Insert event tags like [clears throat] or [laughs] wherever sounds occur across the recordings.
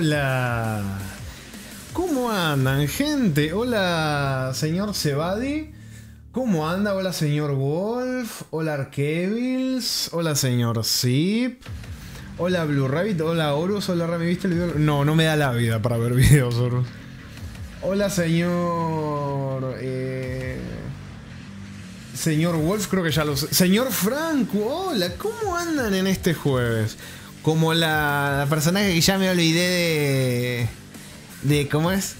Hola. ¿Cómo andan, gente? Hola, señor Sebadi. ¿Cómo anda? Hola, señor Wolf. Hola, Arkevils. Hola, señor Zip. Hola, Blue Rabbit. Hola, Horus. Hola, Rami. ¿Viste el video? No, no me da la vida para ver videos, Horus. Hola, señor. Eh, señor Wolf, creo que ya lo sé. Señor Franco, hola. ¿Cómo andan en este jueves? Como la, personaje que ya me olvidé de. de ¿Cómo es?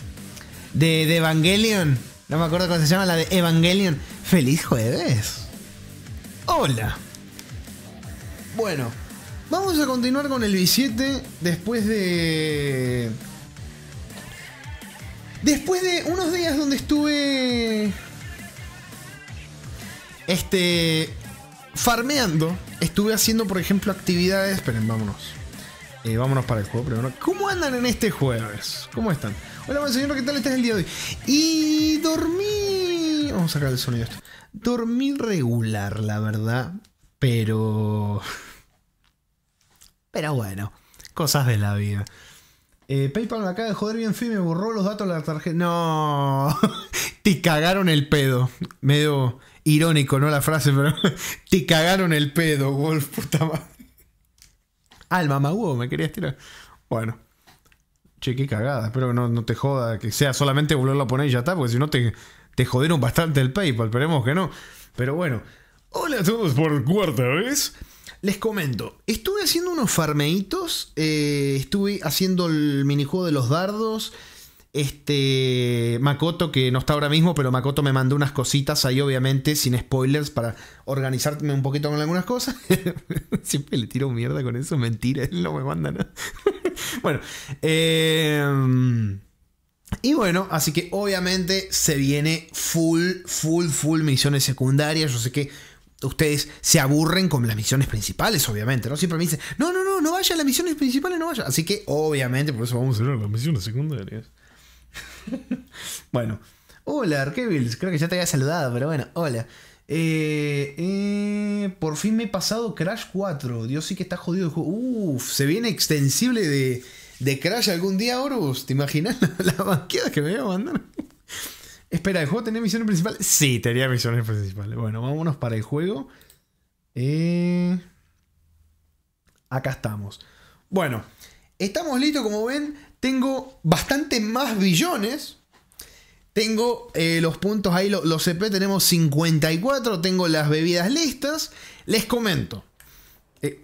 De, de Evangelion. No me acuerdo cómo se llama la de Evangelion. ¡Feliz jueves! Hola. Bueno, vamos a continuar con el B7 después de. Después de unos días donde estuve. Este. Farmeando. Estuve haciendo, por ejemplo, actividades. Esperen, vámonos. Eh, vámonos para el juego primero. ¿Cómo andan en este jueves? ¿Cómo están? Hola, buen señor, ¿qué tal estás el día de hoy? Y dormí. Vamos a sacar el sonido esto. Dormí regular, la verdad. Pero. Pero bueno. Cosas de la vida. Eh, PayPal me acaba de joder bien feo me borró los datos de la tarjeta. No. [laughs] Te cagaron el pedo. Medio irónico, ¿no? La frase, pero. [laughs] Te cagaron el pedo, Wolf, puta madre. Ah, el me querías tirar. Bueno. Che, qué cagada. Espero que no, no te joda, que sea solamente volverlo a poner y ya está, porque si no te, te jodieron bastante el PayPal. Esperemos que no. Pero bueno. Hola a todos por cuarta vez. Les comento, estuve haciendo unos farmeitos, eh, estuve haciendo el minijuego de los dardos. Este Makoto, que no está ahora mismo, pero Makoto me mandó unas cositas ahí, obviamente, sin spoilers, para organizarme un poquito con algunas cosas. [laughs] Siempre le tiro mierda con eso, mentira, él no me manda nada. [laughs] bueno, eh, y bueno, así que obviamente se viene full, full, full misiones secundarias. Yo sé que ustedes se aburren con las misiones principales, obviamente, ¿no? Siempre me dicen, no, no, no, no vaya a las misiones principales, no vaya. Así que, obviamente, por eso vamos a hacer las misiones secundarias. [laughs] bueno, hola, Arkevils, creo que ya te había saludado, pero bueno, hola. Eh, eh, por fin me he pasado Crash 4. Dios sí que está jodido el juego. Uf, se viene extensible de, de Crash algún día, Horus. ¿Te imaginas [laughs] la, la que me voy a mandar? Espera, ¿el juego tenía misiones principales? Sí, tenía misiones principales. Bueno, vámonos para el juego. Eh... Acá estamos. Bueno, estamos listos, como ven. Tengo bastante más billones. Tengo eh, los puntos ahí, los, CP tenemos 54. Tengo las bebidas listas. Les comento. Eh...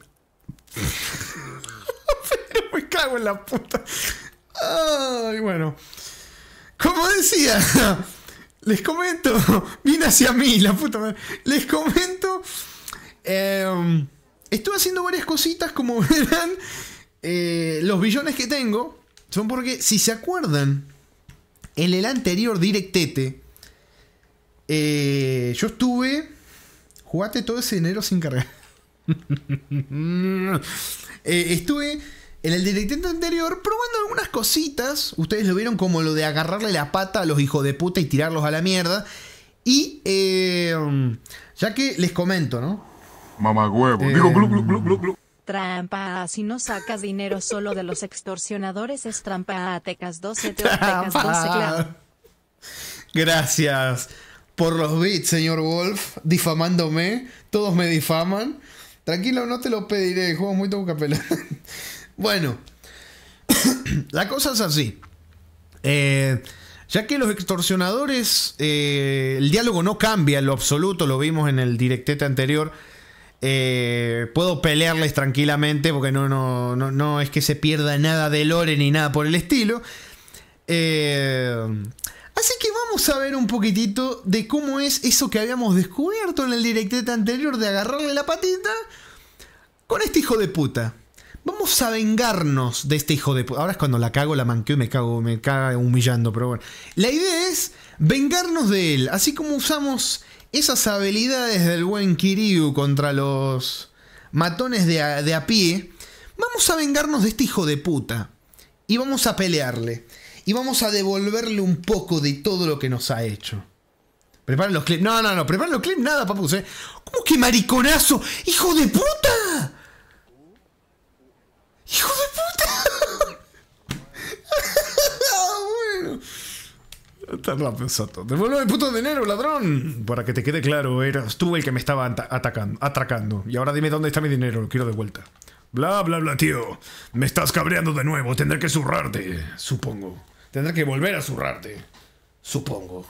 [laughs] Me cago en la puta. Ay, bueno. Como decía, les comento, viene hacia mí, la puta madre. Les comento, eh, estuve haciendo varias cositas, como [laughs] verán, eh, los billones que tengo son porque, si se acuerdan, en el anterior directete, eh, yo estuve, jugaste todo ese dinero sin cargar. [laughs] Eh, estuve en el directete anterior, probando algunas cositas, ustedes lo vieron como lo de agarrarle la pata a los hijos de puta y tirarlos a la mierda. Y eh, ya que les comento, ¿no? Mamá huevo. Digo, glu, glu, glu. Trampa, si no sacas dinero solo de los extorsionadores es trampa Atecas 12 te Atecas 12 claro. Gracias por los bits, señor Wolf, difamándome. Todos me difaman. Tranquilo, no te lo pediré, juego muy toca pelota. [laughs] Bueno, [coughs] la cosa es así. Eh, ya que los extorsionadores, eh, el diálogo no cambia en lo absoluto, lo vimos en el directete anterior. Eh, puedo pelearles tranquilamente porque no, no, no, no es que se pierda nada de lore ni nada por el estilo. Eh, así que vamos a ver un poquitito de cómo es eso que habíamos descubierto en el directete anterior de agarrarle la patita con este hijo de puta. Vamos a vengarnos de este hijo de puta. Ahora es cuando la cago, la manqueo y me cago, me caga humillando, pero bueno. La idea es vengarnos de él. Así como usamos esas habilidades del buen Kiryu contra los matones de a, de a pie. Vamos a vengarnos de este hijo de puta. Y vamos a pelearle. Y vamos a devolverle un poco de todo lo que nos ha hecho. Preparen los clips. No, no, no, preparen los clips, nada, papus, ¿eh? ¿Cómo que mariconazo? ¡Hijo de puta! ¡Hijo de puta! [laughs] tan rápido, el puto dinero, ladrón. Para que te quede claro, eras tú el que me estaba ata- atacando, atracando. Y ahora dime dónde está mi dinero, lo quiero de vuelta. Bla, bla, bla, tío. Me estás cabreando de nuevo. Tendré que zurrarte, supongo. Tendré que volver a zurrarte. Supongo.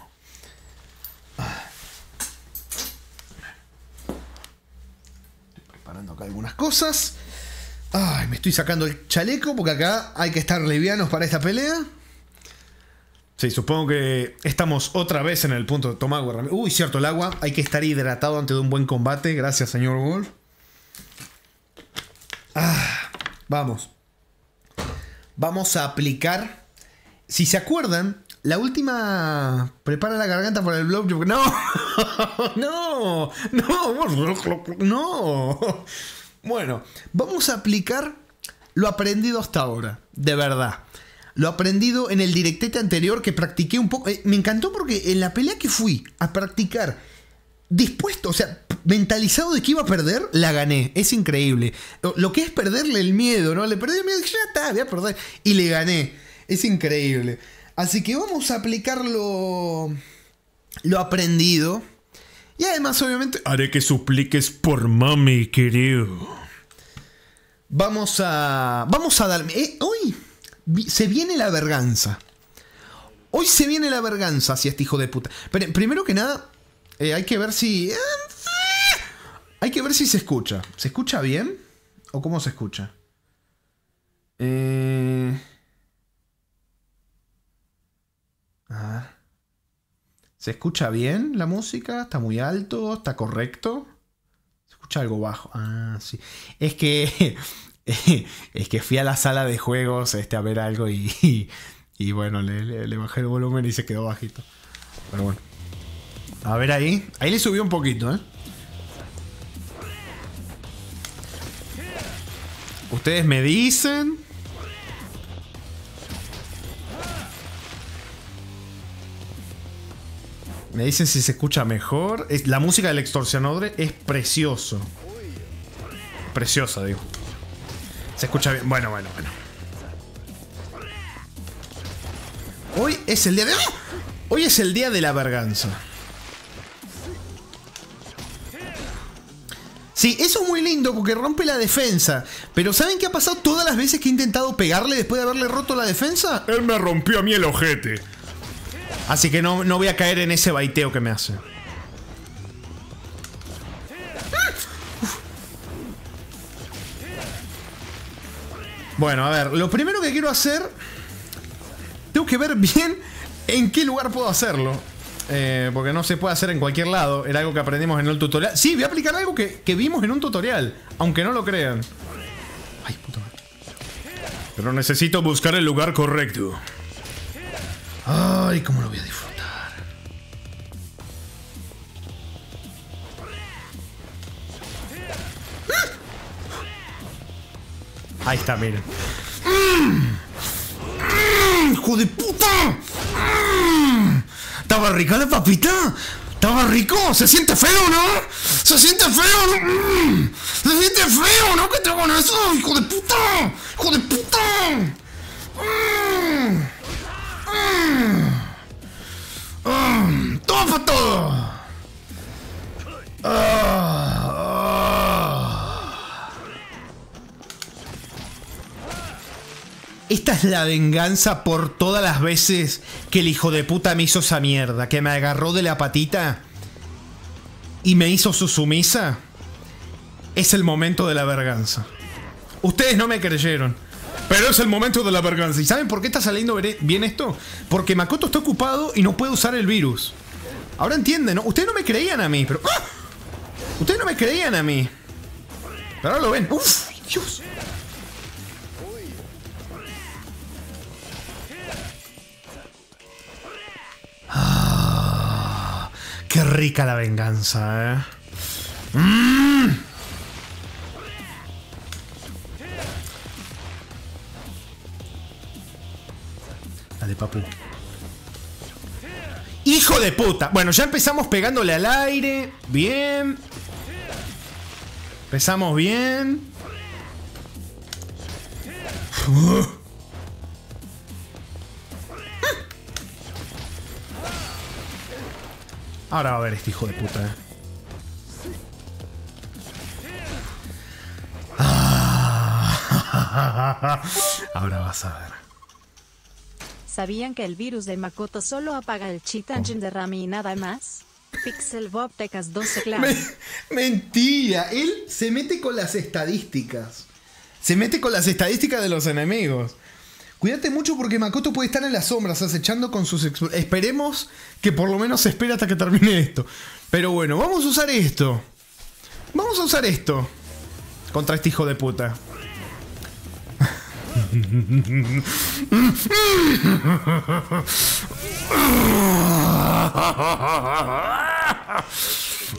Estoy preparando acá algunas cosas. Ay, me estoy sacando el chaleco porque acá hay que estar livianos para esta pelea. Sí, supongo que estamos otra vez en el punto de tomar agua. Uy, cierto, el agua. Hay que estar hidratado antes de un buen combate. Gracias, señor Wolf. Ah, vamos. Vamos a aplicar. Si se acuerdan, la última. Prepara la garganta para el blowjob. [laughs] No, no, no, no. Bueno, vamos a aplicar lo aprendido hasta ahora. De verdad. Lo aprendido en el directete anterior que practiqué un poco. Eh, me encantó porque en la pelea que fui a practicar, dispuesto, o sea, mentalizado de que iba a perder, la gané. Es increíble. Lo, lo que es perderle el miedo, ¿no? Le perdí el miedo, ya está, voy a perder. Y le gané. Es increíble. Así que vamos a aplicar lo, lo aprendido. Y además, obviamente, Haré que supliques por mami, querido. Vamos a. Vamos a dar. eh, hoy se viene la verganza. Hoy se viene la verganza hacia este hijo de puta. Pero primero que nada, eh, hay que ver si. eh, hay que ver si se escucha. ¿Se escucha bien? ¿O cómo se escucha? Eh. ¿Se escucha bien la música? ¿Está muy alto? ¿Está correcto? Se escucha algo bajo. Ah, sí. Es que. [laughs] [laughs] Es que fui a la sala de juegos este, a ver algo y. [laughs] Bueno, le, bajé el volumen y se quedó bajito. Pero bueno. A ver ahí. Ahí le subió un poquito, ¿eh? Ustedes me dicen. Me dicen si se escucha mejor. La música del extorsionador es precioso. Preciosa, digo. Se escucha bien. Bueno, bueno, bueno. Hoy es el día de. ¡Ah! Hoy es el día de la verganza. Sí, eso es muy lindo porque rompe la defensa. Pero ¿saben qué ha pasado todas las veces que he intentado pegarle después de haberle roto la defensa? Él me rompió a mí el ojete. Así que no, no voy a caer en ese baiteo que me hace. Bueno, a ver, lo primero que quiero hacer. Tengo que ver [laughs] bien en qué lugar puedo hacerlo. Eh, porque no se puede hacer en cualquier lado. Era algo que aprendimos en el tutorial. Sí, voy a aplicar algo que, que vimos en un tutorial. Aunque no lo crean. Ay, puta madre. Pero necesito buscar el lugar correcto. Ay, cómo lo voy a disfrutar. Ahí está, miren. ¡Mm! ¡Hijo de puta! ¿Estaba rica la papita? ¿Estaba rico? ¿Se siente feo, no? ¿Se siente feo? no? ¿Se siente feo, no? ¿Qué te con eso? ¡Hijo de puta! ¡Hijo de puta! ¡Toma todo! Ah. Esta es la venganza por todas las veces que el hijo de puta me hizo esa mierda, que me agarró de la patita y me hizo su sumisa. Es el momento de la verganza. Ustedes no me creyeron. Pero es el momento de la verganza. ¿Y saben por qué está saliendo bien esto? Porque Makoto está ocupado y no puede usar el virus. Ahora entienden, ¿no? Ustedes no me creían a mí, pero... ¡Ah! Ustedes no me creían a mí. Pero ahora lo ven. ¡Uf! ¡Dios! Ah, ¡Qué rica la venganza, eh! ¡Mmm! Dale, papu. ¡Hijo de puta! Bueno, ya empezamos pegándole al aire. Bien. Empezamos bien. Ahora va a ver este hijo de puta. eh. Ah. [laughs] Ahora vas a ver. ¿Sabían que el virus de Makoto solo apaga el cheat engine de Rami y nada más? Pixel Bob Tecas 12 claro. Me- mentira, él se mete con las estadísticas. Se mete con las estadísticas de los enemigos. Cuídate mucho porque Makoto puede estar en las sombras acechando con sus... Esperemos que por lo menos se espere hasta que termine esto. Pero bueno, vamos a usar esto. Vamos a usar esto. Contra este hijo de puta.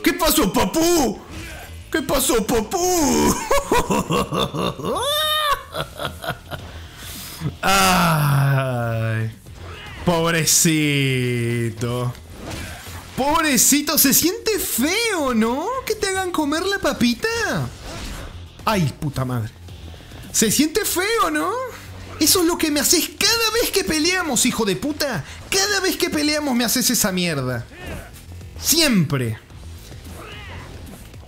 ¿Qué pasó, papú? ¿Qué pasó, papú? Ay, pobrecito. Pobrecito, se siente feo, ¿no? Que te hagan comer la papita. Ay, puta madre. Se siente feo, ¿no? Eso es lo que me haces cada vez que peleamos, hijo de puta. Cada vez que peleamos me haces esa mierda. Siempre.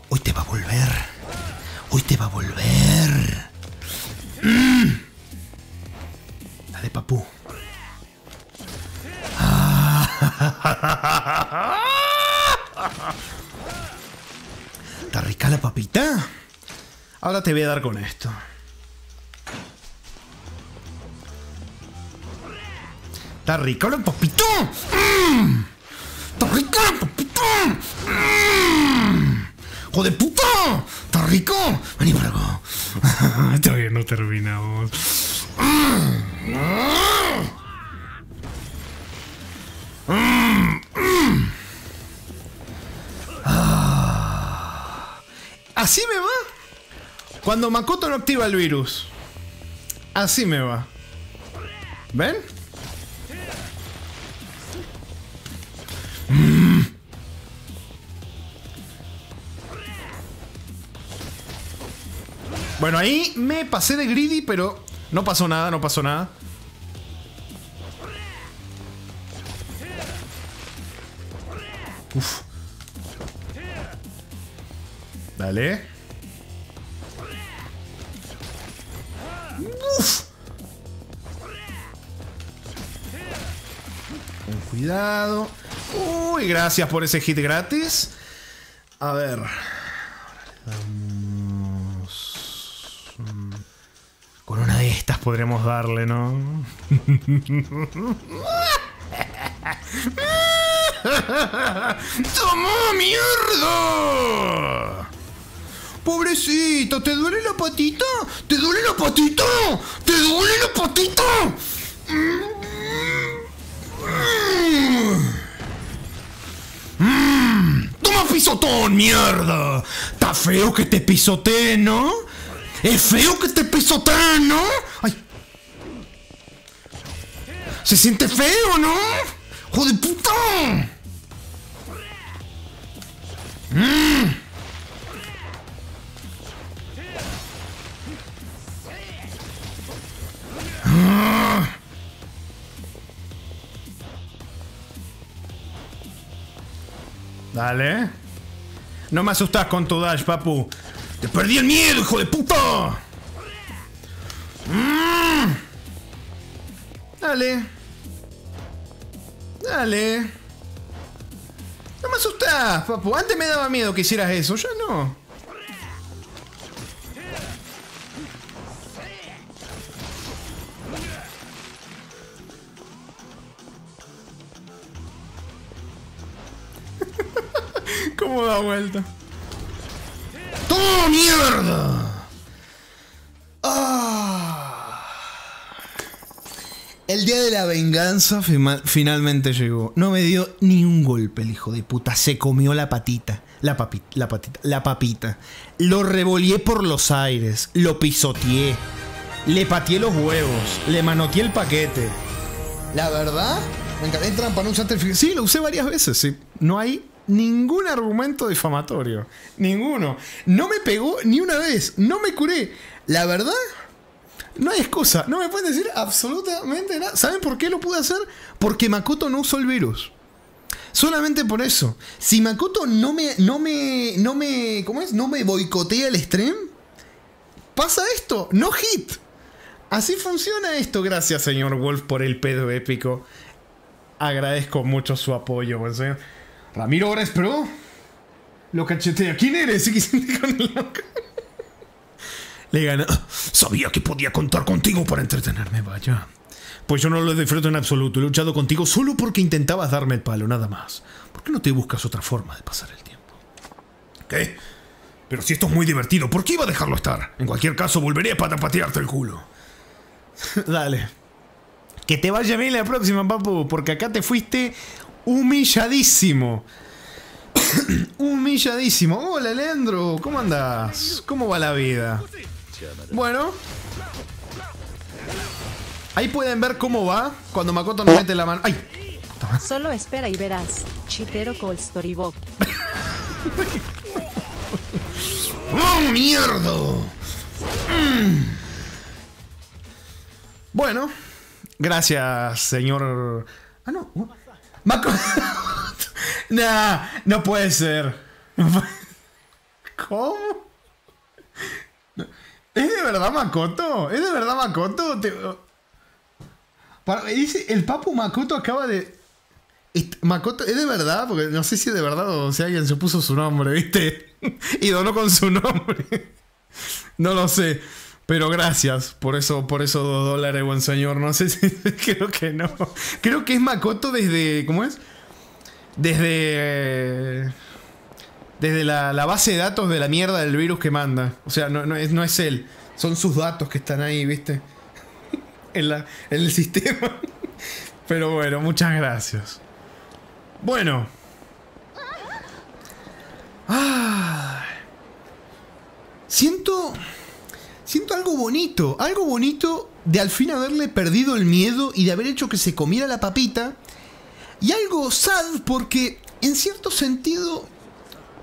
Hoy te va a volver. Hoy te va a volver. [clears throat] Dale, papú. ¿Está rica la papita? Ahora te voy a dar con esto. ¿Está rica la papita? Mm. ¡Está rica la papita! Mm. ¡Hijo de puta! ¿Está rico? Vení para acá. [laughs] Todavía no terminamos. Así me va. Cuando Makoto no activa el virus. Así me va. ¿Ven? Bueno, ahí me pasé de greedy, pero no pasó nada, no pasó nada. Uf. Dale. Uf. Con cuidado. Uy, gracias por ese hit gratis. A ver. mm, Con podremos darle, ¿no? [laughs] ¡Toma mierda! Pobrecito, ¿te duele la patita? ¿Te duele la patita? ¿Te duele la patita? Mm. ¡Toma pisotón, mierda! Está feo que te pisoteen, ¿no? Es feo que te pisoteen, ¿no? ¡Ay! Se siente feo, ¿no? ¡Hijo de puta! Dale. No me asustas con tu dash, papu. Te perdí el miedo, hijo de puta. Mm. Dale. Dale. No me asustas, papu. Antes me daba miedo que hicieras eso, ya no. [laughs] ¿Cómo da vuelta? ¡Toma mierda! Ah. El día de la venganza finalmente llegó. No me dio ni un golpe el hijo de puta. Se comió la patita. La papita. La patita. La papita. Lo revolé por los aires. Lo pisoteé. Le pateé los huevos. Le manoteé el paquete. La verdad, me encanta. Entran para no usar el Sí, lo usé varias veces, sí. No hay ningún argumento difamatorio. Ninguno. No me pegó ni una vez. No me curé. La verdad, no hay excusa. No me pueden decir absolutamente nada. ¿Saben por qué lo pude hacer? Porque Makoto no usó el virus. Solamente por eso. Si Makoto no me. no me. no me. ¿Cómo es? No me boicotea el stream. Pasa esto. No hit. Así funciona esto. Gracias, señor Wolf, por el pedo épico. Agradezco mucho su apoyo, buen señor. Ramiro Ores Pro. Lo cachetea. ¿Quién eres? [laughs] Le gana. Sabía que podía contar contigo para entretenerme, vaya. Pues yo no lo disfruto en absoluto. He luchado contigo solo porque intentabas darme el palo, nada más. ¿Por qué no te buscas otra forma de pasar el tiempo? ¿Qué? Pero si esto es muy divertido, ¿por qué iba a dejarlo estar? En cualquier caso, volveré para patearte el culo. [laughs] Dale. Que te vaya bien la próxima, papu, porque acá te fuiste humilladísimo. humilladísimo. Hola, Leandro, ¿cómo andas? ¿Cómo va la vida? Bueno. Ahí pueden ver cómo va cuando Makoto nos mete la mano. ¡Ay! Solo espera y verás. Chitero Call Story Bob. [laughs] ¡Oh, mierda! Mm. Bueno, gracias, señor. Ah, no. Makoto. [laughs] nah, no puede ser. ¿Cómo? ¿Es de verdad Makoto? ¿Es de verdad Makoto? Dice, el Papu Makoto acaba de. Makoto, ¿es de verdad? Porque no sé si es de verdad o si alguien se puso su nombre, ¿viste? [laughs] y donó con su nombre. no lo sé. Pero gracias por eso, por esos dos dólares, buen señor. No sé [laughs] si. Creo que no. Creo que es Makoto desde. ¿Cómo es? Desde. Desde la, base de datos de la mierda del virus que manda. O sea, no, no es, no es él. Son sus datos que están ahí, ¿viste? [laughs] en, la, en el sistema. [laughs] Pero bueno, muchas gracias. Bueno. Ah. Siento. Siento algo bonito. Algo bonito de al fin haberle perdido el miedo y de haber hecho que se comiera la papita. Y algo sad porque, en cierto sentido.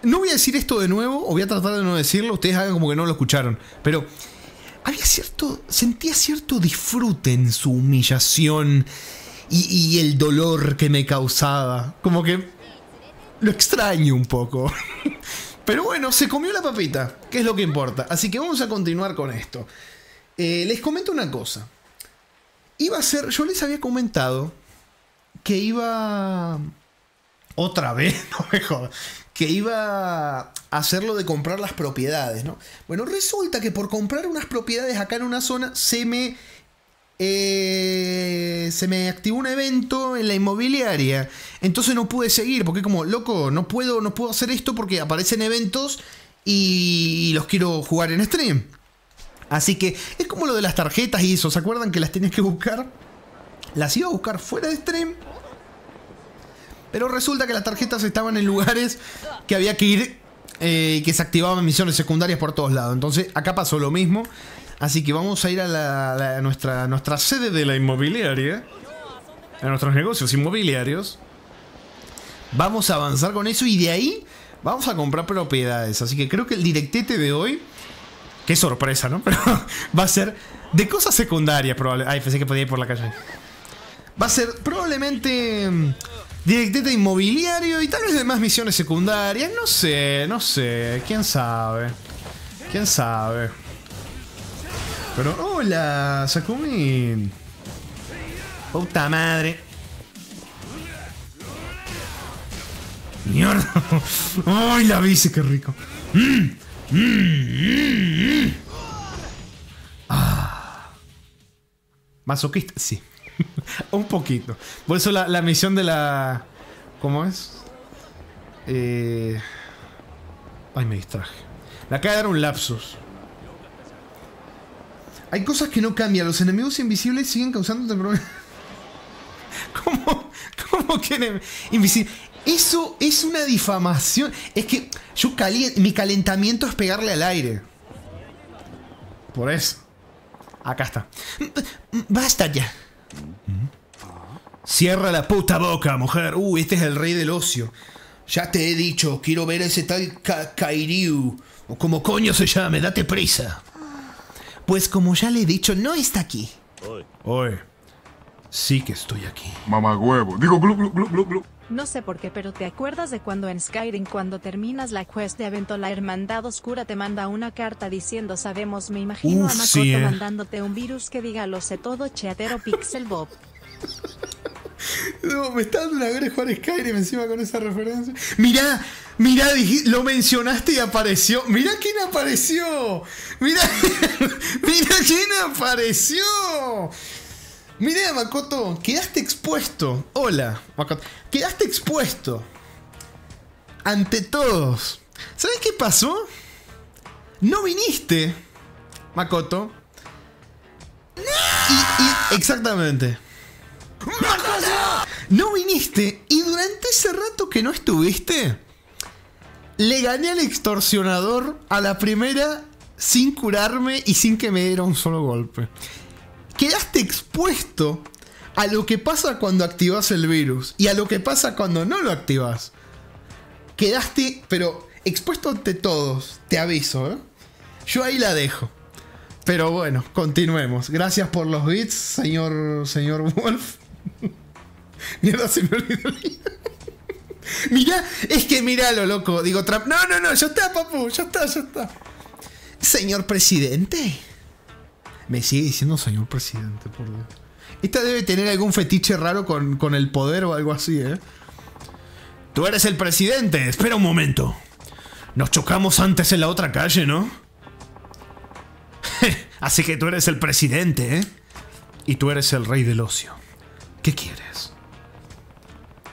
No voy a decir esto de nuevo, o voy a tratar de no decirlo. Ustedes hagan como que no lo escucharon. Pero había cierto. Sentía cierto disfrute en su humillación y, y el dolor que me causaba. Como que lo extraño un poco. [laughs] Pero bueno, se comió la papita, que es lo que importa. Así que vamos a continuar con esto. Eh, les comento una cosa. Iba a ser, yo les había comentado que iba... Otra vez, [laughs] no me. Que iba a hacerlo de comprar las propiedades, ¿no? Bueno, resulta que por comprar unas propiedades acá en una zona se me eh, se me activó un evento en la inmobiliaria. Entonces no pude seguir, porque como, loco, no puedo, no puedo hacer esto porque aparecen eventos y los quiero jugar en stream. Así que es como lo de las tarjetas y eso. ¿Se acuerdan que las tenías que buscar? Las iba a buscar fuera de stream. Pero resulta que las tarjetas estaban en lugares que había que ir eh, que se activaban misiones secundarias por todos lados. Entonces acá pasó lo mismo. Así que vamos a ir a, la- nuestra sede de la inmobiliaria. A nuestros negocios inmobiliarios. Vamos a avanzar con eso y de ahí vamos a comprar propiedades. Así que creo que el directete de hoy. Qué sorpresa, ¿no? [laughs] Pero va a ser de cosas secundarias, probablemente. Ay, pensé que podía ir por la calle. Va a ser probablemente mm, directete inmobiliario y tal vez demás misiones secundarias. No sé, no sé. ¿Quién sabe? ¿Quién sabe? Pero, hola, Sakumin. Puta madre. Mierda. Ay, la bici, qué rico. Mm, mm, mm. Ah. Masoquista, sí. [laughs] Un poquito. Por eso la, la misión de la. ¿Cómo es? Eh... Ay, me distraje. Le acaba de dar un lapsus. Hay cosas que no cambian. Los enemigos invisibles siguen causándote problemas. [laughs] ¿Cómo? ¿Cómo que invisible? Eso es una difamación. Es que yo calien- mi calentamiento es pegarle al aire. Por eso. Acá está. Basta ya. Cierra la puta boca, mujer. Uh, este es el rey del ocio. Ya te he dicho, quiero ver a ese tal Ka- Kairyu. O como coño se llame, date prisa. Pues como ya le he dicho, no está aquí. Oye, Sí que estoy aquí. Mamagüevo. Digo, glu, glu, glu, glu, glu. No sé por qué, pero ¿te acuerdas de cuando en Skyrim cuando terminas la quest de evento la Hermandad Oscura te manda una carta diciendo sabemos, me imagino Uf, a Makoto sí, eh. mandándote un virus que diga lo sé todo cheatero Pixel Bob? [laughs] [laughs] No, me está dando una gana jugar Skyrim encima con esa referencia. Mirá, mirá, lo mencionaste y apareció. Mirá quién apareció. Mirá, [laughs] mirá quién apareció. Mirá, Makoto, quedaste expuesto. Hola, Makoto. Quedaste expuesto. Ante todos. ¿Sabes qué pasó? No viniste, Makoto. Y- exactamente. No viniste y durante ese rato que no estuviste, le gané al extorsionador a la primera sin curarme y sin que me diera un solo golpe. Quedaste expuesto a lo que pasa cuando activas el virus y a lo que pasa cuando no lo activas. Quedaste, pero expuesto ante todos, te aviso, ¿eh? Yo ahí la dejo. Pero bueno, continuemos. Gracias por los bits, señor, señor Wolf. [laughs] Mierda, se me olvidó. [laughs] Mirá, es que miralo, loco. Digo, Trump. No, no, no, ya está, papu, ya está, ya está. Señor presidente. Me sigue diciendo señor presidente, por Dios. Esta debe tener algún fetiche raro con, con el poder o algo así, ¿eh? Tú eres el presidente. Espera un momento. Nos chocamos antes en la otra calle, ¿no? [laughs] Así que tú eres el presidente, ¿eh? Y tú eres el rey del ocio. ¿Qué quieres?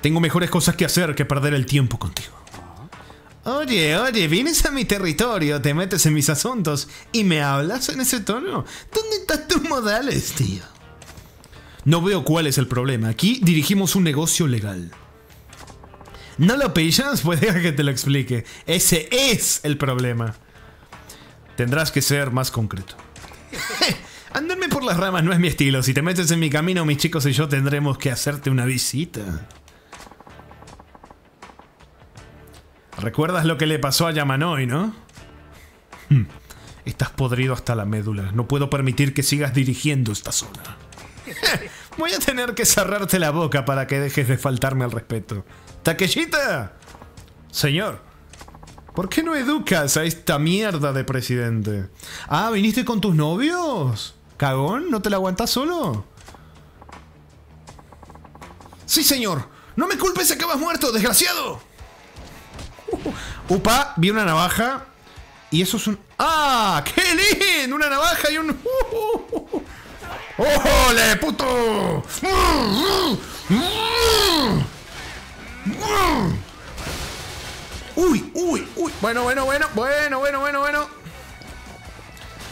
Tengo mejores cosas que hacer que perder el tiempo contigo. Oye, oye, vienes a mi territorio, te metes en mis asuntos y me hablas en ese tono. ¿Dónde están tus modales, tío? No veo cuál es el problema. Aquí dirigimos un negocio legal. ¿No lo pillas? Pues deja que te lo explique. Ese es el problema. Tendrás que ser más concreto. [laughs] Andarme por las ramas no es mi estilo. Si te metes en mi camino, mis chicos y yo tendremos que hacerte una visita. ¿Recuerdas lo que le pasó a Yamanoi, no? Hmm. Estás podrido hasta la médula. No puedo permitir que sigas dirigiendo esta zona. [laughs] Voy a tener que cerrarte la boca para que dejes de faltarme al respeto. ¡Takeshita! Señor, ¿Por qué no educas a esta mierda de presidente? Ah, ¿viniste con tus novios? ¿Cagón? ¿No te la aguantas solo? Sí, señor. No me culpes, acabas muerto, desgraciado. Upa, vi una navaja. Y eso es un... ¡Ah! ¡Qué lindo! Una navaja y un... ¡Ojole, puto! Uy, uy, uy. Bueno, bueno, bueno, bueno, bueno, bueno, bueno.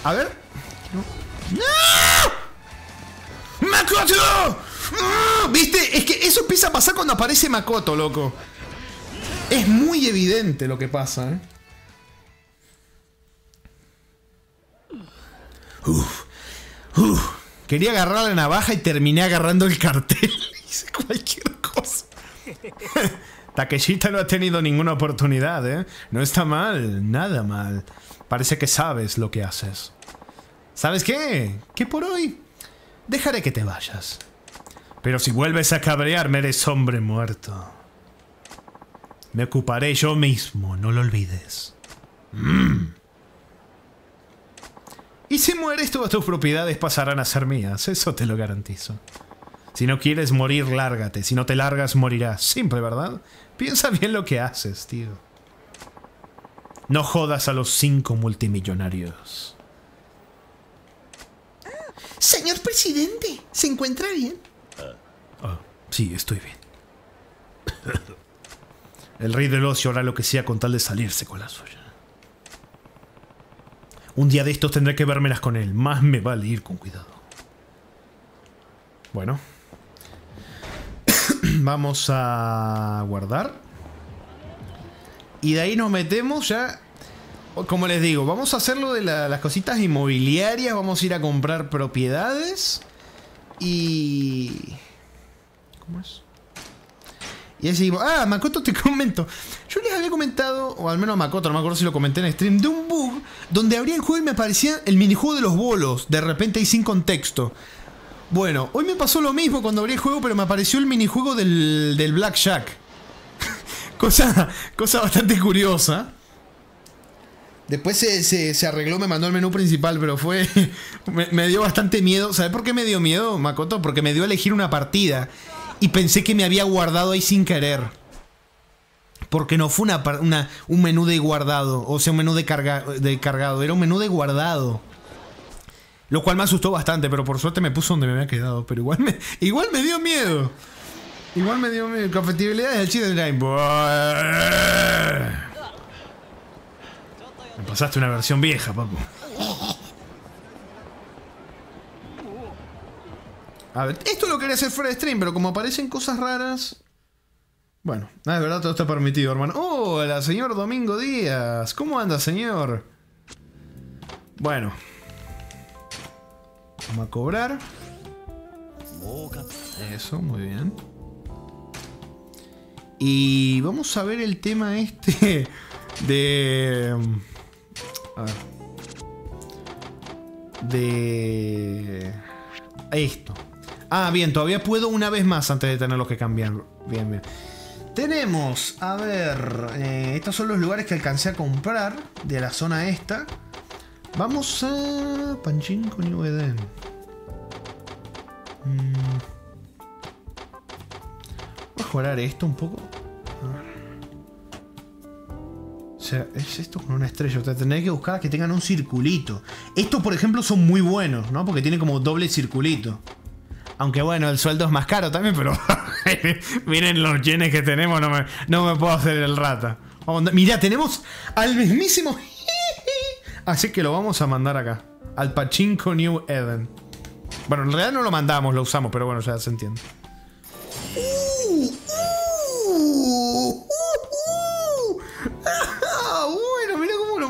A ver. ¡Makoto! ¿Viste? Es que eso empieza a pasar cuando aparece Makoto, loco. Es muy evidente lo que pasa, ¿eh? Quería agarrar la navaja y terminé agarrando el cartel. [laughs] Hice cualquier cosa. [laughs] Takeshita no ha tenido ninguna oportunidad, ¿eh? No está mal, nada mal. Parece que sabes lo que haces. ¿Sabes qué? Que por hoy dejaré que te vayas. Pero si vuelves a cabrearme eres hombre muerto. Me ocuparé yo mismo, no lo olvides. Mm. Y si mueres, todas tus propiedades pasarán a ser mías, eso te lo garantizo. Si no quieres morir, lárgate. Si no te largas, morirás. Simple, ¿verdad? Piensa bien lo que haces, tío. No jodas a los cinco multimillonarios. Señor presidente, ¿se encuentra bien? Ah, sí, estoy bien. El rey del ocio hará lo que sea con tal de salirse con la suya. Un día de estos tendré que vérmelas con él. Más me vale ir con cuidado. Bueno. [coughs] Vamos a guardar. Y de ahí nos metemos ya. Como les digo, vamos a hacerlo de la- las cositas inmobiliarias. Vamos a ir a comprar propiedades. Y. ¿Cómo es? Y así seguimos. Ah, Makoto, te [laughs] comento. Yo les había comentado, o al menos a Makoto, no me acuerdo si lo comenté en stream, de un bug donde abría el juego y me aparecía el minijuego de los bolos, de repente y sin contexto. Bueno, hoy me pasó lo mismo cuando abrí el juego, pero me apareció el minijuego del, del Blackjack. [laughs] cosa, cosa bastante curiosa. Después se, se- arregló, me mandó al menú principal, pero fue. [laughs] Me, dio bastante miedo. ¿Sabes por qué me dio miedo, Makoto? Porque me dio a elegir una partida. Y pensé que me había guardado ahí sin querer. Porque no fue una, un menú de guardado. O sea, un menú de, carga, de cargado. Era un menú de guardado. Lo cual me asustó bastante, pero por suerte me puso donde me había quedado. Pero igual me, [laughs] igual me dio miedo. Igual me dio miedo. Compatibilidad del chiste de Time. Pasaste una versión vieja, papu. A ver, esto lo quería hacer fuera de stream, pero como aparecen cosas raras. Bueno, nada, de verdad todo está permitido, hermano. Hola, señor Domingo Díaz. ¿Cómo anda, señor? Bueno. Vamos a cobrar. Eso, muy bien. Y vamos a ver el tema este de... De... Esto. Ah, bien, todavía puedo una vez más antes de tenerlo que cambiar. Bien, bien. Tenemos, a ver, eh, estos son los lugares que alcancé a comprar de la zona esta. Vamos a Panchinko New Eden. Mm. A mejorar esto un poco. O sea, es esto con una estrella. O sea, tendré que buscar que tengan un circulito. Estos, por ejemplo, son muy buenos, ¿no? Porque tienen como doble circulito. Aunque bueno, el sueldo es más caro también, pero [laughs] miren los yenes que tenemos, no me, no me puedo hacer el rata. Vamos Mirá, tenemos al mismísimo... [laughs] Así que lo vamos a mandar acá. Al Pachinko New Eden. Bueno, en realidad no lo mandamos, lo usamos, pero bueno, ya se entiende. Ah,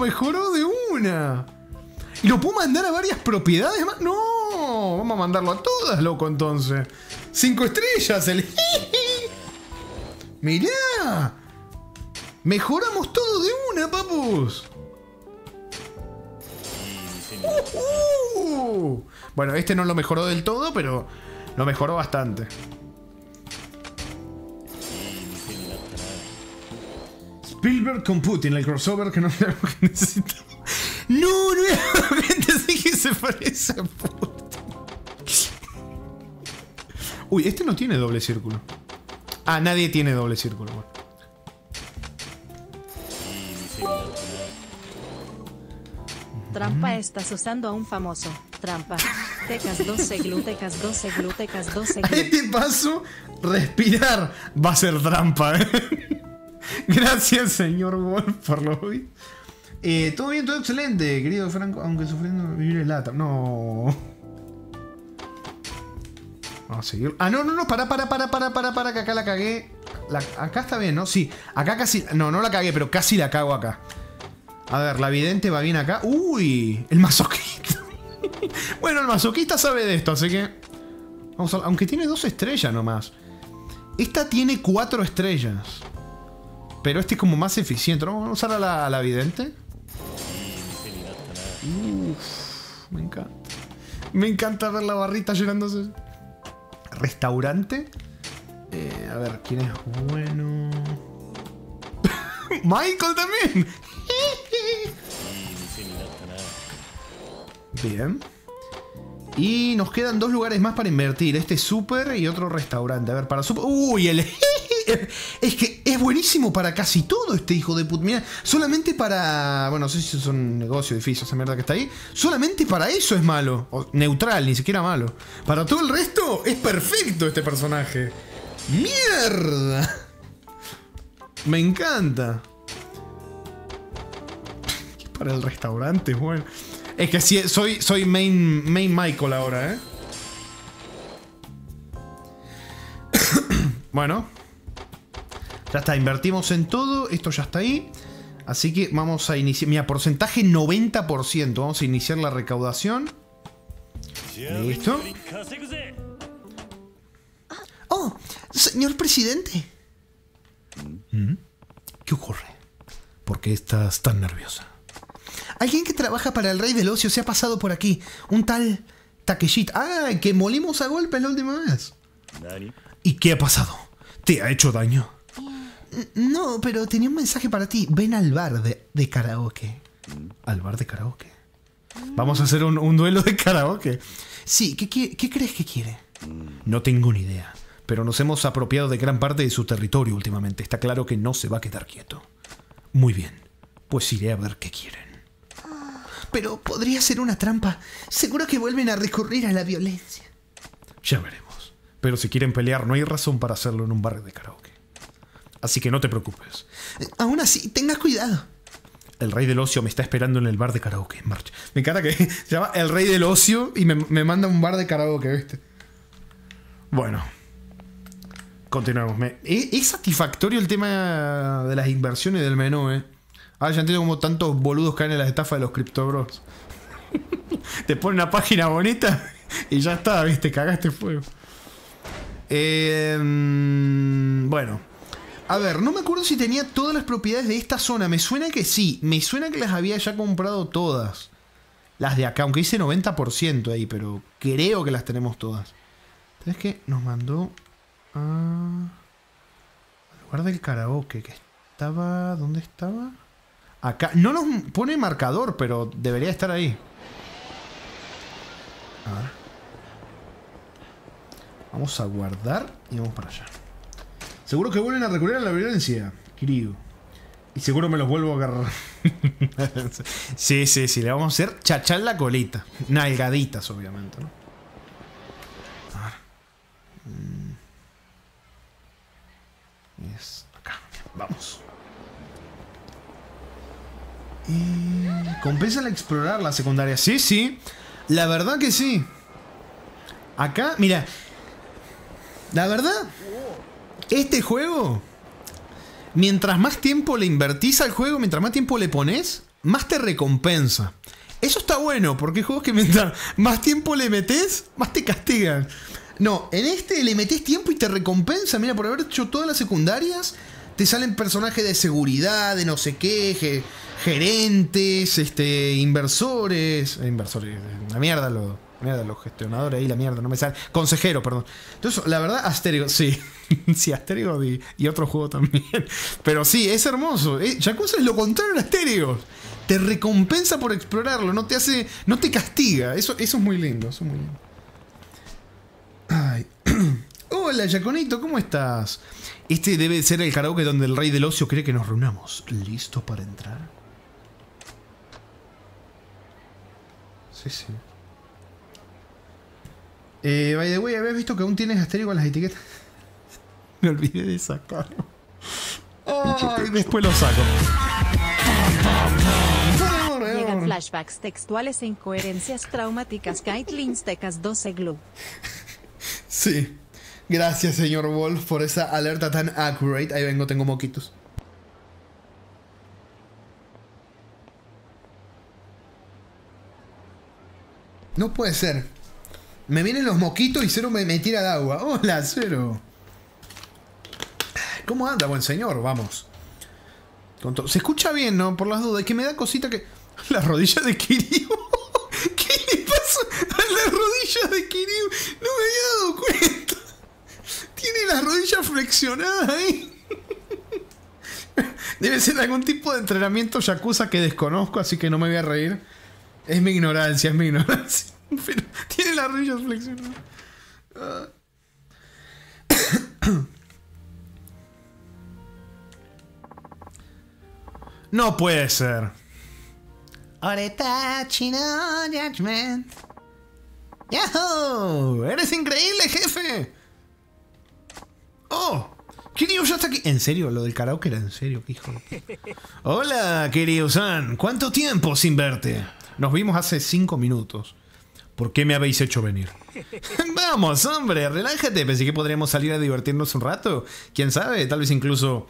mejoró de una. ¿Y lo puedo mandar a varias propiedades más? No, vamos a mandarlo a todas, loco, entonces. Cinco estrellas, el... [laughs] Mirá. Mejoramos todo de una, papus. Uh, Bueno, este no lo mejoró del todo, pero lo mejoró bastante. Spielberg con Putin, el crossover que no era lo que necesitaba. No, no era lo que que se parece a Putin. Uy, este no tiene doble círculo. Ah, nadie tiene doble círculo. bueno. Trampa estás usando a un famoso. Trampa. Tecas 12 glutecas 12 glutecas 12 A este paso, respirar va a ser trampa. ¿eh? [laughs] Gracias, señor Wolf, por lo hoy. Eh, todo bien, todo excelente, querido Franco, aunque sufriendo vivir el lata. No. Vamos a seguir. Ah, no, no, no, para, para, para, para, para, para, que acá la cagué. La- acá está bien, ¿no? Sí, acá casi. No, no la cagué, pero casi la cago acá. A ver, la vidente va bien acá. Uy, el masoquista. [laughs] bueno, el masoquista sabe de esto, así que. Vamos a- aunque tiene dos estrellas nomás. Esta tiene cuatro estrellas. Pero este es como más eficiente. ¿no? Vamos a usar a la, vidente. Me encanta. Me encanta ver la barrita llenándose. Restaurante. Eh, a ver, ¿quién es bueno? [laughs] Michael también. Bien. Y nos quedan dos lugares más para invertir. Este es super y otro restaurante. A ver, para super. Uy, el. [laughs] Es que es buenísimo para casi todo este hijo de puta. Mira, solamente para. Bueno, no sé si son negocios, edificios, esa mierda que está ahí. Solamente para eso es malo. Neutral, ni siquiera malo. Para todo el resto es perfecto este personaje. ¡Mierda! Me encanta. Para el restaurante, bueno. Es que sí, soy, soy main, main Michael ahora, ¿eh? [coughs] bueno. Ya está, invertimos en todo. Esto ya está ahí. Así que vamos a iniciar. Mira, porcentaje 90%. Vamos a iniciar la recaudación. Listo. Oh, señor presidente. ¿Mm? ¿Qué ocurre? ¿Por qué estás tan nerviosa? Alguien que trabaja para el rey del ocio se ha pasado por aquí. Un tal Takeshita. Ah, que molimos a golpes la última vez. ¿Y qué ha pasado? ¿Te ha hecho daño? No, pero tenía un mensaje para ti. Ven al bar de, de karaoke. ¿Al bar de karaoke? Vamos a hacer un, un duelo de karaoke. Sí, ¿qué, qui- qué crees que quiere? No tengo ni idea, pero nos hemos apropiado de gran parte de su territorio últimamente. Está claro que no se va a quedar quieto. Muy bien, pues iré a ver qué quieren. Pero podría ser una trampa. Seguro que vuelven a recurrir a la violencia. Ya veremos. Pero si quieren pelear, no hay razón para hacerlo en un bar de karaoke. Así que no te preocupes. Eh, Aún así, tenga cuidado. El rey del ocio me está esperando en el bar de karaoke en marcha. Me encanta que [laughs] se llama El Rey del Ocio y me, me manda a un bar de karaoke, ¿viste? Bueno, continuemos. Me- Es, es satisfactorio el tema de las inversiones del menú, ¿eh? Ah, ya entiendo como tantos boludos caen en las estafas de los criptobros. [laughs] Te pone una página bonita y ya está, viste, cagaste fuego. Eh, mm, bueno. A ver, no me acuerdo si tenía todas las propiedades de esta zona. Me suena que sí. Me suena que las había ya comprado todas. Las de acá, aunque hice 90% ahí, pero creo que las tenemos todas. ¿Sabes qué? Nos mandó a... al lugar karaoke, que estaba... ¿Dónde estaba? Acá. No nos pone marcador, pero debería estar ahí. A ver. Vamos a guardar y vamos para allá. Seguro que vuelven a recurrir a la violencia, Kiryu. Y seguro me los vuelvo a agarrar. [laughs] Sí, sí, sí, le vamos a hacer chachar la colita. Nalgaditas, obviamente, ¿no? A ver. Mm. Es acá. Vamos. Y... Compensa el explorar la secundaria. Sí, sí. La verdad que sí. Acá, mira. La verdad. Este juego. Mientras más tiempo le invertís al juego, mientras más tiempo le pones, más te recompensa. Eso está bueno, porque hay juegos que mientras más tiempo le metes, más te castigan. No, en este le metes tiempo y te recompensa. Mira, por haber hecho todas las secundarias, te salen personajes de seguridad, de no sé qué, ge- gerentes, este, inversores. eh, Inversores, la mierda, lo, mierda, los gestionadores ahí, la mierda, no me sale. Consejero, perdón. Entonces, la verdad, Asterio, sí. [laughs] sí, Asterio y, otro juego también. Pero sí, es hermoso. Eh, es lo contrario a Asterio. Te recompensa por explorarlo, no te hace. no te castiga. Eso, eso es muy lindo, eso es muy lindo. Ay. [clears throat] Hola, Yaconito, ¿cómo estás? Este debe ser el karaoke donde el rey del ocio cree que nos reunamos. ¿Listo para entrar? Sí, sí. Eh, by the way, ¿habías visto que aún tienes asterisco en las etiquetas? Me olvidé de sacarlo. Ay, después lo saco. Llegan flashbacks textuales e incoherencias traumáticas. Kaitlins Tecas 12 Glue. Sí. Gracias, señor Wolf, por esa alerta tan accurate. Ahí vengo, tengo moquitos. No puede ser. Me vienen los moquitos y Cero me, me tira de agua. Hola, Cero. ¿Cómo anda, buen señor? Vamos. Se escucha bien, ¿no? Por las dudas. Es que me da cosita que... [laughs] La rodilla de Kiryu. [laughs] ¿Qué le pasa a la rodilla de Kiryu? No me había dado cuenta. Tiene las rodillas flexionadas ahí. [laughs] Debe ser algún tipo de entrenamiento yakuza que desconozco, así que no me voy a reír. Es mi ignorancia, es mi ignorancia. Pero tiene las rodillas flexionadas. No puede ser. Oretachi no judgment. ¡Yahoo! ¡Eres increíble, jefe! ¡Oh! Kiryu ya está aquí. ¿En serio? Lo del karaoke era en serio, qué hijo. Hola, Kiryu-san. ¿Cuánto tiempo sin verte? Nos vimos hace cinco minutos. ¿Por qué me habéis hecho venir? [laughs] Vamos, hombre, relájate. Pensé que podríamos salir a divertirnos un rato. ¿Quién sabe? Tal vez incluso...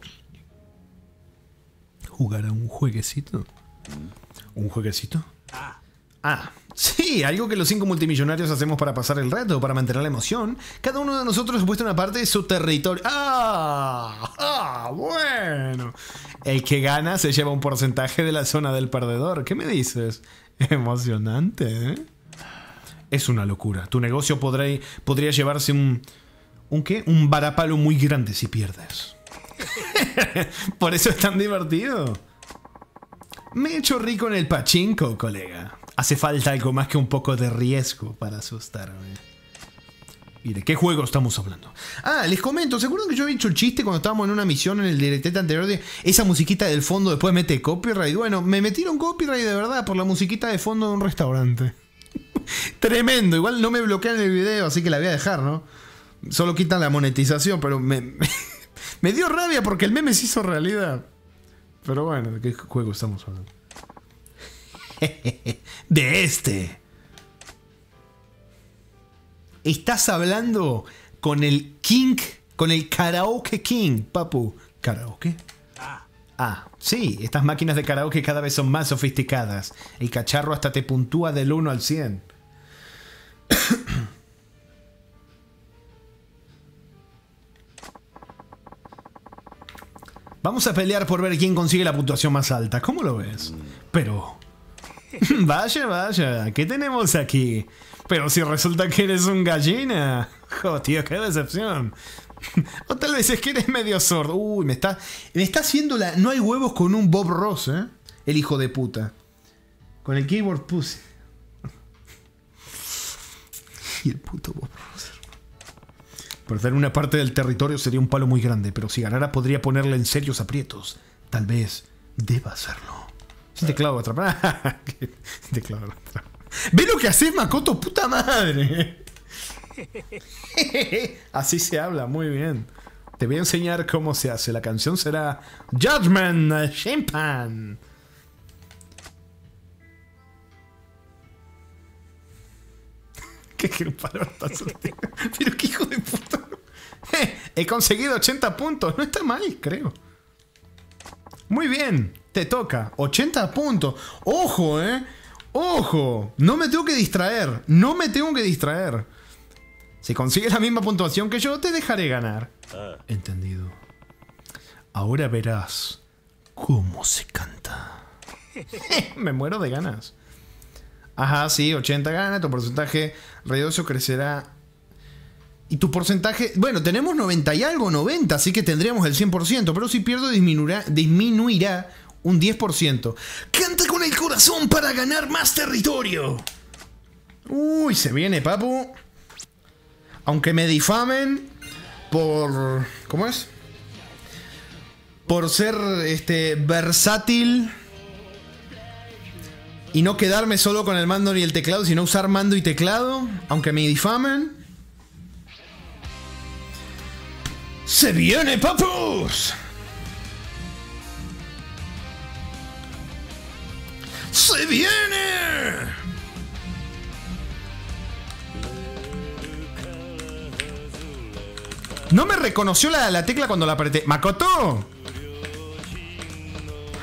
¿Jugar a un jueguecito? ¿Un jueguecito? Ah, sí, algo que los cinco multimillonarios hacemos para pasar el rato, para mantener la emoción. Cada uno de nosotros ha puesto una parte de su territorio. ¡Ah! ¡Ah! Bueno. El que gana se lleva un porcentaje de la zona del perdedor. ¿Qué me dices? Emocionante, ¿eh? Es una locura. Tu negocio podrá- podría llevarse un. ¿Un qué? Un varapalo muy grande si pierdes. [laughs] Por eso es tan divertido. Me he hecho rico en el pachinko, colega. Hace falta algo más que un poco de riesgo para asustarme. ¿Y de qué juego estamos hablando? Ah, les comento, ¿se acuerdan que yo había hecho el chiste cuando estábamos en una misión en el directete anterior de esa musiquita del fondo después mete copyright? Bueno, me metieron copyright de verdad por la musiquita de fondo de un restaurante. Tremendo, igual no me bloquean el video, así que la voy a dejar, ¿no? Solo quitan la monetización, pero me, [laughs] me dio rabia porque el meme se hizo realidad. Pero bueno, ¿de qué juego estamos hablando? [laughs] de este. Estás hablando con el King, con el Karaoke King, papu. ¿Karaoke? Ah, sí, estas máquinas de karaoke cada vez son más sofisticadas. El cacharro hasta te puntúa del 1 al 100. [coughs] Vamos a pelear por ver quién consigue la puntuación más alta. ¿Cómo lo ves? Pero... [laughs] Vaya, vaya, ¿qué tenemos aquí? Pero si resulta que eres un gallina. Jo, [laughs] tío, qué decepción. [laughs] O tal vez es que eres medio sordo. Uy, me está, me está haciendo la... No hay huevos con un Bob Ross, ¿eh? El hijo de puta. Con el keyboard pussy. Y [laughs] el puto Bob. Perder una parte del territorio sería un palo muy grande, pero si ganara podría ponerle en serios aprietos. Tal vez deba hacerlo. Sin teclado atrapar. Sin [laughs] teclado atrapar. ¿Ve lo que haces, Makoto? ¡Puta madre! [laughs] Así se habla, muy bien. Te voy a enseñar cómo se hace. La canción será Judgment Champagne. Que un palo está sorteo? Pero qué hijo de puta. Eh, He conseguido 80 puntos. No está mal, creo. Muy bien, te toca. 80 puntos. Ojo, eh. Ojo. No me tengo que distraer. No me tengo que distraer. Si consigues la misma puntuación que yo, te dejaré ganar. Entendido. Ahora verás cómo se canta. [laughs] [laughs] me muero de ganas. Ajá, sí, 80 gana, tu porcentaje radioso crecerá. Y tu porcentaje, bueno, tenemos 90 y algo, 90, así que tendríamos el 100%, pero si pierdo disminuirá, disminuirá un 10%. Canta con el corazón para ganar más territorio. Uy, se viene, papu. Aunque me difamen por... ¿Cómo es? Por ser este versátil y no quedarme solo con el mando y el teclado, sino usar mando y teclado, aunque me difamen. ¡Se viene, papus! ¡Se viene! No me reconoció la, la tecla cuando la apreté. ¡Makoto!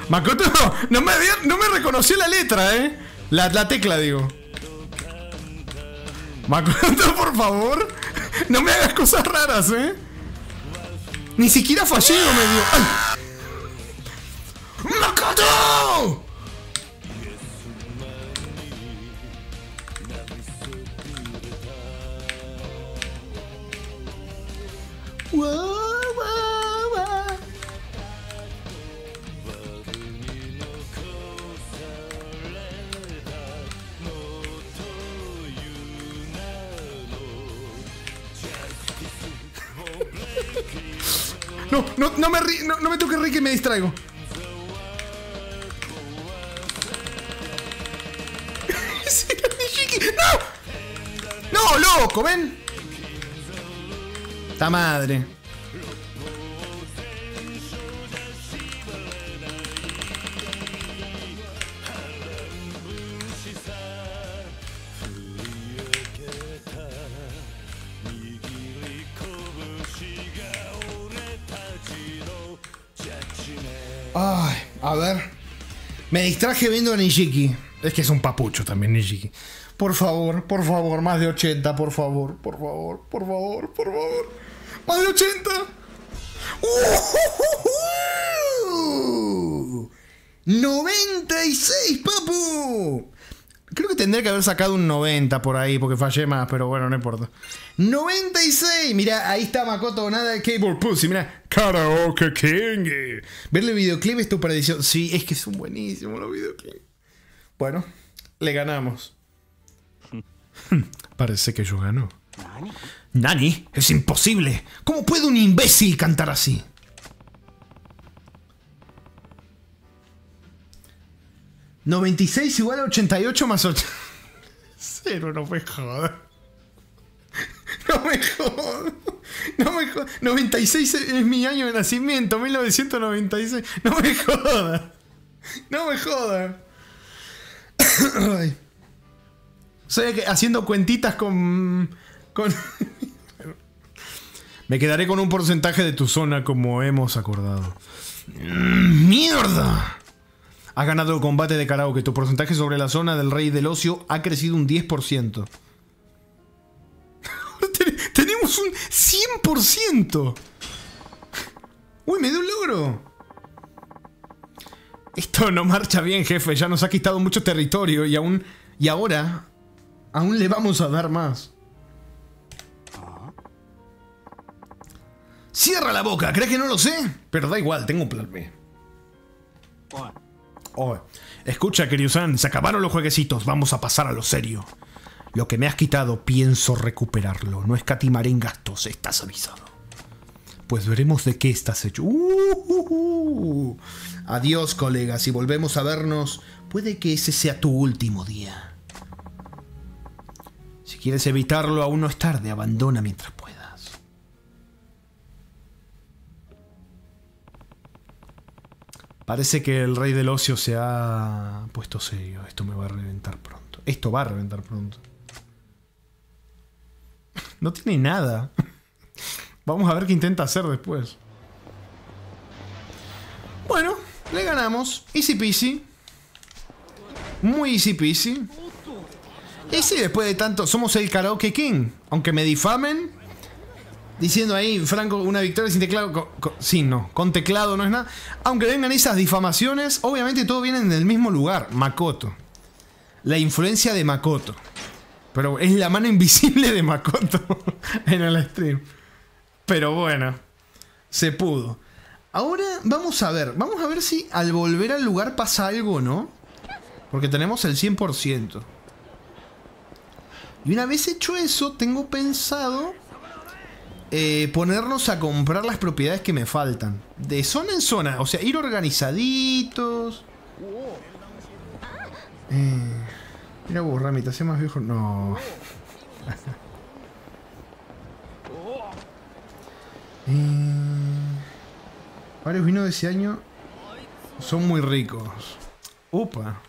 Makoto, no me, había- no me reconoció la letra, ¿eh? La, la tecla, digo. Makoto, [laughs] por favor. No me hagas cosas raras, ¿eh? Ni siquiera fallido me dio. ¡Ay! ¡Makoto! Guau, No, no, no me, ri- no, me toque que me distraigo. [laughs] ¡No! ¡No, loco! ¿Ven? ¡Ta madre! Ay, a ver. Me distraje viendo a Nishiki. Es que es un papucho también, Nishiki. Por favor, por favor, más de 80, por favor, por favor, por favor, por favor. ¡Más de 80! ¡Uh! ¡96, papu! Creo que tendría que haber sacado un 90 por ahí, porque fallé más, pero bueno, no importa. 96. Mira, ahí está Makoto, nada de Cable Pussy. Mira, Karaoke King. Verle videoclip es tu predicción. Sí, es que son buenísimos los videoclips. Bueno, le ganamos. [laughs] Parece que yo gano. Nani, es imposible. ¿Cómo puede un imbécil cantar así? ¿96 igual a 88 más 8? Cero, no me jodas. No me jodas. No me jodas. 96 es mi año de nacimiento, 1996. No me jodas. No me jodas. Soy haciendo cuentitas con. con. [laughs] Me quedaré con un porcentaje de tu zona como hemos acordado. Mm, ¡Mierda! Has ganado el combate de karaoke. Tu porcentaje sobre la zona del rey del ocio ha crecido un 10%. [laughs] Ten- Tenemos un 100%. Uy, me dio un logro. Esto no marcha bien, jefe. Ya nos ha quitado mucho territorio y aún... Y ahora... Aún le vamos a dar más. Cierra la boca. ¿Crees que no lo sé? Pero da igual, tengo un plan B. Oh, escucha, Kiryu-san, se acabaron los jueguecitos, vamos a pasar a lo serio. Lo que me has quitado, pienso recuperarlo. No escatimaré en gastos, estás avisado. Pues veremos de qué estás hecho. Uh, uh, uh. Adiós, colega. Si volvemos a vernos, puede que ese sea tu último día. Si quieres evitarlo, aún no es tarde. Abandona mientras Parece que el rey del ocio se ha puesto serio. Esto me va a reventar pronto. Esto va a reventar pronto. No tiene nada. Vamos a ver qué intenta hacer después. Bueno, le ganamos. Easy peasy. Muy easy peasy. Y sí, después de tanto, somos el karaoke king. Aunque me difamen, diciendo ahí, Franco, una victoria sin teclado. sí, no, con teclado no es nada. Aunque vengan esas difamaciones, obviamente todo viene del mismo lugar, Makoto. La influencia de Makoto. Pero es la mano invisible de Makoto [laughs] en el stream. Pero bueno, se pudo. Ahora vamos a ver, vamos a ver si al volver al lugar pasa algo o no. Porque tenemos el 100%. Y una vez hecho eso, tengo pensado eh, ponernos a comprar las propiedades que me faltan. De zona en zona. O sea, ir organizaditos. Eh, mira vos, Rami, te más viejo. No. [laughs] Eh, varios vinos de ese año son muy ricos. Upa.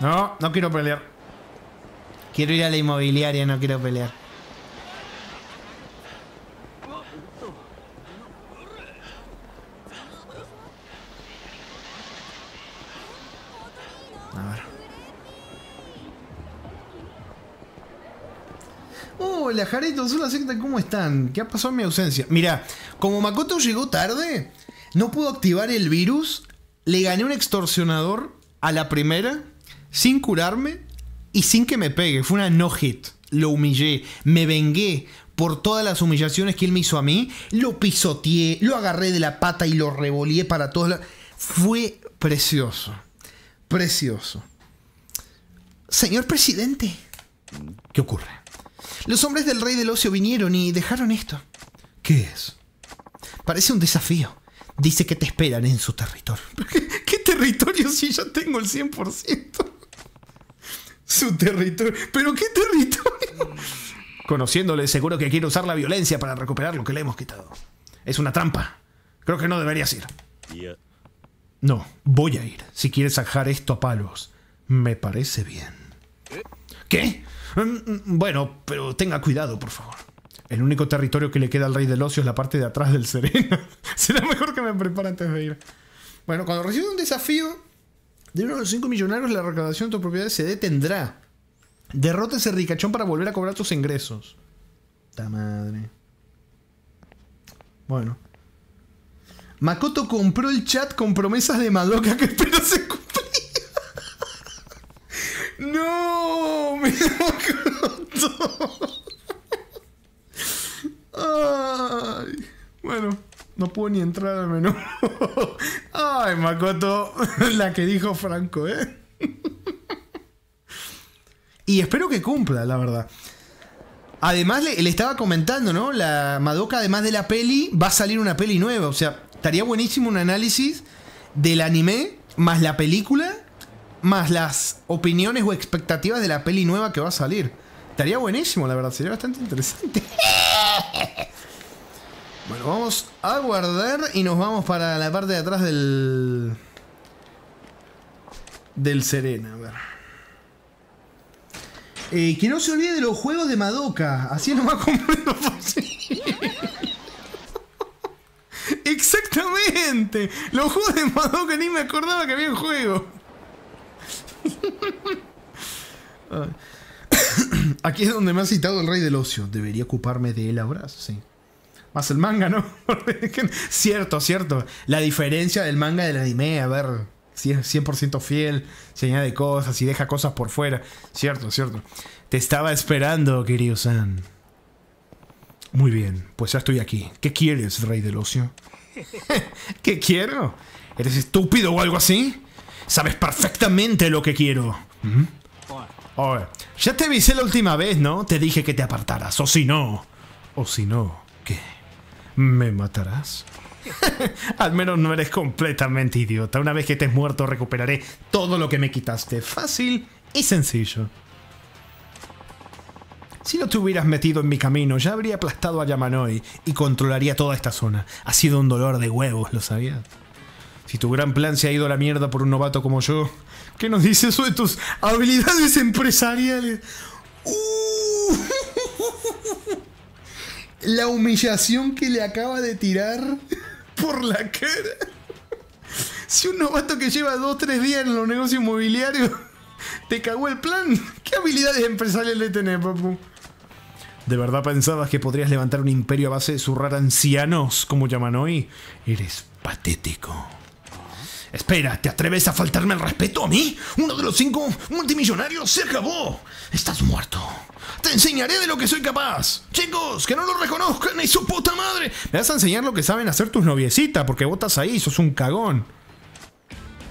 No, no quiero pelear. Quiero ir a la inmobiliaria, no quiero pelear. Hola, Jaretos, hola secta, ¿cómo están? ¿Qué ha pasado en mi ausencia? Mira, como Makoto llegó tarde, no pudo activar el virus, le gané un extorsionador a la primera, sin curarme y sin que me pegue. Fue una no hit. Lo humillé, me vengué por todas las humillaciones que él me hizo a mí. Lo pisoteé, lo agarré de la pata y lo revolé para todos. Fue precioso. Precioso. Señor presidente. ¿Qué ocurre? Los hombres del rey del ocio vinieron y dejaron esto. ¿Qué es? Parece un desafío. Dice que te esperan en su territorio. [laughs] ¿Qué, qué territorio si ya tengo el 100%? Su territorio. ¿Pero qué territorio? Conociéndole, seguro que quiere usar la violencia para recuperar lo que le hemos quitado. Es una trampa. Creo que no deberías ir. No, voy a ir. Si quieres sacar esto a palos. Me parece bien. ¿Qué? Mm, mm, Bueno, pero tenga cuidado, por favor. El único territorio que le queda al rey del ocio es la parte de atrás del Serena. [laughs] Será mejor que me prepare antes de ir. Bueno, cuando reciba un desafío de uno de los cinco millonarios, la recaudación de tu propiedad se detendrá. Derrota ese ricachón para volver a cobrar tus ingresos. Ta madre. Bueno. Makoto compró el chat con promesas de Madoka que [laughs] espero se cumplía. ¡No! [laughs] ¡Me! Ay. Bueno, no puedo ni entrar al menú. [laughs] Ay, Makoto, [laughs] la que dijo Franco, ¿eh? Y espero que cumpla, la verdad. Además, le, le estaba comentando, ¿no? La Madoka, además de la peli, va a salir una peli nueva. O sea, estaría buenísimo un análisis del anime, más la película, más las opiniones o expectativas de la peli nueva que va a salir. Estaría buenísimo, la verdad. Sería bastante interesante. [laughs] Bueno, vamos a guardar y nos vamos para la parte de atrás del. Del Serena, a ver. Eh, que no se olvide de los juegos de Madoka. Así es lo más completo [laughs] posible. Exactamente. Los juegos de Madoka ni me acordaba que había un juego. Aquí es donde me ha citado el rey del ocio. Debería ocuparme de él ahora, sí. Más el manga, ¿no? [laughs] cierto, cierto. La diferencia del manga del anime, a ver, si es 100% fiel, si añade cosas, si deja cosas por fuera. Cierto, cierto. Te estaba esperando, querido San. Muy bien, pues ya estoy aquí. ¿Qué quieres, rey del ocio? [laughs] ¿Qué quiero? ¿Eres estúpido o algo así? Sabes perfectamente lo que quiero. ¿Mm? Oye, ya te avisé la última vez, ¿no? Te dije que te apartaras, o si no. O si no, ¿qué? ¿Me matarás? [laughs] Al menos no eres completamente idiota. Una vez que estés muerto recuperaré todo lo que me quitaste. Fácil y sencillo. Si no te hubieras metido en mi camino, ya habría aplastado a Yamanoi y controlaría toda esta zona. Ha sido un dolor de huevos, ¿lo sabías? Si tu gran plan se ha ido a la mierda por un novato como yo, ¿qué nos dices eso de tus habilidades empresariales? Uh. La humillación que le acaba de tirar por la cara. Si un novato que lleva 2 3 días en los negocios inmobiliarios te cagó el plan, ¿qué habilidades empresariales le tenés, papu? ¿De verdad pensabas que podrías levantar un imperio a base de zurrar ancianos como llaman hoy? Eres patético. Espera, ¿te atreves a faltarme el respeto a mí? Uno de los cinco multimillonarios se acabó. Estás muerto. Te enseñaré de lo que soy capaz. Chicos, que no lo reconozcan ni su puta madre. Me vas a enseñar lo que saben hacer tus noviecitas, porque vos estás ahí, sos un cagón.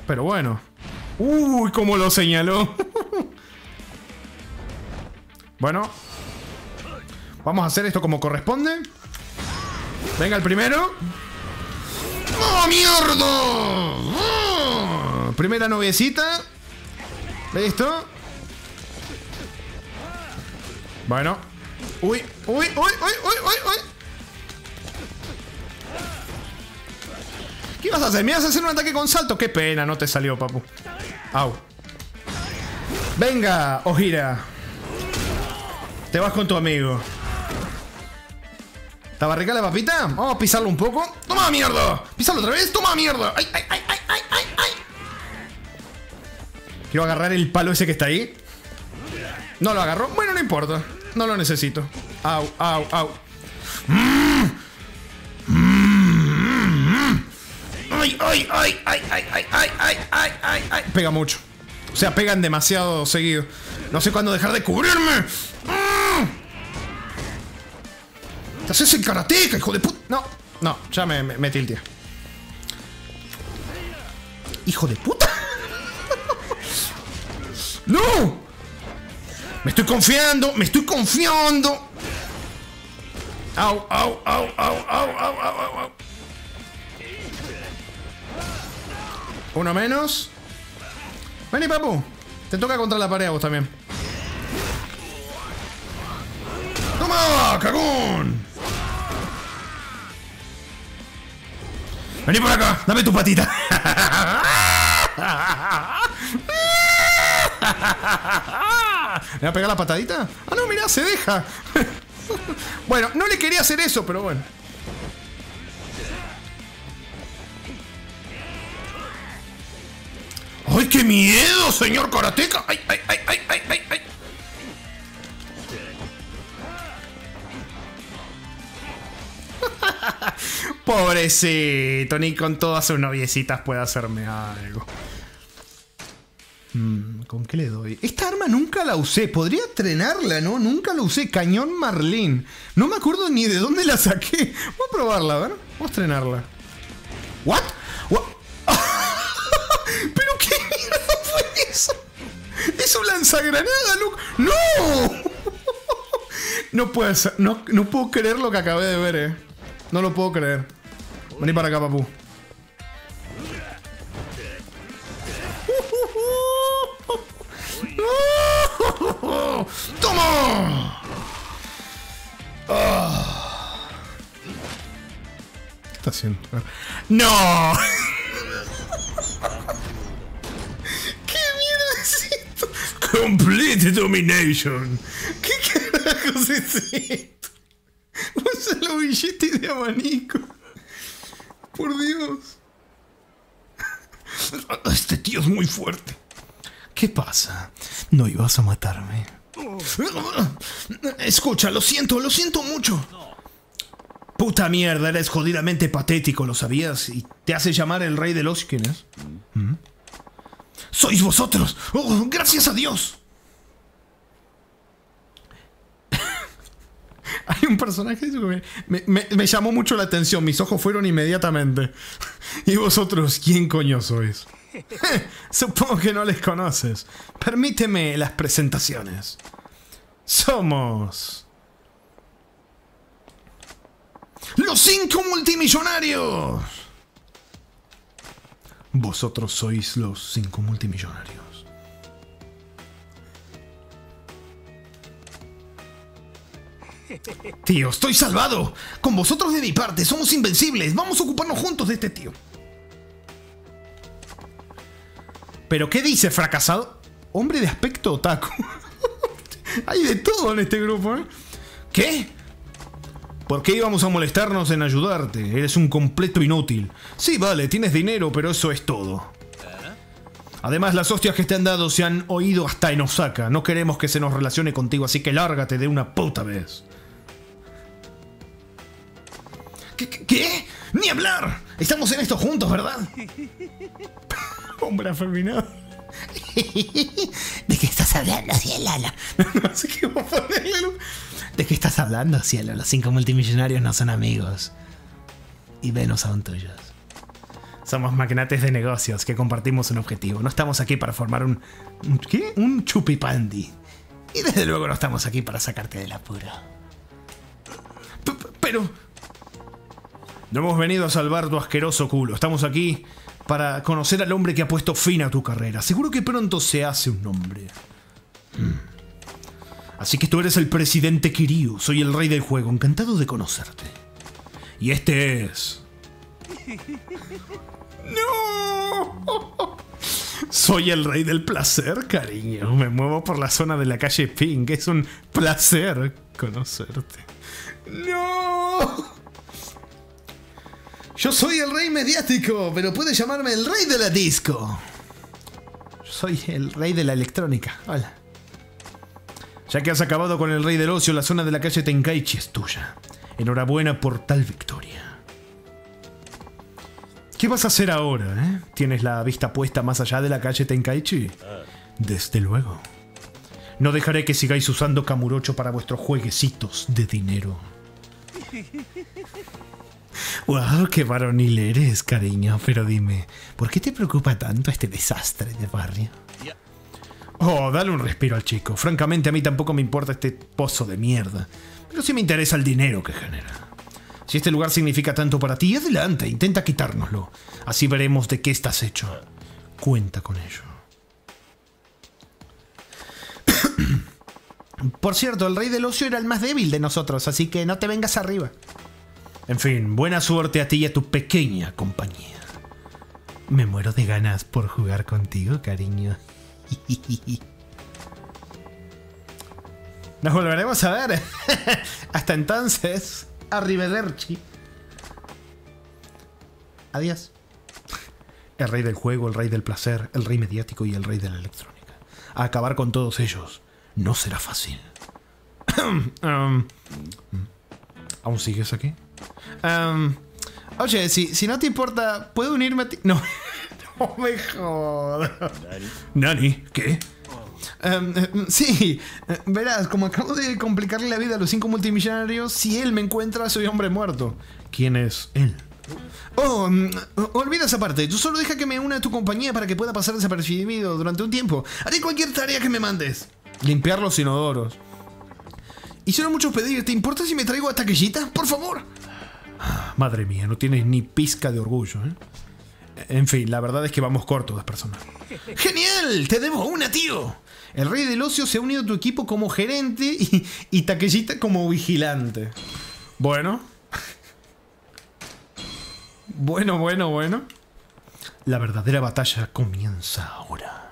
Pero bueno. Uy, cómo lo señaló. [laughs] bueno. Vamos a hacer esto como corresponde. Venga el primero. ¡Oh, mierda! ¡Oh! Primera noviecita. Listo. Bueno. Uy, uy, uy, uy, uy, uy, uy. ¿Qué ibas a hacer? ¿Me ibas a hacer un ataque con salto? Qué pena, no te salió, papu. Au. Venga, Ojira. Te vas con tu amigo. ¿Estaba rica la papita? Vamos a pisarlo un poco. ¡Toma mierda! ¡Písalo otra vez! ¡Toma mierda! ¡Ay, ay, ay, ay, ay, ay, ay! Quiero agarrar el palo ese que está ahí. No lo agarro. Bueno, no importa. No lo necesito. Au, au, au. Ay, ay, ay, ay, ay, ay, ay, ay, ay, ay, ay. Pega mucho. O sea, pegan demasiado seguido. No sé cuándo dejar de cubrirme. ¡Te haces el karateca, hijo de puta! No, no, ya me, me, me ¡Hijo de puta! [laughs] ¡No! Me estoy confiando, me estoy confiando. Au, au, au, au, au, au, au, au. Uno menos. Vení, papu. Te toca contra la pared a vos también. ¡Toma, cagón! Vení por acá, dame tu patita. ¿Me va a pegar la patadita? Ah, no, mirá, se deja. bueno, no le quería hacer eso, pero bueno. ¡Ay, qué miedo, señor karateca! ¡Ay, ay, ay, ay, ay, ay! [laughs] Pobrecito, ni con todas sus noviecitas puede hacerme algo. Mm, ¿Con qué le doy? Esta arma nunca la usé. Podría entrenarla, ¿no? Nunca la usé. Cañón Marlin. No me acuerdo ni de dónde la saqué. Voy a probarla, a ver. Vamos a estrenarla. ¿What? What? [laughs] ¿Pero qué mierda fue eso? ¡Es un lanzagranada, loco! ¡No! [laughs] No puede ser. No, no puedo creer lo que acabé de ver, eh. No lo puedo creer. Vení para acá, papu. [laughs] ¡Toma! Ah. ¿Qué está haciendo? ¡No! [laughs] ¿Qué mierda es esto? Complete Domination. ¿Qué carajos es esto? [laughs] Usa los billetes de abanico. Por Dios. [laughs] Este tío es muy fuerte. ¿Qué pasa? ¿No ibas a matarme? [laughs] Escucha, lo siento, lo siento mucho. Puta mierda, eres jodidamente patético, ¿lo sabías? Y te hace llamar el rey de los... ¿Quién es? ¿Mm? ¡Sois vosotros! ¡Oh, gracias a Dios! [laughs] Hay un personaje que me, llamó mucho la atención. Mis ojos fueron inmediatamente. [laughs] ¿Y vosotros quién coño sois? [laughs] Supongo que no les conoces. Permíteme las presentaciones. Somos... ¡Los cinco multimillonarios! Vosotros sois los cinco multimillonarios. Tío, estoy salvado. Con vosotros de mi parte, somos invencibles. Vamos a ocuparnos juntos de este tío. ¿Pero qué dice, fracasado? Hombre de aspecto otaku. [laughs] Hay de todo en este grupo, ¿eh? ¿Qué? ¿Por qué íbamos a molestarnos en ayudarte? Eres un completo inútil. Sí, vale, tienes dinero, pero eso es todo. Además, las hostias que te han dado se han oído hasta en Osaka. No queremos que se nos relacione contigo, así que lárgate de una puta vez. ¿Qué? qué- qué? ¡Ni hablar! Estamos en esto juntos, ¿verdad? [laughs] Hombre afeminado. ¿De qué estás hablando, cielo? no sé qué voy a. ¿no? ¿De qué estás hablando, cielo? Los cinco multimillonarios no son amigos. Y menos son tuyos. Somos magnates de negocios que compartimos un objetivo. No estamos aquí para formar un. un- ¿Qué? Un chupipandi. Y desde luego no estamos aquí para sacarte del apuro. P- Pero. No hemos venido a salvar tu asqueroso culo. Estamos aquí para conocer al hombre que ha puesto fin a tu carrera. Seguro que pronto se hace un nombre. Hmm. Así que tú eres el presidente Kiryu. Soy el rey del juego. Encantado de conocerte. Y este es. [laughs] ¡No! [laughs] Soy el rey del placer, cariño. Me muevo por la zona de la calle Pink. Es un placer conocerte. ¡No! Yo soy el rey mediático, pero puedes llamarme el rey de la disco. Soy el rey de la electrónica. Hola. Ya que has acabado con el rey del ocio, la zona de la calle Tenkaichi es tuya. Enhorabuena por tal victoria. ¿Qué vas a hacer ahora, eh? ¿Tienes la vista puesta más allá de la calle Tenkaichi? Desde luego. No dejaré que sigáis usando Kamurocho para vuestros jueguecitos de dinero. [laughs] Wow, qué varonil eres, cariño. Pero dime, ¿por qué te preocupa tanto este desastre de barrio? Oh, dale un respiro al chico. Francamente, a mí tampoco me importa este pozo de mierda. Pero sí me interesa el dinero que genera. Si este lugar significa tanto para ti, adelante, intenta quitárnoslo. Así veremos de qué estás hecho. Cuenta con ello. [coughs] Por cierto, el rey del ocio era el más débil de nosotros, así que no te vengas arriba. En fin, buena suerte a ti y a tu pequeña compañía. Me muero de ganas por jugar contigo, cariño. [laughs] Nos volveremos a ver. [laughs] Hasta entonces, arrivederci. Adiós. El rey del juego, el rey del placer, el rey mediático y el rey de la electrónica. A acabar con todos ellos no será fácil. [coughs] Um, ¿Aún sigues aquí? Um, oye, si, si no te importa, ¿puedo unirme a ti? No, [laughs] no me jodas. Nani, ¿qué? em, sí, verás, como acabo de complicarle la vida a los cinco multimillonarios, si él me encuentra, soy hombre muerto. ¿Quién es él? Oh, mm, olvida esa parte. Tú solo deja que me una a tu compañía para que pueda pasar desapercibido durante un tiempo. Haré cualquier tarea que me mandes. Limpiar los inodoros. Hicieron muchos pedidos. ¿Te importa si me traigo esta quillita? Por favor. Madre mía, no tienes ni pizca de orgullo, ¿eh? En fin, la verdad es que vamos cortos de personal. [laughs] ¡Genial! ¡Te debo una, tío! El rey del ocio se ha unido a tu equipo como gerente y, y como vigilante. Bueno. Bueno, bueno, bueno. La verdadera batalla comienza ahora.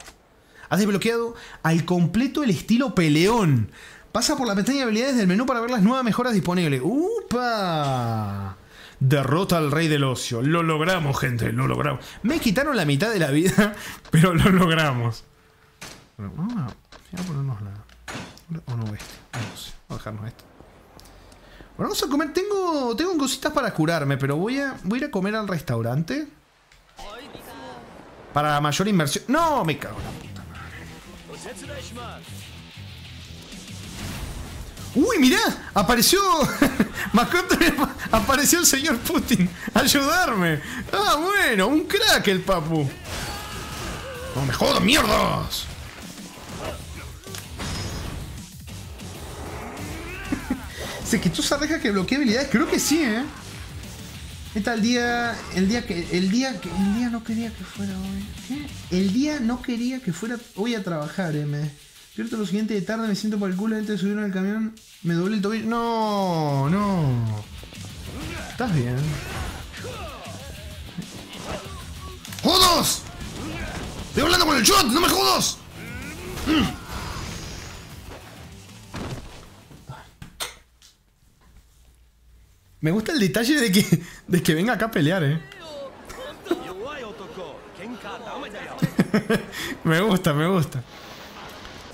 Has desbloqueado al completo el estilo peleón. Pasa por la pestaña de habilidades del menú para ver las nuevas mejoras disponibles. ¡Upa! Derrota al rey del ocio. Lo logramos, gente, lo logramos. Me quitaron la mitad de la vida, [laughs] pero lo logramos. Bueno, vamos a, ponernos la. O no, este. Vamos, a dejarnos esto. Bueno, vamos a comer. Tengo, tengo cositas para curarme, pero voy a, voy a ir a comer al restaurante. Para mayor inversión. No, me cago en la puta madre. Uy, mirá, apareció. [laughs] Apareció el señor Putin. Ayudarme. Ah, bueno, un crack el papu. No me jodas, mierdas. ¿Se quitó esa reja que bloquea habilidades? Creo que sí, ¿eh? Está el día. El día que. El día que. El día no quería que fuera hoy. ¿Qué? El día no quería que fuera hoy a trabajar, eh. Despierto lo siguiente de tarde, me siento por el culo antes de subirme al camión. Me doblé el tobillo. No, no. ¿Estás bien? ¡Jodos! ¡Estoy hablando con el shot! ¡No me jodas! Me gusta el detalle de que, de que venga acá a pelear, eh. [laughs] me gusta, me gusta.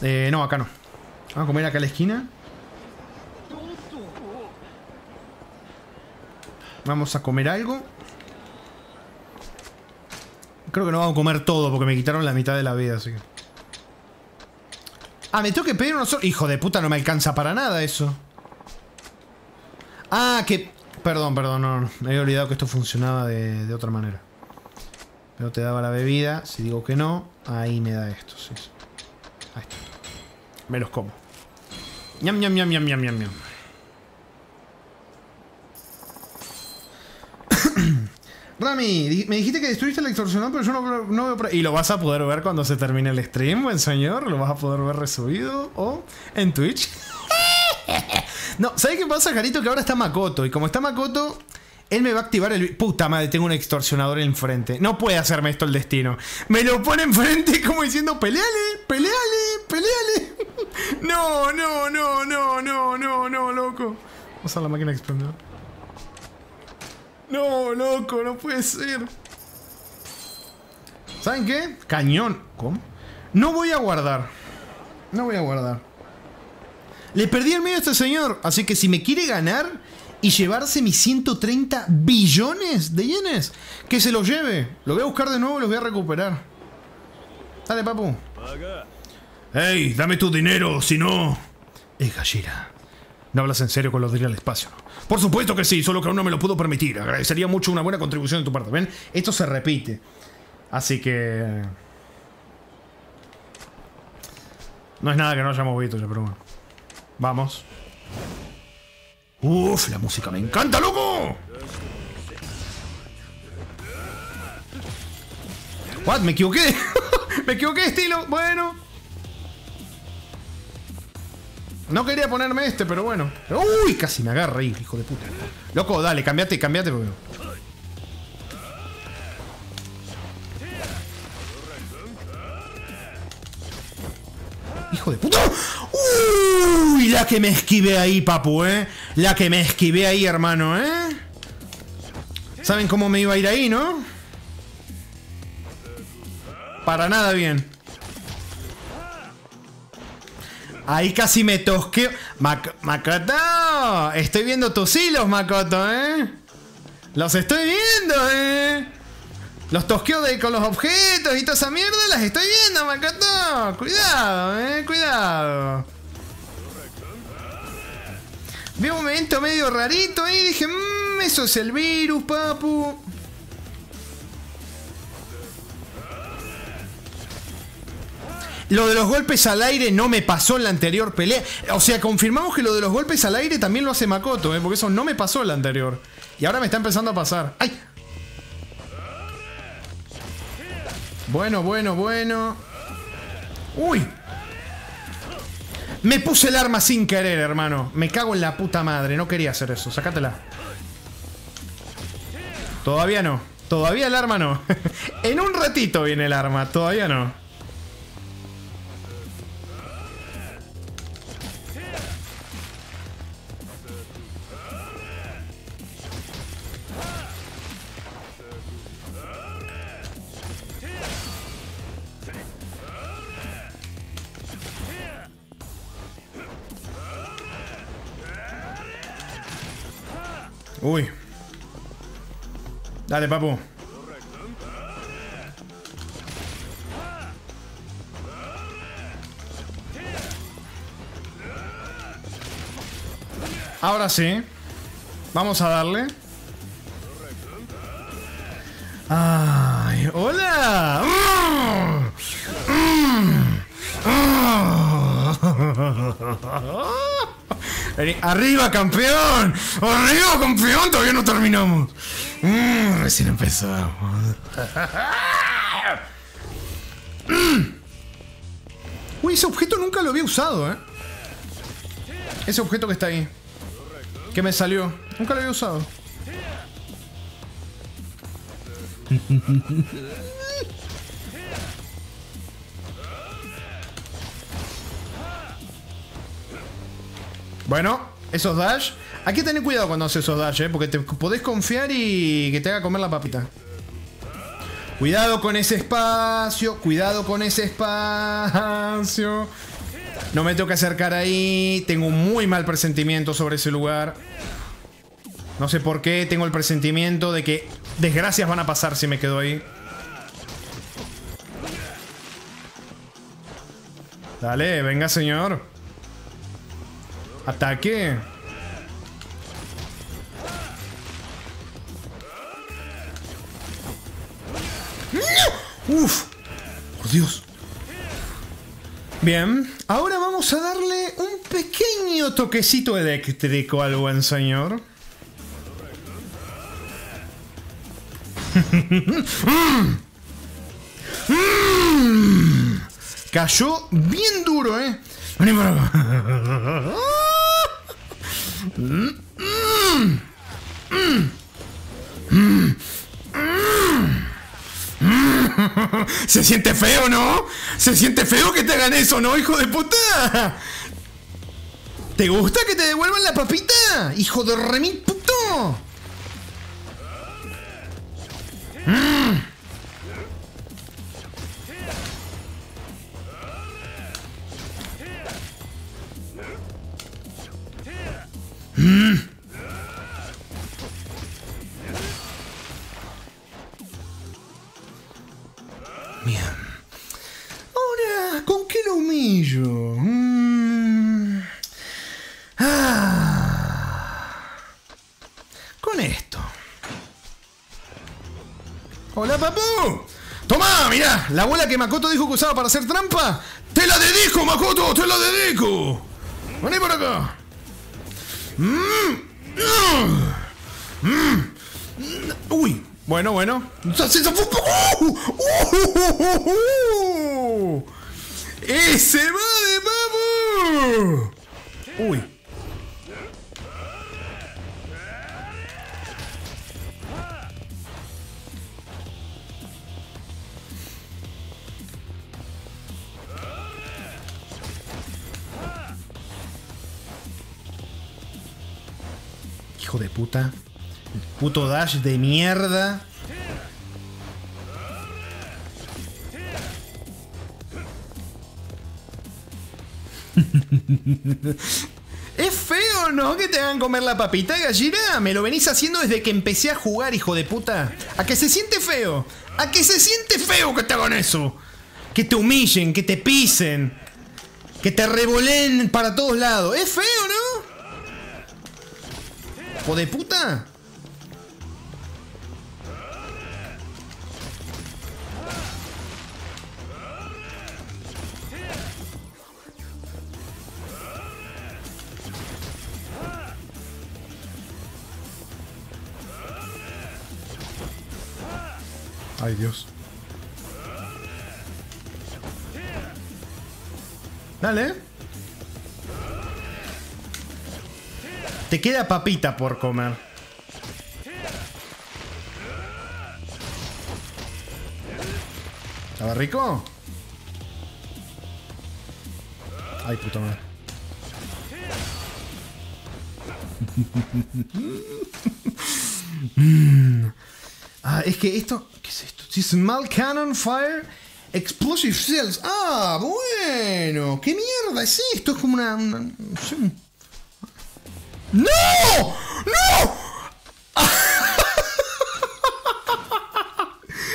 Eh, no, acá no. Vamos a comer acá a la esquina. Vamos a comer algo. Creo que no vamos a comer todo porque me quitaron la mitad de la vida, así que. Ah, me tengo que pedir uno solo. Hijo de puta, no me alcanza para nada eso. Ah, que... Perdón, perdón, no, no. Me había olvidado que esto funcionaba de, otra manera. Pero te daba la bebida. Si digo que no, ahí me da esto. Sí. Ahí está. Me los como. Ñam, ñam, ñam, ñam, ñam, ñam, ñam. [coughs] Rami, me dijiste que destruiste el extorsionador, pero yo no, veo... por- Y lo vas a poder ver cuando se termine el stream, buen señor. Lo vas a poder ver resubido o en Twitch. [laughs] No, ¿sabes qué pasa, Jarito? Que ahora está Makoto. Y como está Makoto, él me va a activar el. Puta madre, tengo un extorsionador enfrente. No puede hacerme esto el destino. Me lo pone enfrente como diciendo: peleale, peleale, peleale. [laughs] No, no, no, no, no, no, no, loco. Vamos a la máquina expendedora. No, loco, no puede ser. ¿Saben qué? Cañón. ¿Cómo? No voy a guardar. No voy a guardar. Le perdí el medio a este señor. Así que si me quiere ganar y llevarse mis 130 billones de yenes, que se los lleve. Lo voy a buscar de nuevo y los voy a recuperar. Dale, papu. ¡Ey! Dame tu dinero, si no. Es gallera. No hablas en serio con los de ir al espacio, ¿no? Por supuesto que sí, solo que aún no me lo puedo permitir. Agradecería mucho una buena contribución de tu parte. ¿Ven? Esto se repite. Así que. No es nada que no hayamos visto ya, pero bueno. Vamos. Uf, la música me encanta, loco. What? Me equivoqué. [laughs] me equivoqué estilo. Bueno. No quería ponerme este, pero bueno. Uy, casi me agarra ahí, hijo de puta. Loco, dale, cambiate, cambiate. Porque... Hijo de puta. La que me esquivé ahí, papu, eh. La que me esquivé ahí, hermano, eh. ¿Saben cómo me iba a ir ahí, no? Para nada bien. Ahí casi me tosqueo. Mac estoy viendo tus hilos, Makoto, ¿eh? Los estoy viendo, ¿eh? Los tosqueos de, con los objetos y toda esa mierda las estoy viendo, Makoto. Cuidado, eh, cuidado. Vi un momento medio rarito ahí dije, mmm, eso es el virus, papu. Lo de los golpes al aire no me pasó en la anterior pelea. O sea, confirmamos que lo de los golpes al aire también lo hace Makoto, ¿eh? porque eso no me pasó en la anterior. Y ahora me está empezando a pasar. ¡Ay! Bueno, bueno, bueno. ¡Uy! Me puse el arma sin querer, hermano. Me cago en la puta madre. No quería hacer eso. Sácatela. Todavía no. Todavía el arma no. [laughs] en un ratito viene el arma. Todavía no. Uy. Dale, papu. Ahora sí. Vamos a darle. Ay, hola. Arriba, campeón. Arriba, campeón. Todavía no terminamos. Mm, recién empezamos. Uy, ese objeto nunca lo había usado, ¿eh? Ese objeto que está ahí. Que me salió. Nunca lo había usado. Bueno, esos dash. Hay que tener cuidado cuando haces esos dash, ¿eh? Porque te podés confiar y que te haga comer la papita. Cuidado con ese espacio. Cuidado con ese espacio. No me tengo que acercar ahí. Tengo un muy mal presentimiento sobre ese lugar. No sé por qué. Tengo el presentimiento de que desgracias van a pasar si me quedo ahí. Dale, venga señor. Ataque. Uf. Por Dios. Bien, ahora vamos a darle un pequeño toquecito eléctrico al buen señor. [laughs] Cayó bien duro, ¿eh? [laughs] Se siente feo, ¿no? Se siente feo que te hagan eso, ¿no, hijo de puta? ¿Te gusta que te devuelvan la papita? Hijo de remil puto. Bien. Ahora, ¿con qué lo humillo? Mm. Ah. Con esto. Hola, papu. Toma, mira, la bola que Makoto dijo que usaba para hacer trampa. ¡Te la dedico, Makoto! ¡Te la dedico! Vení por acá. Mm. Mm. Uy, bueno, bueno. ¡Ese va de papu! Uy. Hijo de puta. Puto dash de mierda. [laughs] es feo, ¿no? Que te hagan comer la papita gallina. Me lo venís haciendo desde que empecé a jugar, hijo de puta. ¿A que se siente feo? ¿A que se siente feo que te hagan eso? Que te humillen, que te pisen. Que te revolen para todos lados. Es feo, ¿no? ¿Hijo de puta? Ay, Dios. Dale. Te queda papita por comer. ¿Estaba rico? Ay, puta madre. [laughs] Ah, es que esto. ¿Qué es esto? Small Cannon Fire Explosive Cells. Ah, bueno. ¿Qué mierda es esto? Es como una. ¡No! ¡No! [laughs]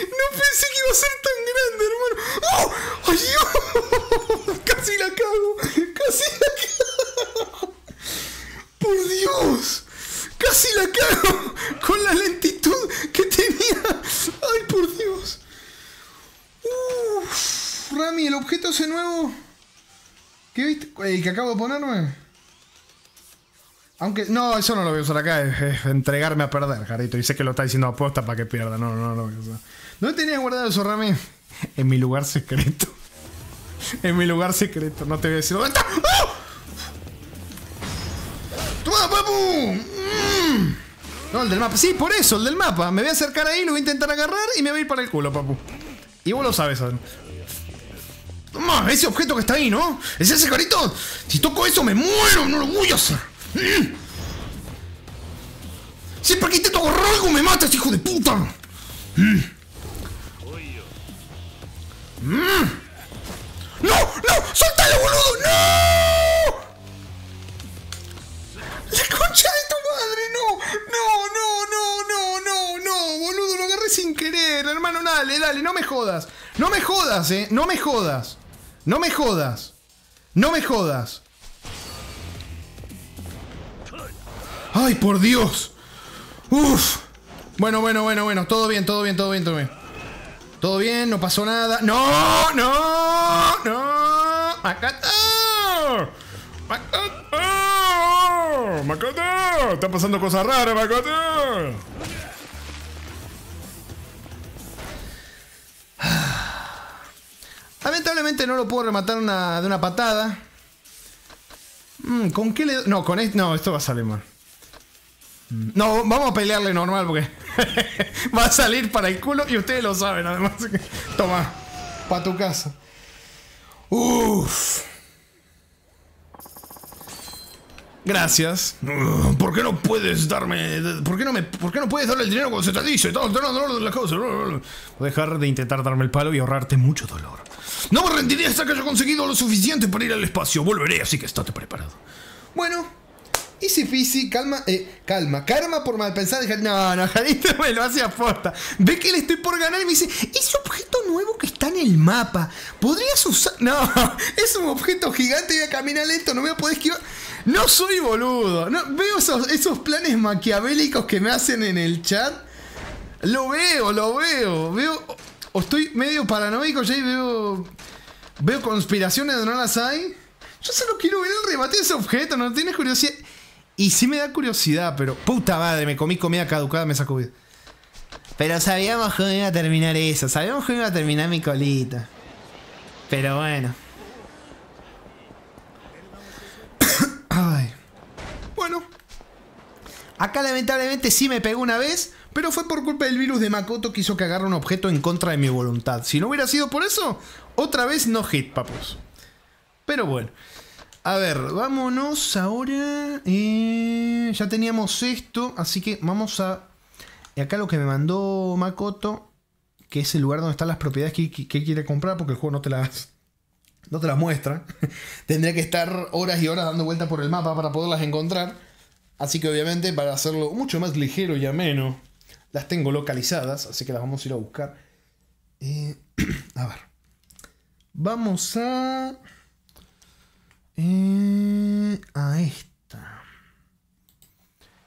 No pensé que iba a ser tan grande, hermano. ¡Oh! ¡Ay, Dios! [laughs] Casi la cago. Casi la cago. Por Dios. Casi la cago. Con la lentitud que tenía. Ay, por Dios. Uf, Rami, el objeto ese nuevo. ¿Qué viste? El que acabo de ponerme. Aunque, no, eso no lo voy a usar acá, es, entregarme a perder, Jarito. Y sé que lo está diciendo aposta para que pierda. No, no, no lo voy a usar. ¿Dónde tenías guardado eso, Rami? En mi lugar secreto. [laughs] En mi lugar secreto, no te voy a decir dónde está. ¡Oh! ¡Toma, papu! Mm. No, el del mapa. Sí, por eso, el del mapa. Me voy a acercar ahí, lo voy a intentar agarrar y me voy a ir para el culo, papu. Y vos lo sabes, ¿sabes? Toma, ese objeto que está ahí, ¿no? ¿Es ese carito? Si toco eso me muero, no lo voy a hacer. Siempre que intento agarrar algo me matas, hijo de puta. ¡No! ¡No! ¡Soltalo, boludo! ¡No! ¡La concha de tu madre! ¡No! ¡No, no, no, no, no, no! Boludo, lo agarré sin querer, hermano. Dale, dale, no me jodas. No me jodas, eh. No me jodas. No me jodas. No me jodas. ¡Ay, por Dios! ¡Uf! Bueno, bueno, bueno, bueno. Todo bien, todo bien, todo bien, todo bien. Todo bien, no pasó nada. ¡No! ¡No! ¡No! ¡Makoto! ¡Makoto! ¡Makoto! Están pasando cosas raras, Makoto. Lamentablemente no lo puedo rematar de una patada. Mm, ¿Con qué le.? No, con esto. No, esto va a salir mal. No, vamos a pelearle normal porque [laughs] va a salir para el culo y ustedes lo saben además. Toma, para tu casa. Uff. Gracias. ¿Por qué no puedes darme.? ¿Por qué no, me, ¿Por qué no puedes darle el dinero cuando se te dice? Estamos tratando de las cosas. Voy a dejar de intentar darme el palo y ahorrarte mucho dolor. No me rendiré hasta que haya conseguido lo suficiente para ir al espacio. Volveré, así que estate preparado. Bueno, easy peasy, calma, eh, calma, karma por mal pensar. No, no, Jarito me lo hace aposta. Ve que le estoy por ganar y me dice, ese objeto nuevo que está en el mapa, ¿podrías usar? No, [laughs] es un objeto gigante voy a caminar lento, no voy a poder esquivar. No soy boludo, veo esos, planes maquiavélicos que me hacen en el chat. Lo veo, lo veo, veo, o estoy medio paranoico ya y veo, veo conspiraciones donde no las hay. Yo solo quiero ver el remate de ese objeto, no tienes curiosidad. Y sí me da curiosidad, pero puta madre, me comí comida caducada, me sacó vida. Pero sabíamos cómo iba a terminar eso, sabíamos cómo iba a terminar mi colita. Pero bueno. Ay. Bueno. Acá lamentablemente sí me pegó una vez, pero fue por culpa del virus de Makoto que hizo que agarre un objeto en contra de mi voluntad. Si no hubiera sido por eso, otra vez no hit, papus. Pero bueno. A ver, vámonos ahora. eh, ya teníamos esto, así que vamos a... Acá lo que me mandó Makoto, que es el lugar donde están las propiedades que quiere comprar, porque el juego no te las, [laughs] no te las muestra. [laughs] Tendría que estar horas y horas dando vueltas por el mapa para poderlas encontrar. Así que obviamente para hacerlo mucho más ligero y ameno, las tengo localizadas, así que las vamos a ir a buscar. Eh, [clears throat] a ver. Vamos a... eh, a esta.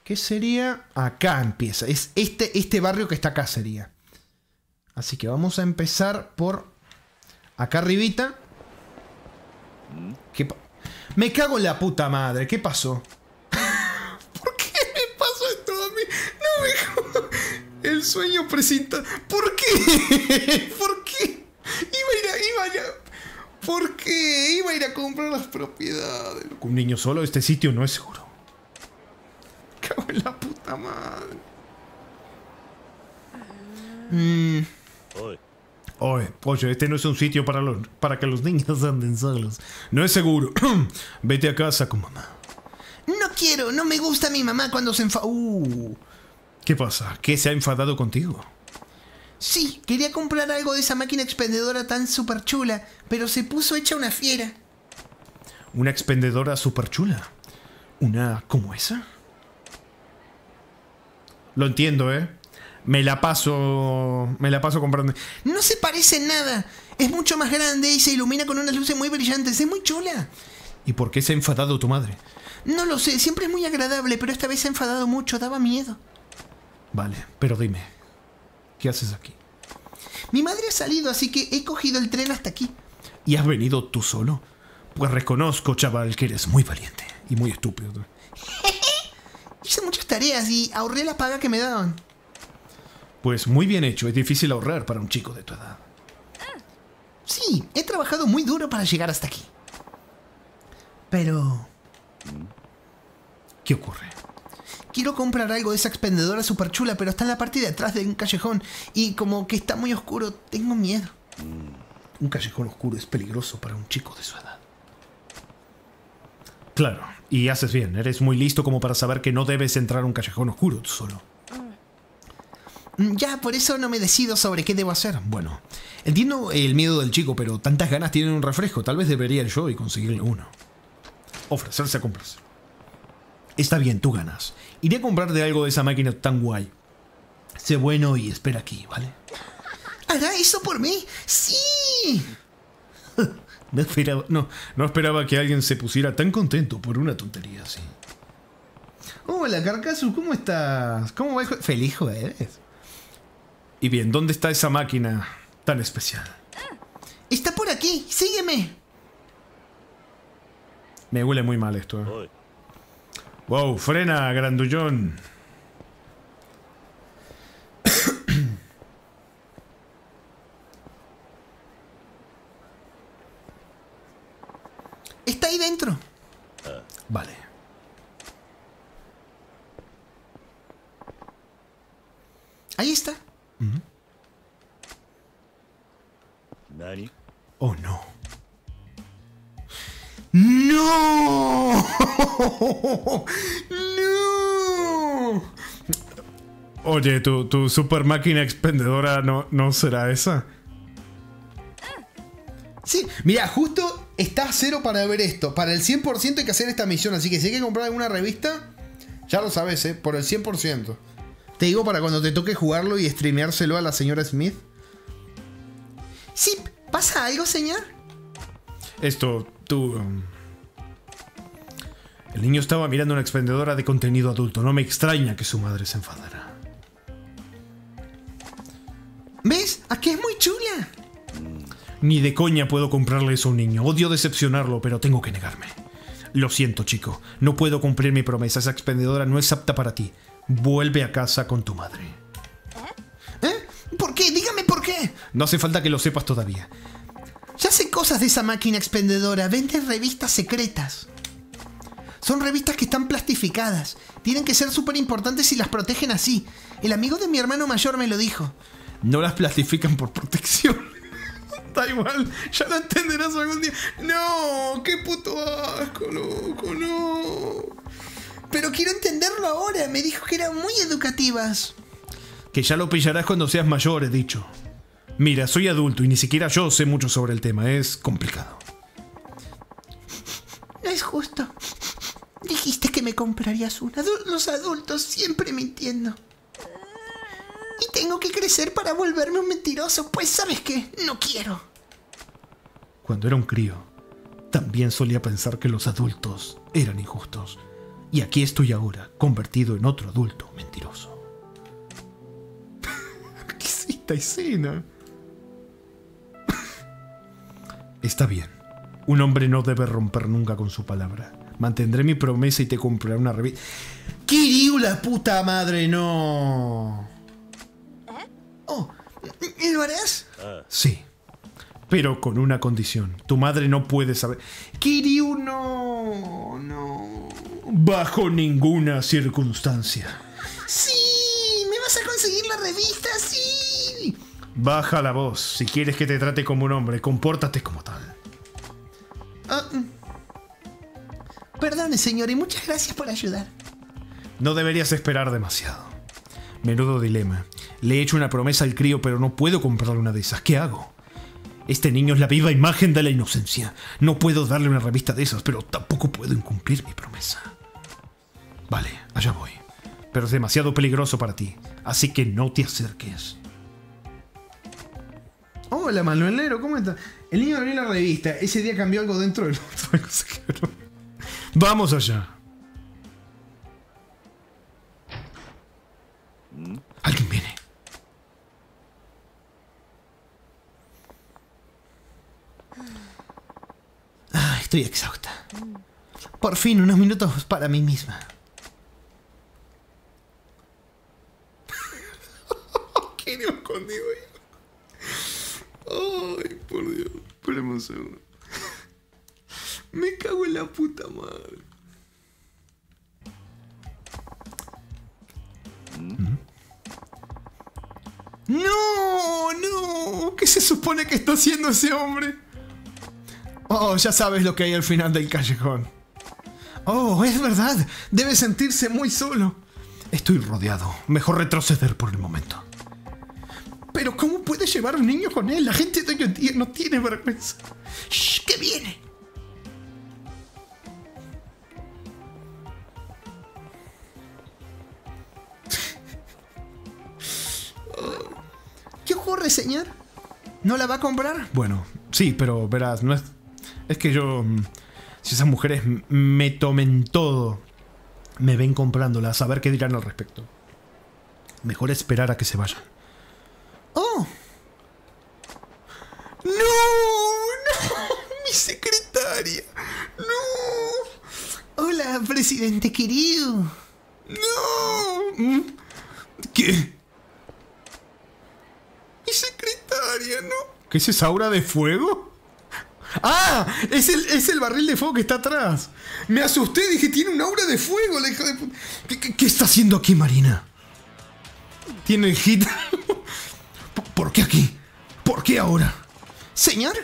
¿Qué sería? Acá empieza. Es este, este barrio que está acá sería. Así que vamos a empezar por acá arribita. ¿Qué me cago en la puta madre. ¿Qué pasó? [laughs] ¿Por qué me pasó esto a mí? No me. El sueño presenta. ¿Por qué? [laughs] ¿Por qué? Iba a ir a, iba a ir a- ¿Por qué? Iba a ir a comprar las propiedades. Un niño solo, este sitio no es seguro. Cago en la puta madre. Mm, Oye, oye, este no es un sitio para, los, para que los niños [laughs] anden solos. No es seguro. [clears throat] Vete a casa con mamá. no quiero, no me gusta mi mamá cuando se enfada. Uh. ¿Qué pasa? ¿Qué se ha enfadado contigo? Sí, quería comprar algo de esa máquina expendedora tan super chula, pero se puso hecha una fiera. Una expendedora súper chula. ¿Una como esa? Lo entiendo, ¿eh? Me la paso. Me la paso comprando. No se parece en nada. Es mucho más grande y se ilumina con unas luces muy brillantes. Es muy chula. ¿Y por qué se ha enfadado tu madre? No lo sé, siempre es muy agradable, pero esta vez se ha enfadado mucho, daba miedo. Vale, pero dime. ¿Qué haces aquí? Mi madre ha salido, así que he cogido el tren hasta aquí. ¿Y has venido tú solo? Pues reconozco, chaval, que eres muy valiente y muy estúpido. [laughs] Hice muchas tareas y ahorré la paga que me daban. Pues muy bien hecho, es difícil ahorrar para un chico de tu edad. Sí, he trabajado muy duro para llegar hasta aquí. Pero ¿Qué ocurre? Quiero comprar algo de esa expendedora super chula, pero está en la parte de atrás de un callejón y como que está muy oscuro, tengo miedo. Un callejón oscuro es peligroso para un chico de su edad. Claro, y haces bien, eres muy listo como para saber que no debes entrar a un callejón oscuro tú solo. Mm, Ya, por eso no me decido sobre qué debo hacer. Bueno, entiendo el miedo del chico, pero tantas ganas tiene un refresco, tal vez debería ir yo y conseguirle uno. Ofrecerse a comprarse. Está bien, tú ganas. Iré a comprar de algo de esa máquina tan guay. Sé bueno y espera aquí, ¿vale? ¿Hará eso por mí? ¡Sí! [laughs] No esperaba, no, no esperaba que alguien se pusiera tan contento por una tontería así. Hola, Carcasu, ¿cómo estás? ¿Cómo va? el jue- Feliz jueves. Y bien, ¿dónde está esa máquina tan especial? Está por aquí, sígueme. Me huele muy mal esto. ¿eh? Wow, frena, grandullón. [coughs] Está ahí dentro. Vale. Ahí está. Oh no. ¡No! ¡No! Oye, tu, tu super máquina expendedora no, no será esa. Sí, mira, justo está a cero para ver esto. Para el 100% hay que hacer esta misión. Así que si hay que comprar alguna revista, ya lo sabes, ¿eh? Por el 100%. Te digo para cuando te toque jugarlo y streameárselo a la señora Smith. Sí, ¿pasa algo, señor? Esto, tú... um, El niño estaba mirando una expendedora de contenido adulto. No me extraña que su madre se enfadara. ¿Ves? Aquí es muy chula. Ni de coña puedo comprarle eso a un niño. Odio decepcionarlo, pero tengo que negarme. Lo siento, chico. No puedo cumplir mi promesa. Esa expendedora no es apta para ti. Vuelve a casa con tu madre. ¿Eh? ¿Por qué? Dígame por qué. No hace falta que lo sepas todavía. Ya sé cosas de esa máquina expendedora. Vende revistas secretas. Son revistas que están plastificadas. Tienen que ser súper importantes si las protegen así. El amigo de mi hermano mayor me lo dijo. No las plastifican por protección. [laughs] da igual, ya lo entenderás algún día. No, qué puto asco, loco, no. Pero quiero entenderlo ahora. Me dijo que eran muy educativas. Que ya lo pillarás cuando seas mayor, he dicho. Mira, soy adulto y ni siquiera yo sé mucho sobre el tema. Es complicado. injusto. Dijiste que me comprarías una. Los adultos siempre mintiendo. Y tengo que crecer para volverme un mentiroso. Pues sabes qué, no quiero. Cuando era un crío, también solía pensar que los adultos eran injustos. Y aquí estoy ahora, convertido en otro adulto mentiroso. [laughs] ¿Qué es esta escena? Está bien. Un hombre no debe romper nunca con su palabra. Mantendré mi promesa y te compraré una revista. Kiryu, la puta madre, no. Oh, ¿lo harás? Sí. Pero con una condición. Tu madre no puede saber. Kiryu, no. No. Bajo ninguna circunstancia. Sí, me vas a conseguir la revista, sí. Baja la voz. Si quieres que te trate como un hombre, compórtate como tal. Ah, mm. Perdone, señor, y muchas gracias por ayudar. No deberías esperar demasiado. Menudo dilema. Le he hecho una promesa al crío, pero no puedo comprarle una de esas. ¿Qué hago? Este niño es la viva imagen de la inocencia. No puedo darle una revista de esas, pero tampoco puedo incumplir mi promesa. Vale, allá voy. Pero es demasiado peligroso para ti, así que no te acerques. Hola, Manuelero, ¿cómo estás? El niño abrió la revista. Ese día cambió algo dentro del otro. [laughs] Vamos allá. Alguien viene. Ah, estoy exhausta. Por fin, unos minutos para mí misma. [laughs] ¿Quién iba escondido ahí? Ay, por Dios. Espérame un segundo. [laughs] Me cago en la puta madre. ¡No! ¡No! ¿Qué se supone que está haciendo ese hombre? Oh, ya sabes lo que hay al final del callejón. Oh, es verdad. Debe sentirse muy solo. Estoy rodeado. Mejor retroceder por el momento. Pero ¿cómo puede llevar a un niño con él? La gente de hoy en día no tiene vergüenza. ¡Shh! ¡Que viene! ¿Qué ocurre, señor? ¿No la va a comprar? Bueno, sí, pero verás, no es. Es que yo. mm, Si esas mujeres me tomen todo, me ven comprándolas, a ver qué dirán al respecto. Mejor esperar a que se vayan. ¡Oh! ¡No! ¡No! [laughs] ¡Mi secretaria! ¡No! Hola, presidente querido. ¡No! ¿Qué? ¡Mi secretaria, no! ¿Qué es esa aura de fuego? ¡Ah! Es el, es el barril de fuego que está atrás. Me asusté, dije, tiene un aura de fuego, la hija de puta. ¿Qué, qué- qué está haciendo aquí, Marina? ¿Tiene el hit? [laughs] ¿Por- ¿Por qué aquí? ¿Por qué ahora? ¿Señor?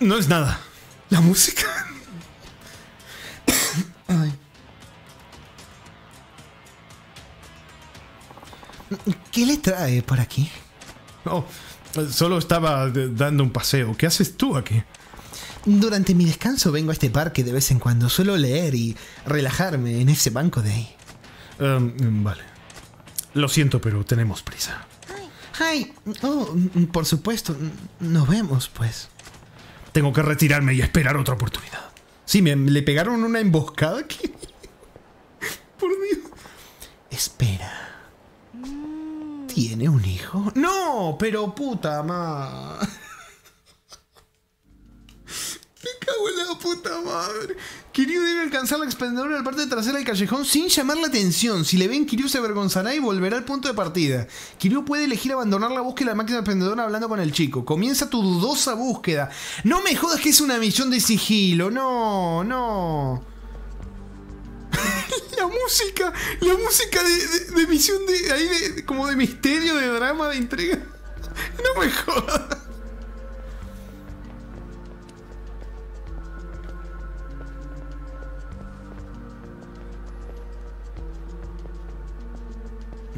No es nada. ¿La música? Ay. ¿Qué le trae por aquí? No, solo estaba dando un paseo. ¿Qué haces tú aquí? Durante mi descanso vengo a este parque de vez en cuando. Suelo leer y relajarme en ese banco de ahí. Em, vale. Lo siento, pero tenemos prisa. Ay, oh, mm, por supuesto. mm, Nos vemos, pues. Tengo que retirarme y esperar otra oportunidad. Sí, me, le pegaron una emboscada aquí. [laughs] Por Dios. Espera. ¿Tiene un hijo? No, pero puta ma. [laughs] Me cago en la puta madre. Kiryu debe alcanzar la expendedora de la parte trasera del callejón sin llamar la atención. Si le ven, Kiryu se avergonzará y volverá al punto de partida. Kiryu puede elegir abandonar la búsqueda de la máquina expendedora hablando con el chico. Comienza tu dudosa búsqueda. No me jodas que es una misión de sigilo. No, no. [laughs] la música, la música de, misión de ahí de, como de misterio, de drama, de intriga. No me jodas.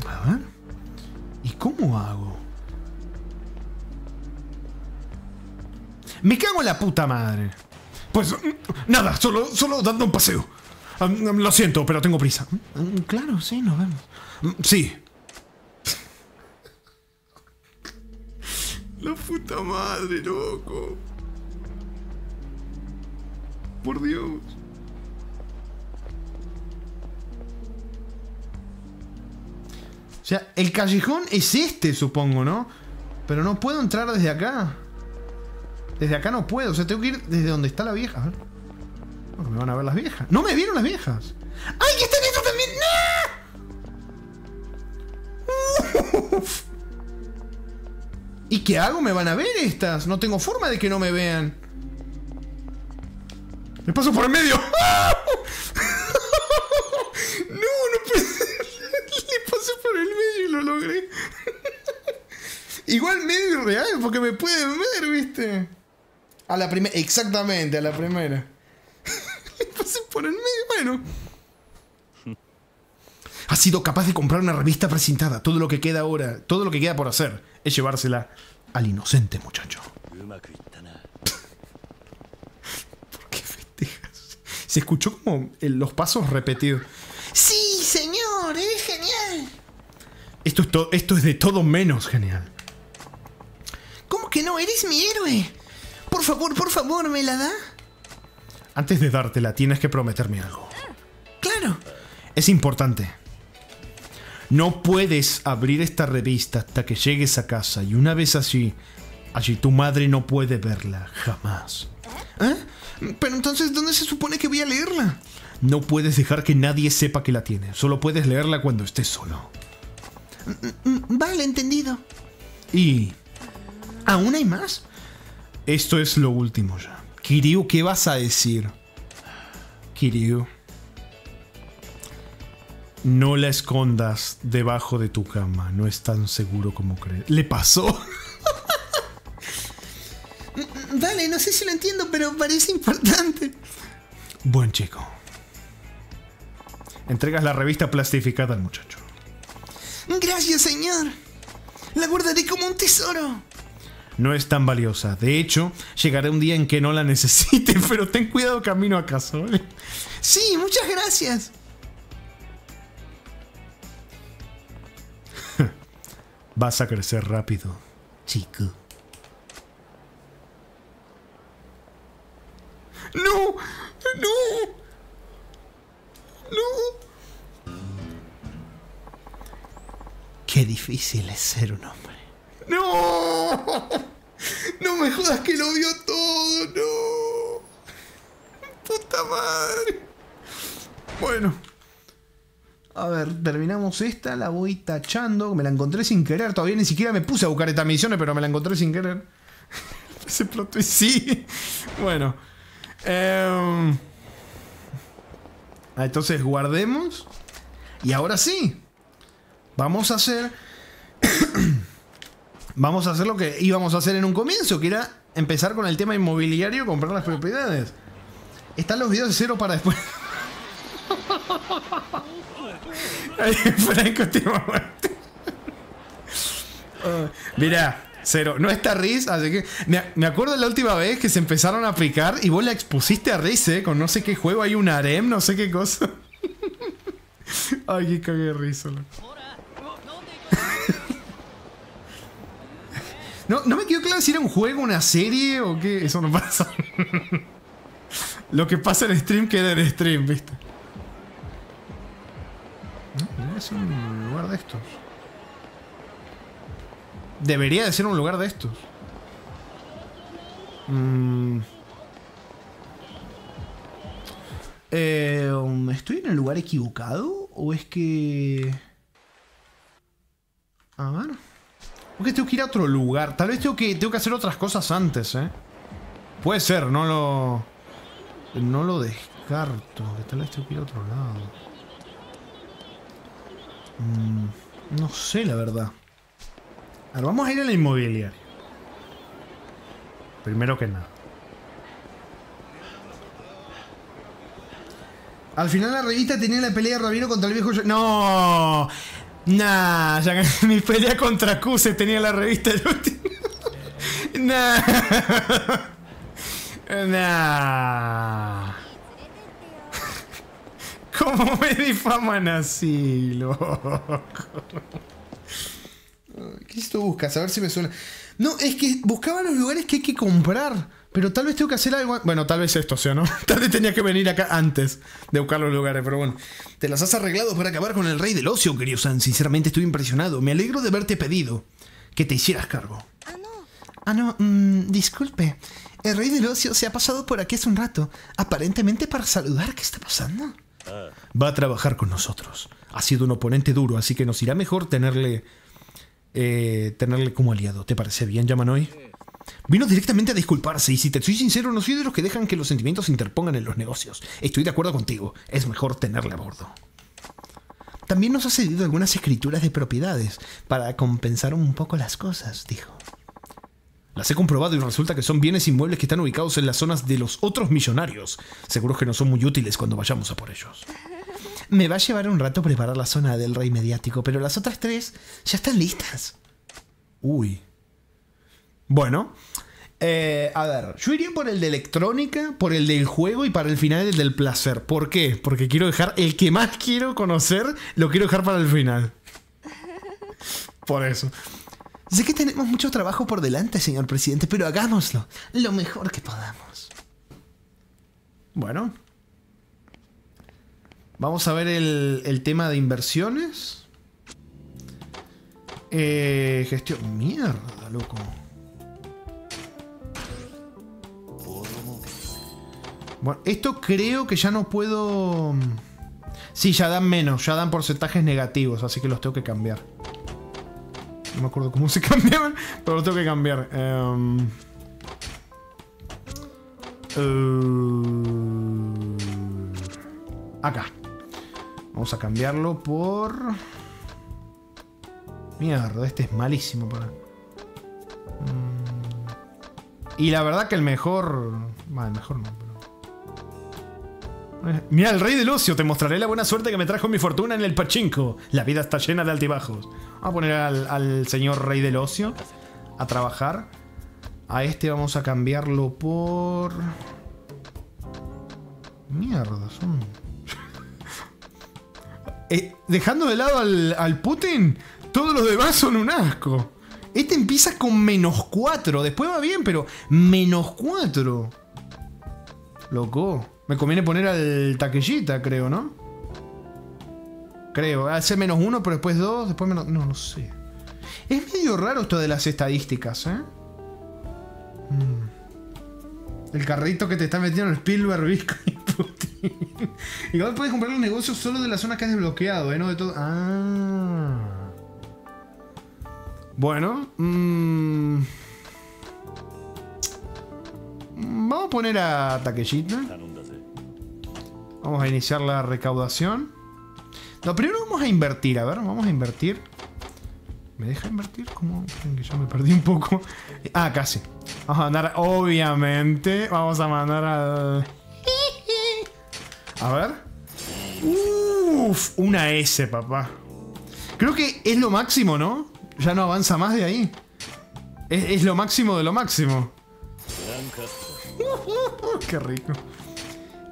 A ver. ¿Y cómo hago? Me cago en la puta madre. Pues mm, nada, solo, solo dando un paseo. Ah, mm, Lo siento, pero tengo prisa. Mm, Claro, sí, nos vemos. Sí. [laughs] La puta madre, loco. Por Dios. O sea, el callejón es este, supongo, ¿no? Pero no puedo entrar desde acá. Desde acá no puedo. O sea, tengo que ir desde donde está la vieja. A ver. Me van a ver las viejas. ¡No me vieron las viejas! ¡Ay, que están también! ¡No! ¿Y qué hago? ¿Me van a ver estas? No tengo forma de que no me vean. ¡Me paso por el medio! [laughs] ¡No, no puede por el medio y lo logré. Igual medio real, porque me pueden ver, ¿viste? A la primera, exactamente, a la primera. [laughs] Le pasé por el medio, bueno. Ha sido capaz de comprar una revista presentada. Todo lo que queda ahora, todo lo que queda por hacer, es llevársela al inocente muchacho. ¿Por qué festejas? Se escuchó como los pasos repetidos. Sí, señor, deje esto es, to- esto es de todo menos genial. ¿Cómo que no? Eres mi héroe. Por favor, por favor, ¿me la da? Antes de dártela, tienes que prometerme algo. Claro. Es importante. No puedes abrir esta revista hasta que llegues a casa y una vez allí, allí tu madre no puede verla jamás. ¿Eh? Pero entonces, ¿dónde se supone que voy a leerla? No puedes dejar que nadie sepa que la tiene. Solo puedes leerla cuando estés solo. Vale, entendido. ¿Y aún hay más? Esto es lo último ya. Kiryu, ¿qué vas a decir? Kiryu. No la escondas debajo de tu cama. No es tan seguro como crees. ¿Le pasó? Vale, no sé si lo entiendo, pero parece importante. Buen chico. Entregas la revista plastificada al muchacho. Gracias, señor. La guardaré como un tesoro. No es tan valiosa. De hecho, llegará un día en que no la necesite, [laughs] pero ten cuidado camino a casa, ¿vale? Sí, muchas gracias. [laughs] Vas a crecer rápido, chico. ¡No! ¡No! ¡No! Qué difícil es ser un hombre. ¡No! No me jodas que lo vio todo, no. Puta madre. Bueno. A ver, terminamos esta, la voy tachando. Me la encontré sin querer. Todavía ni siquiera me puse a buscar estas misiones, pero me la encontré sin querer. [laughs] Ese plot twist, sí. Bueno. Em, ah, entonces guardemos. Y ahora sí. Vamos a hacer. [coughs] vamos a hacer lo que íbamos a hacer en un comienzo, que era empezar con el tema inmobiliario, comprar las propiedades. Están los videos de cero para después. [laughs] Franco. Ah, Mirá, cero. No está Riz, así que. Me, me acuerdo la última vez que se empezaron a aplicar y vos la expusiste a Riz, ¿eh? Con no sé qué juego, hay un harem, no sé qué cosa. [laughs] Ay, qué cague de risa, loco. No, no me quedó claro si era un juego, una serie o qué. Eso no pasa. Lo que pasa en stream queda en stream, ¿viste? Debería ser un lugar de estos. Debería de ser un lugar de estos. Mm. Eh, um, ¿Estoy en el lugar equivocado? ¿O es que.? A ver. ¿O que tengo que ir a otro lugar? Tal vez tengo que, tengo que hacer otras cosas antes, ¿eh? Puede ser, no lo. No lo descarto. Que tal vez tengo que ir a otro lado. Mm, no sé, la verdad. A ver, vamos a ir a la inmobiliaria. Primero que nada. Al final la revista tenía la pelea de Rabino contra el viejo... ¡No! Nah, ya que mi pelea contra Q se tenía la revista del último. [laughs] nah. [laughs] Nah. ¿Cómo me difaman así, loco? ¿Qué esto buscas? A ver si me suena. No, es que buscaba los lugares que hay que comprar. Pero tal vez tengo que hacer algo. Bueno, tal vez esto sea, ¿no? [laughs] Tal vez tenía que venir acá antes de buscar los lugares, pero bueno. Te las has arreglado para acabar con el rey del ocio, querido San. Sinceramente estoy impresionado. Me alegro de haberte pedido que te hicieras cargo. Ah, no, mm, disculpe. El rey del ocio se ha pasado por aquí hace un rato. Aparentemente para saludar. ¿Qué está pasando? Va a trabajar con nosotros. Ha sido un oponente duro, así que nos irá mejor tenerle. eh, tenerle como aliado. ¿Te parece bien, Yamanoi? Vino directamente a disculparse y si te soy sincero, no soy de los que dejan que los sentimientos se interpongan en los negocios. Estoy de acuerdo contigo, es mejor tenerle a bordo. También nos ha cedido algunas escrituras de propiedades para compensar un poco las cosas, dijo. Las he comprobado y resulta que son bienes inmuebles que están ubicados en las zonas de los otros millonarios. Seguro que no son muy útiles cuando vayamos a por ellos. Me va a llevar un rato preparar la zona del rey mediático, pero las otras tres ya están listas. Uy. Bueno. eh, a ver, yo iría por el de electrónica, por el del juego y para el final el del placer. ¿Por qué? Porque quiero dejar el que más quiero conocer, lo quiero dejar para el final. Por eso. Sé que tenemos mucho trabajo por delante, señor presidente, pero hagámoslo lo mejor que podamos. Bueno. Vamos a ver el, el tema de inversiones. Eh, gestión. Mierda, loco. Bueno, esto creo que ya no puedo. Sí, ya dan menos, ya dan porcentajes negativos, así que los tengo que cambiar. No me acuerdo cómo se [laughs] cambiaban, pero los tengo que cambiar. Em, eh, acá. Vamos a cambiarlo por. Mierda, este es malísimo para. Mm. Y la verdad que el mejor. Bueno, el mejor no, Mira, el rey del ocio, te mostraré la buena suerte que me trajo mi fortuna en el pachinko. La vida está llena de altibajos. Vamos a poner al, señor rey del ocio a trabajar. A este vamos a cambiarlo por. Mierda, son. [laughs] Eh, dejando de lado al, al Putin, todos los demás son un asco. Este empieza con menos 4. Después va bien, pero menos 4. Loco. Me conviene poner al Takeshita, creo, ¿no? Creo. Hace menos 1, pero después 2, después menos. No, no sé. Es medio raro esto de las estadísticas, ¿eh? Mm. El carrito que te está metiendo el Spielberg, [laughs] Bitcoin. Igual puedes comprar los negocios solo de la zona que has desbloqueado, ¿eh? No de todo. Ah. Bueno. mm. Vamos a poner a Takeshita. Vamos a iniciar la recaudación. No, primero vamos a invertir. A ver, vamos a invertir. ¿Me deja invertir? ¿Cómo? Que yo me perdí un poco. [laughs] Ah, casi. Vamos a mandar, obviamente. Vamos a mandar al. [laughs] A ver. Uf, una S, papá. Creo que es lo máximo, ¿no? Ya no avanza más de ahí. Es, es lo máximo de lo máximo. [laughs] Qué rico.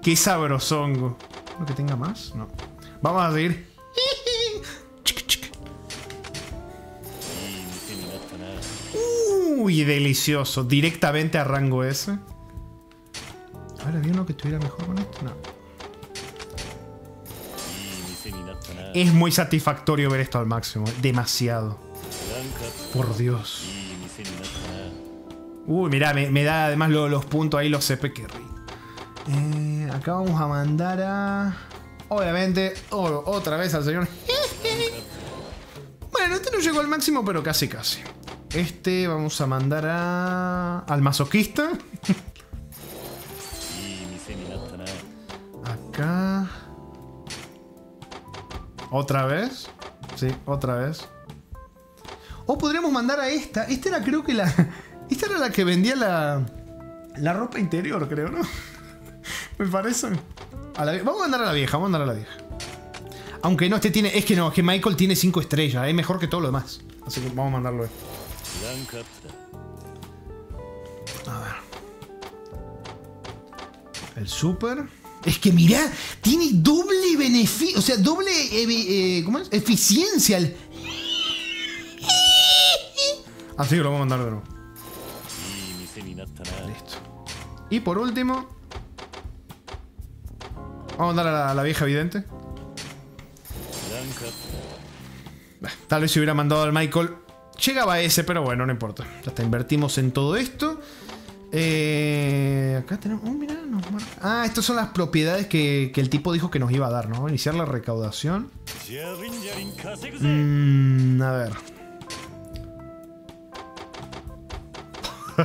Qué sabrosongo. ¿No que tenga más? No. Vamos a seguir. Uy, delicioso. Directamente a rango S. Ahora había uno que estuviera mejor con esto. No. Es muy satisfactorio ver esto al máximo. Demasiado. Por Dios. Uy, mirá, me, da además lo- los puntos ahí, los CP, qué rico. Eh, acá vamos a mandar a. Obviamente, otra vez al señor. bueno, este no llegó al máximo, pero casi casi. Este vamos a mandar a. al masoquista. Acá. ¿Otra vez? Sí, otra vez. O podríamos mandar a esta. Esta era creo que la. Esta era la que vendía la. La ropa interior, creo, ¿no? Me parece. Vamos a mandar a la vieja, vamos a mandar a la vieja. Aunque no, este tiene. Es que no, es que Michael tiene 5 estrellas, es mejor que todo lo demás. Así que vamos a mandarlo. A ver. El super. Es que mirá, tiene doble beneficio, o sea, doble eh, ¿cómo es? eficiencia. el- Así que lo vamos a mandar de nuevo. Listo. Y por último, vamos a mandar a la, a la vieja vidente. Bah, Tal vez si hubiera mandado al Michael. Llegaba ese, pero bueno, no importa. Ya está, invertimos en todo esto. Eh, acá tenemos. Oh, mirá, nos marca- Ah, estas son las propiedades que, que el tipo dijo que nos iba a dar, ¿no? Iniciar la recaudación. Mm, a ver. [laughs]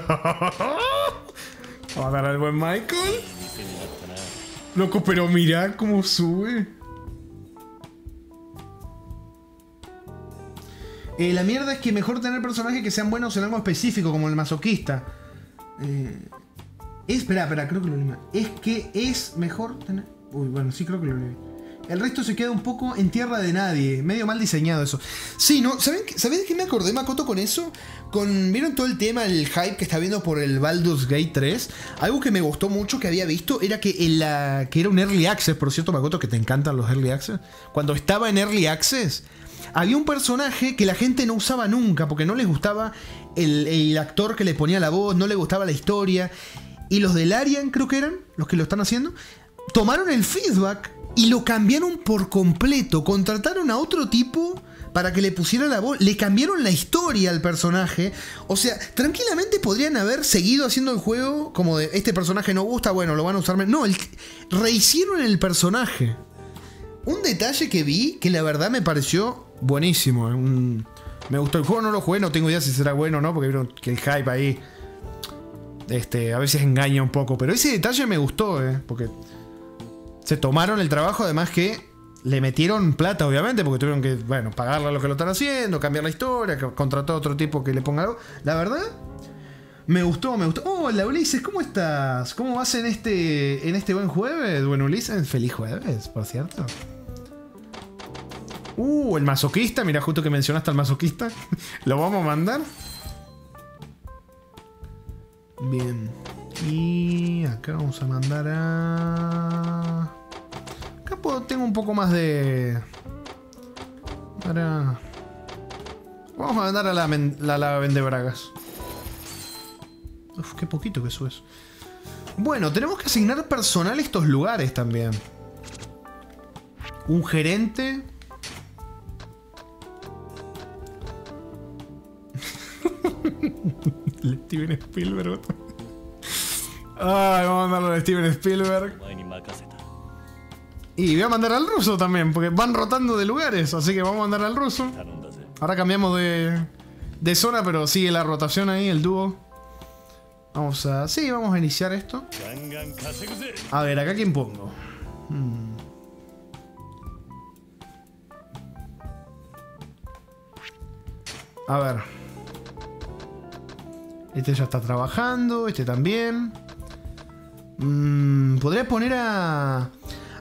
Vamos a dar al buen Michael. Loco, pero mirá cómo sube. Eh, la mierda es que mejor tener personajes que sean buenos en algo específico, como el masoquista. Eh, es- espera, espera, creo que lo leí. Es que es mejor tener. Uy, bueno, sí creo que lo leí. El resto se queda un poco en tierra de nadie. Medio mal diseñado eso. Sí, ¿no? ¿Saben, ¿Sabés de qué me acordé, Makoto, con eso? Con, ¿Vieron todo el tema, el hype que está viendo por el Baldur's Gate 3? Algo que me gustó mucho que había visto era que, en la, que era un Early Access, por cierto, Makoto, que te encantan los Early Access. Cuando estaba en Early Access, había un personaje que la gente no usaba nunca porque no les gustaba el, el actor que le ponía la voz, no le gustaba la historia. Y los del Arian, creo que eran, los que lo están haciendo, tomaron el feedback y lo cambiaron por completo. Contrataron a otro tipo para que le pusiera la voz. Le cambiaron la historia al personaje. O sea, tranquilamente podrían haber seguido haciendo el juego como de este personaje no gusta, bueno, lo van a usar. men-". No, el- rehicieron el personaje. Un detalle que vi que la verdad me pareció buenísimo. eh, me gustó el juego, no lo jugué, no tengo idea si será bueno o no, porque vieron que el hype ahí este, a veces engaña un poco. Pero ese detalle me gustó, eh, porque se tomaron el trabajo, además que le metieron plata, obviamente, porque tuvieron que, bueno, pagarle a los que lo están haciendo, cambiar la historia, co- contratar a otro tipo que le ponga algo. La verdad, me gustó, me gustó. Hola Ulises, ¿cómo estás? ¿Cómo vas en este, en este buen jueves? Bueno, Ulises, feliz jueves, por cierto. Uh, el masoquista, mira, justo que mencionaste al masoquista. [laughs] Lo vamos a mandar. Bien. Y acá vamos a mandar a... Tengo un poco más de... Vamos a mandar a la, la, vendebragas. Uf, qué poquito que subes. Bueno, tenemos que asignar personal estos lugares también. Un gerente. [laughs] Steven Spielberg. Ay, vamos a mandarlo a Steven Spielberg. Y voy a mandar al ruso también, porque van rotando de lugares, así que vamos a mandar al ruso. Ahora cambiamos de, de zona, pero sigue la rotación ahí, el dúo. Vamos a... Sí, vamos a iniciar esto. A ver, acá quién pongo. Hmm. A ver. Este ya está trabajando, este también. Mm, Podría poner a.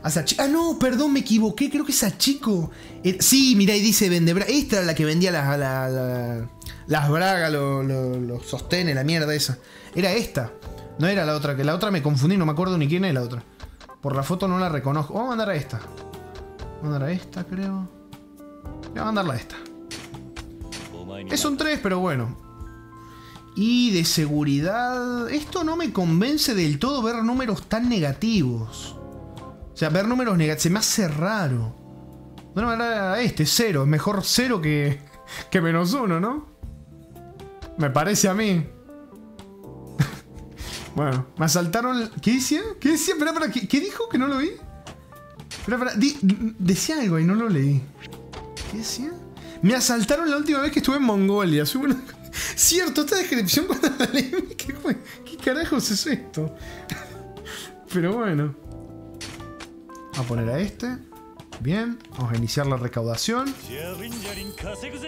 Ah, no, perdón, me equivoqué. Creo que es Sachiko. Eh, sí, mirá, y dice vende bra- Esta era la que vendía las, la- la- las bragas, los lo, sostenes, la mierda esa. Era esta. No era la otra, que la otra me confundí, no me acuerdo ni quién es la otra. Por la foto no la reconozco. Vamos a mandar a esta. Vamos a mandar a esta, creo. Voy a mandarla a esta. Es un 3, pero bueno. Y de seguridad. Esto no me convence del todo ver números tan negativos. Sea, ver números negativos. Se me hace raro. De una manera, este, cero. Mejor cero que, [laughs] que menos uno, ¿no? Me parece a mí. [laughs] bueno, me asaltaron. ¿Qué decía? ¿Qué decía? Espera, espera, ¿qué, dijo? Que no lo vi. Espera, espera. decía algo y no lo leí. ¿Qué decía? Me asaltaron la última vez que estuve en Mongolia. [laughs] Cierto, esta descripción cuando la leí. ¿qué carajos es esto? Pero bueno. A poner a este. Bien, vamos a iniciar la recaudación.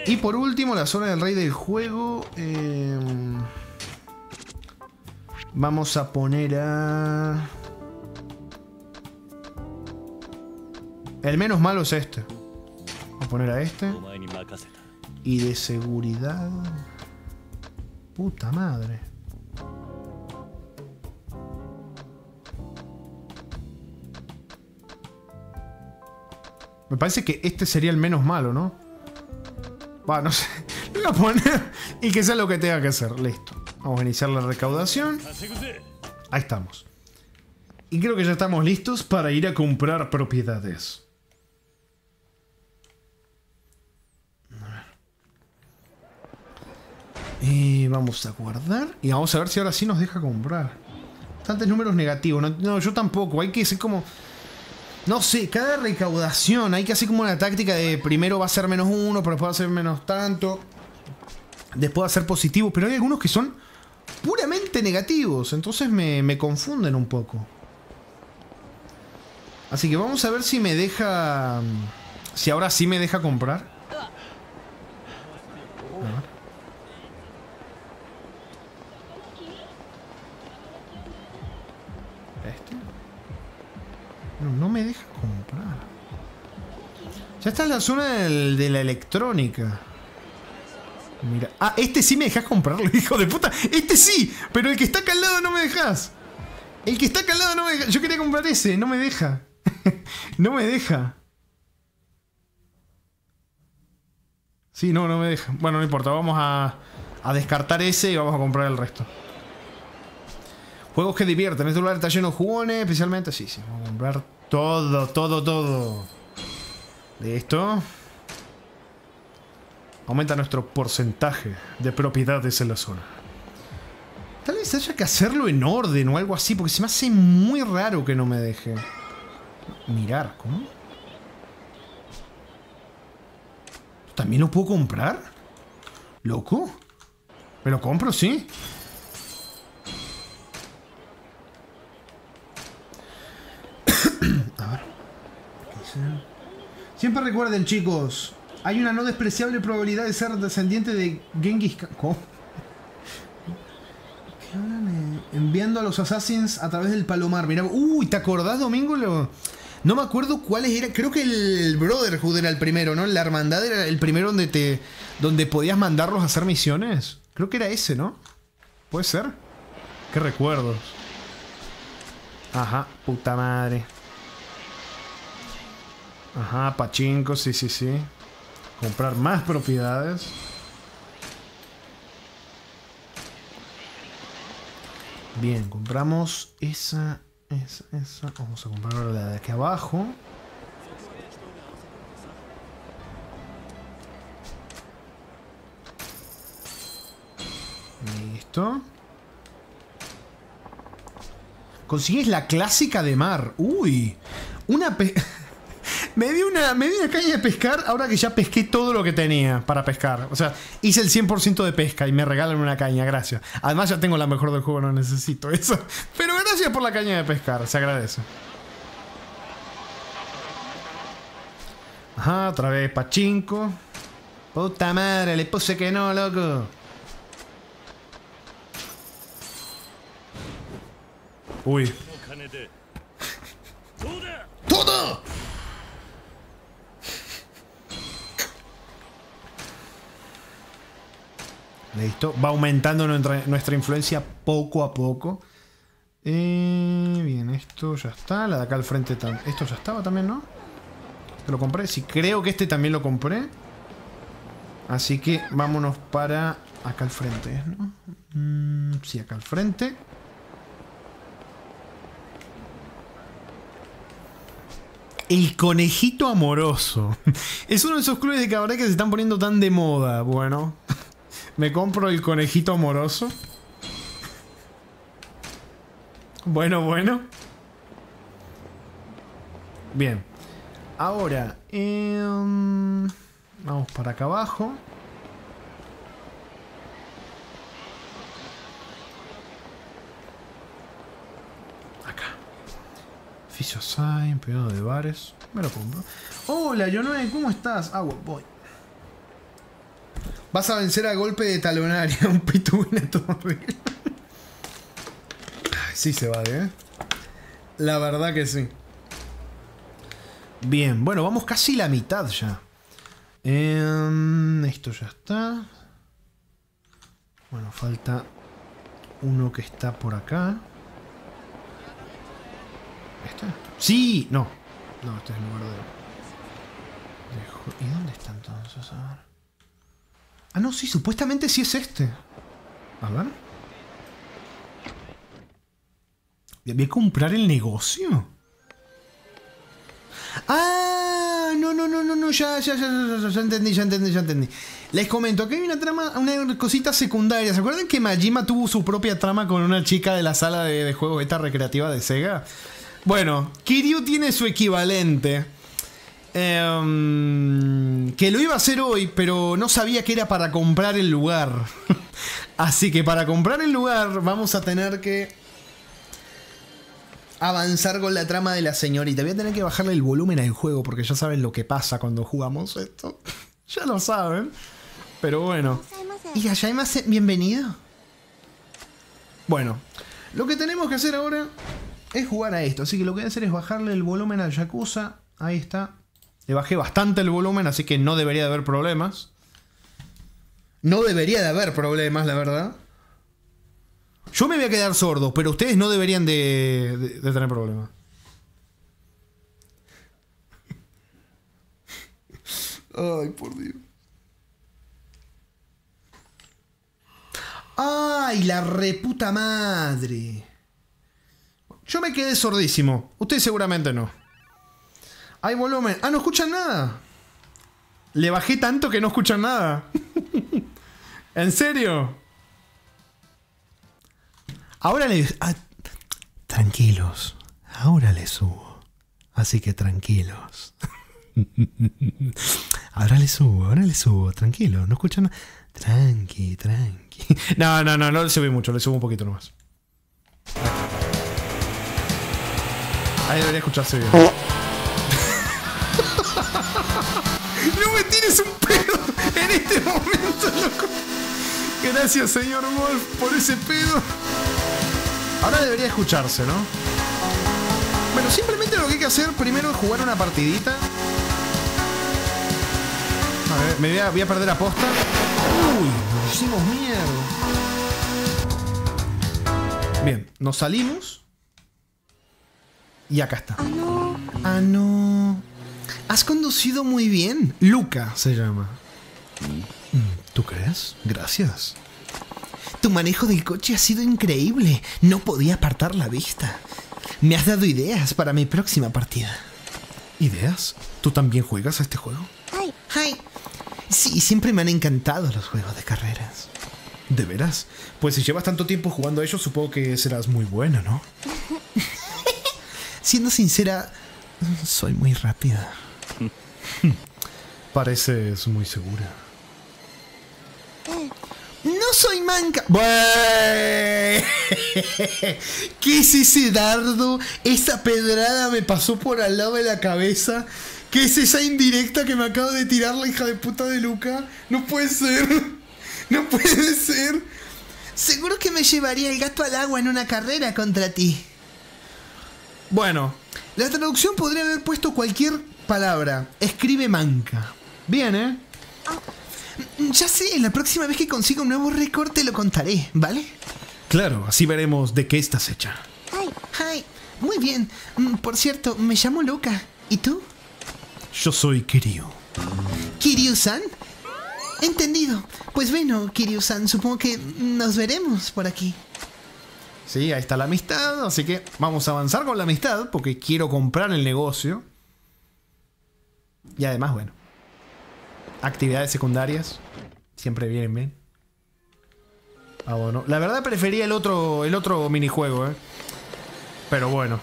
Y por último, la zona del rey del juego. eh, vamos a poner a... El menos malo es este. Vamos a poner a este. Y de seguridad. Puta madre. Me parece que este sería el menos malo, ¿no? Va, no sé. [laughs] Lo voy a y que sea lo que tenga que hacer. Listo. Vamos a iniciar la recaudación. Ahí estamos. Y creo que ya estamos listos para ir a comprar propiedades. Y vamos a guardar. Y vamos a ver si ahora sí nos deja comprar. Bastantes números negativos. No, no, yo tampoco. Hay que ser como... No sé, cada recaudación hay que hacer como una táctica de primero va a ser menos uno, pero después va a ser menos tanto. Después va a ser positivo. Pero hay algunos que son puramente negativos. Entonces me, me confunden un poco. Así que vamos a ver si me deja... Si ahora sí me deja comprar. Este. No, me deja comprar. Ya está en la zona de la electrónica. Mira. Ah, este sí me dejas comprarlo, [laughs] hijo de puta. Este sí, pero el que está acá al lado no me dejas. El que está acá al lado no me deja. Yo quería comprar ese, no me deja. [laughs] no me deja. Sí, no, no me deja. Bueno, no importa, vamos a descartar ese y vamos a comprar el resto. Juegos que divierten. Este lugar está lleno de jugones, especialmente. Sí, sí, vamos a comprar todo, todo, todo. Listo. Aumenta nuestro porcentaje de propiedades en la zona. Tal vez haya que hacerlo en orden o algo así, porque se me hace muy raro que no me deje. Mirar, ¿cómo? ¿También lo puedo comprar? ¿Loco? ¿Me lo compro, sí? Siempre recuerden, chicos, hay una no despreciable probabilidad de ser descendiente de Genghis Khan. ¿Cómo? ¿Qué hablan, eh? Enviando a los assassins a través del palomar. Mira, uy, ¿te acordás, Domingo? No me acuerdo cuáles eran. Creo que el Brotherhood era el primero, ¿no? La hermandad era el primero donde te. donde podías mandarlos a hacer misiones. Creo que era ese, ¿no? ¿Puede ser? ¿Qué recuerdos? Ajá, puta madre. Ajá, pachinko, sí, sí, sí. Comprar más propiedades. Bien, compramos esa, esa, esa. Vamos a comprar ahora la de aquí abajo. Listo. Consigues la clásica de mar. Uy. Una pe- [laughs] me di una me di una caña de pescar ahora que ya pesqué todo lo que tenía para pescar. O sea, hice el 100% de pesca y me regalan una caña, gracias. Además ya tengo la mejor del juego, no necesito eso. [laughs] Pero gracias por la caña de pescar, se agradece. Ajá, otra vez pachinko. Puta madre, le puse que no, loco. Uy. ¡Todo! Listo. Va aumentando nuestra, nuestra influencia poco a poco. Eh, bien, esto ya está. La de acá al frente Esto ya estaba también, ¿no? ¿Te lo compré? Sí, creo que este también lo compré. Así que vámonos para acá al frente, ¿no? Mm, sí, acá al frente. El conejito amoroso. [laughs] Es uno de esos clubes de cabaret que se están poniendo tan de moda. Bueno, me compro el conejito amoroso. Bueno, bueno. Bien. Ahora, em, vamos para acá abajo. Acá. Sign, pegado de bares. Me lo compro. Hola, Yonoe, ¿cómo estás? Ah, voy. Vas a vencer a golpe de talonaria. [laughs] Un horrible. Ay, Sí se va, ¿eh? La verdad que sí. Bien, bueno, vamos casi la mitad ya. Em, esto ya está. Bueno, falta uno que está por acá. ¿Este? Sí, no. No, este es el lugar de... ¿Y dónde está entonces? A. Ah, no, sí, supuestamente sí es este. A ver. ¿Voy a comprar el negocio? Ah, no, no, no, no, no, ya, ya, ya, ya, ya, ya entendí, ya entendí, ya entendí. Les comento que hay una trama, una cosita secundaria. ¿Se acuerdan que Majima tuvo su propia trama con una chica de la sala de, de juegos esta recreativa de Sega? Bueno, Kiryu tiene su equivalente. Em, que lo iba a hacer hoy, pero no sabía que era para comprar el lugar. [laughs] Así que para comprar el lugar vamos a tener que avanzar con la trama de la señorita. Voy a tener que bajarle el volumen al juego porque ya saben lo que pasa cuando jugamos esto. [laughs] ya lo saben. Pero bueno. Y más bienvenido. Bueno, lo que tenemos que hacer ahora es jugar a esto. Así que lo que voy a hacer es bajarle el volumen al Yakuza. Ahí está. Le bajé bastante el volumen, así que no debería de haber problemas. No debería de haber problemas, la verdad. Yo me voy a quedar sordo, pero ustedes no deberían de, tener problemas. [laughs] Ay, por Dios. ¡Ay, la reputa madre! Yo me quedé sordísimo. Usted seguramente no. Hay volumen. Ah, no escuchan nada. Le bajé tanto que no escuchan nada. [laughs] ¿En serio? Ahora les... Ah, tranquilos. Ahora les subo. Así que tranquilos. [laughs] ahora les subo, ahora les subo. Tranquilo, no escuchan nada. Tranqui, tranqui. [laughs] No, no, no, no le subí mucho, le subo un poquito nomás. Ahí debería escucharse bien. Tires un pedo en este momento, loco. Gracias, señor Wolf, por ese pedo. Ahora debería escucharse, ¿no? Bueno, simplemente lo que hay que hacer primero es jugar una partidita. A ver, me voy a, voy a perder a posta. Uy, nos hicimos mierda. Bien, nos salimos. Y acá está. Ah, no. Ah, no. Has conducido muy bien. Luca se llama. Mm, ¿Tú crees? Gracias. Tu manejo del coche ha sido increíble. No podía apartar la vista. Me has dado ideas para mi próxima partida. ¿Ideas? ¿Tú también juegas a este juego? Ay, ¡Ay! Sí, siempre me han encantado los juegos de carreras. ¿De veras? Pues si llevas tanto tiempo jugando a ellos, supongo que serás muy buena, ¿no? [laughs] Siendo sincera, soy muy rápida. [laughs] Pareces muy segura. No soy manca. [laughs] ¿Qué es ese dardo? Esa pedrada me pasó por al lado de la cabeza. ¿Qué es esa indirecta que me acaba de tirar la hija de puta de Luca? No puede ser. [laughs] No puede ser. Seguro que me llevaría el gato al agua en una carrera contra ti. Bueno, la traducción podría haber puesto cualquier palabra. Escribe manca. Bien, ¿eh? Ya sé, la próxima vez que consiga un nuevo récord te lo contaré, ¿vale? Claro, así veremos de qué estás hecha. ay, Hi, muy bien. Mm, Por cierto, me llamo Luca. ¿Y tú? Yo soy Kiryu. ¿Kiryu-san? Entendido. Pues bueno, Kiryu-san, supongo que nos veremos por aquí. Sí, ahí está la amistad, así que vamos a avanzar con la amistad porque quiero comprar el negocio. Y además, bueno, actividades secundarias siempre vienen bien. Ah, bueno. La verdad prefería el otro, el otro minijuego, ¿eh? Pero bueno.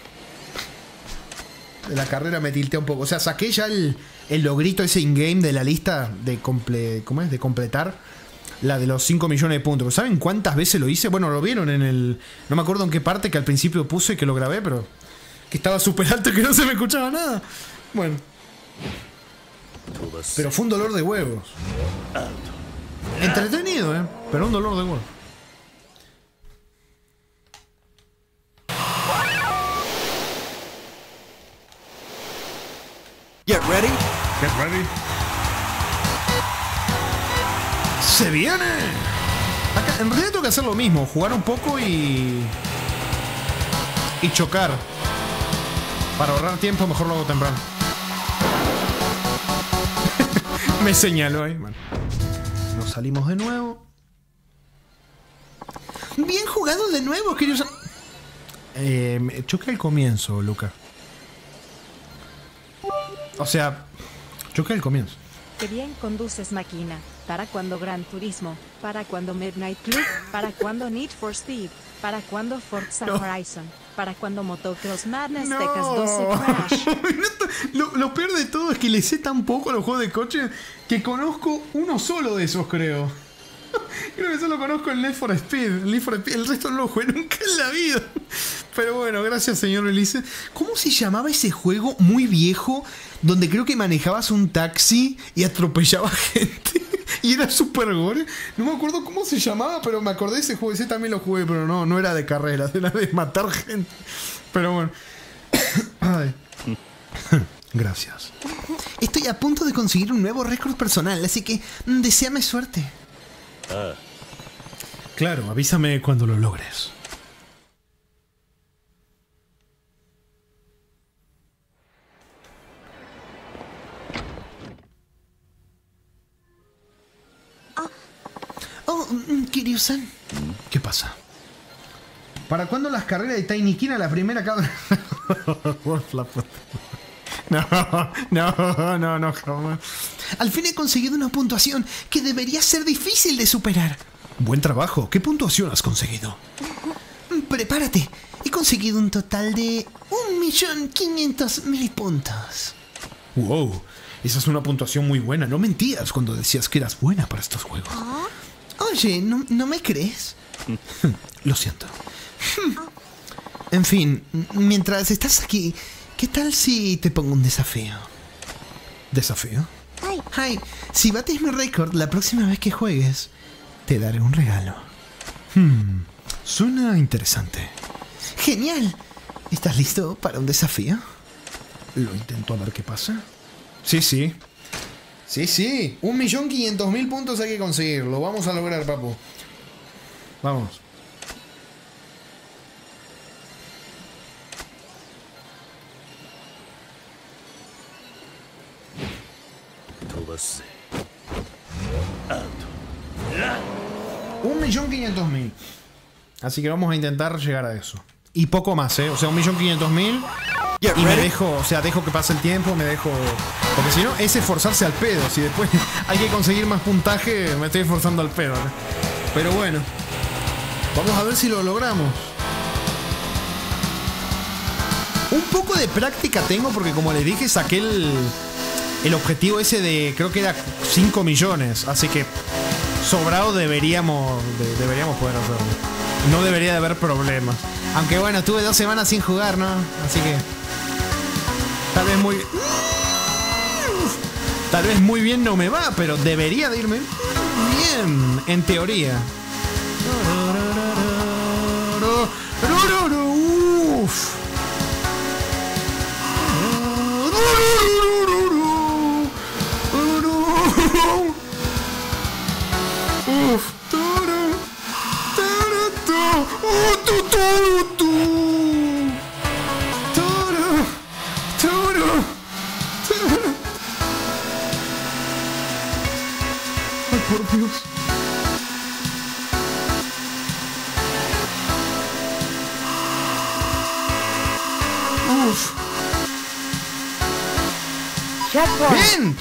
La carrera me tilté un poco. O sea, saqué ya el, el logrito ese in-game de la lista de, comple ¿cómo es? de completar la de los 5 millones de puntos. ¿Saben cuántas veces lo hice? Bueno, lo vieron en el... No me acuerdo en qué parte que al principio puse que lo grabé, pero... Que estaba súper alto y que no se me escuchaba nada. Bueno. Pero fue un dolor de huevos. Entretenido, ¿eh? Pero un dolor de huevos. Get ready. Get ready. ¡Se viene! Acá, en realidad tengo que hacer lo mismo, jugar un poco y. y chocar. Para ahorrar tiempo, mejor lo hago temprano. [laughs] Me señaló ahí. Bueno. Nos salimos de nuevo. Bien jugado de nuevo, queridos. Eh, me choqué al comienzo, Luca. O sea, choqué al comienzo. Qué bien conduces máquina. ¿Para cuando Gran Turismo? ¿Para cuando Midnight Club? ¿Para cuando Need for Speed? ¿Para cuando Forza Horizon? ¿Para cuando Motocross Madness Tecas 12 Crash? [laughs] lo, lo peor de todo es que le sé tan poco a los juegos de coche que conozco uno solo de esos, creo. [laughs] Creo que solo conozco el Need for Speed. El, resto no lo jugué [laughs] nunca en la vida. Pero bueno, gracias, señor Elise. ¿Cómo se llamaba ese juego muy viejo donde creo que manejabas un taxi y atropellaba [laughs] gente? Y era super gore. No me acuerdo cómo se llamaba, pero me acordé de ese juego. Ese también lo jugué, pero no, no era de carreras, era de matar gente. Pero bueno. [coughs] Ay. [coughs] Gracias. Estoy a punto de conseguir un nuevo récord personal, así que mm, deséame suerte. Claro, avísame cuando lo logres. Oh, mm, Kiryu-san. ¿Qué pasa? ¿Para cuándo las carreras de Tiny Kina la primera cabra? [laughs] [laughs] [laughs] No, no, no, no, jamás. Al fin he conseguido una puntuación que debería ser difícil de superar. Buen trabajo. ¿Qué puntuación has conseguido? Prepárate. He conseguido un total de 1.500.000 puntos. Wow, esa es una puntuación muy buena. No mentías cuando decías que eras buena para estos juegos. Oye, ¿no, no me crees? [laughs] Lo siento. En fin, mientras estás aquí, ¿qué tal si te pongo un desafío? ¿Desafío? Hi, si bates mi récord la próxima vez que juegues, te daré un regalo. Suena interesante. Genial. ¿Estás listo para un desafío? Lo intento a ver qué pasa. Sí, sí. Sí, sí. 1.500.000 puntos hay que conseguir. Lo vamos a lograr, papu. Vamos. Un millón quinientos mil. Así que vamos a intentar llegar a eso. Y poco más, ¿eh? O sea, un millón quinientos mil. Y me dejo, o sea, dejo que pase el tiempo, me dejo... Porque si no, es esforzarse al pedo. Si después [laughs] hay que conseguir más puntaje, me estoy esforzando al pedo. ¿no? Pero bueno, vamos a ver si lo logramos. Un poco de práctica tengo porque como les dije, saqué el, el objetivo ese de, creo que era 5 millones. Así que sobrado deberíamos, de- deberíamos poder hacerlo. No debería de haber problemas. Aunque bueno, tuve dos semanas sin jugar, ¿no? Así que. Tal vez muy... Tal vez muy bien no me va, pero debería de irme bien, en teoría.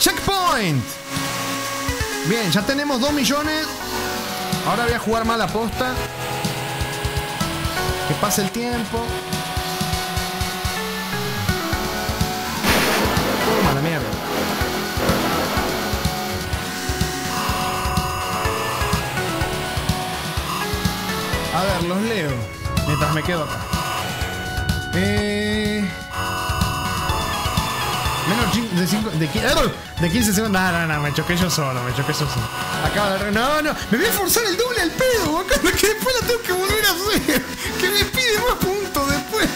Checkpoint. Bien, ya tenemos 2 millones. Ahora voy a jugar más la posta. Que pase el tiempo. Toma la mierda. A ver, los leo. Mientras me quedo acá. Eh. De 5. De, qui- de 15 segundos. No, no, no, me choqué yo solo, me choqué yo solo. Acaba de. No, no, me voy a forzar el doble al pedo, bacán, que después la tengo que volver a hacer. Que me pide más puntos después.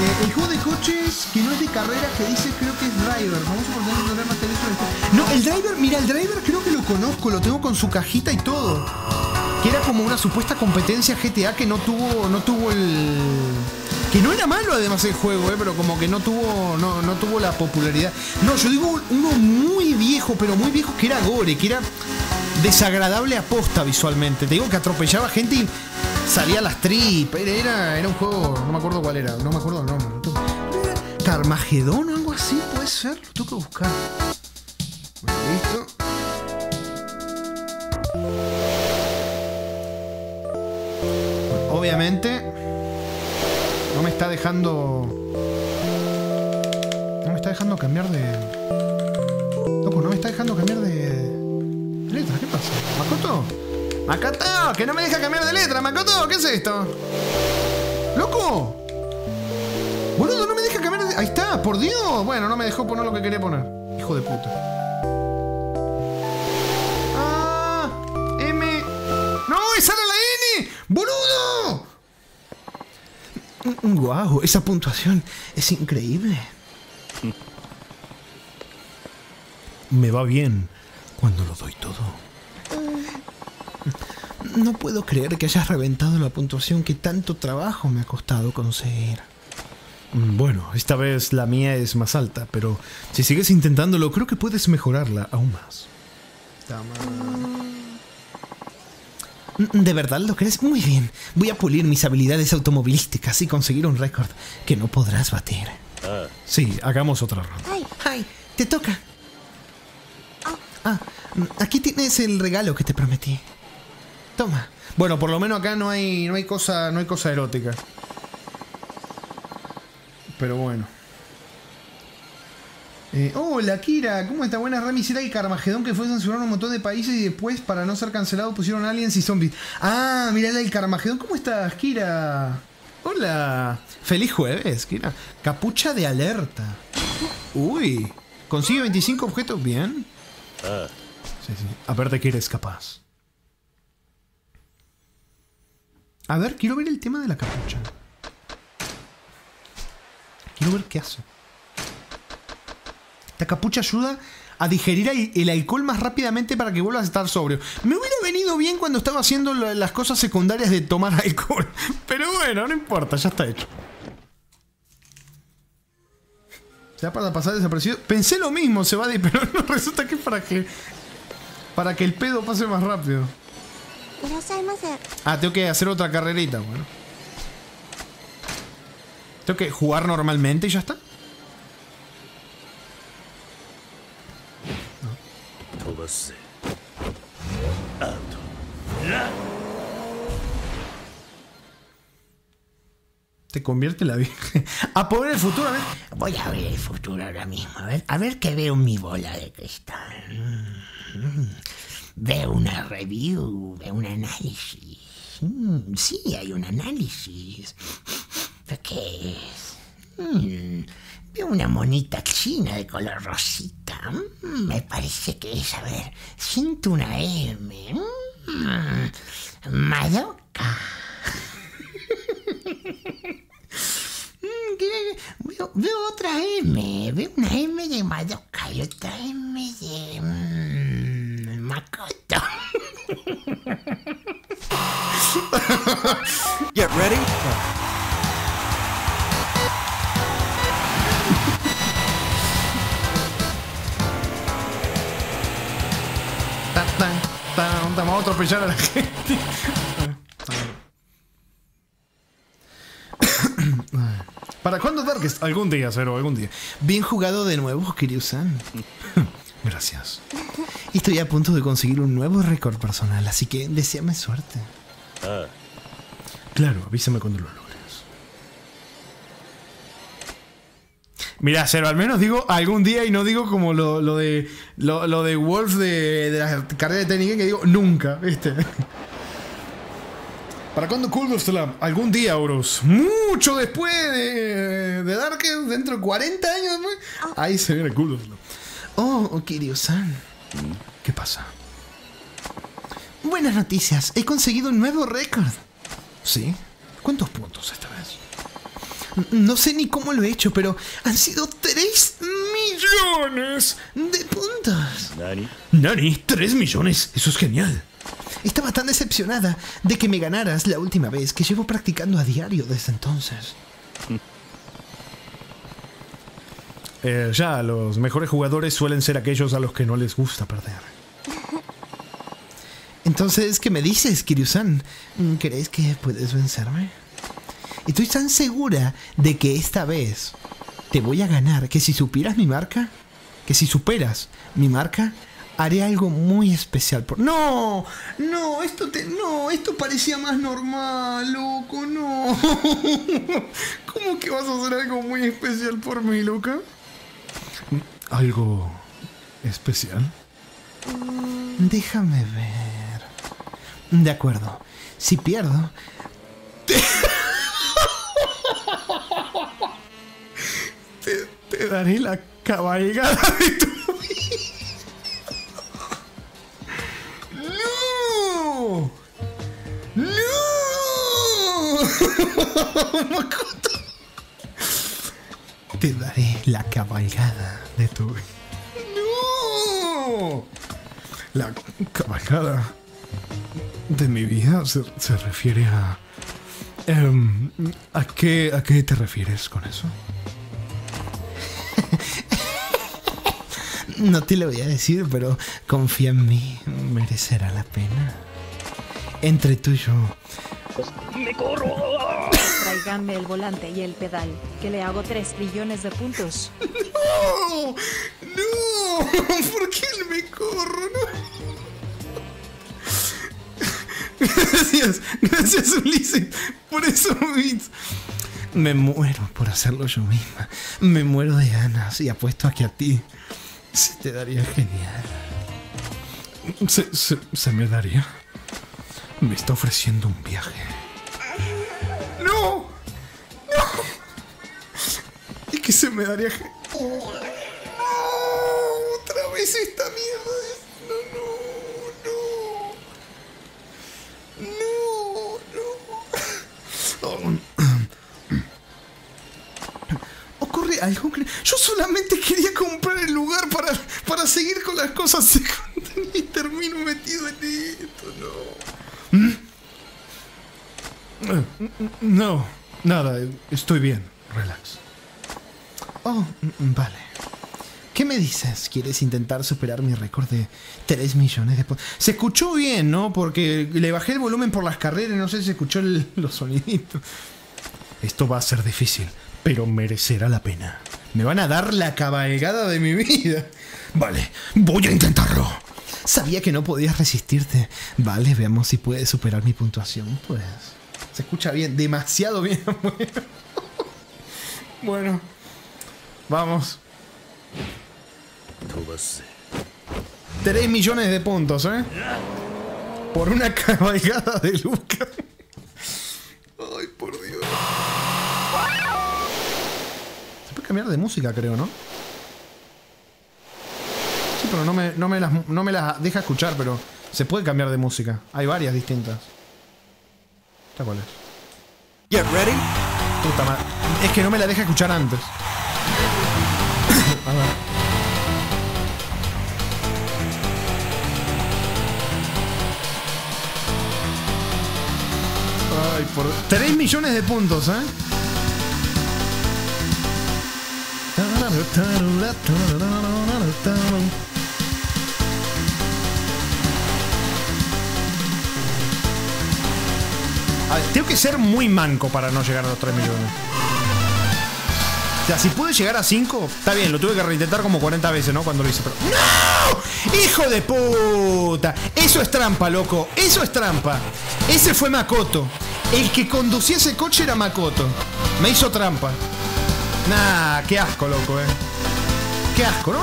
Eh, el juego de coches que no es de carrera que dice creo que es Driver. Vamos a poner un drama esto. No, el Driver, mira, el Driver creo que lo conozco, lo tengo con su cajita y todo. Que era como una supuesta competencia GTA que no tuvo, no tuvo el, Que no era malo además el juego, eh, pero como que no tuvo, no, no tuvo la popularidad. No, yo digo uno muy viejo, pero muy viejo, que era Gore, que era desagradable aposta visualmente. Te digo que atropellaba gente y salía las tripas. Era, era, un juego, no me acuerdo cuál era, no me acuerdo el nombre. ¿Era Carmagedón o algo así? ¿Puede ser? Lo tengo que buscar. Bueno, listo. Obviamente no me está dejando. No me está dejando cambiar de. Loco, no me está dejando cambiar de. letra. ¿Qué pasa? ¿Makoto? ¡Makoto! ¡Que no me deja cambiar de letra! ¡Makoto! ¿Qué es esto? ¡Loco! Boludo, no me deja cambiar de. Ahí está, por Dios. Bueno, no me dejó poner lo que quería poner. Hijo de puta. Ah, M. ¡No! ¡Y sale la N! ¡Boludo! ¡Guau! esa puntuación es increíble. Me va bien cuando lo doy todo. No puedo creer que hayas reventado la puntuación que tanto trabajo me ha costado conseguir. Bueno, esta vez la mía es más alta, pero si sigues intentándolo, creo que puedes mejorarla aún más. ¿De verdad lo crees? Muy bien. Voy a pulir mis habilidades automovilísticas y conseguir un récord que no podrás batir. Sí, hagamos otra ronda. Ay, ¡Ay! ¡Te toca! Ah, aquí tienes el regalo que te prometí. Toma. Bueno, por lo menos acá no hay, no hay cosa, no hay cosa erótica. Pero bueno. Eh, hola Kira, ¿cómo está? Buena Rami, era el Carmagedón que fue censurado en un montón de países y después, para no ser cancelado, pusieron aliens y zombies. Ah, mirá el Carmagedón, ¿cómo estás, Kira? Hola. Feliz jueves, Kira. Capucha de alerta. Uy. Consigue 25 objetos, bien. Sí, sí. A ver de qué eres capaz. A ver, quiero ver el tema de la capucha. Quiero ver qué hace. La capucha ayuda a digerir el alcohol más rápidamente para que vuelvas a estar sobrio. Me hubiera venido bien cuando estaba haciendo las cosas secundarias de tomar [laughs] alcohol. Pero bueno, no importa, ya está hecho. Se da para pasar desaparecido. Pensé lo mismo, se va de... [laughs] Pero no, resulta que es para que... Para que el pedo pase más rápido. Ah, tengo que hacer otra carrerita, bueno. Tengo que jugar normalmente y ya está. 飛ばすぜ Te convierte la vida. [laughs] A poder el futuro, a ver. Voy a ver el futuro ahora mismo. A ver, a ver qué veo en mi bola de cristal. Mm, Veo una review, veo un análisis. Mm, Sí, hay un análisis. ¿Pero qué es? Mm, Veo una monita china de color rosita. Mm, Me parece que es, a ver, siento una M. Mm, Madoka. Mm. Veo, veo otra M. Veo una M de Madoka y otra M de. Makoto. Get ready. Tan, Vamos a atropellar a la gente. ¿Para cuándo Darkest? Algún día, Cero, algún día. Bien jugado de nuevo, Kiryu-san. [laughs] Gracias. Estoy a punto de conseguir un nuevo récord personal, así que deseame suerte. Claro, avísame cuando lo Mira, Cero, al menos digo algún día y no digo como lo, lo de lo, lo de Wolf de, de la carrera de técnica que digo nunca, ¿viste? [laughs] ¿Para cuándo Cool Slam? Algún día, Horus. Mucho después de, de Darkest, dentro de 40 años después. Ahí se viene Cool Slam. Oh, Kiryu-san. ¿Qué pasa? Buenas noticias. He conseguido un nuevo récord. ¿Sí? ¿Cuántos puntos esta vez? No sé ni cómo lo he hecho, pero han sido 3 millones de puntos. 何 Nani, 3 millones. Eso es genial. Estaba tan decepcionada de que me ganaras la última vez que llevo practicando a diario desde entonces. Eh, ya, los mejores jugadores suelen ser aquellos a los que no les gusta perder. Entonces, ¿qué me dices, Kiryu-san? ¿Crees que puedes vencerme? Estoy tan segura de que esta vez te voy a ganar que si supieras mi marca, que si superas mi marca, haré algo muy especial por... No, no, esto te... No, esto parecía más normal, loco, no. [laughs] ¿Cómo que vas a hacer algo muy especial por mí, loca? ¿Algo especial? Déjame ver. De acuerdo. Si pierdo... [laughs] Te, daré la cabalgada de tu ¡No! ¡No! Makoto. Te daré la cabalgada de tu... ¡No! La cabalgada de mi vida se, se refiere a... em, ¿a, qué, ¿A qué te refieres con eso? No te lo voy a decir, pero confía en mí. Merecerá la pena. Entre tú y yo. Tráiganme el volante y el pedal, que le hago 3 trillones de puntos. ¡No! ¡No! ¿Por qué me corro? No. Gracias, gracias Ulises por eso, Vince. Me muero por hacerlo yo misma. Me muero de ganas y apuesto a que a ti se te daría genial. Se, se- se me daría. Me está ofreciendo un viaje. ¡No! ¡No! Es que se me daría. ge- ¡No! ¡Otra vez esta mierda! No, no, no. No, no. Ocurre algo que. Yo solamente quería comprar el lugar para, para seguir con las cosas secundarias [laughs] y termino metido en esto, no. No, nada, estoy bien. Relax. Oh, mm, vale. ¿Qué me dices? ¿Quieres intentar superar mi récord de 3 millones de... Se escuchó bien, ¿no? Porque le bajé el volumen por las carreras y no sé si escuchó el- los soniditos. Esto va a ser difícil, pero merecerá la pena. Me van a dar la cabalgada de mi vida. Vale, voy a intentarlo. Sabía que no podías resistirte. Vale, veamos si puedes superar mi puntuación, pues. Se escucha bien, demasiado bien. [laughs] Bueno, vamos. 3 millones de puntos, ¿eh? Por una [laughs] cabalgada de Lucas. Ay, por Dios. Cambiar de música, creo, ¿no? Sí, pero no me, no me las, no me las deja escuchar, pero se puede cambiar de música. Hay varias distintas. ¿Esta cuál es? Get ready. Puta madre. Es que no me la deja escuchar antes. [coughs] A ver. Ay, por 3 millones de puntos, ¿eh? Tengo que ser muy manco para no llegar a los 3 millones. O sea, si pude llegar a 5, está bien, lo tuve que reintentar como 40 veces, ¿no? Cuando lo hice, pero. ¡No! ¡Hijo de puta! Eso es trampa, loco. Eso es trampa. Ese fue Makoto. El que conducía ese coche era Makoto. Me hizo trampa. Nah, qué asco, loco, eh. Qué asco, ¿no?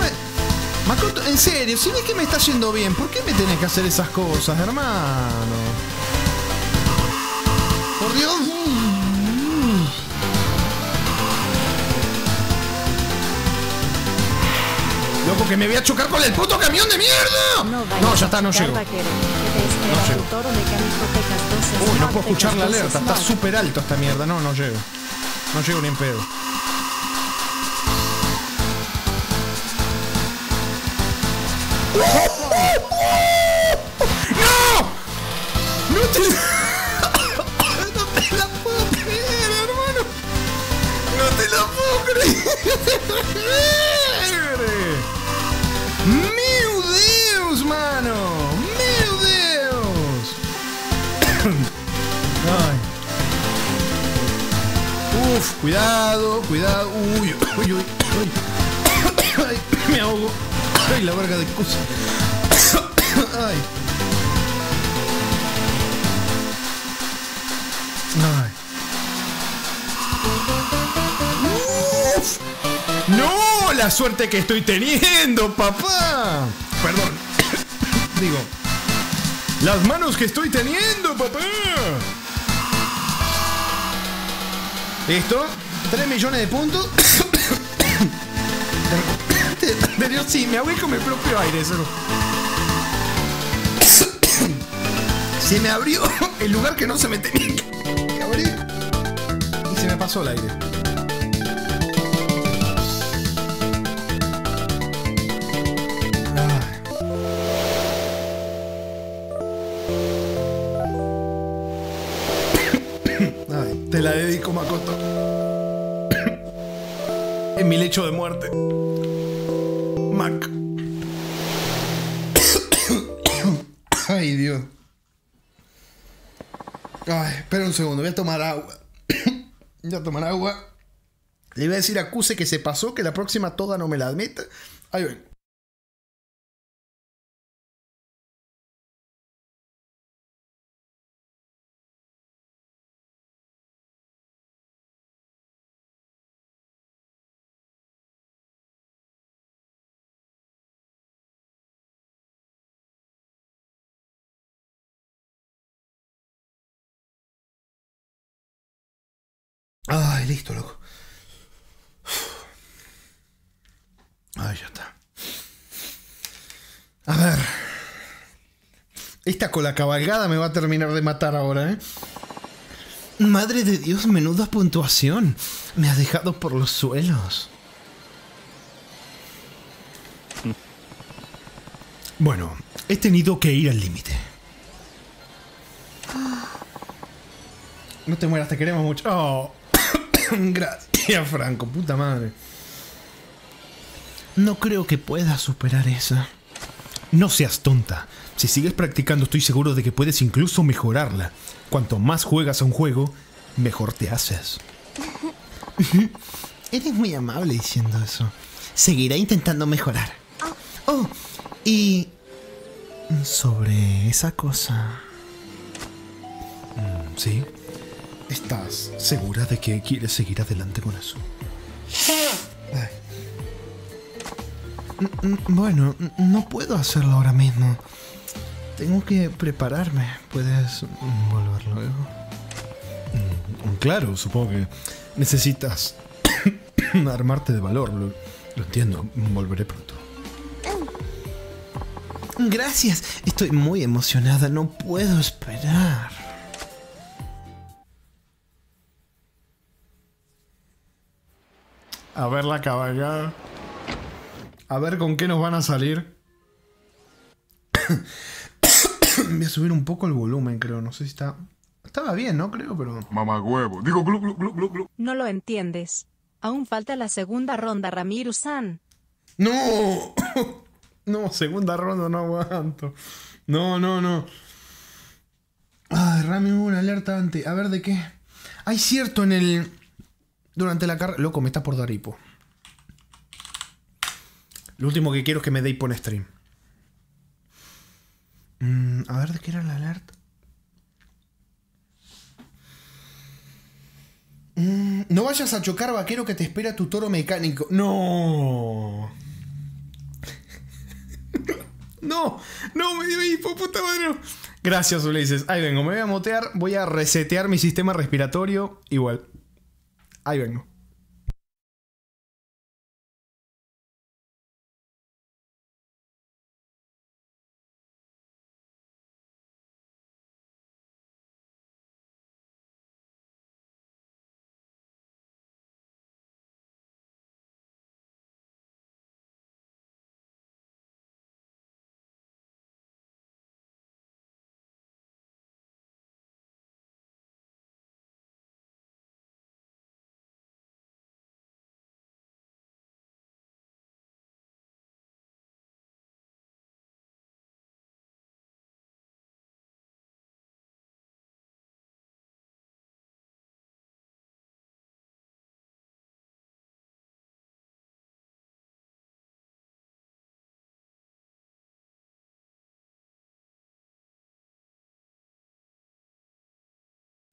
Makoto, en serio, si ves que me está yendo bien, ¿por qué me tenés que hacer esas cosas, hermano? Por Dios. Loco, que me voy a chocar con el puto camión de mierda. No, No, ya está, no llego. Vaquero, No tu llego. toro mecánico Tecas 12 Uy, no puedo escuchar la Tecas 12 alerta, está súper alto esta mierda. No, no llego. No llego ni en pedo. ¡No! ¡No te, no te la puedo creer, hermano! ¡Meu Deus, mano! ¡Meu Deus! Ay. Uf, cuidado, cuidado. Uy, uy, uy, uy. Ay, me ahogo. Ay, la verga de cosa. [coughs] Ay. Ay. ¡No! La suerte que estoy teniendo, papá. Perdón. [coughs] Digo. Las manos que estoy teniendo, papá. ¿Listo? 3 millones de puntos. [coughs] sí, me ahogué con mi propio aire. Eso. [coughs] Se me abrió [coughs] el lugar que no se me tenía que abrir. Y se me pasó el aire. Ay, [coughs] te la dedico, Makoto. En mi lecho de muerte. Segundo, voy a tomar agua. [coughs] voy a tomar agua. Le voy a decir a Cuse que se pasó, que la próxima toda no me la admite. Ahí ven. Listo, loco. Ay, ya está. A ver. Esta con la cabalgada me va a terminar de matar ahora, ¿eh? Madre de Dios, menuda puntuación. Me ha dejado por los suelos. Bueno, he tenido que ir al límite. No te mueras, te queremos mucho. Oh, [laughs] Gracias, Franco, puta madre. no creo que puedas superar esa. No seas tonta. Si sigues practicando, estoy seguro de que puedes incluso mejorarla. Cuanto más juegas a un juego, mejor te haces. [laughs] Eres muy amable diciendo eso. Seguiré intentando mejorar. Oh, y... Sobre esa cosa... ¿Sí? ¿Estás segura de que quieres seguir adelante con eso? Mm, Bueno, n- no puedo hacerlo ahora mismo. Tengo que prepararme. ¿Puedes mm, volver luego? Mm, Claro, supongo que necesitas [coughs] armarte de valor. Lo, lo entiendo. Volveré pronto. Gracias. Estoy muy emocionada. No puedo esperar. A ver la cabalgada. A ver con qué nos van a salir. [coughs] Voy a subir un poco el volumen, creo. No sé si está. Estaba bien, ¿no? Creo, pero. Mamá huevo. Digo, glu, glu, glu, glu, glu. No lo entiendes. Aún falta la segunda ronda, Ramiro-san. ¡No! [coughs] No, segunda ronda no aguanto. No, no, no. Ay, Rami, hubo una alerta antes. A ver de qué. Hay cierto en el. Durante la carrera. Loco, me está por dar hipo. Lo último que quiero es que me dé hipo en stream. Mm, a ver de qué era la alerta. Mm, no vayas a chocar, vaquero, que te espera tu toro mecánico. No. [laughs] No, no, me dio hipo, puta madre. Gracias, Ulises. Ahí vengo, me voy a motear, voy a resetear mi sistema respiratorio. Igual. Ahí vengo.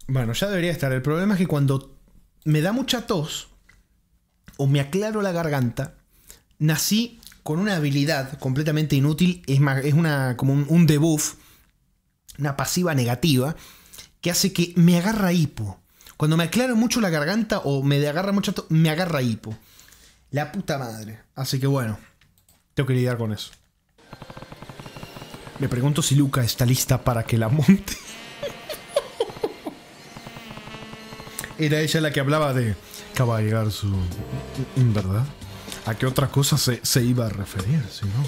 Bueno, ya debería estar. El problema es que cuando me da mucha tos o me aclaro la garganta, nací con una habilidad completamente inútil. Es, más, es una, como un, un debuff, una pasiva negativa, que hace que me agarra hipo. Cuando me aclaro mucho la garganta o me agarra mucha tos, me agarra hipo. La puta madre. Así que bueno, tengo que lidiar con eso. Me pregunto si Luca está lista para que la monte. Era ella la que hablaba de cabalgar su... ¿Verdad? ¿A qué otra cosa se, se iba a referir, si no?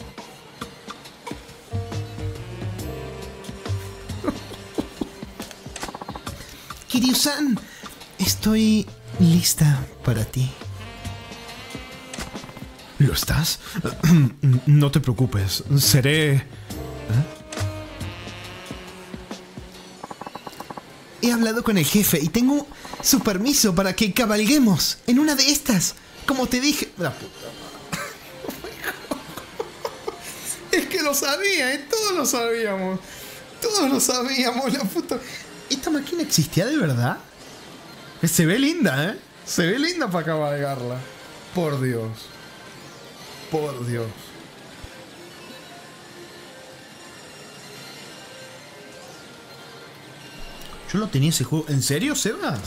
[laughs] Kiryu-san, estoy lista para ti. ¿Lo estás? [clears throat] No te preocupes, seré... ¿eh? He hablado con el jefe y tengo su permiso para que cabalguemos en una de estas. Como te dije... La puta madre. [laughs] Es que lo sabía, ¿eh? todos lo sabíamos. Todos lo sabíamos, la puta... ¿Esta máquina existía de verdad? Se ve linda, ¿eh? Se ve linda para cabalgarla. Por Dios. Por Dios. Yo lo tenía ese juego. ¿En serio, Seba?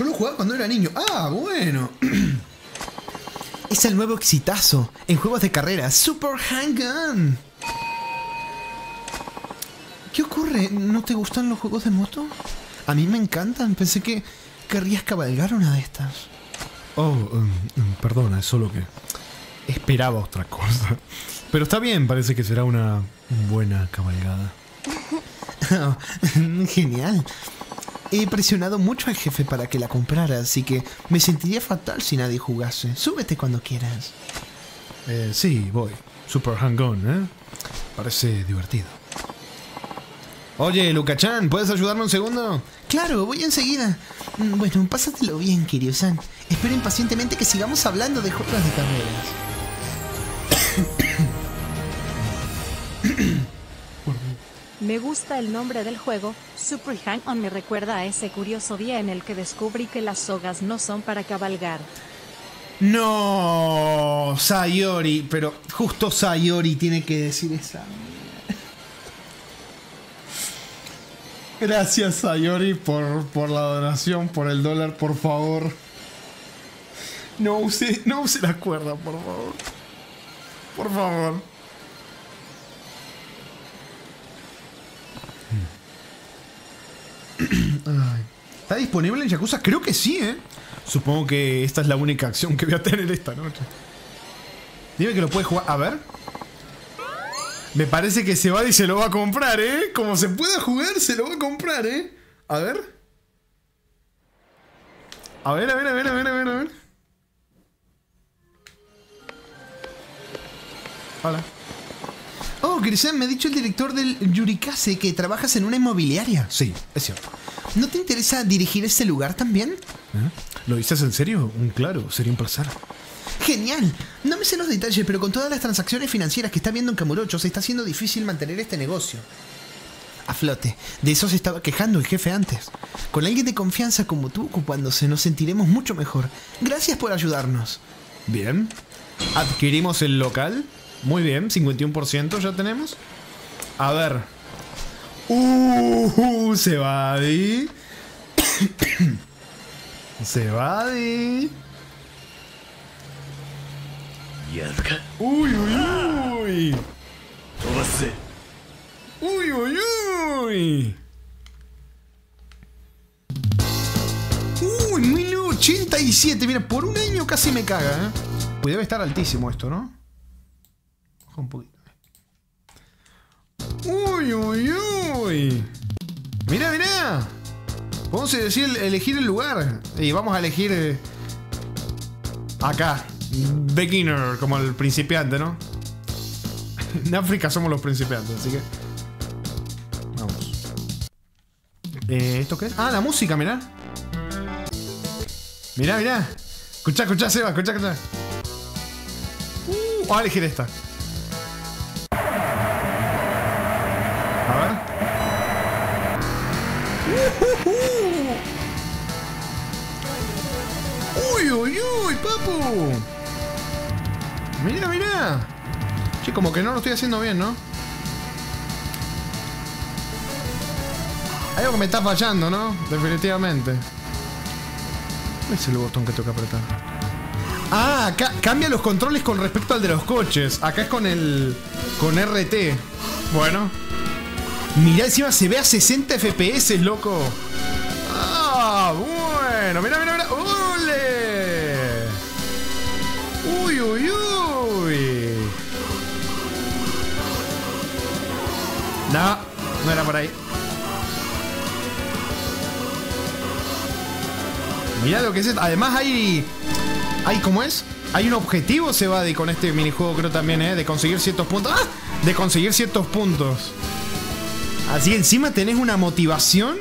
Yo lo jugaba cuando era niño. Ah, bueno. [clears throat] es el nuevo exitazo en juegos de carrera. Super Hang-On. ¿Qué ocurre? ¿No te gustan los juegos de moto? A mí me encantan. Pensé que querrías cabalgar una de estas. Oh, um, um, perdona, es solo que esperaba otra cosa. Pero está bien, parece que será una buena cabalgada. Oh, [laughs] genial. He presionado mucho al jefe para que la comprara, así que me sentiría fatal si nadie jugase. Súbete cuando quieras. Eh, sí, voy. Super hang-on, ¿eh? Parece divertido. Oye, Lucachan, ¿puedes ayudarme un segundo? Claro, voy enseguida. Mm, Bueno, pásatelo bien, Kiryu-san. Espero impacientemente que sigamos hablando de juegos de carreras. Me gusta el nombre del juego, Super Hang On me recuerda a ese curioso día en el que descubrí que las sogas no son para cabalgar. No, Sayori, pero justo Sayori tiene que decir esa. [laughs] Gracias Sayori por, por la donación, por el dólar, por favor. No use, no use la cuerda, por favor. Por favor. ¿Está disponible en Yakuza? Creo que sí, ¿eh? Supongo que esta es la única acción que voy a tener esta noche. Dime que lo puedes jugar. A ver. Me parece que se va y se lo va a comprar, ¿eh? Como se pueda jugar, se lo va a comprar, ¿eh? A ver. A ver, a ver, a ver, a ver, a ver, a ver. Hola. Oh, Cristian, me ha dicho el director del Yurikase que trabajas en una inmobiliaria. Sí, es cierto. ¿No te interesa dirigir este lugar también? ¿Lo dices en serio? Claro, sería un placer. Genial. No me sé los detalles, pero con todas las transacciones financieras que está viendo en Camurocho, se está haciendo difícil mantener este negocio. A flote. De eso se estaba quejando el jefe antes. Con alguien de confianza como tú ocupándose, nos sentiremos mucho mejor. Gracias por ayudarnos. Bien. Adquirimos el local. Muy bien, 51% ya tenemos. A ver. Uh, se va de. [coughs] se va de. Uy, uy, uy. Uy, uy, uy. Uy, 1087. Mira, por un año casi me caga, ¿eh? Pues debe estar altísimo esto, ¿no? Un poquito. Uy, uy, uy. Mira, mira. Podemos decir, elegir el lugar. Y vamos a elegir eh, acá. Beginner, como el principiante, ¿no? [laughs] En África somos los principiantes, así que. Vamos. Eh, ¿Esto qué es? Ah, la música, mirá. Mirá, mirá. Escuchá, escuchá, Seba, escuchá, escuchá. Uh, vamos a elegir esta. Papu! Mira, mira. Che, como que no lo estoy haciendo bien, ¿no? Hay algo que me está fallando, ¿no? Definitivamente. ¿Cuál es el botón que que apretar? Ah, acá cambia los controles con respecto al de los coches. Acá es con el. con RT. Bueno. Mirá, encima se ve a 60 FPS, loco. Ah, bueno. Mira, mira, mira. ¡Ole! No, no era por ahí. Mira lo que es esto. Además hay. Hay, ¿cómo es? Hay un objetivo, Sebadi, con este minijuego, creo también, ¿eh? De conseguir ciertos puntos. ¡Ah! De conseguir ciertos puntos. Así encima tenés una motivación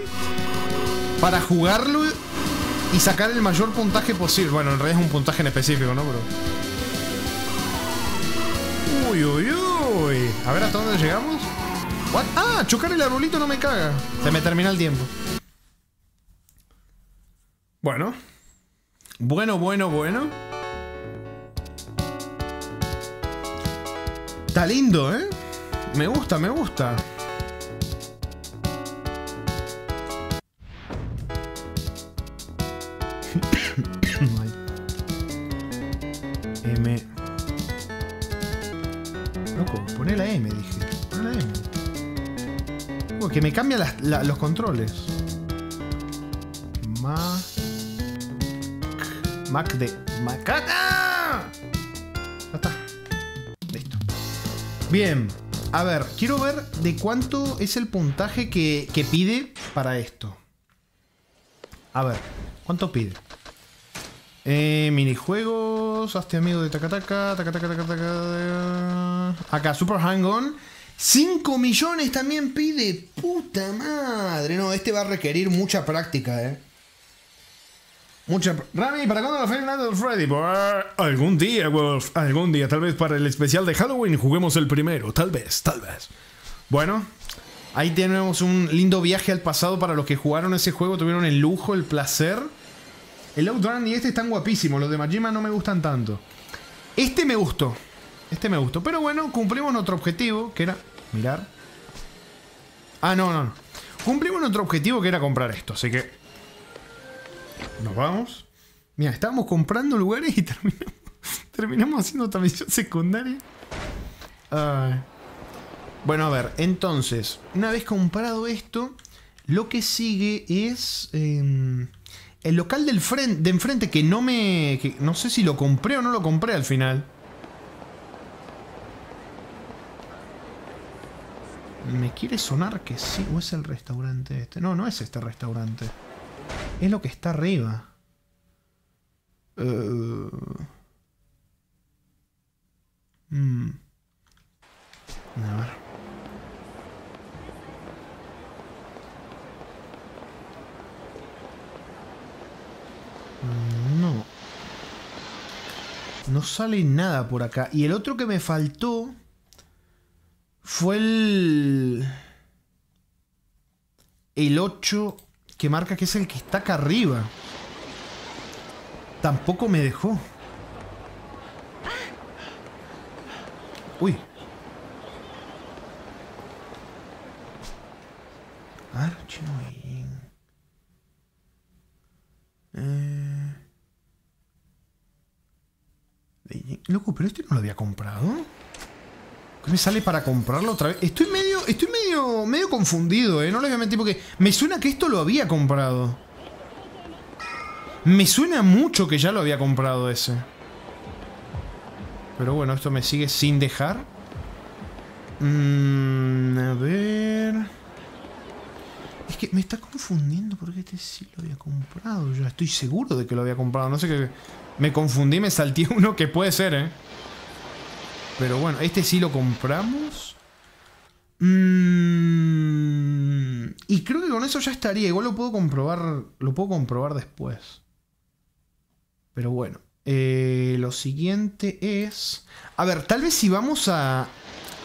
para jugarlo y sacar el mayor puntaje posible. Bueno, en realidad es un puntaje en específico, ¿no? Pero. Uy, uy, uy. A ver hasta dónde llegamos. What? Ah, chocar el arbolito no me caga. Se me termina el tiempo. Bueno. Bueno, bueno, bueno. Está lindo, ¿eh? Me gusta, me gusta. Uy, que me cambia los controles. Mac. Mac de. ¡Macaca! Ya está. Listo. Bien. A ver, quiero ver de cuánto es el puntaje que, que pide para esto. A ver, ¿cuánto pide? Eh, minijuegos, hazte amigo de Takataka, Takataka, Takataka. Acá, Super Hang-On. 5 millones también pide. Puta madre. No, este va a requerir mucha práctica, eh. Mucha. Rami, ¿para cuándo la Five Nights at Freddy? Bah, Algún día, Wolf. Algún día. Tal vez para el especial de Halloween juguemos el primero. Tal vez, tal vez. Bueno, ahí tenemos un lindo viaje al pasado para los que jugaron ese juego. Tuvieron el lujo, el placer. El Outrun y este están guapísimos. Los de Majima no me gustan tanto. Este me gustó. Este me gustó. Pero bueno, cumplimos nuestro objetivo, que era mirar. Ah, no, no, no. Cumplimos nuestro objetivo, que era comprar esto. Así que nos vamos. Mira, estábamos comprando lugares y [laughs] terminamos, terminamos haciendo otra misión secundaria. Bueno, a ver, entonces, una vez comprado esto, lo que sigue es em, el local del de enfrente que no me... que no sé si lo compré o no lo compré al final. Me quiere sonar que sí, o es el restaurante este. No, no es este restaurante. Es lo que está arriba. Eh, mm. A ver. Mm, No. No sale nada por acá. Y el otro que me faltó fue el... El 8 que marca que es el que está acá arriba. Tampoco me dejó. Uy. Archiving. Eh. Loco, pero este no lo había comprado. ¿Qué me sale para comprarlo otra vez? Estoy medio, estoy medio, medio confundido, eh. No le voy a mentir porque me suena que esto lo había comprado. Me suena mucho que ya lo había comprado ese. Pero bueno, esto me sigue sin dejar. Mm, a ver. Es que me está confundiendo porque este sí lo había comprado. Yo estoy seguro de que lo había comprado. No sé qué. Me confundí, me salté [laughs] uno que puede ser, eh. Pero bueno, este sí lo compramos. Mm, y creo que con eso ya estaría. Igual lo puedo comprobar. Lo puedo comprobar después. Pero bueno. eh, lo siguiente es. A ver, tal vez si vamos a.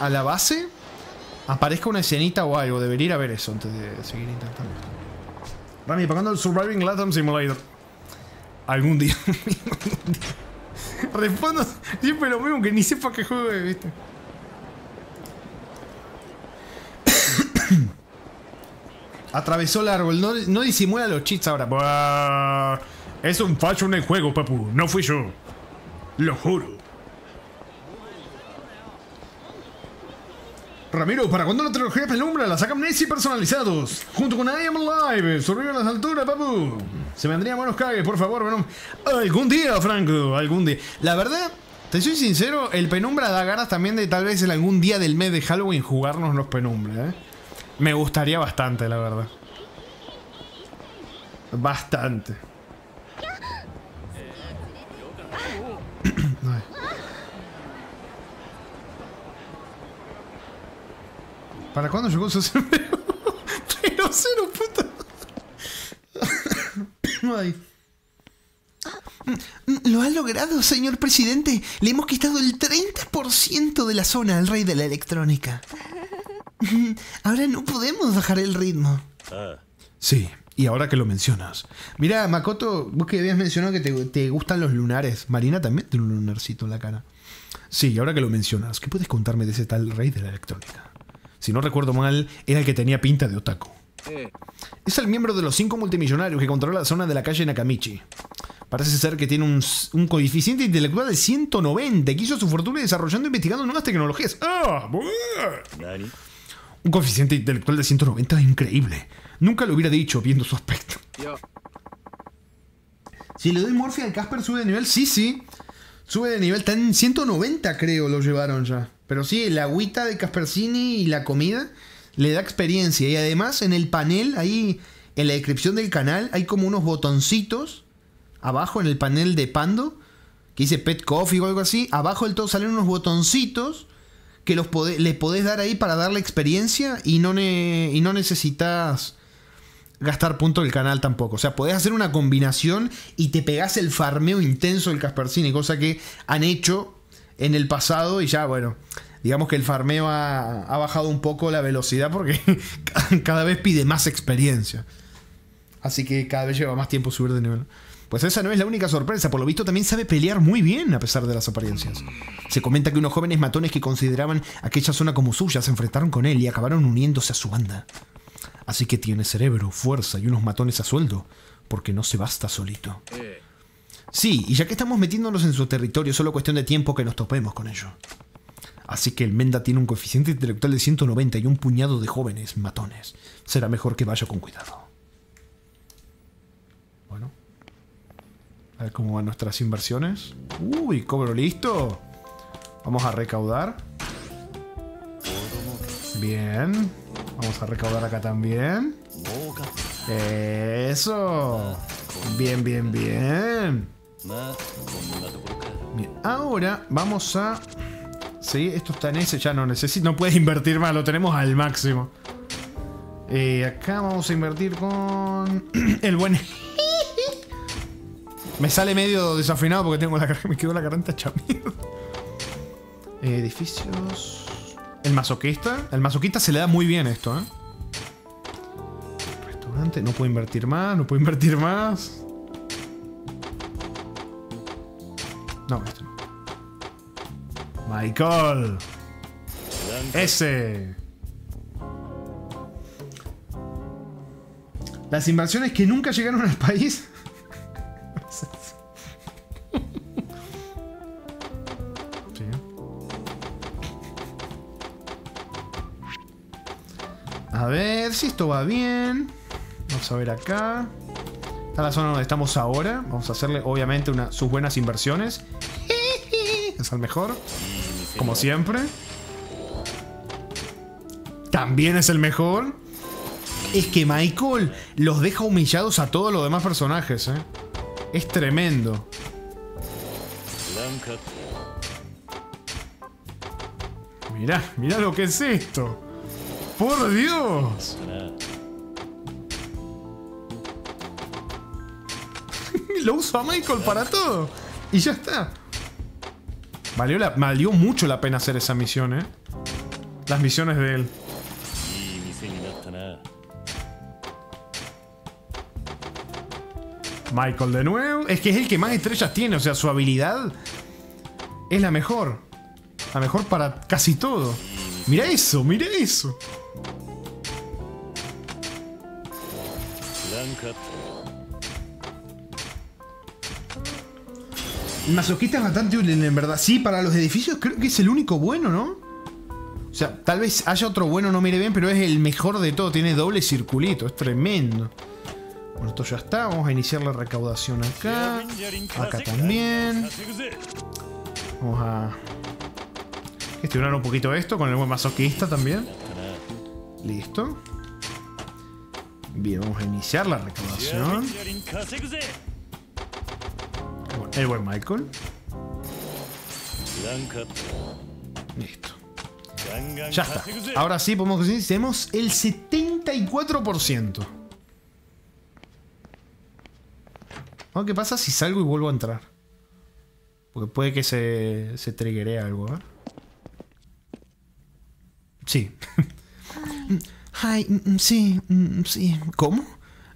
a la base. Aparezca una escenita o algo. Debería ir a ver eso antes de seguir intentando. Rami, pagando el Surviving Latam Simulator. Algún día. Algún [laughs] día. Respondo siempre lo mismo que ni sepa qué juego es, ¿viste? [coughs] Atravesó el árbol, no, no disimula los cheats ahora. Es un fallo en el juego, papu. No fui yo. Lo juro. Ramiro, ¿para cuándo la trilogía penumbra? La sacan Messi personalizados. Junto con I Am Alive. A las alturas, papu. Se vendrían buenos cagues, por favor, bueno. Algún día, Franco. Algún día. La verdad, te soy sincero, el penumbra da ganas también de tal vez en algún día del mes de Halloween jugarnos los penumbra, ¿eh? Me gustaría bastante, la verdad. Bastante. ¿Para cuándo llegó su [laughs] Pero cero, puta. [coughs] Ay. Lo ha logrado, señor presidente. Le hemos quitado el 30% de la zona al rey de la electrónica. [laughs] Ahora no podemos bajar el ritmo. Sí, y ahora que lo mencionas. Mira, Makoto, vos que habías mencionado que te, te gustan los lunares. Marina también tiene un lunarcito en la cara. Sí, ahora que lo mencionas, ¿qué puedes contarme de ese tal rey de la electrónica? Si no recuerdo mal, era el que tenía pinta de otaku. Es el miembro de los cinco multimillonarios que controla la zona de la calle Nakamichi. Parece ser que tiene un, un coeficiente intelectual de 190 y que hizo su fortuna desarrollando e investigando nuevas tecnologías. ¡Ah! buah! Un coeficiente intelectual de 190 es increíble. Nunca lo hubiera dicho viendo su aspecto. Si le doy Morphy al Casper, sube de nivel. Sí, sí. Sube de nivel. Está en 190, creo, lo llevaron ya. Pero sí, el agüita de Caspercini y la comida le da experiencia. Y además, en el panel, ahí en la descripción del canal, hay como unos botoncitos. Abajo en el panel de Pando. Que dice Pet Coffee o algo así. Abajo del todo salen unos botoncitos que los le podés dar ahí para darle experiencia y no, ne- y no necesitas gastar punto del canal tampoco. O sea, podés hacer una combinación y te pegás el farmeo intenso del Kaspersini, cosa que han hecho en el pasado y ya, bueno, digamos que el farmeo ha, bajado un poco la velocidad porque [laughs] cada vez pide más experiencia. Así que cada vez lleva más tiempo subir de nivel. Pues esa no es la única sorpresa, por lo visto también sabe pelear muy bien a pesar de las apariencias. Se comenta que unos jóvenes matones que consideraban aquella zona como suya se enfrentaron con él y acabaron uniéndose a su banda. Así que tiene cerebro, fuerza y unos matones a sueldo, porque no se basta solito. Sí, y ya que estamos metiéndonos en su territorio, solo cuestión de tiempo que nos topemos con ello. Así que el Menda tiene un coeficiente intelectual de 190 y un puñado de jóvenes matones. Será mejor que vaya con cuidado. Bueno. A ver cómo van nuestras inversiones. Uy, cobro listo. Vamos a recaudar. Bien. Vamos a recaudar acá también. Eso. Bien, bien, bien. Ahora vamos a... Sí, esto está en ese, ya no necesito, no puedes invertir más, lo tenemos al máximo. Eh, acá vamos a invertir con [clears throat] el buen... [laughs] Me sale medio desafinado porque tengo la, [laughs] me quedó la garganta hecha. Eh, edificios... El masoquista. El masoquista se le da muy bien esto, ¿eh? Restaurante. No puedo invertir más, no puedo invertir más. No, esto no. Michael. Ese. Las inversiones que nunca llegaron al país. [laughs] Sí. A ver si esto va bien. Vamos a ver acá. Esta es la zona donde estamos ahora. Vamos a hacerle, obviamente, una, sus buenas inversiones. [laughs] Es el mejor. Como siempre. También es el mejor. Es que Michael los deja humillados a todos los demás personajes, ¿eh? Es tremendo. Mirá, mirá lo que es esto. ¡Por Dios! Lo uso a Michael para todo. Y ya está. Valió, valió mucho la pena hacer esa misión, ¿eh? Las misiones de él. Michael de nuevo. Es que es el que más estrellas tiene. O sea, su habilidad es la mejor. La mejor para casi todo. Mira eso, mira eso. El masoquista es bastante útil, en verdad. Sí, para los edificios creo que es el único bueno, ¿no? O sea, tal vez haya otro bueno, no mire bien, pero es el mejor de todo. Tiene doble circulito, es tremendo. Bueno, esto ya está. Vamos a iniciar la recaudación acá. Acá también. Vamos a gestionar un poquito esto con el buen masoquista también. Listo. Bien, vamos a iniciar la recaudación. El buen Michael. Listo. Ya está. Ahora sí podemos decir, tenemos el 74%. Ahora, ¿Qué pasa si salgo y vuelvo a entrar? Porque puede que se, se triggere algo, ¿eh? Sí. [laughs] Ay, mm, sí, mm, sí. ¿Cómo?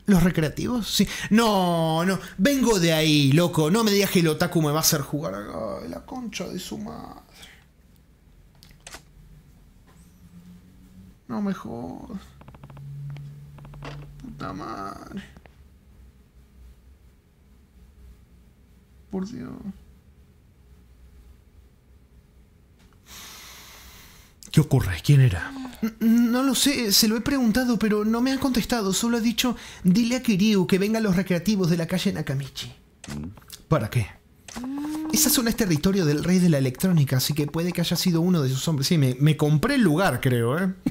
¿Los recreativos? Sí. No, no. Vengo de ahí, loco. No me digas que el otaku me va a hacer jugar. Ay, la concha de su madre. No me jodas. Puta madre. Por Dios. ¿Qué ocurre? ¿Quién era? No lo sé, se lo he preguntado, pero no me ha contestado. Solo ha dicho, dile a Kiryu que venga a los recreativos de la calle Nakamichi. ¿Para qué? Esa zona es territorio del rey de la electrónica, así que puede que haya sido uno de sus hombres. Sí, me, me compré el lugar, creo, ¿eh? [laughs]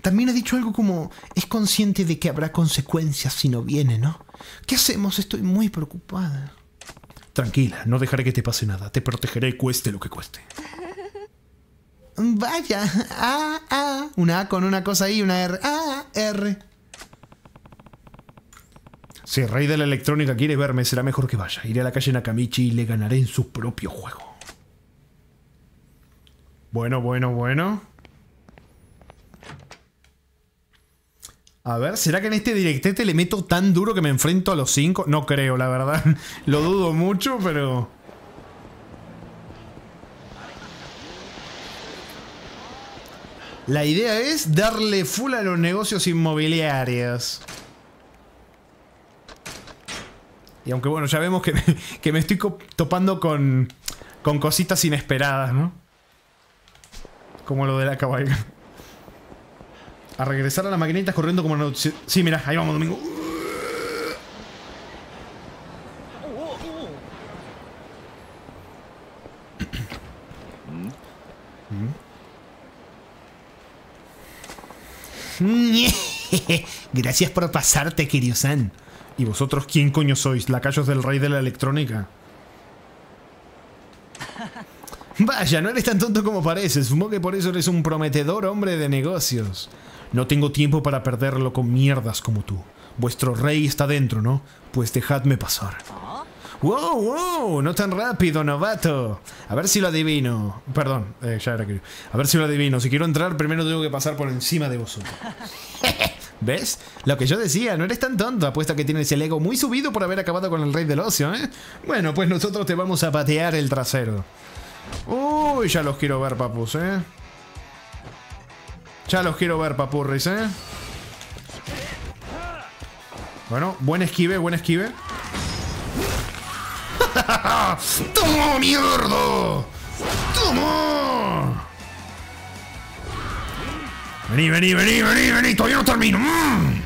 También ha dicho algo como, es consciente de que habrá consecuencias si no viene, ¿no? ¿Qué hacemos? Estoy muy preocupada. Tranquila, no dejaré que te pase nada. Te protegeré cueste lo que cueste. Vaya, A, A. Una A con una cosa ahí, una R. A, R. Si el rey de la electrónica quiere verme, será mejor que vaya. Iré a la calle Nakamichi y le ganaré en su propio juego. Bueno, bueno, bueno. A ver, ¿será que en este directete le meto tan duro que me enfrento a los cinco? No creo, la verdad. [laughs] Lo dudo mucho, pero... La idea es darle full a los negocios inmobiliarios. Y aunque bueno, ya vemos que me, [laughs] que me estoy topando con, con cositas inesperadas, ¿no? Como lo de la cabalga. A regresar a las maquinitas corriendo como... Sí, mira, ahí vamos, Domingo. [laughs] Gracias por pasarte, Kiryu-san. ¿Y vosotros quién coño sois? ¿Lacayos del rey de la electrónica? [laughs] Vaya, no eres tan tonto como pareces. Supongo que por eso eres un prometedor hombre de negocios. No tengo tiempo para perderlo con mierdas como tú. Vuestro rey está dentro, ¿no? Pues dejadme pasar. ¡Wow, wow! No tan rápido, novato. A ver si lo adivino. Perdón, eh, ya era que. A ver si lo adivino. Si quiero entrar, primero tengo que pasar por encima de vosotros. [laughs] ¿Ves? Lo que yo decía, no eres tan tonto. Apuesto a que tienes el ego muy subido por haber acabado con el rey del ocio, ¿eh? Bueno, pues nosotros te vamos a patear el trasero. Uy, ya los quiero ver, papus, ¿eh? Ya los quiero ver, papurris, ¿eh? Bueno, buen esquive, buen esquive. ¡Toma, mierda! ¡Toma! Vení, vení, vení, vení, vení, todavía no termino. Mm.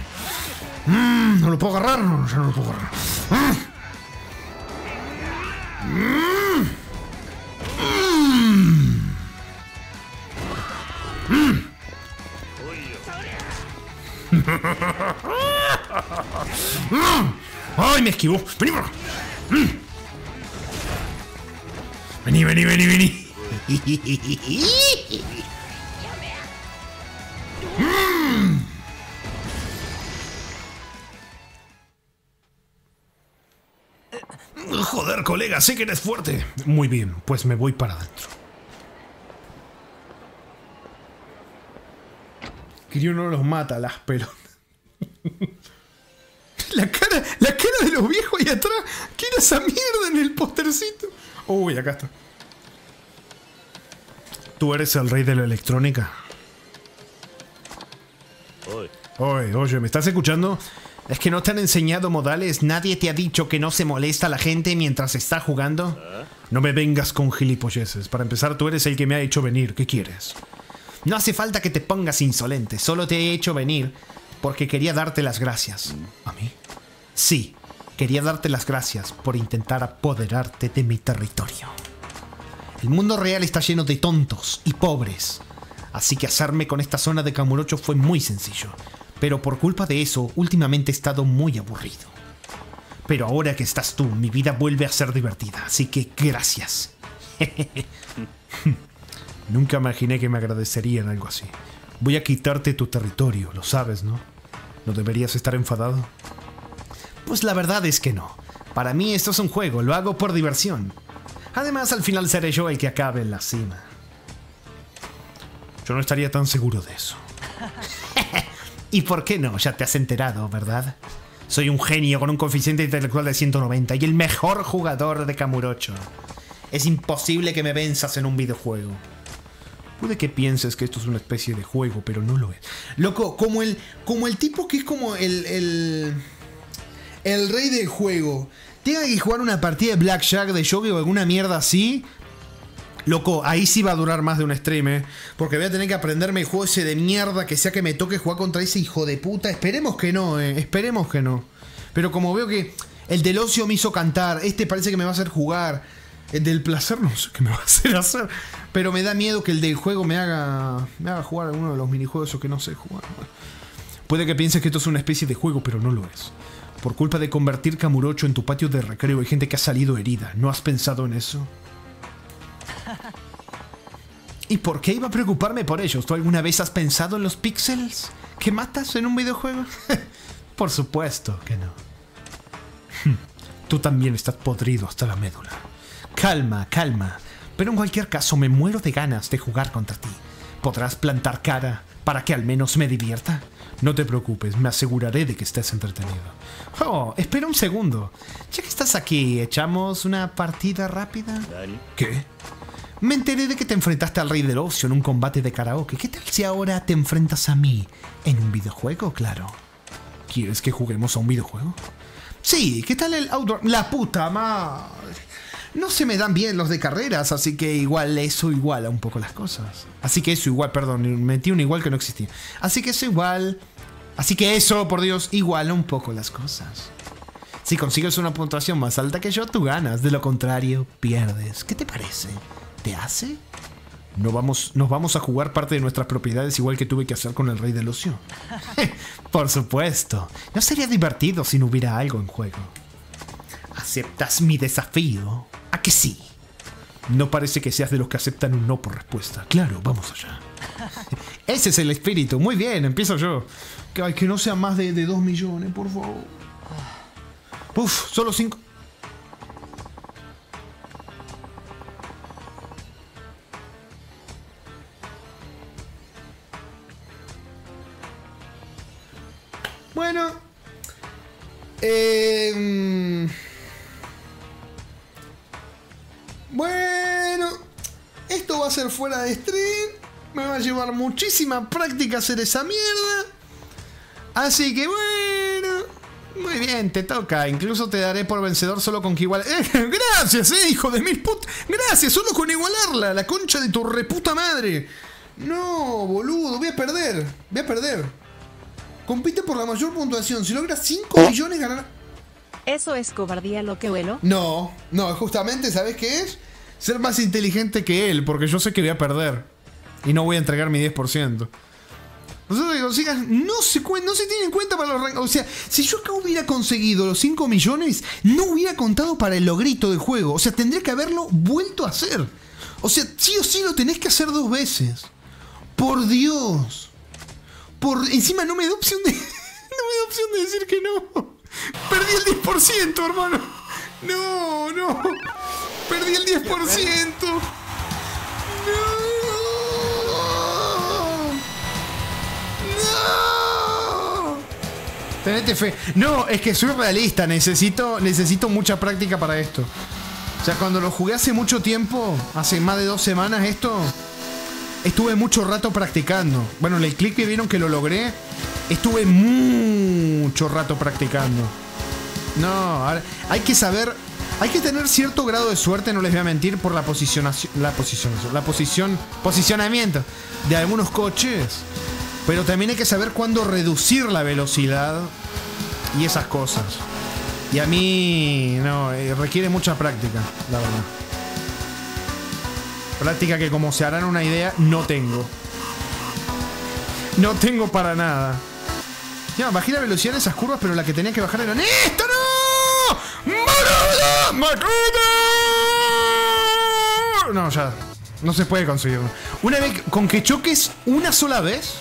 Mm, ¿No lo puedo agarrar? No, ya no lo puedo agarrar. Mm. Mm. Mm. [laughs] Mm. ¡Ay, me esquivó! ¡Vení Vení, vení, vení. Mm. Joder, colega, sé que eres fuerte. Muy bien, pues me voy para adentro. Kiryu no los mata, las pelotas. [laughs] La cara, la cara de los viejos ahí atrás. ¿Qué era esa mierda en el postercito? Uy, acá está. ¿Tú eres el rey de la electrónica? Oye, oye, ¿me estás escuchando? ¿Es que no te han enseñado modales? ¿Nadie te ha dicho que no se molesta a la gente mientras está jugando? No me vengas con gilipolleces. Para empezar, tú eres el que me ha hecho venir. ¿Qué quieres? No hace falta que te pongas insolente. Solo te he hecho venir porque quería darte las gracias. ¿A mí? Sí, quería darte las gracias por intentar apoderarte de mi territorio. El mundo real está lleno de tontos y pobres. Así que hacerme con esta zona de Camurocho fue muy sencillo. Pero por culpa de eso, últimamente he estado muy aburrido. Pero ahora que estás tú, mi vida vuelve a ser divertida. Así que gracias. [laughs] Nunca imaginé que me agradecerían algo así. Voy a quitarte tu territorio, lo sabes, ¿no? ¿No deberías estar enfadado? Pues la verdad es que no. Para mí esto es un juego, lo hago por diversión. Además, al final seré yo el que acabe en la cima. Yo no estaría tan seguro de eso. [laughs] ¿Y por qué no? Ya te has enterado, ¿verdad? Soy un genio con un coeficiente intelectual de 190 y el mejor jugador de Kamurocho. Es imposible que me venzas en un videojuego. Puede que pienses que esto es una especie de juego, pero no lo es. Loco, como el, como el tipo que es como el, el, el rey del juego. Tenga que jugar una partida de Blackjack de Yogi o alguna mierda así. Loco, ahí sí va a durar más de un stream, ¿eh? Porque voy a tener que aprenderme el juego ese de mierda que sea que me toque jugar contra ese hijo de puta. Esperemos que no, ¿eh? Esperemos que no. Pero como veo que el del ocio me hizo cantar, este parece que me va a hacer jugar. El del placer no sé qué me va a hacer hacer. Pero me da miedo que el del juego me haga, me haga jugar alguno de los minijuegos o que no sé jugar. Puede que pienses que esto es una especie de juego, pero no lo es. Por culpa de convertir Kamurocho en tu patio de recreo hay gente que ha salido herida. ¿No has pensado en eso? ¿Y por qué iba a preocuparme por ellos? ¿Tú alguna vez has pensado en los píxeles que matas en un videojuego? [laughs] por supuesto que no. Tú también estás podrido hasta la médula. Calma, calma. Pero en cualquier caso me muero de ganas de jugar contra ti. ¿Podrás plantar cara para que al menos me divierta? No te preocupes, me aseguraré de que estés entretenido. Oh, espera un segundo. Ya que estás aquí, ¿echamos una partida rápida? ¿Qué? Me enteré de que te enfrentaste al rey del ocio en un combate de karaoke. ¿Qué tal si ahora te enfrentas a mí en un videojuego, claro? ¿Quieres que juguemos a un videojuego? Sí, ¿qué tal el outdoor? La puta madre. No se me dan bien los de carreras, así que igual eso iguala un poco las cosas. Así que eso igual, perdón, metí un igual que no existía. Así que eso igual. Así que eso, por Dios, iguala un poco las cosas. Si consigues una puntuación más alta que yo, tú ganas. De lo contrario, pierdes. ¿Qué te parece? ¿Te hace? No vamos, nos vamos a jugar parte de nuestras propiedades igual que tuve que hacer con el rey del ocio. [laughs] [laughs] Por supuesto. No sería divertido si no hubiera algo en juego. ¿Aceptas mi desafío? ¿A que sí? No parece que seas de los que aceptan un no por respuesta. Claro, vamos allá. [laughs] Ese es el espíritu. Muy bien, empiezo yo. Que, no sea más de, de 2 millones, por favor. Uf, solo 5. Bueno. Eh, bueno. Esto va a ser fuera de stream. Me va a llevar muchísima práctica hacer esa mierda. Así que bueno. Muy bien, te toca. Incluso te daré por vencedor solo con que igual. Eh, [laughs] gracias, eh, hijo de mil put. Gracias, solo con igualarla. La concha de tu reputa madre. No, boludo, voy a perder. Voy a perder. Compite por la mayor puntuación. Si logras 5 millones, ganarás. Eso es cobardía lo que huelo. No, no, justamente, ¿sabes qué es? Ser más inteligente que él, porque yo sé que voy a perder. Y no voy a entregar mi 10%. Nosotros no se, no se tiene en cuenta para los O sea, si yo acá hubiera conseguido los 5 millones, no hubiera contado para el logrito del juego. O sea, tendría que haberlo vuelto a hacer. O sea, sí o sí lo tenés que hacer dos veces. Por Dios. Por encima no me da opción de. [laughs] no me da opción de decir que no. Perdí el 10%, hermano. No, no. Perdí el 10%. No. No. Tenete fe. No, es que soy realista. Necesito, necesito mucha práctica para esto. O sea, cuando lo jugué hace mucho tiempo, hace más de dos semanas esto, estuve mucho rato practicando. Bueno, en el clip que vieron que lo logré, estuve mucho rato practicando. No, ahora- hay que saber, hay que tener cierto grado de suerte, no les voy a mentir, por la posicionación, la posicionación, la posición, posicionamiento de algunos coches. Pero también hay que saber cuándo reducir la velocidad y esas cosas. Y a mí, no, eh, requiere mucha práctica, la verdad. Práctica que como se harán una idea, no tengo. No tengo para nada. Ya, bajé la velocidad en esas curvas, pero la que tenía que bajar era... ¡Esto no! No, ya. No se puede conseguir. Una vez, con que choques una sola vez,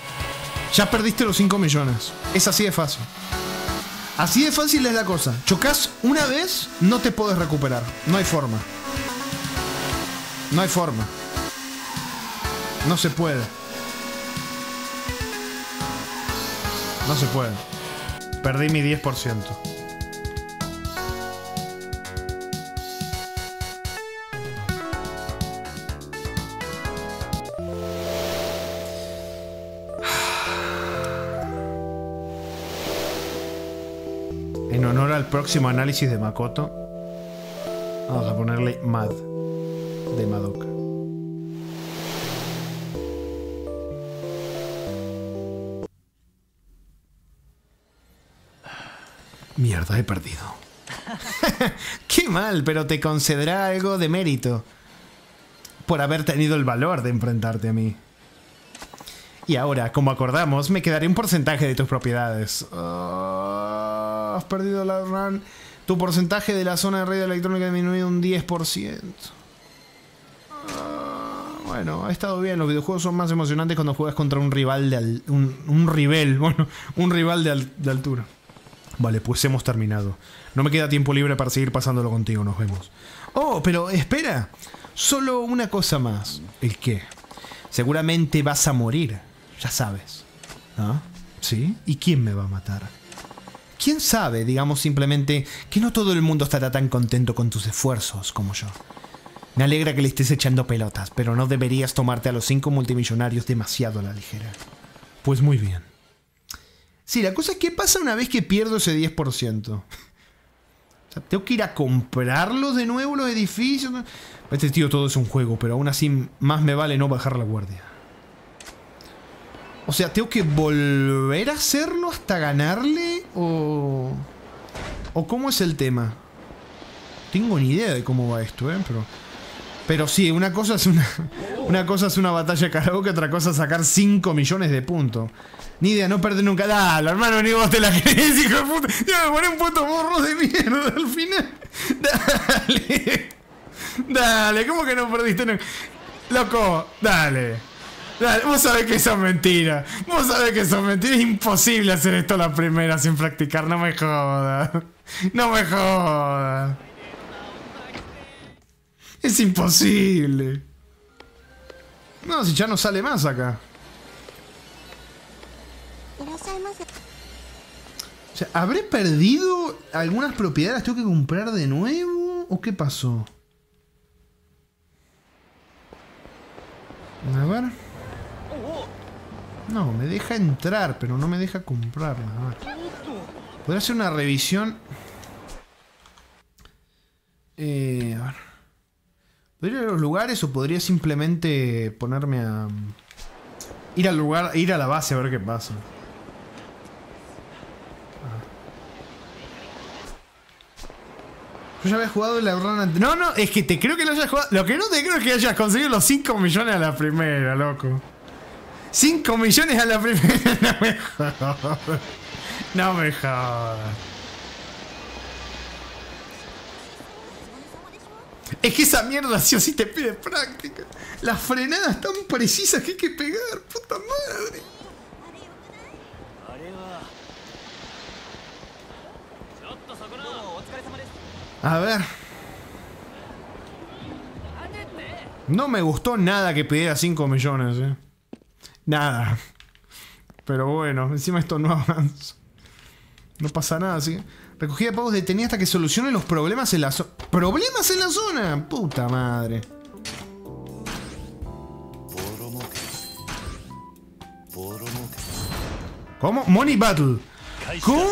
ya perdiste los 5 millones. Es así de fácil. Así de fácil es la cosa. Chocas una vez, no te puedes recuperar. No hay forma. No hay forma. No se puede. No se puede. Perdí mi 10%. Honor al próximo análisis de Makoto, vamos a ponerle Mad de Madoka. Mierda, he perdido. [laughs] Qué mal, pero te concederá algo de mérito por haber tenido el valor de enfrentarte a mí. Y ahora, como acordamos, me quedaré un porcentaje de tus propiedades. Ah, has perdido la run. Tu porcentaje de la zona de red electrónica ha disminuido un 10%. Ah, bueno, ha estado bien. Los videojuegos son más emocionantes cuando juegas contra un rival de al- un, un rival, [laughs] bueno, un rival de, al- de altura. Vale, pues hemos terminado. No me queda tiempo libre para seguir pasándolo contigo. Nos vemos. Oh, pero espera. Solo una cosa más. ¿El qué? Seguramente vas a morir. Ya sabes. ¿Ah? ¿Sí? ¿Y quién me va a matar? ¿Quién sabe, digamos simplemente, que no todo el mundo estará tan contento con tus esfuerzos como yo? Me alegra que le estés echando pelotas, pero no deberías tomarte a los cinco multimillonarios demasiado a la ligera. Pues muy bien. Sí, la cosa es que pasa una vez que pierdo ese 10%. O sea, tengo que ir a comprarlos de nuevo los edificios. Este tío todo es un juego, pero aún así más me vale no bajar la guardia. O sea, ¿tengo que volver a hacerlo hasta ganarle? ¿O. ¿O cómo es el tema? Tengo ni idea de cómo va esto, ¿eh? Pero. Pero sí, una cosa es una. [laughs] Una cosa es una batalla de karaoke, otra cosa es sacar 5 millones de puntos. Ni idea, no perder nunca. Dale, hermano, ni vos te la crees, [laughs] hijo de puta. Ya me poné un puto morro de mierda al final. [laughs] Dale. Dale, ¿cómo que no perdiste nunca? Loco, dale. Vos sabés que son mentiras. Vos sabés que son mentiras. Es imposible hacer esto la primera sin practicar. No me jodas. No me jodas. Es imposible. No, si ya no sale más acá. O sea, ¿habré perdido algunas propiedades? ¿Las tengo que comprar de nuevo? ¿O qué pasó? A ver. No, me deja entrar, pero no me deja comprarla. ¿Podría hacer una revisión? Eh, a ver. ¿Podría ir a los lugares o podría simplemente ponerme a... Ir al lugar, ir a la base a ver qué pasa? Yo ya había jugado la run ante- No, no, es que te creo que lo hayas jugado. Lo que no te creo es que hayas conseguido los 5 millones a la primera, loco. 5 millones a la primera. [laughs] No me jodas. Es que esa mierda sí o sí te pide práctica. Las frenadas tan precisas que hay que pegar, puta madre. A ver. No me gustó nada que pidiera 5 millones, eh. Nada. Pero bueno, encima esto no [laughs] avanza. No pasa nada, ¿sí? Recogida de pagos detenida hasta que solucione los problemas en la zona. ¿Problemas en la zona? Puta madre. ¿Cómo? Money Battle. ¿Cómo?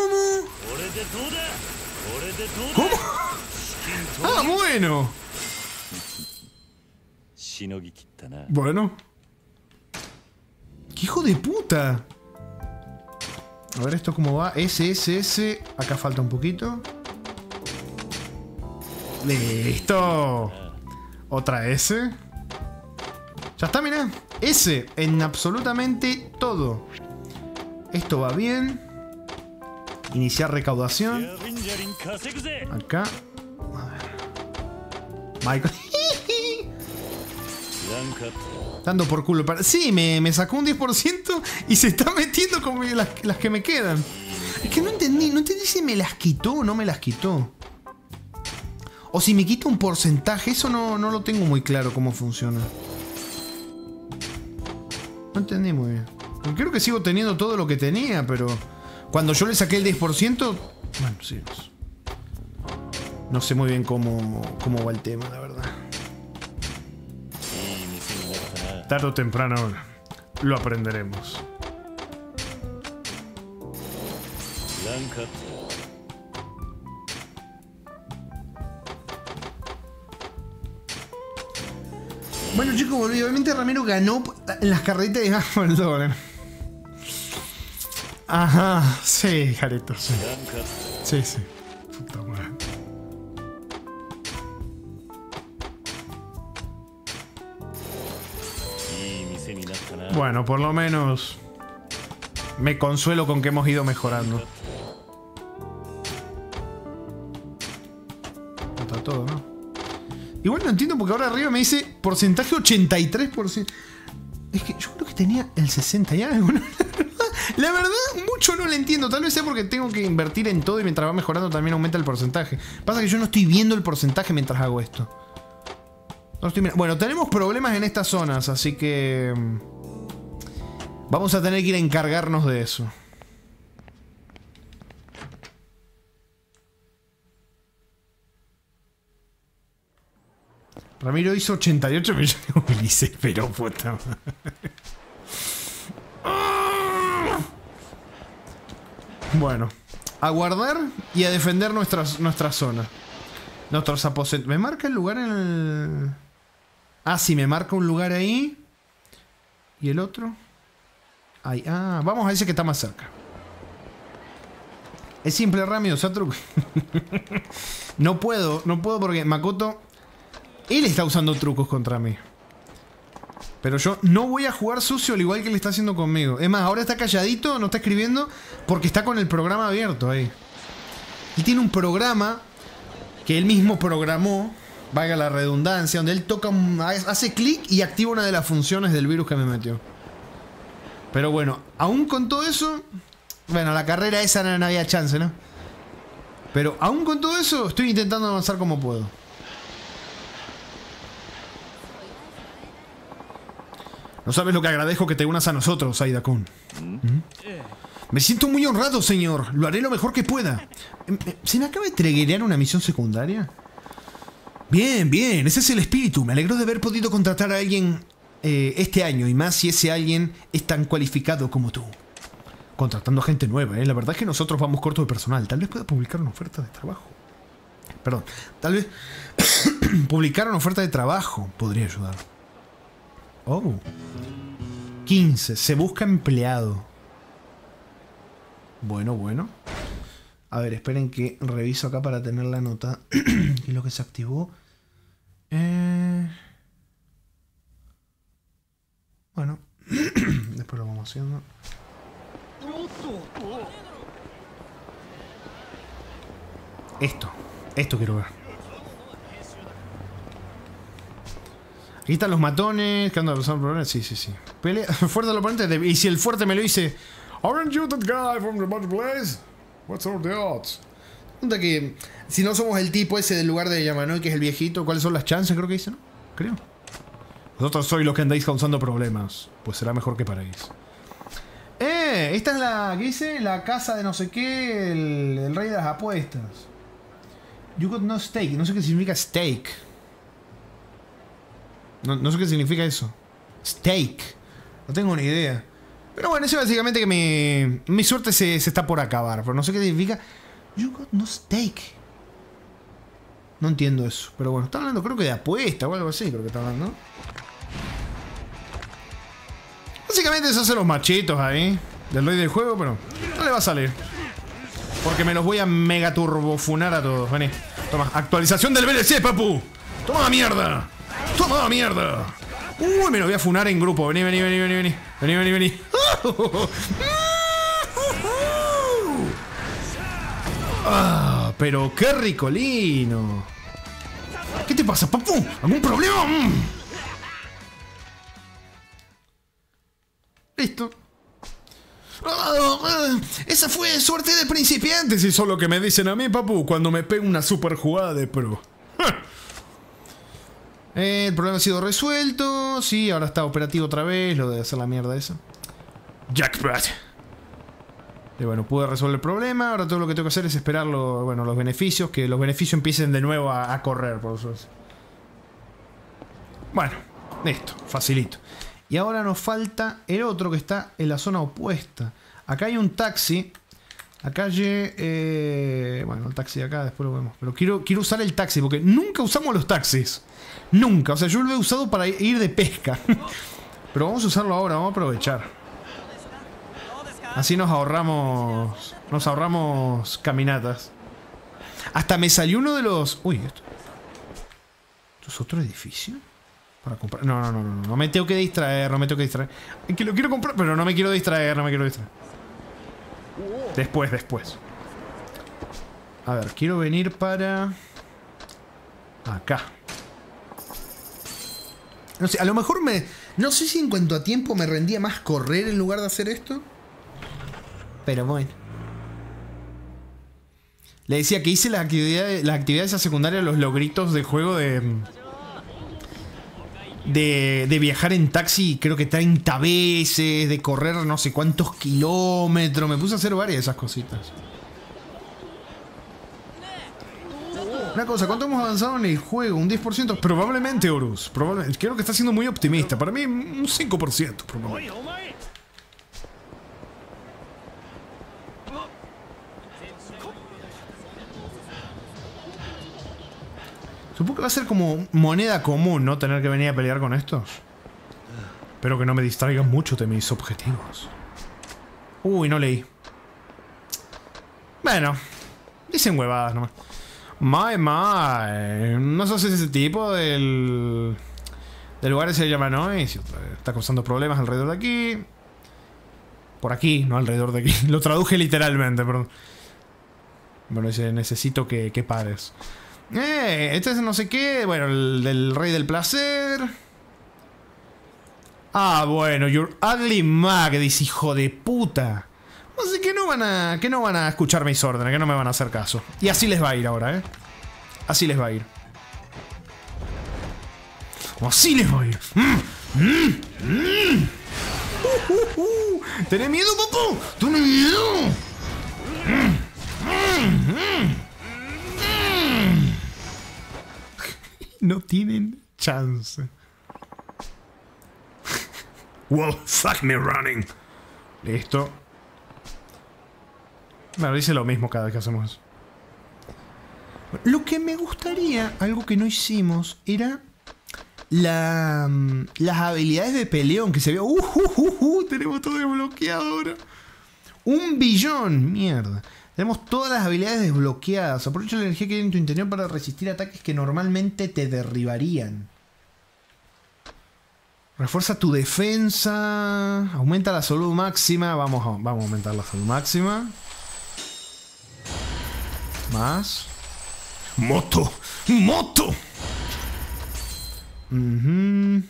¿Cómo? [laughs] Ah, bueno. Bueno. Hijo de puta! A ver esto cómo va. S, S, S. Acá falta un poquito. ¡Listo! Otra S. Ya está, mirá. S en absolutamente todo. Esto va bien. Iniciar recaudación. Acá. Michael. [laughs] Dando por culo. Para... Sí, me, me sacó un 10% y se está metiendo con las, las, que me quedan. Es que no entendí, no entendí si me las quitó o no me las quitó. O si me quita un porcentaje, eso no, no lo tengo muy claro cómo funciona. No entendí muy bien. Creo que sigo teniendo todo lo que tenía, pero... Cuando yo le saqué el 10%... Bueno, sí. No sé muy bien cómo, cómo va el tema, la verdad. Tarde o temprano lo aprenderemos. Bueno chicos, obviamente Ramiro ganó en las carreritas y ganó el dólar. Ajá, sí, Jareto, sí. Sí, sí. Bueno, por lo menos me consuelo con que hemos ido mejorando. Está todo, ¿no? Igual no entiendo porque ahora arriba me dice porcentaje 83%. Es que yo creo que tenía el 60 y algo. ¿no? [laughs] La verdad, mucho no le entiendo. Tal vez sea porque tengo que invertir en todo y mientras va mejorando también aumenta el porcentaje. Pasa que yo no estoy viendo el porcentaje mientras hago esto. Bueno, tenemos problemas en estas zonas, así que... Vamos a tener que ir a encargarnos de eso. Ramiro hizo 88 millones de Ulises, pero puta madre. Bueno, a guardar y a defender nuestras, nuestra zona. Nuestros aposentos. ¿Me marca el lugar en el.? Ah, sí, me marca un lugar ahí. ¿Y el otro? Ahí. Ah, vamos a ese que está más cerca. Es simple, Rami, truco. [laughs] no puedo, no puedo porque Makoto. Él está usando trucos contra mí. Pero yo no voy a jugar sucio al igual que él está haciendo conmigo. Es más, ahora está calladito, no está escribiendo, porque está con el programa abierto ahí. Y tiene un programa que él mismo programó, valga la redundancia, donde él toca un- hace clic y activa una de las funciones del virus que me metió. Pero bueno, aún con todo eso, bueno, la carrera esa no, no había chance, ¿no? Pero aún con todo eso, estoy intentando avanzar como puedo. No sabes lo que agradezco que te unas a nosotros, Aida Kun. ¿Mm? Me siento muy honrado, señor. Lo haré lo mejor que pueda. Em, eh, ¿Se me acaba de treguerear una misión secundaria? Bien, bien. Ese es el espíritu. Me alegro de haber podido contratar a alguien eh, este año. Y más si ese alguien es tan cualificado como tú. Contratando gente nueva, ¿eh? La verdad es que nosotros vamos cortos de personal. Tal vez pueda publicar una oferta de trabajo. Perdón. Tal vez [coughs] publicar una oferta de trabajo podría ayudar. Oh. 15. Se busca empleado. Bueno, bueno. A ver, esperen que reviso acá para tener la nota. [coughs] ¿Qué es lo que se activó? Eh... Bueno. [clears throat] Después lo vamos haciendo. Esto. Esto quiero ver. Aquí están los matones. ¿Qué onda? ¿Los problemas? Sí, sí, sí. Pelea. [laughs] Fuerte al oponente. Y si el fuerte me lo dice. Aren't you that guy from the marketplace? What's all the odds? Pregunta que. Si no somos el tipo ese del lugar de Yamanoi, que es el viejito, ¿cuáles son las chances? Creo que dice, ¿no? Creo. Vosotros sois los que andáis causando problemas. Pues será mejor que paréis. ¡Eh! Esta es la que dice la casa de no sé qué, el, rey de las apuestas. You got no stake. No sé qué significa stake. No, no sé qué significa eso. Stake. No tengo ni idea. Pero bueno, eso es básicamente que mi, mi suerte se, se está por acabar. Pero no sé qué significa. You got no stake. No entiendo eso. Pero bueno, está hablando creo que de apuesta o algo así. Creo que está hablando. Básicamente se hacen los machitos ahí. Del rey del juego, pero no le va a salir. Porque me los voy a mega turbofunar a todos. Vení. Toma, actualización del VLC, papu. Toma mierda. Toma mierda. Uy, me lo voy a funar en grupo. Vení, vení, vení, vení, vení. Vení, vení, vení. [laughs] Ah, pero qué ricolino. ¿Qué te pasa, papu? ¿Algún problema? Mm. Listo. Esa fue suerte de principiantes y son lo que me dicen a mí, papu, cuando me pego una super jugada de pro. [laughs] El problema ha sido resuelto. Sí, ahora está operativo otra vez, lo de hacer la mierda esa. Jackpot. Y bueno, pude resolver el problema. Ahora todo lo que tengo que hacer es esperar lo- bueno, los beneficios. Que los beneficios empiecen de nuevo a, a correr, por es. Bueno, listo, facilito. Y ahora nos falta el otro que está en la zona opuesta. Acá hay un taxi. La calle. eh, bueno, el taxi de acá, después lo vemos. Pero quiero, quiero usar el taxi porque nunca usamos los taxis. Nunca. O sea, yo lo he usado para ir de pesca. [laughs] Pero vamos a usarlo ahora, vamos a aprovechar. Así nos ahorramos. Nos ahorramos caminatas. Hasta me salió uno de los. Uy, esto. ¿Esto es otro edificio? Para comprar. No, no, no, no. No me tengo que distraer, no me tengo que distraer. Es que lo quiero comprar, pero no me quiero distraer, no me quiero distraer. Después, después. A ver, quiero venir para. Acá. No sé, a lo mejor me. No sé si en cuanto a tiempo me rendía más correr en lugar de hacer esto. Pero bueno. Le decía que hice las actividades, las actividades a secundaria, los logritos de juego de. De, de viajar en taxi, creo que 30 veces, de correr no sé cuántos kilómetros. Me puse a hacer varias de esas cositas. Una cosa, ¿cuánto hemos avanzado en el juego? ¿Un 10%? Probablemente, Horus. Probablemente. Creo que está siendo muy optimista. Para mí, un 5%, probablemente. Supongo que va a ser como moneda común, ¿no? Tener que venir a pelear con estos. Pero que no me distraigan mucho de mis objetivos. Uy, no leí. Bueno, dicen huevadas nomás. My, my. No sos ese tipo del. Del lugar ese se llama Noise. Está causando problemas alrededor de aquí. Por aquí, no alrededor de aquí. [laughs] Lo traduje literalmente, perdón. Bueno, dice, necesito que, que pares. Eh, este es no sé qué. Bueno, el del rey del placer. Ah, bueno, Your Ugly Mag, dice hijo de puta. Así que no van a. que no van a escuchar mis órdenes, que no me van a hacer caso. Y así les va a ir ahora, eh. Así les va a ir. Así les va a ir. Mm, mm, mm. ¿Tenés miedo, papu? ¿Tenés miedo? No tienen chance. [laughs] well, fuck me running. Listo. Bueno, dice lo mismo cada vez que hacemos eso. Lo que me gustaría, algo que no hicimos, era la, mm, las habilidades de peleón que se vio. Uh, uh, uh, uh, tenemos todo desbloqueado ahora. Un billón, mierda. Tenemos todas las habilidades desbloqueadas. Aprovecha la energía que hay en tu interior para resistir ataques que normalmente te derribarían. Refuerza tu defensa. Aumenta la salud máxima. Vamos a, vamos a aumentar la salud máxima. Más. Moto. Moto. Ujú.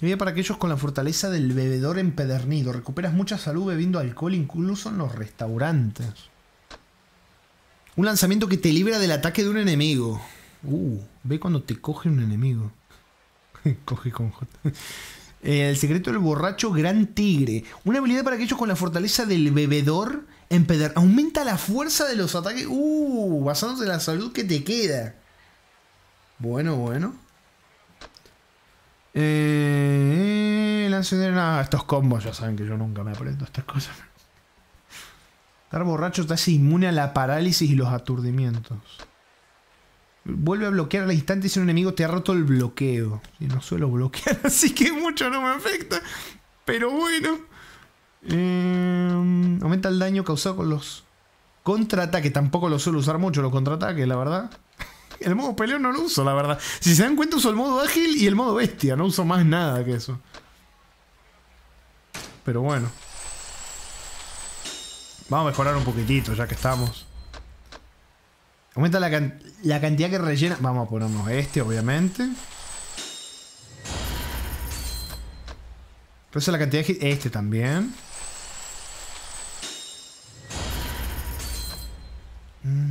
Vida para aquellos con la fortaleza del bebedor empedernido. Recuperas mucha salud bebiendo alcohol incluso en los restaurantes. Un lanzamiento que te libra del ataque de un enemigo. Uh, ve cuando te coge un enemigo. [laughs] coge con J. Eh, el secreto del borracho gran tigre. Una habilidad para aquellos con la fortaleza del bebedor. Empeder. Aumenta la fuerza de los ataques. Uh, basándose en la salud que te queda. Bueno, bueno. Eh, lance nada, estos combos ya saben que yo nunca me aprendo estas cosas. Estar borracho te hace inmune a la parálisis y los aturdimientos. Vuelve a bloquear al instante si un enemigo te ha roto el bloqueo. Y no suelo bloquear, [laughs] así que mucho no me afecta. Pero bueno. Eh, aumenta el daño causado con los contraataques. Tampoco lo suelo usar mucho los contraataques, la verdad. El modo peleo no lo uso, la verdad. Si se dan cuenta, uso el modo ágil y el modo bestia. No uso más nada que eso. Pero bueno. Vamos a mejorar un poquitito, ya que estamos. Aumenta la, la cantidad que rellena. Vamos a ponernos este, obviamente. Reduce la cantidad de. Este también. Mm,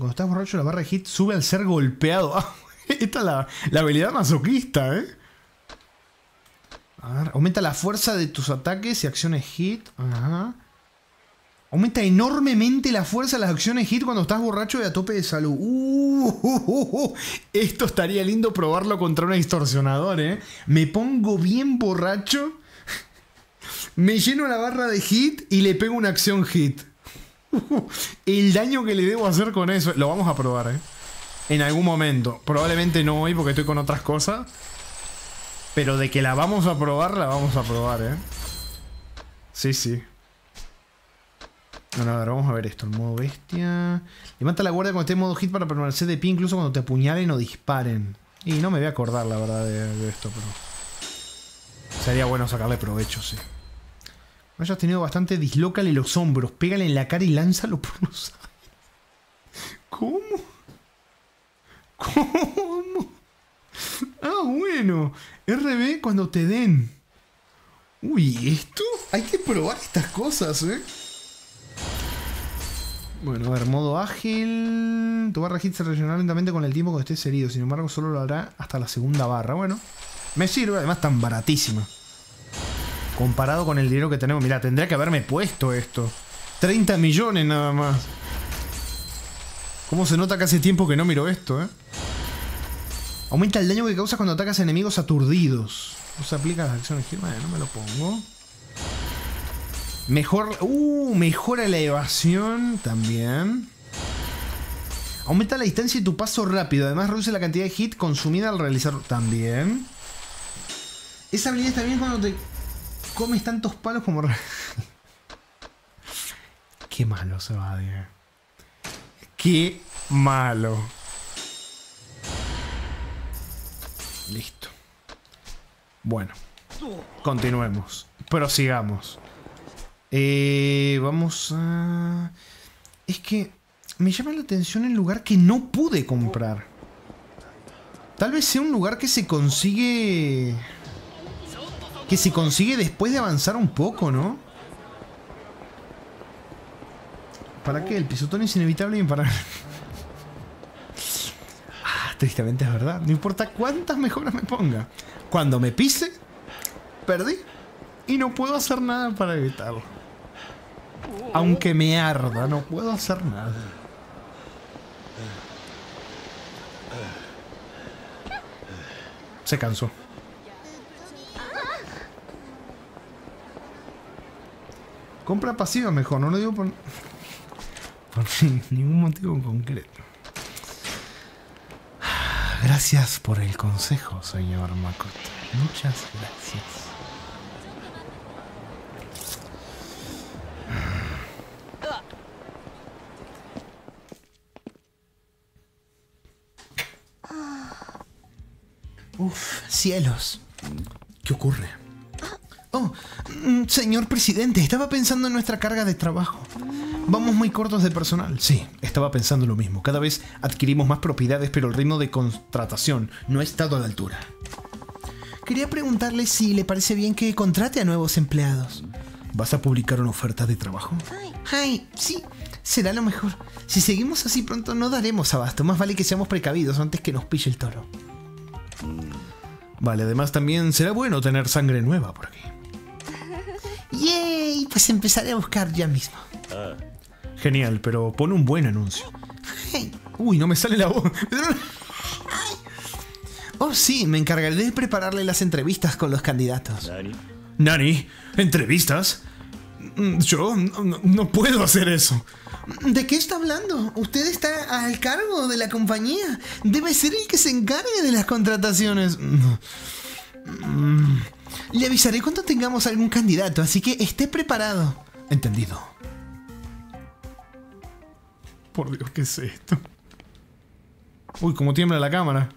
Cuando estás borracho, la barra de hit sube al ser golpeado. [laughs] Ah, Esta es la, la habilidad masoquista, ¿eh? Aumenta la fuerza de tus ataques y acciones hit. Aumenta enormemente la fuerza de las acciones hit cuando estás borracho y a tope de salud. Uh. [laughs] Esto estaría lindo probarlo contra un distorsionador, ¿eh? Me pongo bien borracho, [laughs] me lleno la barra de hit y le pego una acción hit. [laughs] El daño que le debo hacer con eso. Lo vamos a probar, ¿eh? En algún momento. Probablemente no hoy porque estoy con otras cosas. Pero de que la vamos a probar, la vamos a probar, ¿eh? Sí, sí. Bueno, a ver, vamos a ver esto. El modo bestia. Levanta la guardia cuando esté en modo hit para permanecer de pie, incluso cuando te apuñalen o disparen. Y no me voy a acordar, la verdad, de, de esto, pero. Sería bueno sacarle provecho, sí. Hayas tenido bastante, dislócale los hombros, pégale en la cara y lánzalo por los aires. ¿Cómo? ¿Cómo? Ah, bueno. RB cuando te den. Uy, ¿esto? Hay que probar estas cosas, ¿eh? Bueno, a ver, modo ágil. Tu barra hit se rellenará lentamente con el tiempo cuando estés herido. Sin embargo, solo lo hará hasta la segunda barra. Bueno, me sirve, además tan baratísima. Comparado con el dinero que tenemos. Mira, tendría que haberme puesto esto. 30 millones nada más. ¿Cómo se nota que hace tiempo que no miro esto, eh? Aumenta el daño que causas cuando atacas enemigos aturdidos. No se aplica las acciones. Bueno, no me lo pongo. Mejor. Uh, mejora la evasión también. Aumenta la distancia y tu paso rápido. Además, reduce la cantidad de hit consumida al realizarlo. También. Esa habilidad bien cuando te comes tantos palos como. Qué malo se va, Diego. Qué malo. Listo. Bueno. Continuemos. Prosigamos. Eh, vamos a... Es que me llama la atención el lugar que no pude comprar. Tal vez sea un lugar que se consigue... Que se consigue después de avanzar un poco, ¿no? ¿Para qué? El pisotón es inevitable y para... [laughs] Ah, tristemente es verdad. No importa cuántas mejoras me ponga. Cuando me pise, perdí. Y no puedo hacer nada para evitarlo. Aunque me arda, no puedo hacer nada. Se cansó. Compra pasiva mejor, no lo digo por, [laughs] ningún motivo en concreto. Gracias por el consejo, señor Makoto. Muchas gracias. Uf, cielos. ¿Qué ocurre? Mm, señor presidente, estaba pensando en nuestra carga de trabajo. Vamos muy cortos de personal. Sí, estaba pensando lo mismo. Cada vez adquirimos más propiedades, pero el ritmo de contratación no ha estado a la altura. Quería preguntarle si le parece bien que contrate a nuevos empleados. ¿Vas a publicar una oferta de trabajo? Ay, sí, será lo mejor. Si seguimos así pronto no daremos abasto. Más vale que seamos precavidos antes que nos pille el toro. Vale, además también será bueno tener sangre nueva por aquí. Yay, pues empezaré a buscar ya mismo. Genial, pero pon un buen anuncio. Uy, no me sale la voz. Oh, sí, me encargaré de prepararle las entrevistas con los candidatos. Nani? Nani, ¿entrevistas? Mm, Yo no, no puedo hacer eso. ¿De qué está hablando? Usted está al cargo de la compañía. Debe ser el que se encargue de las contrataciones. Le avisaré cuando tengamos algún candidato, así que esté preparado. Entendido. Por Dios, ¿qué es esto? Uy, cómo tiembla la cámara.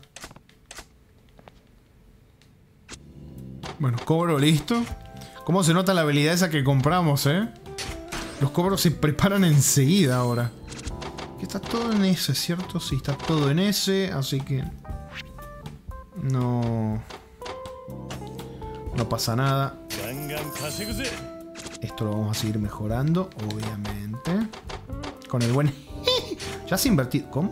Bueno, cobro listo. ¿Cómo se nota la habilidad esa que compramos, eh? Los cobros se preparan enseguida ahora. Está todo en S, ¿cierto? Sí, está todo en S, así que... No... No pasa nada. Esto lo vamos a seguir mejorando, obviamente. Con el buen... [laughs] ya se ha invertido. ¿Cómo?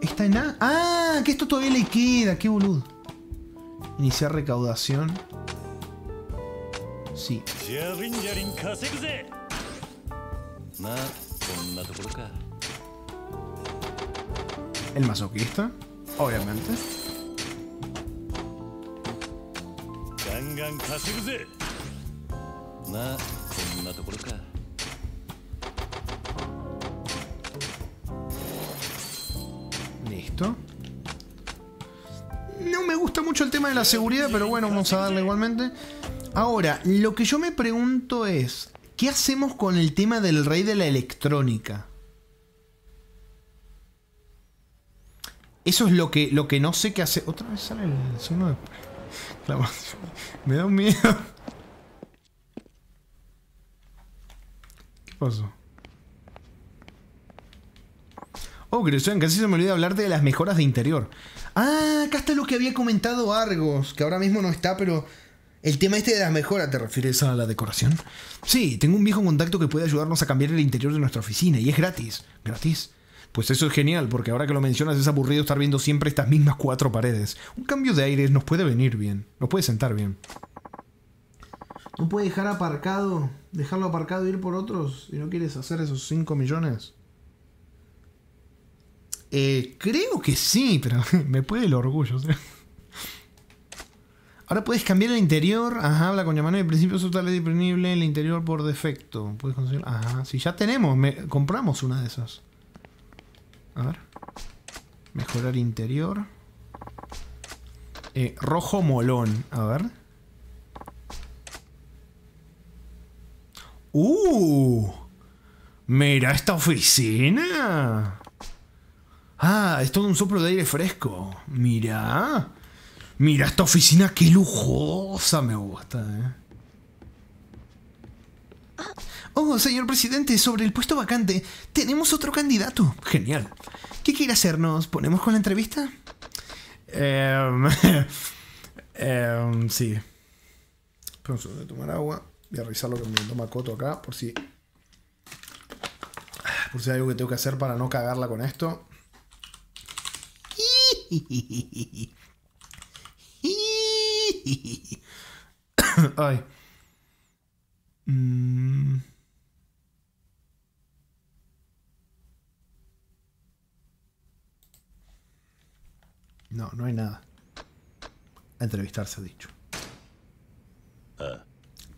Está en A. ¡Ah! Que esto todavía le queda. ¡Qué boludo! Iniciar recaudación. Sí. El masoquista, obviamente. ンガン稼ぐぜまあこんなところか Listo. No me gusta mucho el tema de la seguridad, pero bueno, vamos a darle igualmente. Ahora, lo que yo me pregunto es, ¿qué hacemos con el tema del rey de la electrónica? Eso es lo que, lo que no sé qué hacer. Otra vez sale el signo de Me da un miedo. ¿Qué pasó? Oh, Cristian, casi se me olvidó hablar de las mejoras de interior. Ah, acá está lo que había comentado Argos, que ahora mismo no está, pero el tema este de las mejoras, ¿te refieres a la decoración? Sí, tengo un viejo contacto que puede ayudarnos a cambiar el interior de nuestra oficina y es gratis. ¿Gratis? Pues eso es genial, porque ahora que lo mencionas es aburrido estar viendo siempre estas mismas cuatro paredes. Un cambio de aires nos puede venir bien, nos puede sentar bien. ¿No puedes dejar aparcado, dejarlo aparcado e ir por otros si no quieres hacer esos 5 millones? Eh, creo que sí, pero [laughs] me puede el orgullo. Ahora puedes cambiar el interior. Ajá, habla con Yamano. En principio es total disponible el interior por defecto. Puedes conseguir. Ajá, si ya tenemos. me- compramos una de esas. A ver. Mejorar interior. Eh, rojo molón. A ver. ¡Uh! Mira esta oficina. Ah, es todo un soplo de aire fresco. Mira. Mira esta oficina, qué lujosa me gusta, eh. Oh, señor presidente, sobre el puesto vacante, tenemos otro candidato. Genial. ¿Qué quiere hacernos? ¿Ponemos con la entrevista? Em, [laughs] em, sí. Espera un segundo de tomar agua. Voy a revisar lo que me toma Coto acá, por si. Por si hay algo que tengo que hacer para no cagarla con esto. [laughs] Ay. Mm. No, no hay nada. A entrevistarse ha dicho.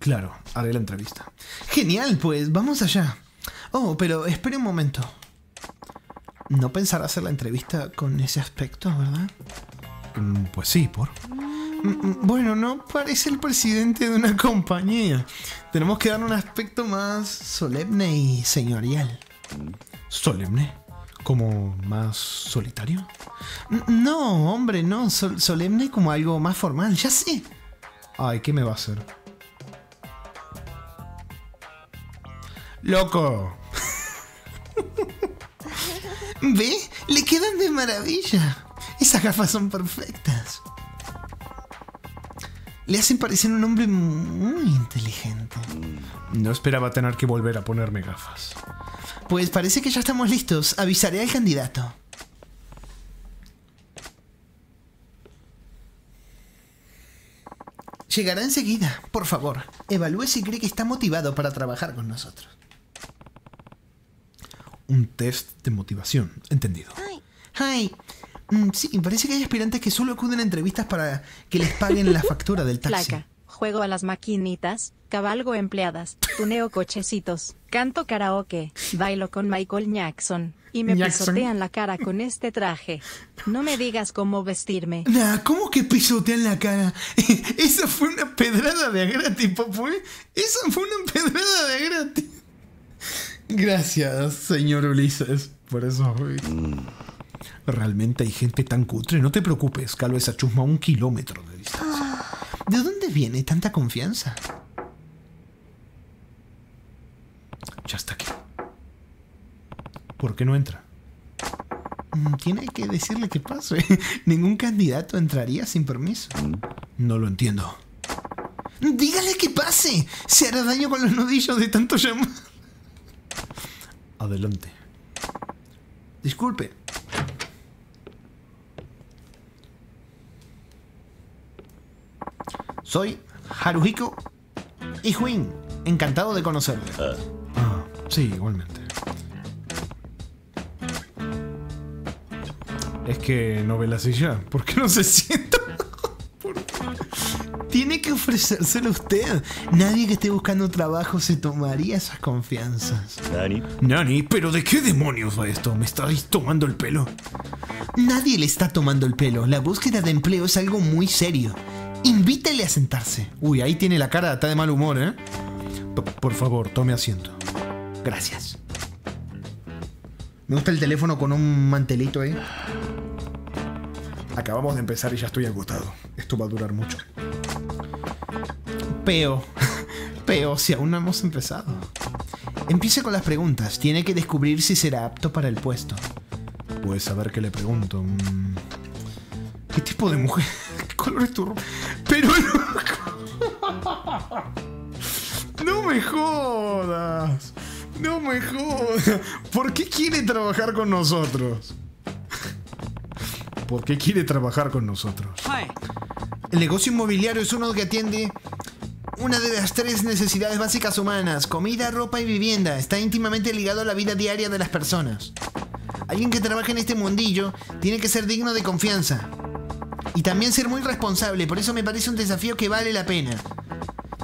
Claro, haré la entrevista. Genial, pues vamos allá. Oh, pero espere un momento. No pensará hacer la entrevista con ese aspecto, ¿verdad? Mm, Pues sí, por. Mm, mm, Bueno, no parece el presidente de una [laughs] compañía. Tenemos que dar un aspecto más solemne y señorial. Solemne. Como más solitario. No, hombre, no. sol- solemne como algo más formal, ya sé. Ay, ¿qué me va a hacer? ¡Loco! [laughs] ¿Ve? Le quedan de maravilla. Esas gafas son perfectas. Le hacen parecer un hombre muy inteligente. No esperaba tener que volver a ponerme gafas. Pues parece que ya estamos listos. Avisaré al candidato. Llegará enseguida. Por favor, evalúe si cree que está motivado para trabajar con nosotros. Un test de motivación. Entendido. Hi. Mm, sí, parece que hay aspirantes que solo acuden a entrevistas para que les paguen la factura del taxi. Placa. Juego a las maquinitas, cabalgo empleadas, tuneo cochecitos, canto karaoke, bailo con Michael Jackson y me Jackson. pisotean la cara con este traje. No me digas cómo vestirme. Nah, ¿cómo que pisotean la cara? [laughs] Esa fue una pedrada de gratis, papu. ¿eh? Esa fue una pedrada de gratis. Gracias, señor Ulises, por eso. Realmente hay gente tan cutre. No te preocupes, Calvo esa chusma a un kilómetro de distancia. ¿De dónde viene tanta confianza? Ya está aquí. ¿Por qué no entra? Mm, Tiene que decirle que pase. [laughs] Ningún candidato entraría sin permiso. No lo entiendo. Dígale que pase. Se hará daño con los nudillos de tanto llamar. [laughs] Adelante. Disculpe. Soy Haruhiko Ijuin. Encantado de conocerle. Ah, sí, igualmente. Es que no ve la silla. ¿Por qué no se [laughs] sienta? ¿Por qué? Tiene que ofrecérselo usted. Nadie que esté buscando trabajo se tomaría esas confianzas. Nani? Nani, ¿pero de qué demonios va esto? ¿Me estáis tomando el pelo? Nadie le está tomando el pelo. La búsqueda de empleo es algo muy serio. Invítele a sentarse. Uy, ahí tiene la cara, está de mal humor, ¿eh? Por favor, tome asiento. Gracias. Me gusta el teléfono con un mantelito ahí. Acabamos de empezar y ya estoy agotado. Esto va a durar mucho. Peo. [laughs] Peo, si aún no hemos empezado. Empiece con las preguntas. Tiene que descubrir si será apto para el puesto. Pues saber qué le pregunto. Mm, ¿Qué tipo de mujer? Pero no. No me jodas. No me jodas. ¿Por qué quiere trabajar con nosotros? ¿Por qué quiere trabajar con nosotros? El negocio inmobiliario es uno que atiende una de las tres necesidades básicas humanas, comida, ropa y vivienda. Está íntimamente ligado a la vida diaria de las personas. Alguien que trabaje en este mundillo tiene que ser digno de confianza. Y también ser muy responsable, por eso me parece un desafío que vale la pena.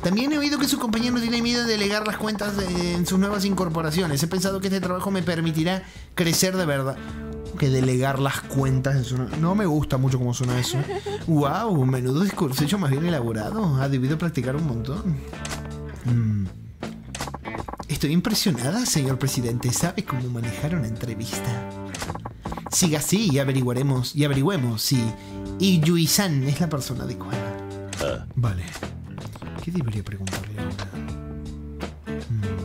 También he oído que su compañero tiene miedo de delegar las cuentas en sus nuevas incorporaciones. He pensado que este trabajo me permitirá crecer de verdad. Que delegar las cuentas en su... No me gusta mucho cómo suena eso. ¡Wow! Menudo discurso hecho más bien elaborado. Ha debido practicar un montón. Mm. Estoy impresionada, señor presidente. ¿Sabe cómo manejar una entrevista? Siga así y averiguaremos y averigüemos si Iyui-san es la persona adecuada. Vale. ¿Qué debería preguntarle ahora? Mm.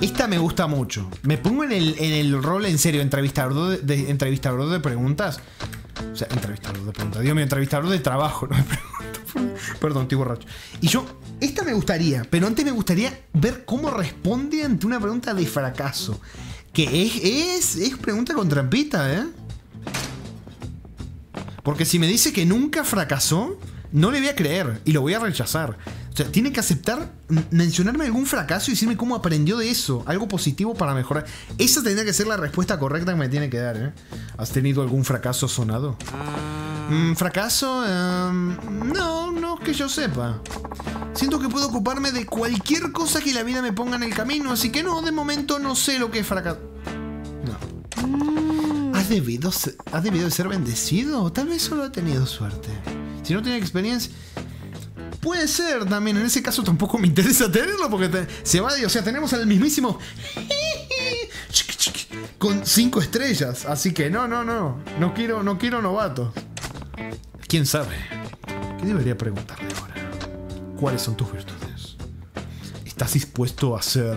Esta me gusta mucho. Me pongo en el, en el rol en serio, entrevistador de, de- entrevistador de preguntas. Sea, entrevistador de preguntas. Dios mío, entrevistador de trabajo, no de preguntas. Perdón, estoy borracho. Y yo, esta me gustaría, pero antes me gustaría ver cómo responde ante una pregunta de fracaso. Que es, es, es pregunta con trampita, ¿eh? Porque si me dice que nunca fracasó, no le voy a creer y lo voy a rechazar. O sea, tiene que aceptar, mencionarme algún fracaso y decirme cómo aprendió de eso, algo positivo para mejorar. Esa tendría que ser la respuesta correcta que me tiene que dar, ¿eh? ¿Has tenido algún fracaso sonado? Mm, ¿Fracaso? Em, no, no que yo sepa. Siento que puedo ocuparme de cualquier cosa que la vida me ponga en el camino, así que no, de momento no sé lo que es fracaso. No. ¿Has debido, ser, ¿Has debido de ser bendecido? O tal vez solo ha tenido suerte. Si no tiene experiencia. Puede ser también, en ese caso tampoco me interesa tenerlo porque te- se va, de- o sea, tenemos al mismísimo [laughs] con cinco estrellas, así que no, no, no, no quiero, no quiero novatos. ¿Quién sabe? ¿Qué debería preguntarle ahora? ¿Cuáles son tus virtudes? ¿Estás dispuesto a hacer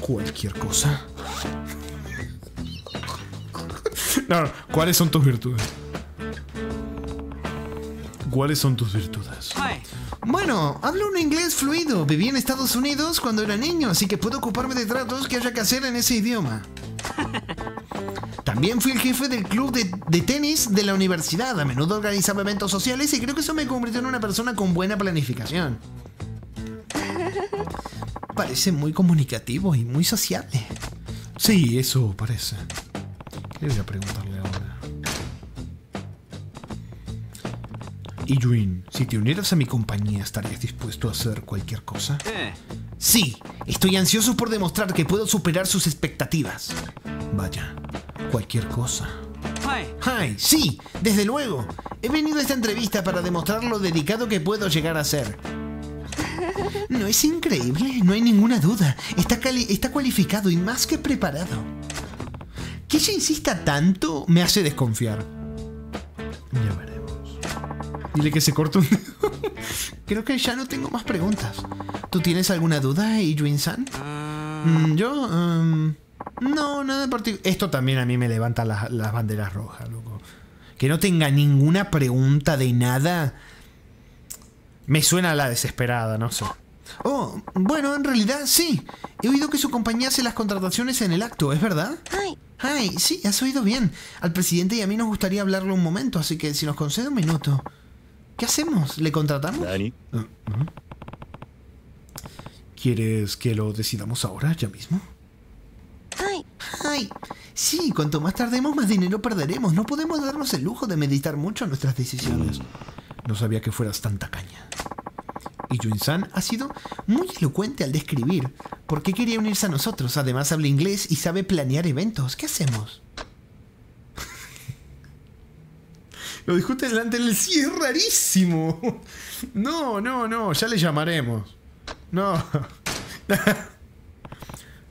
cualquier cosa? [laughs] No, no, ¿cuáles son tus virtudes? ¿Cuáles son tus virtudes? Bueno, hablo un inglés fluido. Viví en Estados Unidos cuando era niño, así que puedo ocuparme de tratos que haya que hacer en ese idioma. [laughs] También fui el jefe del club de, de tenis de la universidad. A menudo organizaba eventos sociales y creo que eso me convirtió en una persona con buena planificación. [laughs] Parece muy comunicativo y muy sociable. Sí, eso parece. ¿Qué voy a preguntarle Juin, si te unieras a mi compañía, ¿estarías dispuesto a hacer cualquier cosa? Sí, estoy ansioso por demostrar que puedo superar sus expectativas. Vaya, cualquier cosa. ¡Ay! Sí, desde luego. He venido a esta entrevista para demostrar lo dedicado que puedo llegar a ser. ¿No es increíble? No hay ninguna duda. Está, cali- está cualificado y más que preparado. Que ella insista tanto me hace desconfiar. Ya. Dile que se corta un dedo. [laughs] Creo que ya no tengo más preguntas. ¿Tú tienes alguna duda, Iyuin-san? Mm, Yo... em, no, nada en particular. Esto también a mí me levanta las, las banderas rojas, loco. Que no tenga ninguna pregunta de nada. Me suena a la desesperada, no sé. Oh, bueno, en realidad sí. He oído que su compañía hace las contrataciones en el acto, ¿es verdad? はい。Ay, sí, has oído bien. Al presidente y a mí nos gustaría hablarle un momento, así que si nos concede un minuto. ¿Qué hacemos? ¿Le contratamos? Dani. Ah, ¿Quieres que lo decidamos ahora, ya mismo? ¡Ay! ¡Ay! Sí, cuanto más tardemos, más dinero perderemos. No podemos darnos el lujo de meditar mucho nuestras decisiones. No sabía que fueras tan caña. Y Yun-san ha sido muy elocuente al describir por qué quería unirse a nosotros. Además, habla inglés y sabe planear eventos. ¿Qué hacemos? Lo discute delante del sí, es rarísimo. No, no, no, ya le llamaremos. No.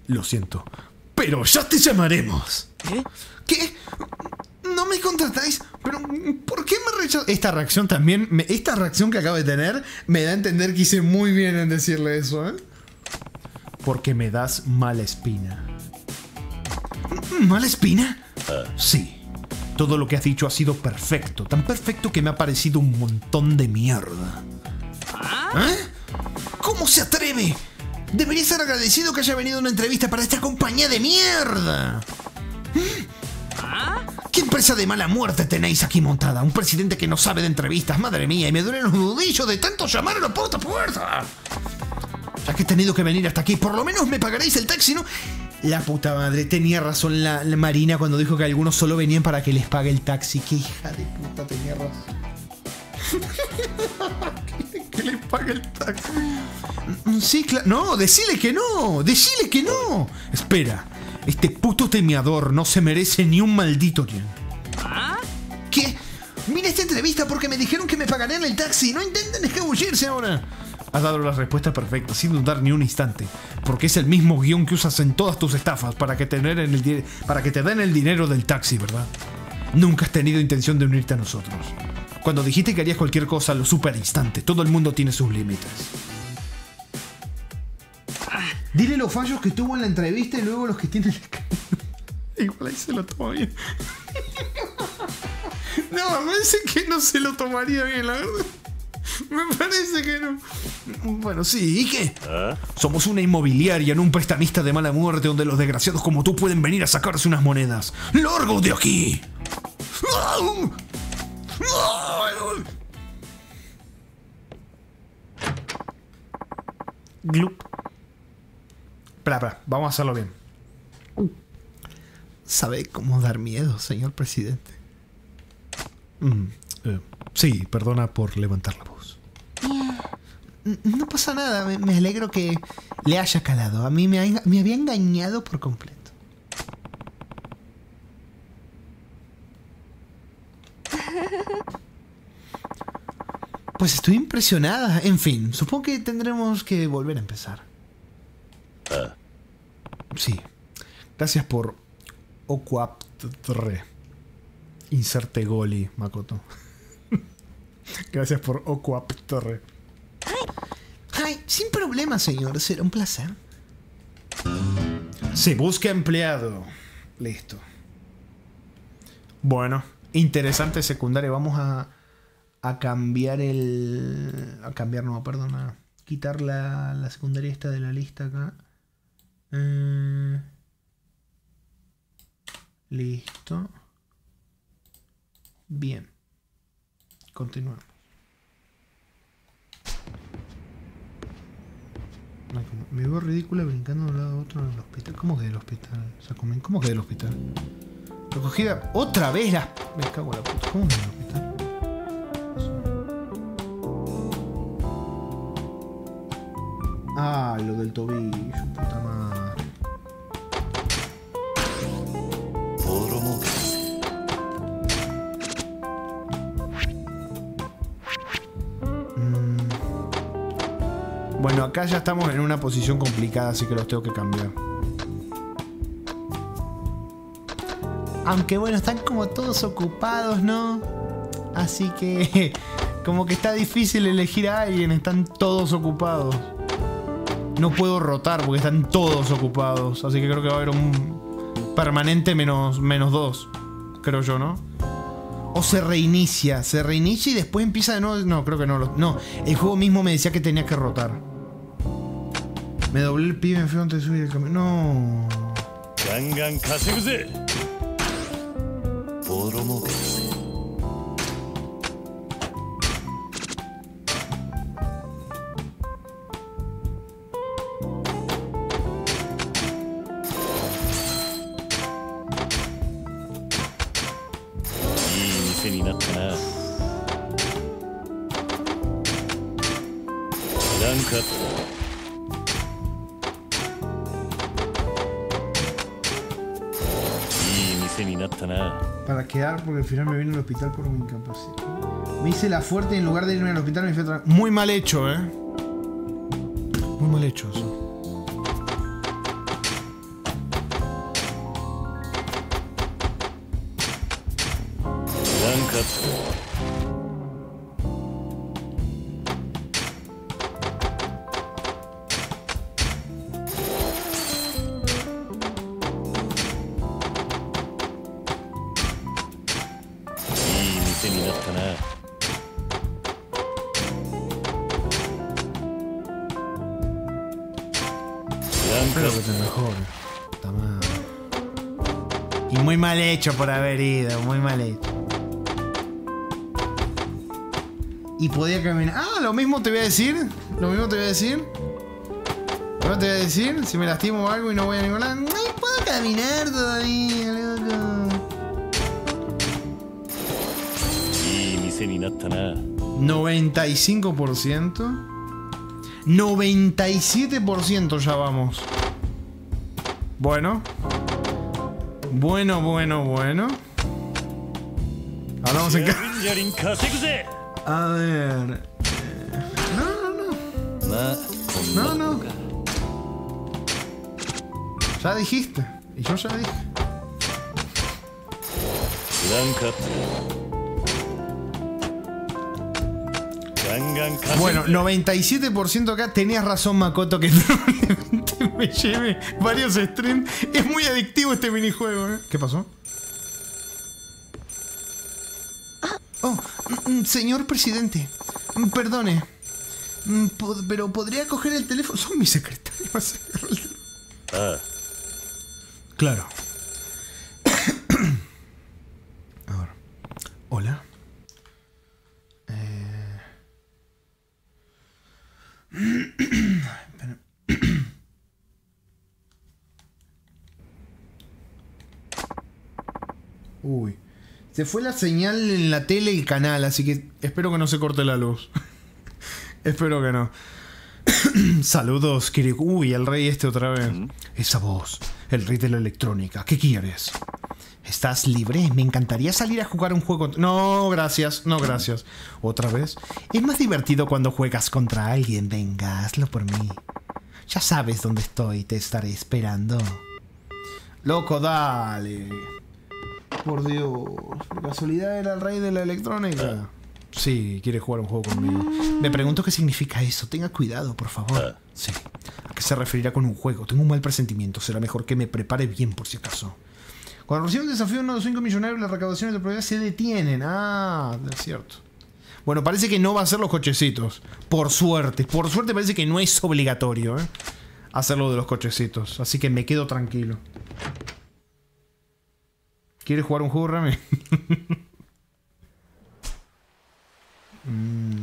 Lo siento, pero ya te llamaremos. ¿Qué? ¿No me contratáis? Pero ¿por qué me rechazas? Esta reacción también, me- esta reacción que acabo de tener, me da a entender que hice muy bien en decirle eso, ¿eh? Porque me das mala espina. ¿Mala espina? Sí. Todo lo que has dicho ha sido perfecto, tan perfecto que me ha parecido un montón de mierda. ¿Eh? ¿Cómo se atreve? Debería estar agradecido que haya venido a una entrevista para esta compañía de mierda. ¿Qué empresa de mala muerte tenéis aquí montada? Un presidente que no sabe de entrevistas, madre mía, y me duelen los nudillos de tanto llamar a la puta puerta. Ya que he tenido que venir hasta aquí, por lo menos me pagaréis el taxi, ¿no? La puta madre, tenía razón la, la Marina cuando dijo que algunos solo venían para que les pague el taxi. Qué hija de puta tenía razón. que, [laughs] que les pague el taxi. Mm, Sí, claro. No, decile que no. Decile que no. Espera. Este puto temeador no se merece ni un maldito yen. ¿Qué? Mira esta entrevista porque me dijeron que me pagarían el taxi. No intenten escabullirse ahora. Has dado la respuesta perfecta, sin dudar ni un instante. Porque es el mismo guion que usas en todas tus estafas para que, tener en el para que te den el dinero del taxi, ¿verdad? Nunca has tenido intención de unirte a nosotros. Cuando dijiste que harías cualquier cosa, lo supe al instante. Todo el mundo tiene sus límites. Dile los fallos que tuvo en la entrevista y luego los que tiene camino. [laughs] Igual ahí se lo toma bien. [laughs] No, me parece que no se lo tomaría bien, la verdad. [laughs] Me parece que no. Bueno, sí, ¿y qué? Somos una inmobiliaria, no un prestamista de mala muerte donde los desgraciados como tú pueden venir a sacarse unas monedas. ¡Largo de aquí! Glup. Espera, espera, vamos a hacerlo bien. ¿Sabe cómo dar miedo, señor presidente? Mm, eh, sí, perdona por levantar la voz. No pasa nada, me, me alegro que le haya calado. A mí me, ha me había engañado por completo. [laughs] Pues estoy impresionada. En fin, supongo que tendremos que volver a empezar. Sí. Gracias por Ocuaptre. Inserte Goli, Makoto. [laughs] Gracias por Ocuaptre. Ay, sin problema, señor. Será un placer. Se busca empleado. Listo. Bueno, interesante secundaria. Vamos a, a cambiar el. A cambiar, no, perdona. Quitar la, la secundaria esta de la lista acá. Eh, Listo. Bien. Continuamos. Ay, como- Me veo ridícula brincando de un lado a otro en el hospital. ¿Cómo que del hospital? ¿cómo- ¿Cómo que del hospital? Recogida otra vez la. Me cago en la puta. ¿Cómo que del hospital? Ah, lo del tobillo, puta madre. Bueno, acá ya estamos en una posición complicada, así que los tengo que cambiar. Aunque bueno, están como todos ocupados, ¿no? Así que [laughs] como que está difícil elegir a alguien, están todos ocupados. No puedo rotar porque están todos ocupados, así que creo que va a haber un permanente menos, menos dos, creo yo, ¿no? O se reinicia, se reinicia y después empieza de nuevo. No, creo que no. No, el juego mismo me decía que tenía que rotar. Me doblé el pie, me fui antes de subir el camino. No. Porque al final me vine al hospital por mi incapacidad. Me hice la fuerte y en lugar de irme al hospital me fui a otra. Muy mal hecho, eh. Muy mal hecho hecho por haber ido, muy mal hecho. Y podía caminar. Ah, lo mismo te voy a decir. Lo mismo te voy a decir. No te voy a decir. Si me lastimo o algo y no voy a ningún lado. No puedo caminar todavía, loco. 95%. 97% ya vamos. Bueno. Bueno, bueno, bueno. Hablamos en casa. A ver. Eh, no, no, no. No, no. Ya dijiste. Y yo ya dije. Bueno, 97% acá. Tenías razón, Makoto, que [laughs] probablemente me lleve varios streams. Es muy adictivo este minijuego, ¿eh? ¿Qué pasó? Ah. Oh, mm, mm, señor presidente, mm, perdone, pero podría coger el teléfono. Son mis secretarios. Ah. Claro. [coughs] Ahora. Hola. Uy. Se fue la señal en la tele y canal, así que espero que no se corte la luz. [laughs] espero que no. [coughs] Saludos, Kiriko. Uy, el rey este otra vez. Esa voz, el rey de la electrónica. ¿Qué quieres? ¿Estás libre? Me encantaría salir a jugar un juego. No, gracias, no, gracias. ¿Otra vez? Es más divertido cuando juegas contra alguien. Venga, hazlo por mí. Ya sabes dónde estoy, te estaré esperando. Loco, dale. Por Dios, por casualidad era el rey de la electrónica. Sí, quiere jugar un juego conmigo. Me pregunto qué significa eso. Tenga cuidado, por favor. Sí. ¿A qué se referirá con un juego? Tengo un mal presentimiento. Será mejor que me prepare bien por si acaso. Cuando recibe un desafío uno de los 5 millonarios, las recaudaciones de propiedad se detienen. Ah, es cierto. Bueno, parece que no va a ser los cochecitos. Por suerte. Por suerte parece que no es obligatorio, ¿eh? Hacerlo de los cochecitos. Así que me quedo tranquilo. ¿Quieres jugar un juego, Rame? [laughs] Mm.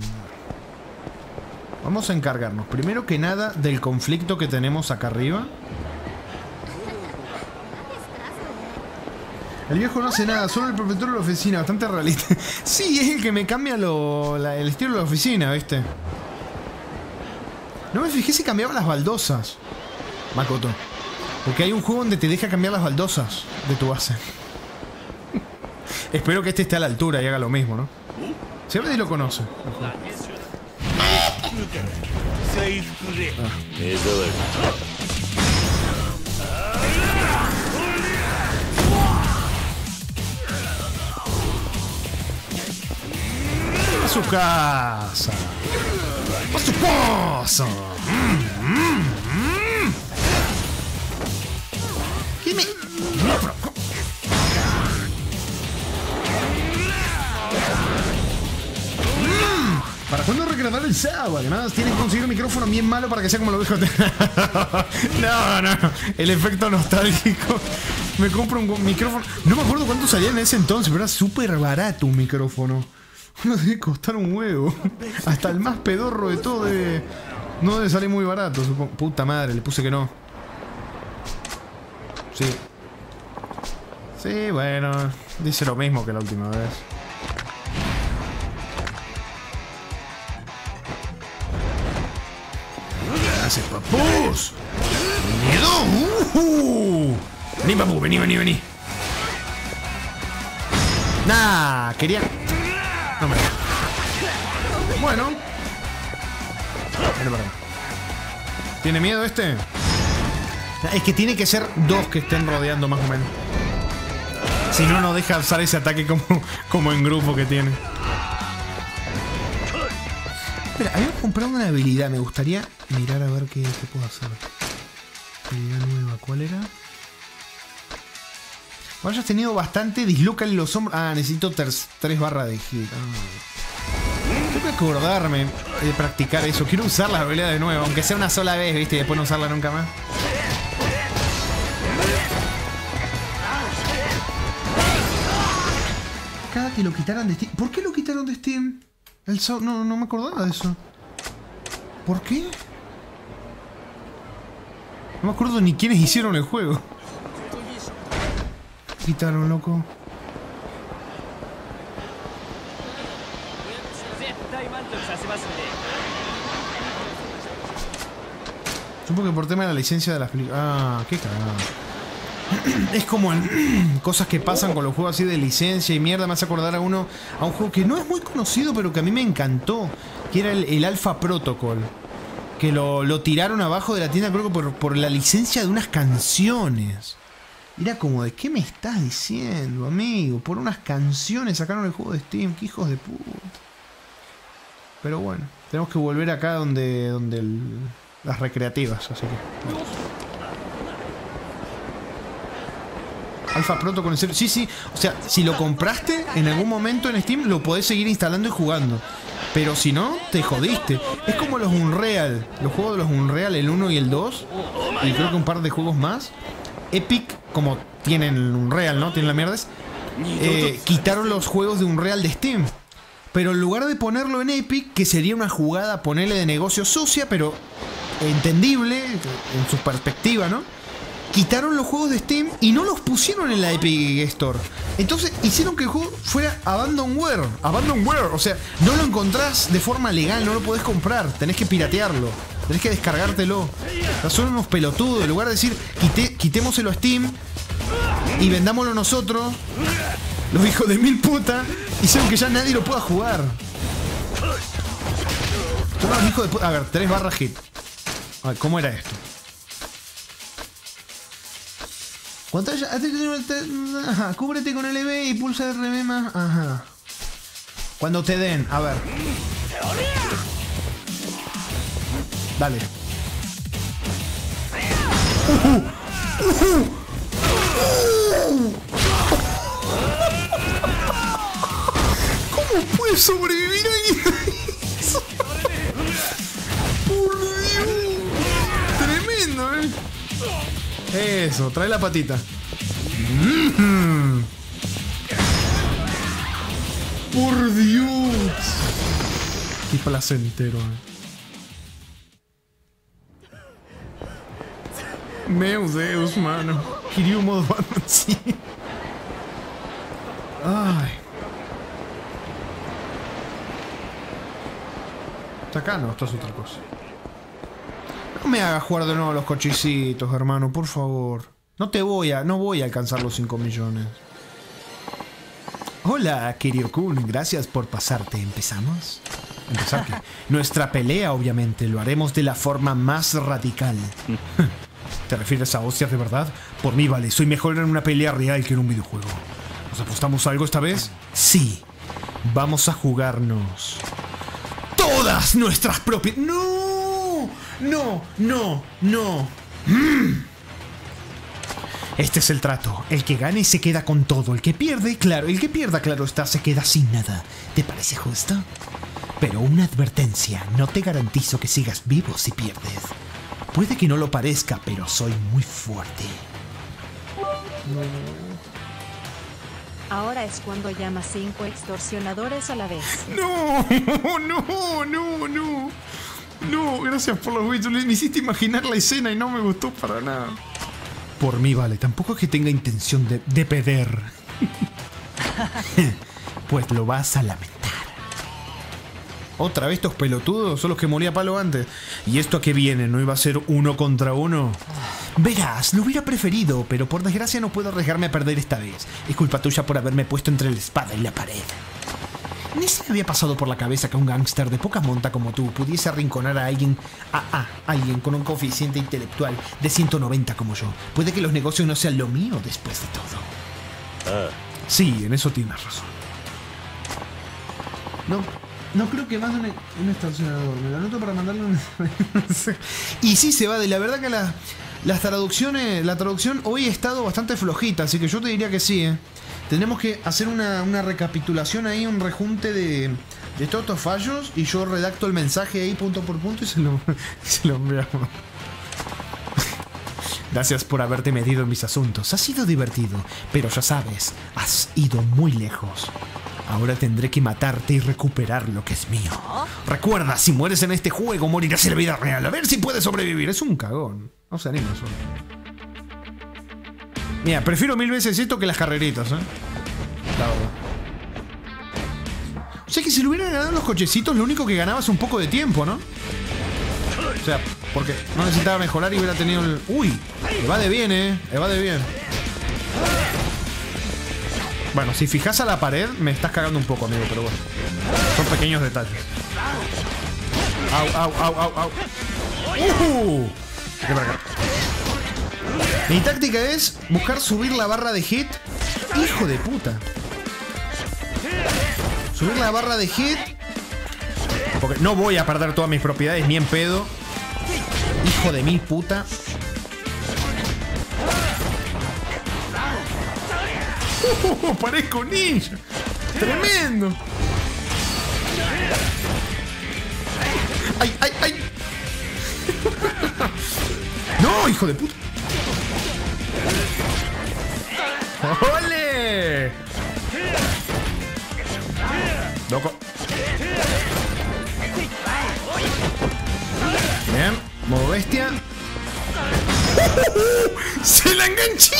Vamos a encargarnos, primero que nada, del conflicto que tenemos acá arriba. El viejo no hace nada, solo el profesor de la oficina, bastante realista. [laughs] Sí, es el que me cambia lo- la- el estilo de la oficina, ¿viste? No me fijé si cambiaba las baldosas. Makoto. Porque hay un juego donde te deja cambiar las baldosas de tu base. [laughs] Espero que este esté a la altura y haga lo mismo, ¿no? Siempre lo conoce. 制 su casa. A su casa. ¿Qué me- ¿Para cuándo recrear el sábado? Además, tienen que conseguir un micrófono bien malo para que sea como lo dijo. [laughs] no, no, el efecto nostálgico. Me compro un micrófono. No me acuerdo cuánto salía en ese entonces, pero era súper barato un micrófono. [laughs] No debe costar un huevo. [laughs] Hasta el más pedorro de todo debe. No debe salir muy barato, supongo. Puta madre, le puse que no. Sí. Sí, bueno. Dice lo mismo que la última vez. ¡Hace papus! ¡Miedo! ¡Uh! Vení, papu, vení, vení, vení. Nah, quería. No me Bueno. ¿Tiene miedo este? Es que tiene que ser dos que estén rodeando más o menos. Si no, no deja usar ese ataque como, como en grupo que tiene. Espera, había comprado una habilidad. Me gustaría mirar a ver qué, qué puedo hacer. Habilidad nueva, ¿cuál era? Cuando hayas tenido bastante, dislócale los hombros. Ah, necesito ter- tres barras de hit. Ah. Tengo que acordarme de practicar eso. Quiero usar la habilidad de nuevo, aunque sea una sola vez, ¿viste? Y después no usarla nunca más. Cada que lo quitaran de Steam. ¿Por qué lo quitaron de Steam? El so- no, no me acordaba de eso. ¿Por qué? No me acuerdo ni quiénes hicieron el juego. Quitaron, loco. Supongo que por tema de la licencia de las películas. Ah, qué cagada. [clears throat] Es como [clears throat] cosas que pasan con los juegos así de licencia y mierda. Me hace acordar a uno, a un juego que no es muy conocido, pero que a mí me encantó. Que era el, el Alpha Protocol. Que lo, lo tiraron abajo de la tienda, creo que por, por la licencia de unas canciones. Era como de, ¿qué me estás diciendo, amigo? Por unas canciones sacaron el juego de Steam, qué hijos de puta. Pero bueno, tenemos que volver acá donde, donde el- las recreativas, así que. Alpha Proto con el. Sí, sí. O sea, si lo compraste en algún momento en Steam, lo podés seguir instalando y jugando. Pero si no, te jodiste. Es como los Unreal. Los juegos de los Unreal, el 1 y el 2. Y creo que un par de juegos más. Epic, como tienen Unreal, ¿no? Tienen la mierda. eh, quitaron los juegos de Unreal de Steam. Pero en lugar de ponerlo en Epic, que sería una jugada ponerle de negocio sucia, pero entendible en su perspectiva, ¿no? Quitaron los juegos de Steam y no los pusieron en la Epic Store. Entonces hicieron que el juego fuera Abandonware. Abandonware. O sea, no lo encontrás de forma legal, no lo podés comprar. Tenés que piratearlo. Tenés que descargártelo. Son unos pelotudos. En lugar de decir, "Quité- quitémoselo a Steam y vendámoslo nosotros. Los hijos de mil puta hicieron que ya nadie lo pueda jugar. Hijos de puta. A ver, tres barras hit. A ver, ¿cómo era esto? Cuando haya- Ajá, cúbrete con LB y pulsa RB más. Ajá. Cuando te den, a ver. Dale. ¿Cómo puede sobrevivir ahí? Por Dios. Tremendo, eh. Eso, trae la patita. Por Dios. Qué placentero. eh. Meu Deus, mano. Queria o modo Batman, sim. Ay. ¿Está acá? No, esto es otra cosa. No me hagas jugar de nuevo los cochecitos, hermano, por favor. No te voy a, no voy a alcanzar los 5 millones. Hola, Kiryu-kun, gracias por pasarte. ¿Empezamos? ¿Empezar qué? [laughs] Nuestra pelea, obviamente, lo haremos de la forma más radical. [laughs] ¿Te refieres a hostias de verdad? Por mí vale, soy mejor en una pelea real que en un videojuego. ¿Nos apostamos algo esta vez? Sí. Vamos a jugarnos todas nuestras propias... ¡No! No, no, no. Mm. Este es el trato. El que gane se queda con todo. El que pierde, claro, el que pierda, claro está, se queda sin nada. ¿Te parece justo? Pero una advertencia, no te garantizo que sigas vivo si pierdes. Puede que no lo parezca, pero soy muy fuerte. Ahora es cuando llama cinco extorsionadores a la vez. No, [laughs] no, no, no. No, gracias por los besos. Me hiciste imaginar la escena y no me gustó para nada. Por mí vale, tampoco es que tenga intención de, de perder. [laughs] pues lo vas a lamentar. Otra vez estos pelotudos son los que moría palo antes. ¿Y esto a qué viene? ¿No iba a ser uno contra uno? Verás, lo hubiera preferido, pero por desgracia no puedo arriesgarme a perder esta vez. Es culpa tuya por haberme puesto entre la espada y la pared. Ni se me había pasado por la cabeza que un gángster de poca monta como tú pudiese arrinconar a alguien, a, a alguien con un coeficiente intelectual de 190 como yo. Puede que los negocios no sean lo mío después de todo. Sí, en eso tienes razón. No, no creo que más de un, un estacionador. Me lo anoto para mandarle un... [laughs] y sí se va de la verdad que la, las traducciones, la traducción hoy ha estado bastante flojita, así que yo te diría que sí, ¿eh? Tenemos que hacer una, una recapitulación ahí, un rejunte de, de todos estos fallos y yo redacto el mensaje ahí punto por punto y se lo, [laughs] se lo enviamos. Gracias por haberte metido en mis asuntos. Ha sido divertido, pero ya sabes, has ido muy lejos. Ahora tendré que matarte y recuperar lo que es mío. Recuerda, si mueres en este juego, morirás en la vida real. A ver si puedes sobrevivir. Es un cagón. No se anima solo. Mira, prefiero mil veces esto que las carreritas, ¿eh? La verdad. O sea que si le hubieran ganado los cochecitos, lo único que ganaba es un poco de tiempo, ¿no? O sea, porque no necesitaba mejorar y hubiera tenido el. ¡Uy! Evade bien, eh. Evade bien. Bueno, si fijas a la pared, me estás cagando un poco, amigo, pero bueno. Son pequeños detalles. Au, au, au, au, au. ¡Uh! Vete para acá. Mi táctica es buscar subir la barra de hit. Hijo de puta. Subir la barra de hit. Porque no voy a perder todas mis propiedades ni en pedo. Hijo de mil puta. ¡Uh! parezco ninja. Tremendo. ¡Ay, ay, ay! [laughs] ¡No, hijo de puta! ¡Ole! Loco. Bien, modo bestia. ¡Se la enganché!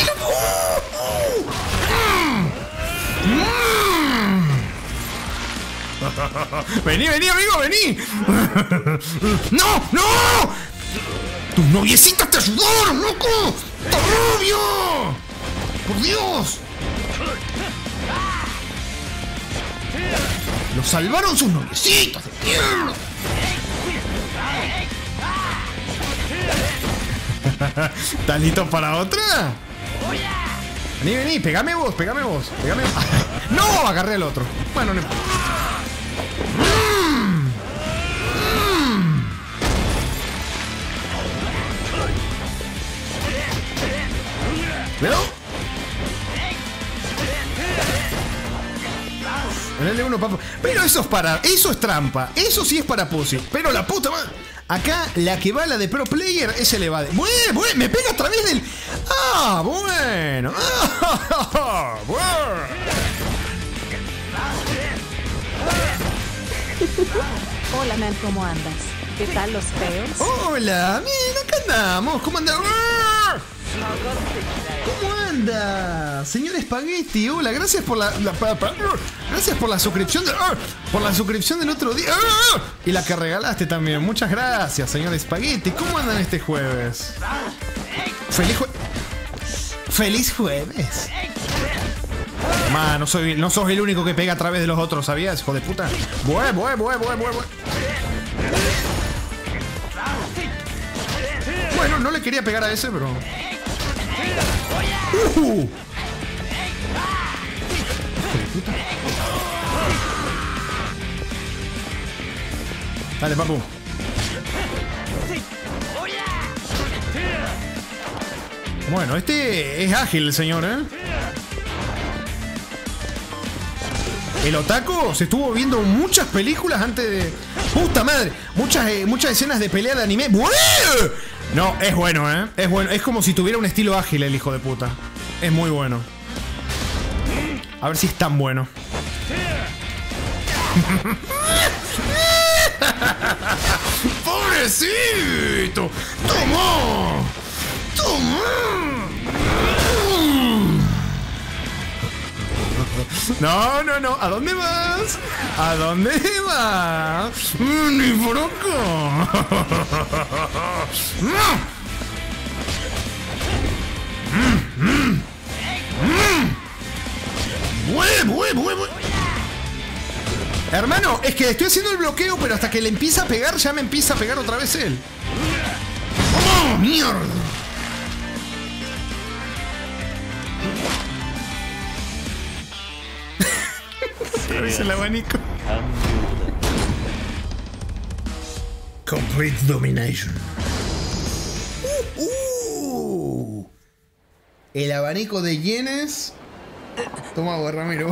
Vení, vení, amigo, vení. ¡No! ¡No! ¡Tus noviecitas te ayudaron, loco! ¡Tu novio! ¡Por Dios! ¡Lo salvaron sus noviecitas de mierda! [laughs] ¿Estás listo para otra? Vení, vení, pegame vos, pegame vos, pegame vos. [laughs] ¡No! Agarré al otro. Bueno, no importa. ¿Pero? En L1, papá. Pero eso es para. Eso es trampa. Eso sí es para pussy. Pero la puta madre. Acá la que va la de pro player es elevada. Bueno, bueno, me pega a través del. Ah, bueno. [laughs] Ah, bueno. Hola man, ¿cómo andas? ¿Qué tal los feos? Hola, bien, acá andamos. ¿Cómo anda? ¿Cómo anda? Señor Spaghetti, hola, gracias por la, gracias por la suscripción de, por la suscripción del otro día y la que regalaste también. Muchas gracias, señor Spaghetti. ¿Cómo andan este jueves? Feliz jue- Feliz jueves. Ma, no, soy, no sos el único que pega a través de los otros, ¿sabías, hijo de puta? Bue, bue, bue, bue, bue, bue. Bueno, no le quería pegar a ese, pero. Uh. Dale, papu. Bueno, este es ágil señor, ¿eh? El otaku se estuvo viendo muchas películas antes de. ¡Puta madre! Muchas, eh, muchas escenas de pelea de anime. ¡Bueh! No, es bueno, ¿eh? Es bueno. Es como si tuviera un estilo ágil el hijo de puta. Es muy bueno. A ver si es tan bueno. [laughs] ¡Pobrecito! ¡Toma! ¡Toma! No, no, no. ¿A dónde vas? ¿A dónde vas? Mm, Ni bue, bue. Hermano, es que estoy haciendo el bloqueo, pero hasta que le empieza a pegar, ya me empieza a pegar otra vez él. ¡Oh, mierda! [laughs] Es el abanico. Complete domination. Uh, uh. El abanico de yenes. Toma, Ramiro.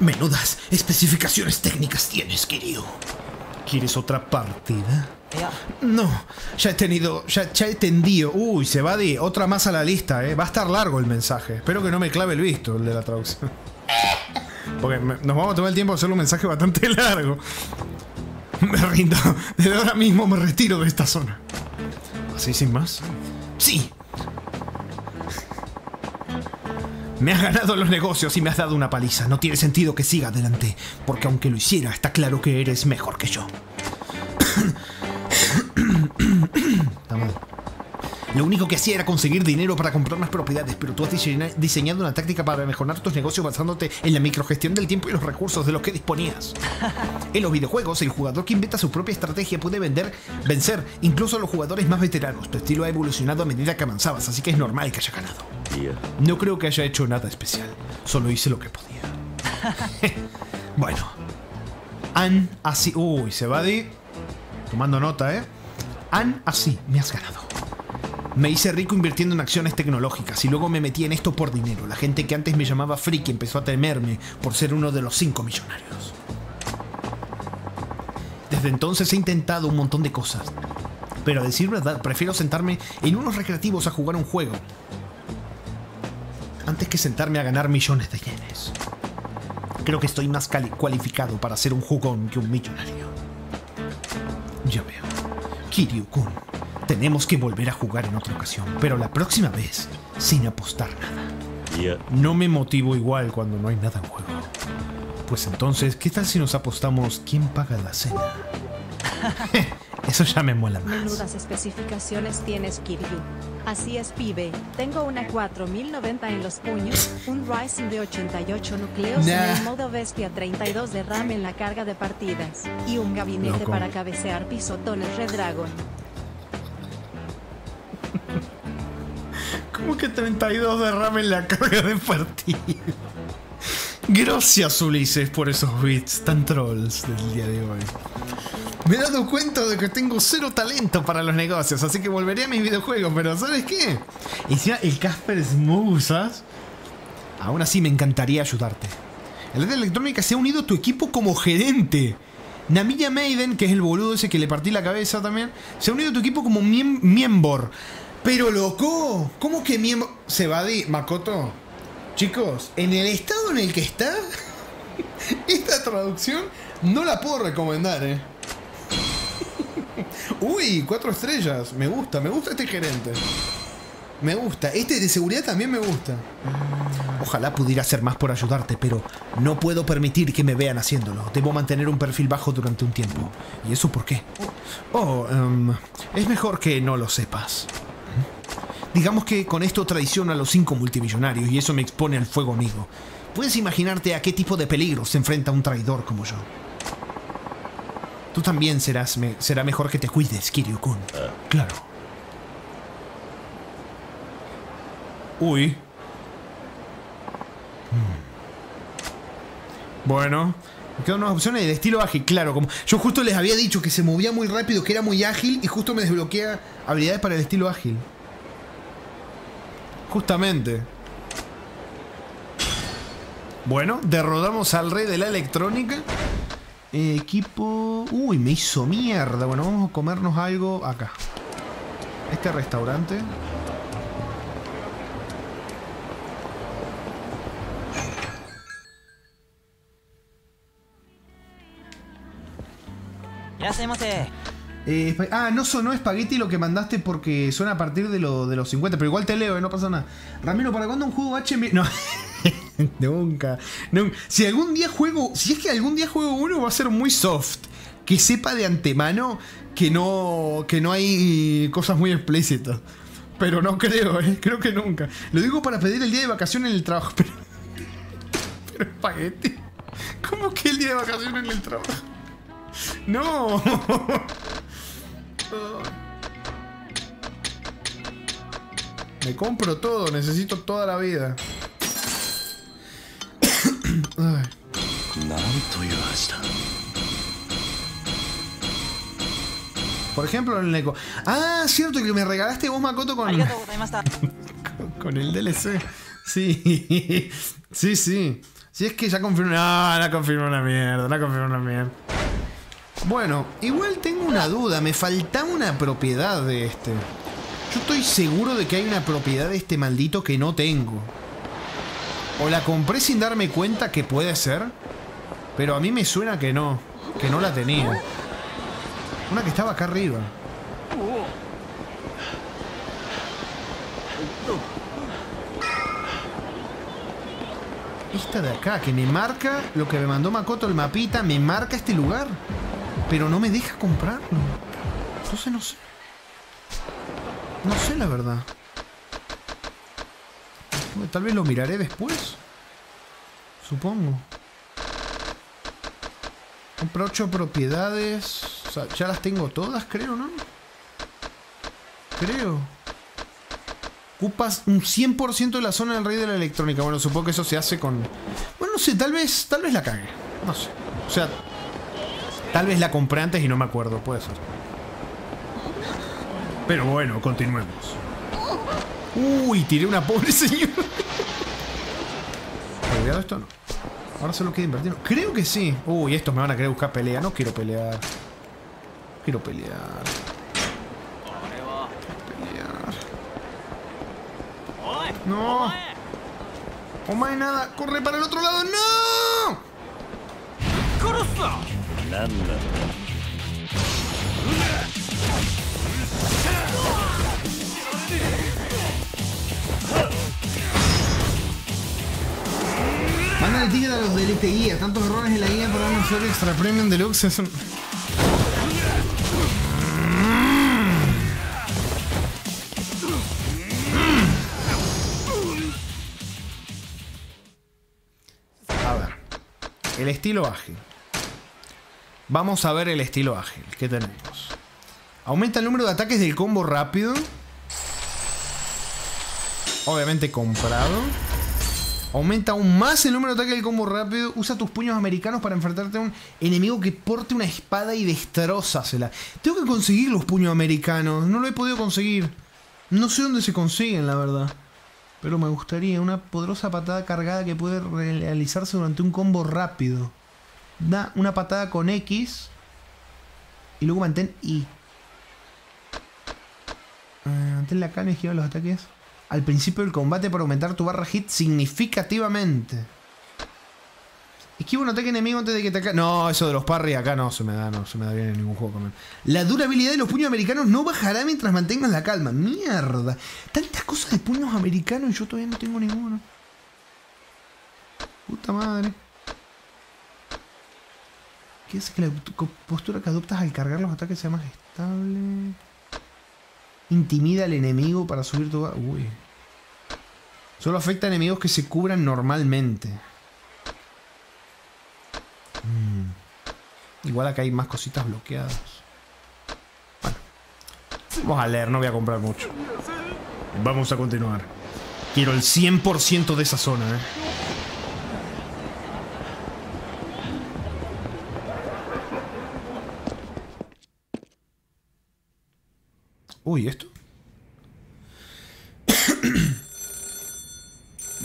Menudas especificaciones técnicas tienes, Kiryu. ¿Quieres otra partida? No, ya he tenido, ya, ya he tendido. Uy, se va de otra más a la lista, eh. Va a estar largo el mensaje. Espero que no me clave el visto, el de la traducción. [laughs] Porque me- nos vamos a tomar el tiempo de hacer un mensaje bastante [laughs] largo. Me rindo. Desde ahora mismo me retiro de esta zona. ¿Así sin más? Sí. Me has ganado los negocios y me has dado una paliza. No tiene sentido que siga adelante, porque aunque lo hiciera, está claro que eres mejor que yo. [coughs] Estamos. Lo único que hacía era conseguir dinero para comprar más propiedades, pero tú has diseña- diseñado una táctica para mejorar tus negocios basándote en la microgestión del tiempo y los recursos de los que disponías. [laughs] En los videojuegos, el jugador que inventa su propia estrategia puede vender, vencer incluso a los jugadores más veteranos. Tu estilo ha evolucionado a medida que avanzabas, así que es normal que haya ganado. No creo que haya hecho nada especial, solo hice lo que podía. [laughs] bueno, Han así. Uy, se va de. Tomando nota, ¿eh? Han así, me has ganado. Me hice rico invirtiendo en acciones tecnológicas y luego me metí en esto por dinero. La gente que antes me llamaba friki empezó a temerme por ser uno de los cinco millonarios. Desde entonces he intentado un montón de cosas. Pero a decir verdad, prefiero sentarme en unos recreativos a jugar un juego. Antes que sentarme a ganar millones de yenes. Creo que estoy más cualificado para ser un jugón que un millonario. Ya veo. Kiryu-kun, tenemos que volver a jugar en otra ocasión, pero la próxima vez sin apostar nada. No me motivo igual cuando no hay nada en juego. Pues entonces, ¿qué tal si nos apostamos quién paga la cena? [laughs] Eso ya me mola más. Menudas especificaciones tienes, Kiryu. Así es, pibe. Tengo una 4090 en los puños, un Ryzen de 88 núcleos Nah. en el modo bestia 32 de RAM en la carga de partidas, y un gabinete Loco. para cabecear pisotones Red ¿Cómo que 32 de RAM en la carga de partida? Gracias, Ulises, por esos bits tan trolls del día de hoy. Me he dado cuenta de que tengo cero talento para los negocios, así que volveré a mis videojuegos, pero ¿sabes qué? Si el Casper Smousas, aún así me encantaría ayudarte. El de electrónica se ha unido a tu equipo como gerente. Namiya Maiden, que es el boludo ese que le partí la cabeza también, se ha unido a tu equipo como miem- miembro. Pero loco, ¿cómo que miembro? Se va de Makoto. Chicos, en el estado en el que está, [laughs] esta traducción no la puedo recomendar, eh. [laughs] Uy, cuatro estrellas. Me gusta, me gusta este gerente. Me gusta. Este de seguridad también me gusta. Ojalá pudiera hacer más por ayudarte, pero no puedo permitir que me vean haciéndolo. Debo mantener un perfil bajo durante un tiempo. ¿Y eso por qué? Oh, em, es mejor que no lo sepas. Digamos que con esto traiciono a los cinco multimillonarios y eso me expone al fuego amigo. Puedes imaginarte a qué tipo de peligro se enfrenta un traidor como yo. Tú también serás me- será mejor que te cuides, Kiryu-kun. Claro. Uy. Bueno, me quedan unas opciones de estilo ágil, claro. Como Yo justo les había dicho que se movía muy rápido, que era muy ágil y justo me desbloquea habilidades para el estilo ágil. Justamente. Bueno, derrotamos al rey de la electrónica. Equipo... Uy, me hizo mierda. Bueno, vamos a comernos algo acá. Este restaurante. Eh, ah, no sonó espagueti lo que mandaste porque suena a partir de, lo- de los 50, pero igual te leo, eh, no pasa nada. Ramiro, ¿para cuándo un juego HM? [laughs] No, [laughs] nunca, nunca. Si algún día juego, si es que algún día juego uno, va a ser muy soft. Que sepa de antemano que no, que no hay cosas muy explícitas. Pero no creo, eh, [laughs] creo que nunca. Lo digo para pedir el día de vacaciones en el trabajo, pero... Pero espagueti. ¿Cómo que el día de vacaciones en el trabajo? No. Me compro todo, necesito toda la vida. [coughs] Por ejemplo, el Neko. Ah, cierto que me regalaste vos, Makoto, con, [laughs] con, el DLC. [laughs] Sí, sí, sí. Si es que ya confirmó. No, no confirmó una mierda, no confirmó una mierda. Bueno, igual tengo una duda. Me faltaba una propiedad de este. Yo estoy seguro de que hay una propiedad de este maldito que no tengo. O la compré sin darme cuenta que puede ser. Pero a mí me suena que no. Que no la tenía. Una que estaba acá arriba. Esta de acá, que me marca lo que me mandó Makoto el mapita, me marca este lugar. Pero no me deja comprarlo. Entonces no sé. No sé la verdad. Tal vez lo miraré después. Supongo. Compré ocho propiedades. O sea, ya las tengo todas, creo, ¿no? Creo. Ocupas un 100% de la zona del rey de la electrónica. Bueno, supongo que eso se hace con... Bueno, no sé, tal vez, tal vez la cague. No sé. O sea, tal vez la compré antes y no me acuerdo, puede ser. Pero bueno, continuemos. Uy, tiré una pobre [laughs] señora. Cuidado esto no. Ahora solo queda invertir. Creo que sí. Uy, estos me van a querer buscar pelea. No quiero pelear. Quiero pelear. Pelear. No. Oh nada. Corre para el otro lado. No. なんだ Mándale ticket a los del guía. Tantos errores en la guía para no ser extra premium deluxe. Es un... A ver. El estilo ágil. Vamos a ver el estilo ágil. ¿Qué tenemos? Aumenta el número de ataques del combo rápido. Obviamente comprado. Aumenta aún más el número de ataques del combo rápido. Usa tus puños americanos para enfrentarte a un enemigo que porte una espada y destrozasela. Tengo que conseguir los puños americanos. No lo he podido conseguir. No sé dónde se consiguen, la verdad. Pero me gustaría una poderosa patada cargada que puede realizarse durante un combo rápido. Da una patada con X y luego mantén Y. Eh, mantén la calma y esquiva los ataques al principio del combate para aumentar tu barra hit significativamente. Esquiva un ataque enemigo antes de que te aca- No, eso de los parry acá no se me da, no se me da bien en ningún juego. él. La durabilidad de los puños americanos no bajará mientras mantengas la calma. Mierda. Tantas cosas de puños americanos y yo todavía no tengo ninguno. Puta madre. ¿Qué es que la tu- postura que adoptas al cargar los ataques sea más estable? Intimida al enemigo para subir tu... Uy. Solo afecta a enemigos que se cubran normalmente. Mm. Igual acá hay más cositas bloqueadas. Bueno. Vamos a leer, no voy a comprar mucho. Vamos a continuar. Quiero el 100% de esa zona, eh. Uy, ¿esto?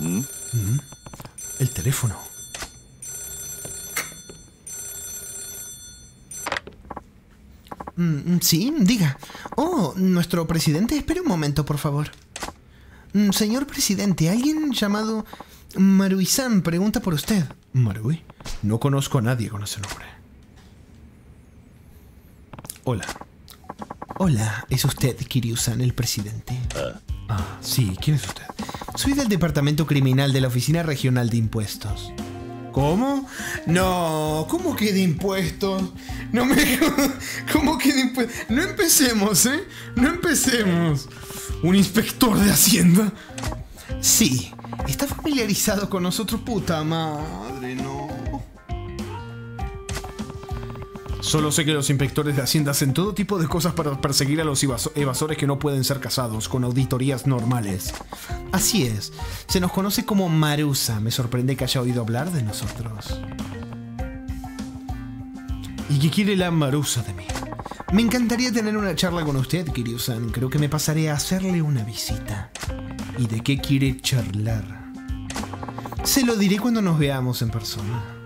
Mm. El teléfono. Mm, mm, Sí, diga. Oh, nuestro presidente, espere un momento, por favor. Mm, Señor presidente, alguien llamado Marui-san pregunta por usted. Marui, no conozco a nadie con ese nombre. Hola. Hola, ¿es usted Kiryu-san, el presidente? Ah, sí, ¿quién es usted? Soy del departamento criminal de la Oficina Regional de Impuestos. ¿Cómo? No, ¿cómo que de impuestos? No me... [laughs] ¿Cómo que de impuestos? No empecemos, ¿eh? No empecemos. ¿Un inspector de Hacienda? Sí. ¿Está familiarizado con nosotros? Puta madre, Solo sé que los inspectores de Hacienda hacen todo tipo de cosas para perseguir a los evaso- evasores que no pueden ser casados con auditorías normales. Así es, se nos conoce como Marusa. Me sorprende que haya oído hablar de nosotros. ¿Y qué quiere la Marusa de mí? Me encantaría tener una charla con usted, Kiryu-san. Creo que me pasaré a hacerle una visita. ¿Y de qué quiere charlar? Se lo diré cuando nos veamos en persona.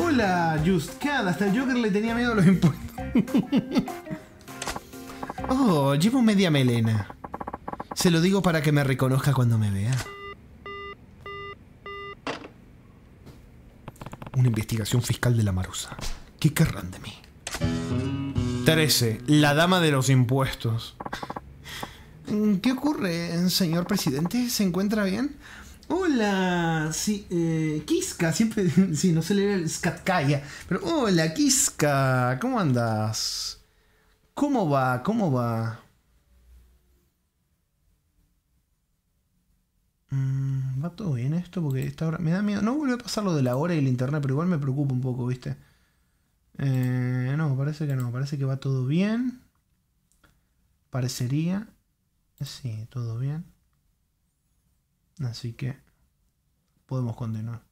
Hola, Just. Hasta el Joker le tenía miedo a los impuestos. [laughs] oh, llevo media melena. Se lo digo para que me reconozca cuando me vea. Una investigación fiscal de la Marusa. ¿Qué querrán de mí? 13. La dama de los impuestos. ¿Qué ocurre, señor presidente? ¿Se encuentra bien? Hola, sí, eh, Kiska, siempre, [laughs] sí, no se lee el Skatkaya, pero hola, Kiska, ¿cómo andas? ¿Cómo va? ¿Cómo va? Mm, ¿Va todo bien esto? Porque esta hora me da miedo. No vuelve a pasar lo de la hora y el internet, pero igual me preocupa un poco, ¿viste? Eh, no, parece que no. Parece que va todo bien. Parecería. Sí, todo bien. Así que podemos continuar.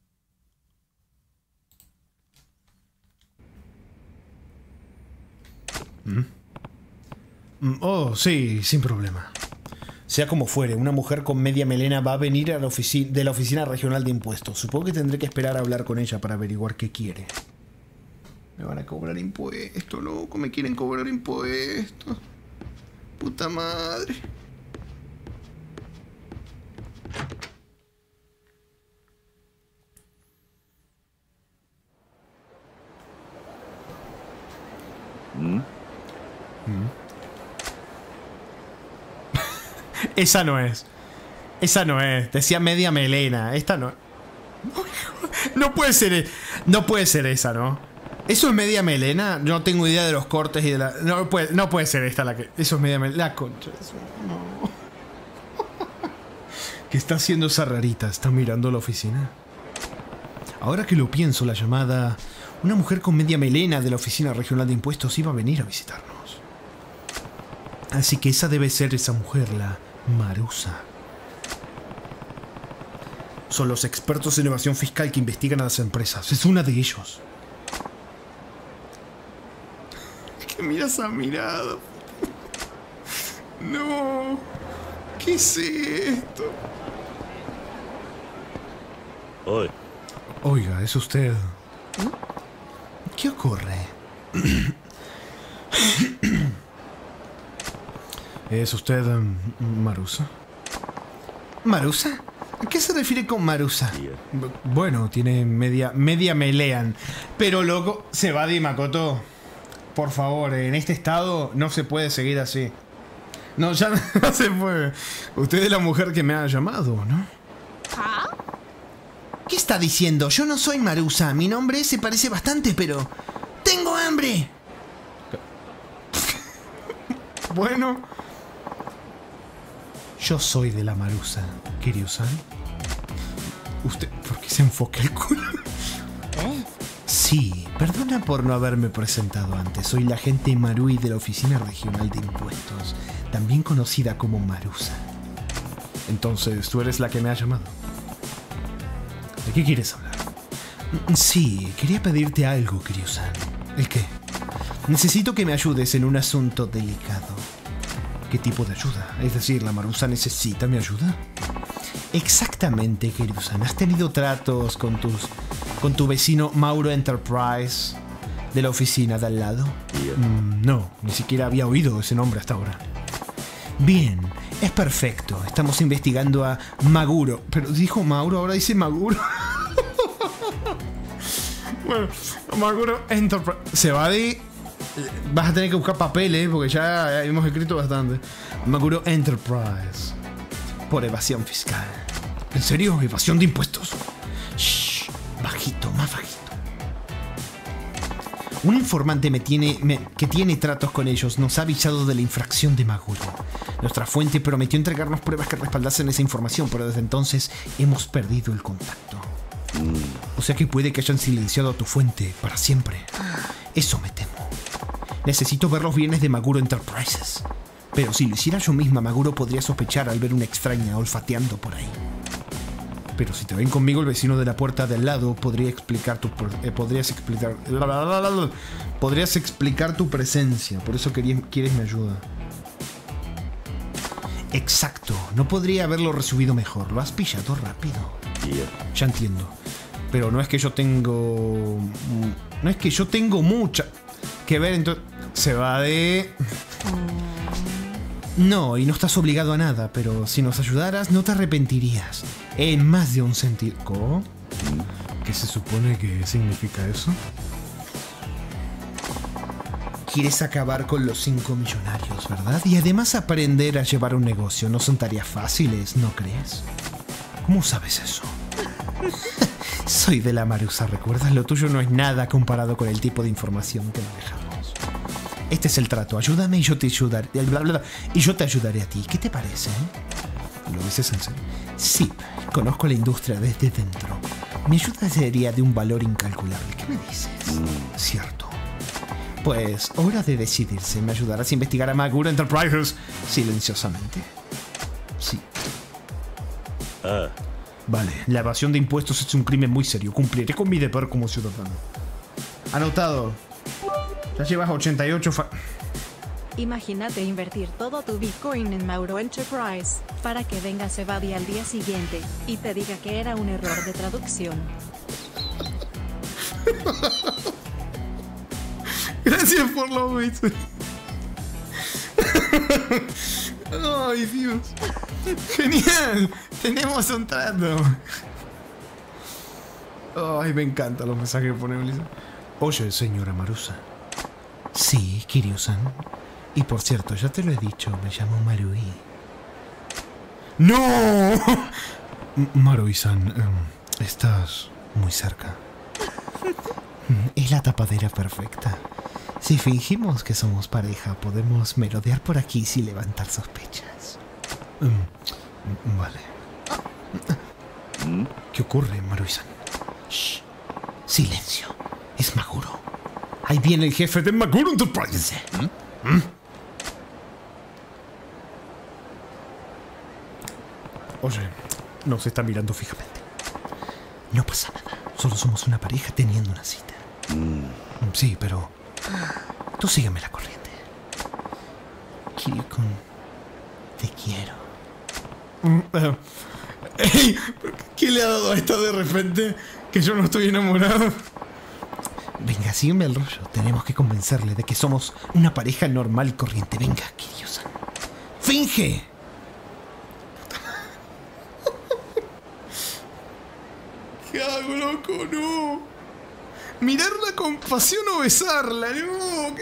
Mm, Oh, sí, sin problema. Sea como fuere, una mujer con media melena va a venir a la de la oficina regional de impuestos. Supongo que tendré que esperar a hablar con ella para averiguar qué quiere. Me van a cobrar impuestos, loco. Me quieren cobrar impuestos. Puta madre. [laughs] Esa no es. Esa no es. Decía media melena. Esta no. [laughs] No puede ser. No puede ser esa, ¿no? ¿Eso es media melena? No tengo idea de los cortes y de la. No puede, no puede ser esta la que. Eso es media melena. La concha. de su- No. ¿Qué está haciendo esa rarita? ¿Está mirando la oficina? Ahora que lo pienso, la llamada. Una mujer con media melena de la oficina regional de impuestos iba a venir a visitarnos. Así que esa debe ser esa mujer, la Marusa. Son los expertos en evasión fiscal que investigan a las empresas. Es una de ellos. ¿Qué miras a mirado? No. ¿Qué es esto? Oiga, es usted. ¿Qué ocurre? ¿Es usted em, Marusa? ¿Marusa? ¿A qué se refiere con Marusa? B- Bueno, tiene media, media melean. Pero loco, se va de Makoto. Por favor, en este estado no se puede seguir así. No, ya [laughs] no se puede. Usted es la mujer que me ha llamado, ¿no? ¿Qué está diciendo? Yo no soy Marusa. Mi nombre se parece bastante, pero. ¡Tengo hambre! [laughs] Bueno. Yo soy de la Marusa, Kiryu-san. Usted, ¿por qué se enfoca el culo? Sí, perdona por no haberme presentado antes. Soy la agente Marui de la Oficina Regional de Impuestos, también conocida como Marusa. Entonces, tú eres la que me ha llamado. ¿De qué quieres hablar? Sí, quería pedirte algo, Kiryu-san. ¿El qué? Necesito que me ayudes en un asunto delicado. ¿Qué tipo de ayuda? Es decir, ¿la Marusa necesita mi ayuda? Exactamente, Kiryu-san. ¿Has tenido tratos con tus. con tu vecino Mauro Enterprise de la oficina de al lado? Mm, no, ni siquiera había oído ese nombre hasta ahora. Bien, es perfecto. Estamos investigando a Maguro. Pero dijo Mauro, ahora dice Maguro. [laughs] bueno, Maguro Enterprise. Se va de. Vas a tener que buscar papeles porque ya hemos escrito bastante. Maguro Enterprise. Por evasión fiscal. ¿En serio? ¿Evasión de impuestos? Shh, bajito, más bajito. Un informante que tiene tratos con ellos nos ha avisado de la infracción de Maguro. Nuestra fuente prometió entregarnos pruebas que respaldasen esa información, pero desde entonces hemos perdido el contacto. O sea que puede que hayan silenciado a tu fuente para siempre. Eso me temo. Necesito ver los bienes de Maguro Enterprises. Pero si lo hiciera yo misma, Maguro podría sospechar al ver una extraña olfateando por ahí. Pero si te ven conmigo, el vecino de la puerta de al lado podría explicar tu. eh, podrías explicar. Podrías explicar tu presencia. Por eso quieres mi ayuda. Exacto. No podría haberlo resubido mejor. Lo has pillado rápido. Ya entiendo. Pero no es que yo tengo. No es que yo tengo mucha que ver entonces. Se va de. No, y no estás obligado a nada, pero si nos ayudaras no te arrepentirías. En más de un sentido. ¿Cómo? ¿Qué se supone que significa eso? Quieres acabar con los cinco millonarios, ¿verdad? Y además aprender a llevar un negocio no son tareas fáciles, ¿no crees? ¿Cómo sabes eso? [laughs] Soy de la Marusa, ¿recuerdas? Lo tuyo no es nada comparado con el tipo de información que manejamos. Este es el trato, ayúdame y yo te ayudaré. bla, bla, bla, y yo te ayudaré a ti. ¿Qué te parece? ¿Lo dices en serio? Sí, conozco la industria desde dentro. Mi ayuda sería de un valor incalculable. ¿Qué me dices? Cierto. Pues, hora de decidirse. ¿Me ayudarás a investigar a Maguro Enterprises silenciosamente? Sí. Vale, la evasión de impuestos es un crimen muy serio. Cumpliré con mi deber como ciudadano. Anotado. Ya llevas 88 fa... Imagínate invertir todo tu Bitcoin en Mauro Enterprise, para que venga Sebadi al día siguiente, y te diga que era un error de traducción. [laughs] Gracias por los bits. [laughs] Ay, Dios. Genial. Tenemos un trato. Ay, me encantan los mensajes que pone Melissa. Oye, señora Marusa. Sí, Kiryu-san. Y por cierto, ya te lo he dicho, me llamo Marui. ¡No! [laughs] Marui-san, em, estás muy cerca. Mm, [laughs] Es la tapadera perfecta. Si fingimos que somos pareja, podemos merodear por aquí sin levantar sospechas. Mm, mm, vale. ¿Qué ocurre, Marui-san? Shh. Silencio. Es Maguro. Ahí viene el jefe de Maguro Enterprises. ¿Mm? Oye, nos está mirando fijamente. No pasa nada. Solo somos una pareja teniendo una cita. Sí, pero. Tú sígueme la corriente. Kiryu-kun, te quiero. Ey, ¿Qué le ha dado a esto de repente? Que yo no estoy enamorado. Venga, sígueme el rollo. Tenemos que convencerle de que somos una pareja normal y corriente. Venga, Kiryu-san. Finge. [laughs] ¿Qué hago, loco? No. Mirarla con pasión o besarla. No.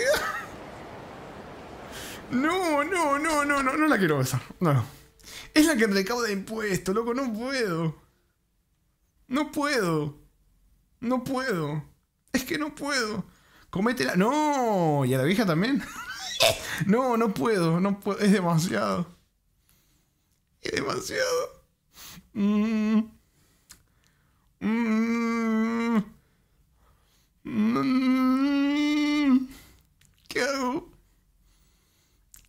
No, no, no, no, no, no la quiero besar. No, no. Es la que recauda impuestos, loco, no puedo. No puedo. No puedo. Es que no puedo. Cométela. No, ¿y a la vieja también? [laughs] no, no puedo, no puedo. Es demasiado. Es demasiado. Mm. Mm. Mm. ¿Qué hago?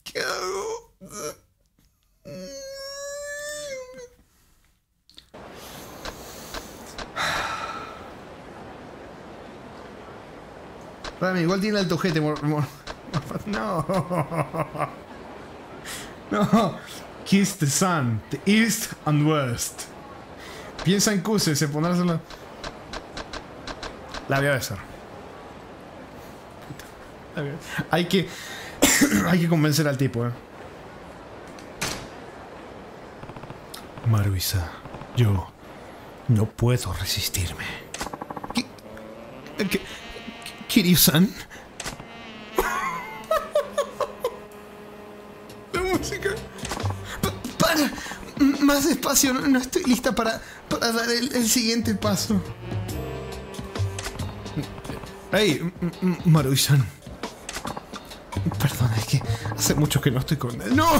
¿Qué hago? Rami, igual tiene alto jete. mor- mor- [laughs] No. No. Kiss the sun, the east and west. Piensa en Cuse, se pondrá sola. La voy a besar. La Hay que. [coughs] Hay que convencer al tipo, eh. Maruisa, yo no puedo resistirme. ¿Qué? ¿Qué? Kiryu-san. La música. Pa- para. M- Más despacio, no, no estoy lista para, para dar el, el siguiente paso. Hey, Marui-san. Perdona, es que hace mucho que no estoy con él. ¡No! [laughs]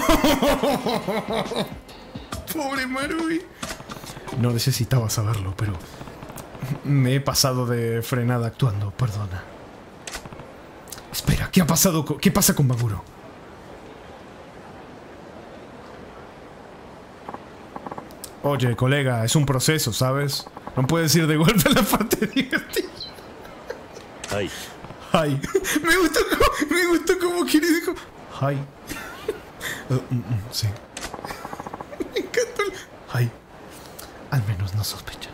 Pobre Marui. No necesitaba saberlo, pero me he pasado de frenada actuando, perdona. Espera, ¿qué ha pasado? co- ¿Qué pasa con Maguro? Oye, colega, es un proceso, ¿sabes? No puedes ir de golpe a la parte [laughs] divertida. はい。Ay, me gustó como, me gustó como Kiri dijo. Ay. Eh, mm, mm, sí. [laughs] Me encantó el. Ay. Al menos no sospecha.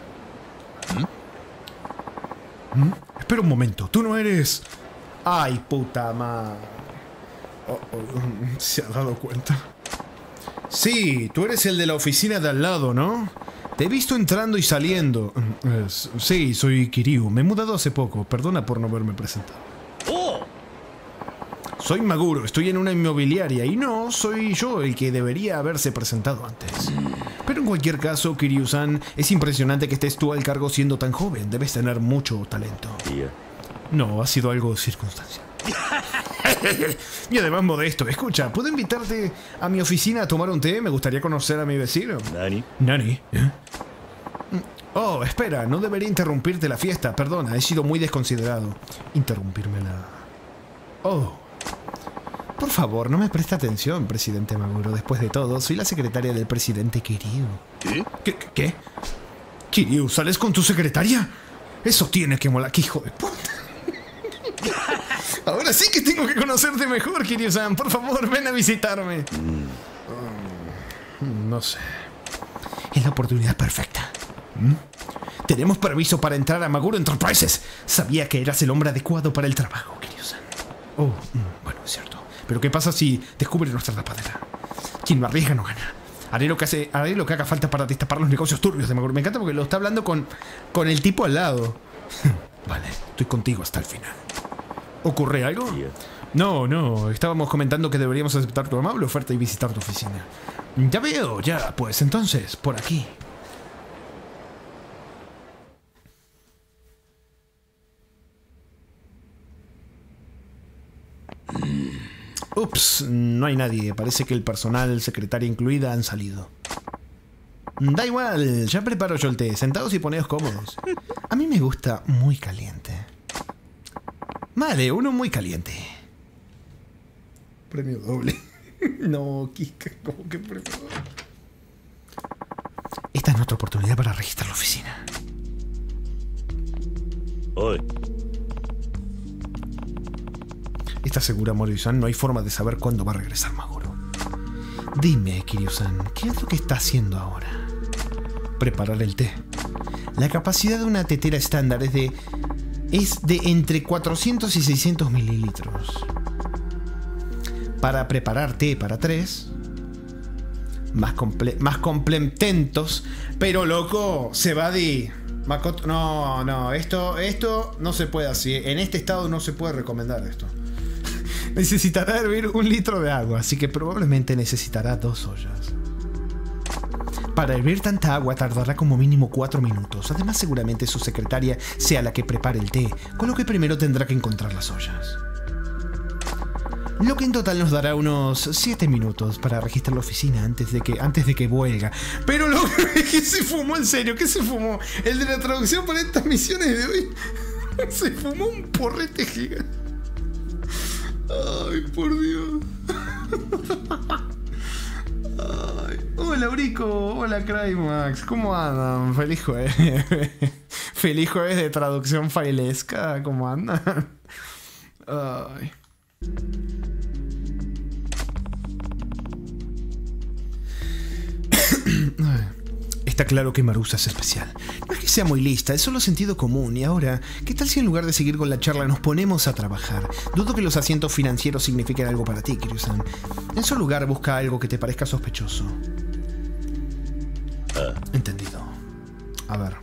¿Mm? ¿Mm? Espera un momento, tú no eres. ¡Ay, puta madre! Oh, oh, [laughs] se ha dado cuenta. Sí, tú eres el de la oficina de al lado, ¿no? Te he visto entrando y saliendo. Sí, soy Kiryu. Me he mudado hace poco. Perdona por no verme presentado. ¡Oh! Soy Maguro. Estoy en una inmobiliaria. Y no, soy yo el que debería haberse presentado antes. Pero en cualquier caso, Kiryu-san, es impresionante que estés tú al cargo siendo tan joven. Debes tener mucho talento. Yeah. No, ha sido algo circunstancial. [laughs] y además modesto. Escucha, ¿puedo invitarte a mi oficina a tomar un té? Me gustaría conocer a mi vecino. 何 Nani. ¿eh? Oh, espera, no debería interrumpirte la fiesta. Perdona, he sido muy desconsiderado. Interrumpírmela. Oh. Por favor, no me presta atención, presidente Maguro. Después de todo, soy la secretaria del presidente Kiryu. ¿Qué? qué- ¿Qué? Kiryu, ¿sales con tu secretaria? Eso tiene que molar. ¡Qué hijo de puta! Ahora sí que tengo que conocerte mejor, Kiryu-san. Por favor, ven a visitarme. Mm, No sé. Es la oportunidad perfecta. ¿Mm? Tenemos permiso para entrar a Maguro Enterprises. Sabía que eras el hombre adecuado para el trabajo, Kiryu-san. Oh, mm, bueno, es cierto. Pero ¿qué pasa si descubre nuestra tapadera? Quien no arriesga no gana. Haré lo que, hace, haré lo que haga falta para destapar los negocios turbios de Maguro. Me encanta porque lo está hablando con, con el tipo al lado. [laughs] vale, estoy contigo hasta el final. ¿Ocurre algo? No, no, estábamos comentando que deberíamos aceptar tu amable oferta y visitar tu oficina. Ya veo, ya, pues entonces, por aquí. Ups, no hay nadie. Parece que el personal, secretaria incluida, han salido. Da igual, ya preparo yo el té. Sentados y poneos cómodos. A mí me gusta muy caliente. Vale, uno muy caliente. Premio doble. [laughs] no, Kika, ¿cómo que premio doble? Esta es nuestra oportunidad para registrar la oficina. おい ¿Estás segura, Mori-san? No hay forma de saber cuándo va a regresar Maguro. Dime, Kiryu-san, ¿qué es lo que está haciendo ahora? Preparar el té. La capacidad de una tetera estándar es de. Es de entre 400 y 600 mililitros. Para preparar té para tres, más, comple más complementos. Pero loco, se va de. No, no, esto, esto no se puede así. En este estado no se puede recomendar esto. [laughs] Necesitará hervir un litro de agua, así que probablemente necesitará dos ollas. Para hervir tanta agua tardará como mínimo 4 minutos. Además, seguramente su secretaria sea la que prepare el té, con lo que primero tendrá que encontrar las ollas. Lo que en total nos dará unos 7 minutos para registrar la oficina antes de que, antes de que. Pero lo [laughs] que se fumó en serio, ¿qué se fumó? El de la traducción para estas misiones de hoy. [laughs] Se fumó un porrete gigante. Ay, por Dios. [laughs] Hola, Urico. Hola, Crymax. ¿Cómo andan? Feliz jueves. [laughs] Feliz jueves de traducción failesca. ¿Cómo andan? Ay. [clears throat] Ay. Está claro que Marusa es especial. No es que sea muy lista, es solo sentido común. Y ahora, ¿qué tal si en lugar de seguir con la charla nos ponemos a trabajar? Dudo que los asientos financieros signifiquen algo para ti, Kiryu-san. En su lugar, busca algo que te parezca sospechoso. Entendido. A ver.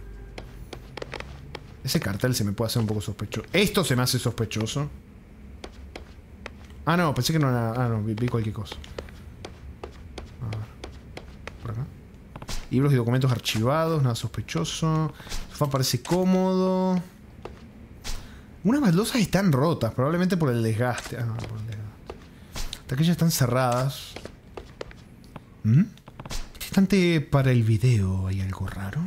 Ese cartel se me puede hacer un poco sospechoso. Esto se me hace sospechoso. Ah, no, pensé que no era. Ah, no, vi, vi cualquier cosa. Libros y documentos archivados, nada sospechoso. El sofá parece cómodo. Unas baldosas están rotas, probablemente por el desgaste. Ah, no, por el desgaste. Hasta aquellas están cerradas. ¿Mm? Estante para el video, ¿hay algo raro?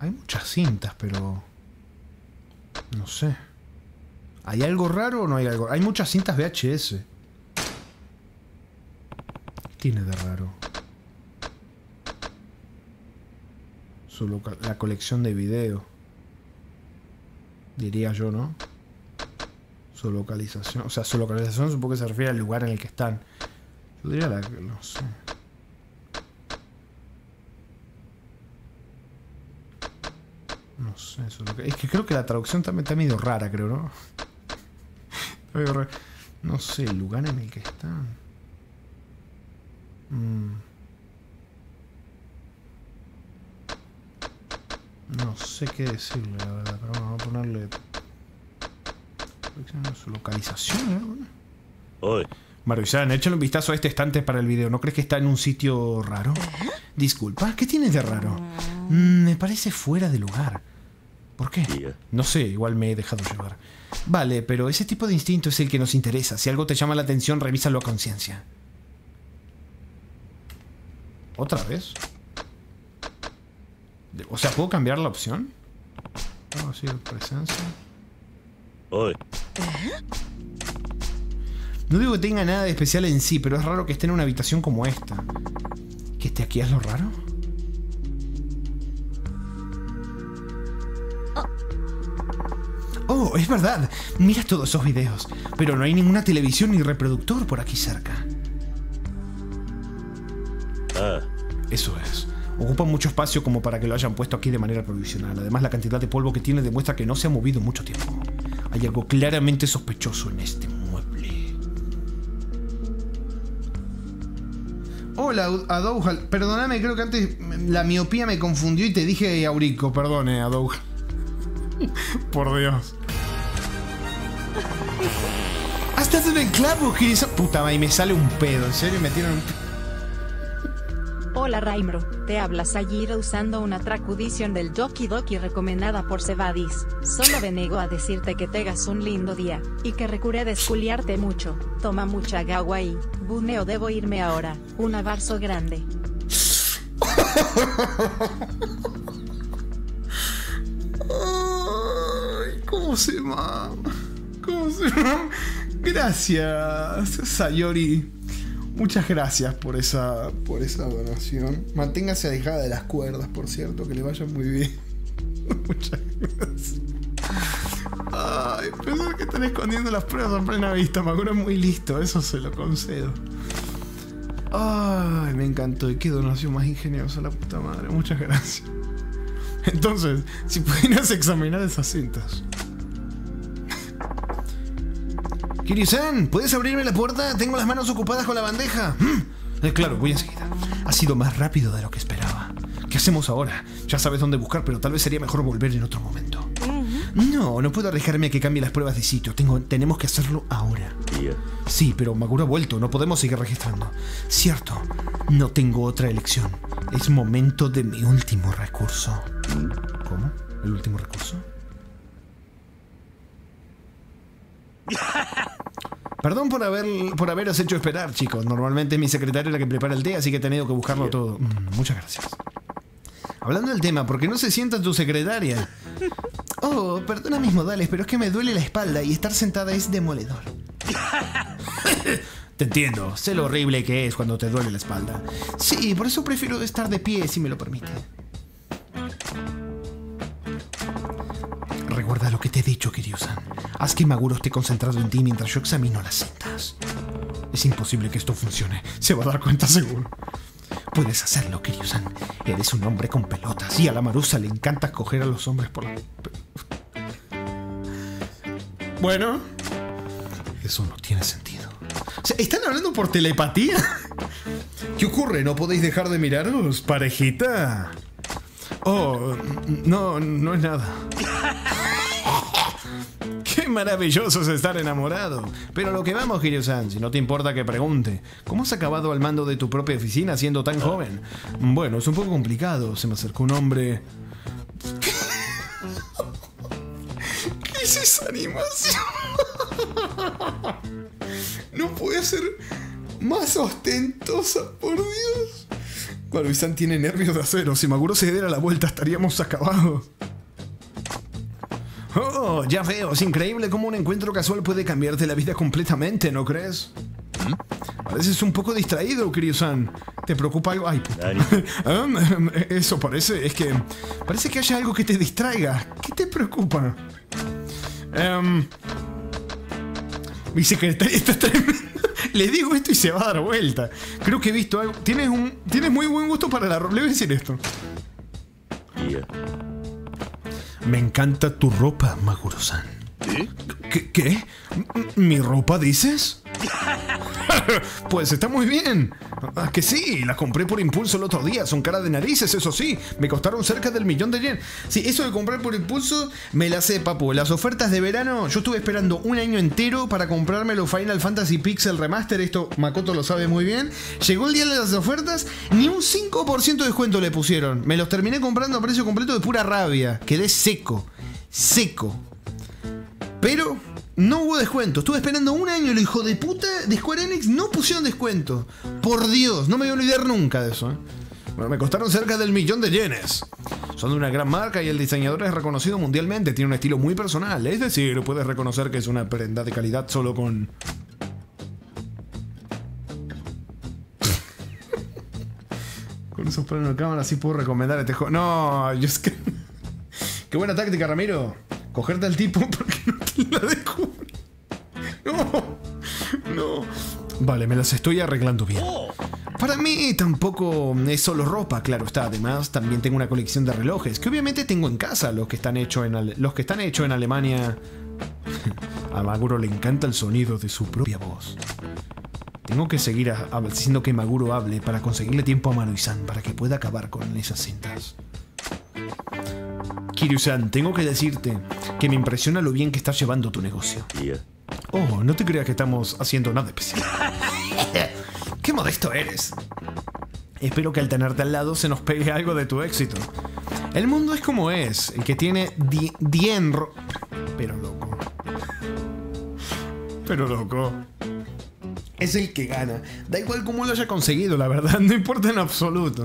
Hay muchas cintas, pero... No sé. ¿Hay algo raro o no hay algo? Hay muchas cintas VHS. ¿Qué tiene de raro? Su loca- la colección de video. Diría yo, ¿no? Su localización. O sea, su localización supongo que se refiere al lugar en el que están. Yo diría la... No sé. No sé, su loca- Es que creo que la traducción también está medio rara, creo, ¿no? Está. No sé, el lugar en el que están. Mm. No sé qué decirle, la verdad, pero bueno, vamos a ponerle. Su localización, ¿eh? Maruchan, échale un vistazo a este estante para el video. ¿No crees que está en un sitio raro? Disculpa, ¿qué tienes de raro? Mm, me parece fuera de lugar. ¿Por qué? No sé, igual me he dejado llevar. Vale, pero ese tipo de instinto es el que nos interesa. Si algo te llama la atención, revísalo a conciencia. ¿Otra vez? O sea, ¿puedo cambiar la opción? Ah, sí, presencia. No digo que tenga nada de especial en sí, pero es raro que esté en una habitación como esta. ¿Que esté aquí es lo raro? Oh, es verdad. Mira todos esos videos. Pero no hay ninguna televisión ni reproductor por aquí cerca. ああ Eso es. Ocupa mucho espacio como para que lo hayan puesto aquí de manera provisional. Además, la cantidad de polvo que tiene demuestra que no se ha movido mucho tiempo. Hay algo claramente sospechoso en este mueble. Hola, Adouja. Perdóname, creo que antes la miopía me confundió y te dije Aurico. Perdone, Adouja. Por Dios. ¿Has dado en el clavo, Kirisa? Puta madre, me sale un pedo. En serio, me tiran un Hola Raimro, te habla Sayira usando una tracudición del Doki Doki recomendada por Cebadis. Solo vengo a decirte que tengas un lindo día, y que recuré desculiarte mucho. Toma mucha agua y, buneo debo irme ahora. Un abrazo grande. [laughs] ¿cómo se llama? ¿Cómo se llama? Gracias, Sayori. Muchas gracias por esa, por esa donación. Manténgase alejada de las cuerdas, por cierto, que le vaya muy bien. [laughs] Muchas gracias. Ay, pensar que están escondiendo las pruebas a plena vista. Maguro es muy listo, eso se lo concedo. Ay, me encantó. Y qué donación más ingeniosa, la puta madre. Muchas gracias. Entonces, si pudieras examinar esas cintas. Kiryu-san, ¿puedes abrirme la puerta? Tengo las manos ocupadas con la bandeja. Mm. Eh, claro, voy enseguida. Ha sido más rápido de lo que esperaba. ¿Qué hacemos ahora? Ya sabes dónde buscar, pero tal vez sería mejor volver en otro momento. No, no puedo arriesgarme a que cambie las pruebas de sitio. Tengo, tenemos que hacerlo ahora. Sí, pero Maguro ha vuelto. No podemos seguir registrando. Cierto. No tengo otra elección. Es momento de mi último recurso. ¿Cómo? ¿El último recurso? Perdón por, haber, por haberos hecho esperar, chicos. Normalmente es mi secretaria la que prepara el té, así que he tenido que buscarlo todo. Mm, muchas gracias. Hablando del tema, ¿por qué no se sienta tu secretaria? Oh, perdona mis modales, pero es que me duele la espalda y estar sentada es demoledor. [laughs] Te entiendo, sé lo horrible que es cuando te duele la espalda. Sí, por eso prefiero estar de pie si me lo permite. Recuerda lo que te he dicho, Kiryu-san. Haz que Maguro esté concentrado en ti mientras yo examino las cintas. Es imposible que esto funcione. Se va a dar cuenta seguro. Puedes hacerlo, Kiryu-san. Eres un hombre con pelotas y a la Marusa le encanta coger a los hombres por la... Bueno. Eso no tiene sentido. O sea, ¿Están hablando por telepatía? ¿Qué ocurre? ¿No podéis dejar de miraros, parejita? Oh, no, no es nada. Qué maravilloso es estar enamorado. Pero lo que vamos, Kiryu-san, si no te importa que pregunte, ¿cómo has acabado al mando de tu propia oficina siendo tan joven? Bueno, es un poco complicado. Se me acercó un hombre. ¿Qué es esa animación? No puede ser más ostentosa, por Dios. Barbizan tiene nervios de acero. Si Maguro se diera la vuelta, estaríamos acabados. Oh, ya veo. Es increíble cómo un encuentro casual puede cambiarte la vida completamente, ¿no crees? Pareces un poco distraído, Kiryu-san. ¿Te preocupa algo? Ay, puta. [laughs] Ah, [laughs] Eso parece. Es que. Parece que haya algo que te distraiga. ¿Qué te preocupa? Em, mi secretaria [laughs] está tremenda. [laughs] Le digo esto y se va a dar vuelta. Creo que he visto algo. Tienes un. Tienes muy buen gusto para la ropa. Le voy a decir esto. Me encanta tu ropa, Maguro-san. ¿Qué? ¿Qué? ¿M- ¿Mi ropa dices? [laughs] pues está muy bien. Ah, que sí, la compré por impulso el otro día. Son cara de narices, eso sí. Me costaron cerca del millón de yen. Sí, eso de comprar por impulso, me la sé, papu. Las ofertas de verano, yo estuve esperando un año entero para comprarme los Final Fantasy Pixel Remaster. Esto Makoto lo sabe muy bien. Llegó el día de las ofertas, ni un 5% de descuento le pusieron. Me los terminé comprando a precio completo de pura rabia. Quedé seco. Seco. Pero no hubo descuento. Estuve esperando un año y los hijo de puta de Square Enix no pusieron descuento. Por Dios, no me voy a olvidar nunca de eso. ¿eh? Bueno, me costaron cerca del millón de yenes. Son de una gran marca y el diseñador es reconocido mundialmente. Tiene un estilo muy personal. Es decir, puedes reconocer que es una prenda de calidad solo con... [laughs] con esos planos de cámara sí puedo recomendar este juego. No, yo es que... [laughs] Qué buena táctica, Ramiro. Cogerte al tipo [laughs] porque no te la descubre. No, no. Vale, me las estoy arreglando bien. Para mí tampoco es solo ropa, claro está. Además, también tengo una colección de relojes que obviamente tengo en casa. Los que están hechos en en Alemania. [laughs] A Maguro le encanta el sonido de su propia voz. Tengo que seguir haciendo que Maguro hable para conseguirle tiempo a Manu-san para que pueda acabar con esas cintas. Kiryu-san, tengo que decirte que me impresiona lo bien que estás llevando tu negocio. Oh, no te creas que estamos haciendo nada especial. [laughs] ¡Qué modesto eres! Espero que al tenerte al lado se nos pegue algo de tu éxito. El mundo es como es, el que tiene di- 10 ro- Pero loco. Pero loco. Es el que gana. Da igual cómo lo haya conseguido, la verdad, [laughs] no importa en absoluto.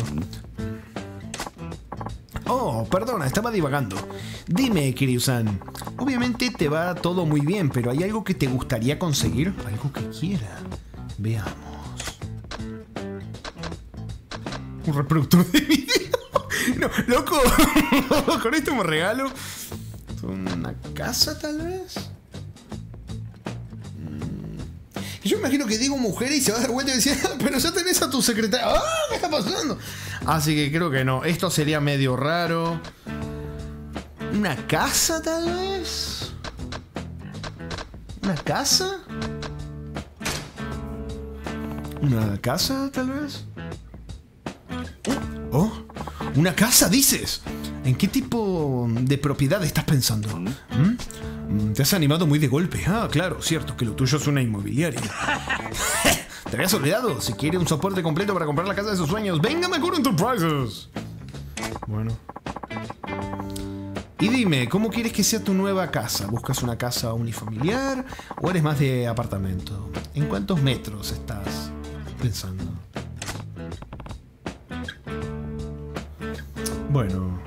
Oh, perdona, estaba divagando. Dime, Kiryu-san. Obviamente te va todo muy bien, pero ¿hay algo que te gustaría conseguir? Algo que quiera. Veamos. Un reproductor de video. No, loco. [laughs] Con esto me regalo. ¿Una casa, tal vez? Yo imagino que digo mujer y se va a dar vuelta y decir, ah, pero ya tenés a tu secretaria. ¡Ah! ¿Qué está pasando? Así que creo que no. Esto sería medio raro. ¿Una casa tal vez? ¿Una casa? ¿Una casa tal vez? ¿Eh? ¿Oh? ¿Una casa dices? ¿En qué tipo de propiedad estás pensando? ¿Mm? Mm, Te has animado muy de golpe. Ah, claro, cierto, que lo tuyo es una inmobiliaria. [laughs] Te habías olvidado. Si quiere un soporte completo para comprar la casa de sus sueños, venga a Macuro Enterprises. Bueno. Y dime, ¿cómo quieres que sea tu nueva casa? ¿Buscas una casa unifamiliar o eres más de apartamento? ¿En cuántos metros estás pensando? Bueno,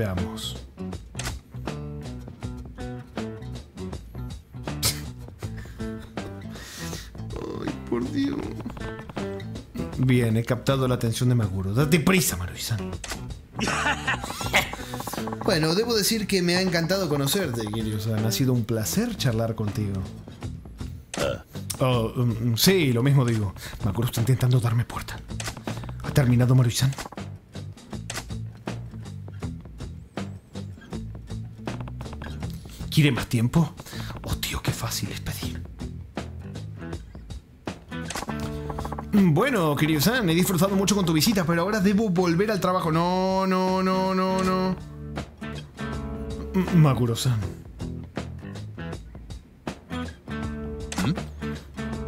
veamos. Ay, por Dios. Bien, he captado la atención de Maguro. Date prisa, Maruizan. Bueno, debo decir que me ha encantado conocerte, Kiryu-san, ha sido un placer charlar contigo. Oh, mm, sí, lo mismo digo. Maguro está intentando darme puerta. ¿Ha terminado, Maruizan? ¿Quiere más tiempo? Oh, tío, qué fácil es pedir. Mm, Bueno, Kiryu-san, he disfrutado mucho con tu visita, pero ahora debo volver al trabajo. No, no, no, no, no. Mm, Maguro-san.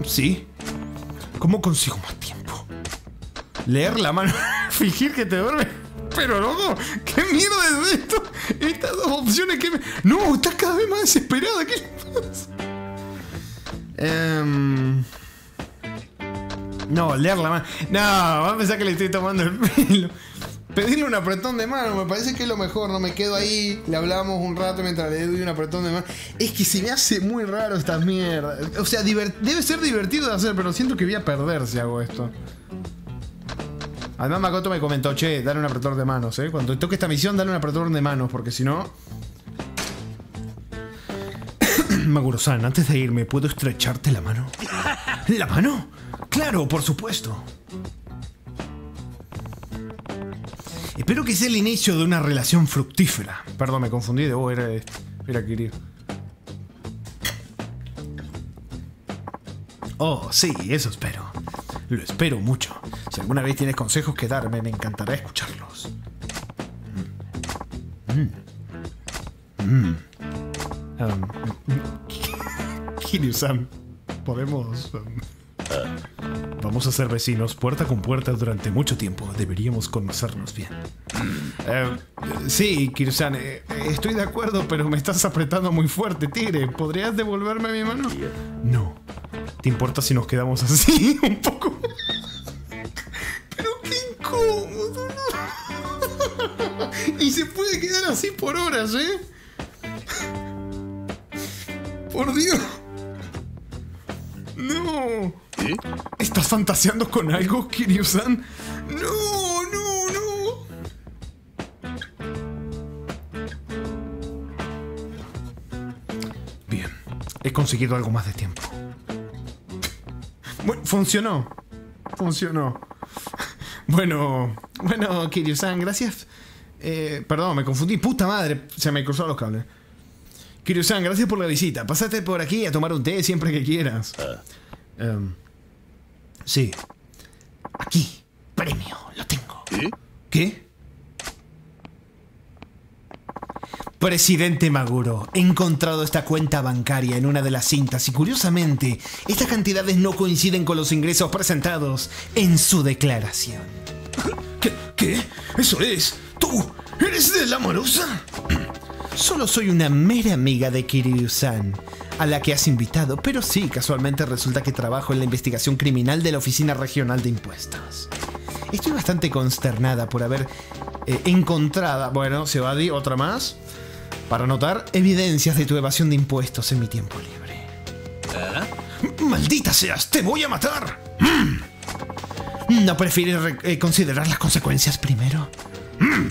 ¿Sí? ¿Cómo consigo más tiempo? Leer la mano. [laughs] Fingir que te duerme. Pero loco, ¿qué mierda es esto? Estas dos opciones que me... No, estás cada vez más desesperada. ¿Qué le pasa? Em, No, leer la mano. No, va a pensar que le estoy tomando el pelo. Pedirle un apretón de mano, me parece que es lo mejor, no me quedo ahí, le hablamos un rato mientras le doy un apretón de mano. Es que se me hace muy raro esta mierda. O sea, debe ser divertido de hacer, pero siento que voy a perder si hago esto. Además, Makoto me comentó, che, dale un apretón de manos, ¿eh? Cuando toque esta misión, dale un apretón de manos, porque si no. [coughs] Maguro-san, antes de irme, ¿puedo estrecharte la mano? [laughs] ¿La mano? Claro, por supuesto. Espero que sea el inicio de una relación fructífera. Perdón, me confundí de vos, era, era Kiryu. Oh, sí, eso espero. Lo espero mucho. Si alguna vez tienes consejos que darme, me encantará escucharlos. Mm. Mm. [laughs] Um, Kiryu-san, podemos... um, Vamos a ser vecinos puerta con puerta durante mucho tiempo. Deberíamos conocernos bien. Eh, sí, Kiryu-san, eh, estoy de acuerdo, pero me estás apretando muy fuerte, tigre. ¿Podrías devolverme mi mano? No. ¿Te importa si nos quedamos así [laughs] un poco? Pero qué incómodo. Y se puede quedar así por horas, ¿eh? Por Dios. No. ¿Estás fantaseando con algo, Kiryu-san? No, no, no. Bien, he conseguido algo más de tiempo. Bueno, funcionó. Funcionó. Bueno, bueno, Kiryu-san, gracias. Eh, perdón, me confundí. Puta madre, se me cruzaron los cables. Kiryu-san, gracias por la visita. Pásate por aquí a tomar un té siempre que quieras. Em, sí. Aquí. Premio, lo tengo. ¿Qué? Presidente Maguro, he encontrado esta cuenta bancaria en una de las cintas y curiosamente, estas cantidades no coinciden con los ingresos presentados en su declaración. ¿Qué? ¿Qué? ¿Eso es? ¿Tú? ¿Eres de la Marusa? Solo soy una mera amiga de Kiryu-san, a la que has invitado, pero sí, casualmente resulta que trabajo en la investigación criminal de la Oficina Regional de Impuestos. Estoy bastante consternada por haber eh, encontrado, bueno, se va a decir otra más, para notar evidencias de tu evasión de impuestos en mi tiempo libre. ¡Maldita seas! ¡Te voy a matar! Mm. ¿No prefieres re- eh, considerar las consecuencias primero? Mm.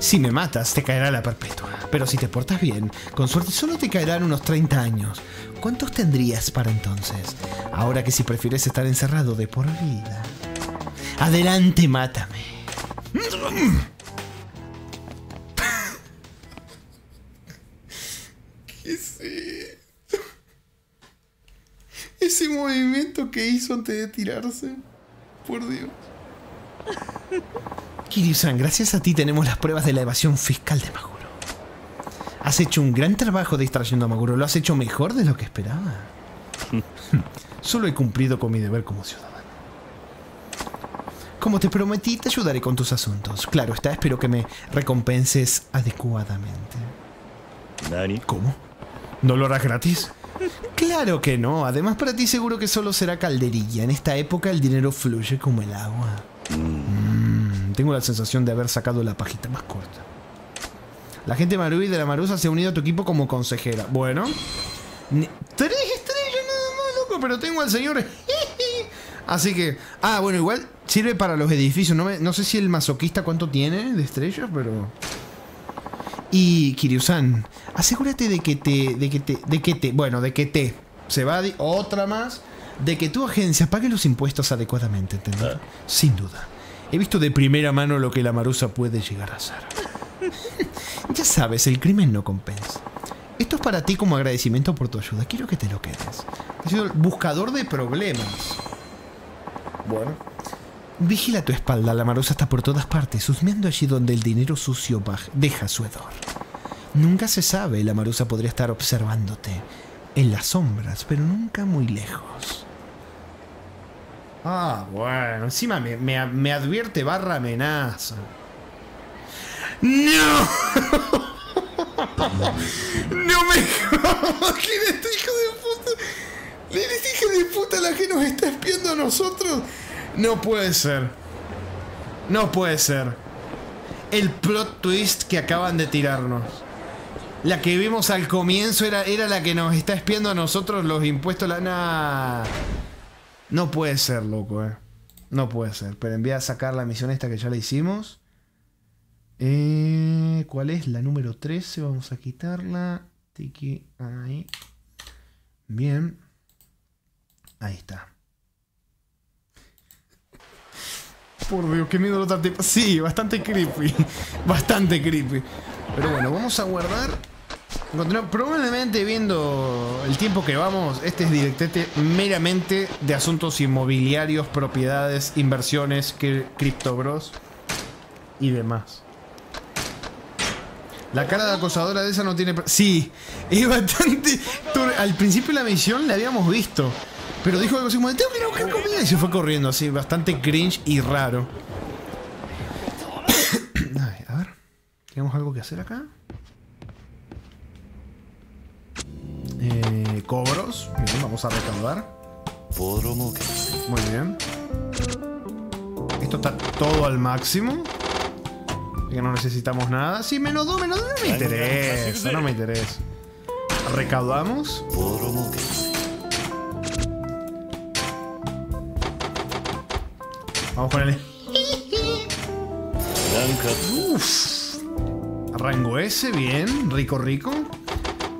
Si me matas, te caerá la perpetua. Pero si te portas bien, con suerte solo te caerán unos 30 años. ¿Cuántos tendrías para entonces? Ahora que si prefieres estar encerrado de por vida. Adelante, mátame. Ese movimiento que hizo antes de tirarse. Por Dios. Kiryu-san, gracias a ti tenemos las pruebas de la evasión fiscal de Maguro. Has hecho un gran trabajo distrayendo a Maguro. Lo has hecho mejor de lo que esperaba. [laughs] Solo he cumplido con mi deber como ciudadano. Como te prometí, te ayudaré con tus asuntos. Claro está, espero que me recompenses adecuadamente. Nani? ¿Cómo? ¿No lo harás gratis? Claro que no. Además, para ti seguro que solo será calderilla. En esta época el dinero fluye como el agua. Mm, tengo la sensación de haber sacado la pajita más corta. La gente Marui de la Marusa se ha unido a tu equipo como consejera. Bueno. Tres estrellas nada más, loco, pero tengo al señor... [laughs] Así que... Ah, bueno, igual sirve para los edificios. No, me- no sé si el masoquista cuánto tiene de estrellas, pero... Y Kiryu-san, asegúrate de que te, de que te, de que te, bueno, de que te, se va a di- otra más, de que tu agencia pague los impuestos adecuadamente, ¿entendido? Sin duda. He visto de primera mano lo que la Marusa puede llegar a hacer. [laughs] ya sabes, el crimen no compensa. Esto es para ti como agradecimiento por tu ayuda. Quiero que te lo quedes. Has sido el buscador de problemas. Bueno. Vigila tu espalda, la marusa está por todas partes, husmeando allí donde el dinero sucio deja su hedor. Nunca se sabe, la marusa podría estar observándote en las sombras, pero nunca muy lejos. Ah, bueno, encima me, me- me advierte barra amenaza. ¡No! [laughs] ¡No me jodas! ¿Quién es este hijo de puta? ¿Le hijo de puta la que nos está espiando a nosotros? No puede ser. No puede ser. El plot twist que acaban de tirarnos. La que vimos al comienzo era, era la que nos está espiando a nosotros los impuestos. La... Nah. No puede ser, loco, eh. No puede ser. Pero envía a sacar la misión esta que ya la hicimos. Eh, ¿Cuál es? La número 13. Vamos a quitarla. Tiki. Ahí. Bien. Ahí está. Por Dios, qué miedo lo traté. Sí, bastante creepy. [laughs] Bastante creepy. Pero bueno, vamos a guardar. Probablemente viendo el tiempo que vamos. Este es directete meramente de asuntos inmobiliarios, propiedades, inversiones, criptobros y demás. La cara de acosadora de esa no tiene... Sí, es bastante... Al principio de la misión la habíamos visto. Pero dijo algo así como, tengo que ir a buscar comida. Y se fue corriendo así, bastante cringe y raro. [coughs] Ay, a ver, ¿tenemos algo que hacer acá? Eh, cobros. Bien, vamos a recaudar. Muy bien. Esto está todo al máximo que no necesitamos nada. Sí, menos dos, menos dos, no me interesa, no me interesa. Recaudamos. Vamos con el... Uf. Rango ese, bien, rico, rico.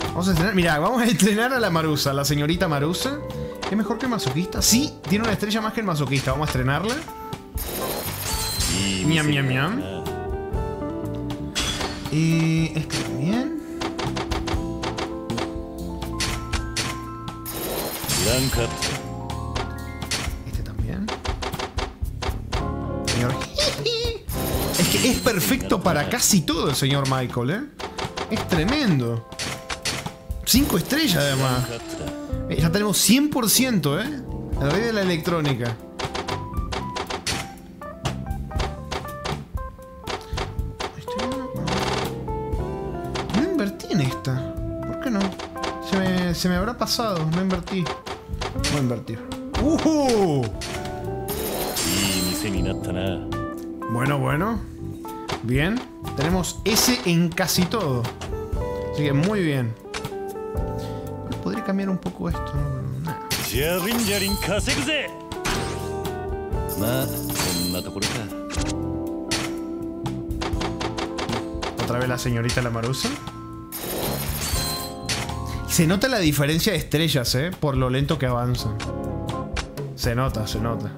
Vamos a estrenar, mira, vamos a estrenar a la Marusa, la señorita Marusa. ¿Es mejor que el masoquista? Sí, tiene una estrella más que el masoquista. Vamos a estrenarla. Miam, miam, miam. Y este también. Este también. Señor. Es que es perfecto para casi todo el señor Michael, ¿eh? Es tremendo. Cinco estrellas además. Eh, ya tenemos 100%, ¿eh? El rey de la electrónica. se me habrá pasado, no invertí. Voy a invertir. ¡Uh! Bueno, bueno. Bien. Tenemos ese en casi todo. Así que muy bien. Podría cambiar un poco esto. No. Otra vez la señorita la. Se nota la diferencia de estrellas, ¿eh? Por lo lento que avanzan. Se nota, se nota.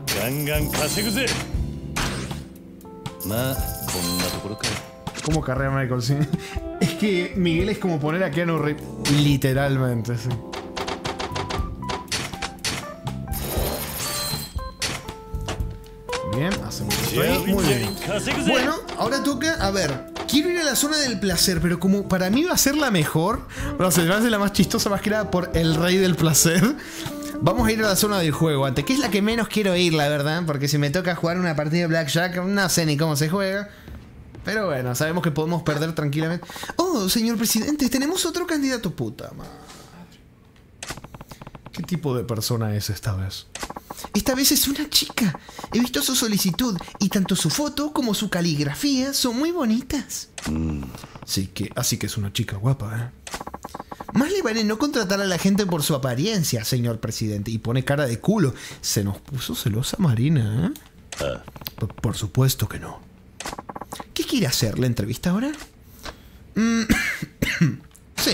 ¿Cómo carrea Michael? Sí. Es que Miguel es como poner a Keanu Reeves. Literalmente, sí. Bien, hacemos esto ahí. Muy bien. Bueno, ahora toca, a ver, quiero ir a la zona del placer, pero como para mí va a ser la mejor. No sé, va a ser la más chistosa, más que nada por el rey del placer. Vamos a ir a la zona del juego antes, que es la que menos quiero ir, la verdad. Porque si me toca jugar una partida de Blackjack, no sé ni cómo se juega. Pero bueno, sabemos que podemos perder tranquilamente. Oh, señor presidente, tenemos otro candidato puta. madre. ¿Qué tipo de persona es esta vez? Esta vez es una chica. He visto su solicitud y tanto su foto como su caligrafía son muy bonitas. Sí, que, así que es una chica guapa, ¿eh? Más le vale no contratar a la gente por su apariencia, señor presidente. Y pone cara de culo. Se nos puso celosa Marina, ¿eh? P- Por supuesto que no. ¿Qué quiere hacer? ¿La entrevista ahora? Mm, [coughs] sí.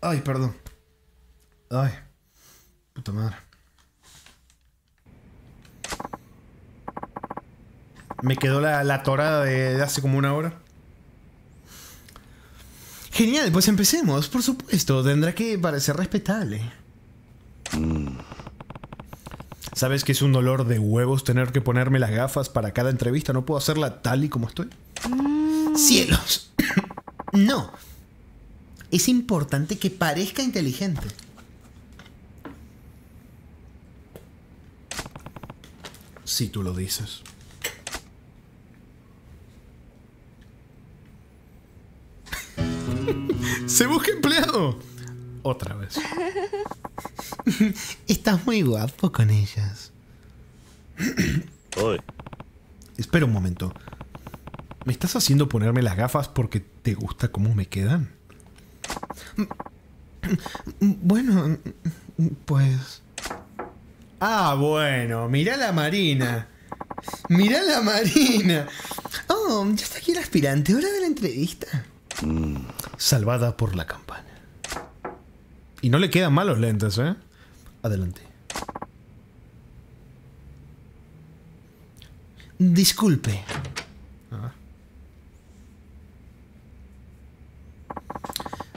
Ay, perdón. Ay, puta madre. Me quedó la, la torada de, de hace como una hora. Genial, pues empecemos. Por supuesto, tendrá que parecer respetable. ¿Sabes que es un dolor de huevos tener que ponerme las gafas para cada entrevista? ¿No puedo hacerla tal y como estoy? ¡Cielos! [coughs] no. Es importante que parezca inteligente. Si tú lo dices. [laughs] ¡Se busca empleado! Otra vez. [laughs] Estás muy guapo con ellas. おい Espera un momento. ¿Me estás haciendo ponerme las gafas porque te gusta cómo me quedan? Bueno, pues... Ah, bueno, mira la Marina. Mirá la Marina. Oh, ya está aquí el aspirante. Hora de la entrevista. Salvada por la campana. Y no le quedan mal los lentes, ¿eh? Adelante. Disculpe.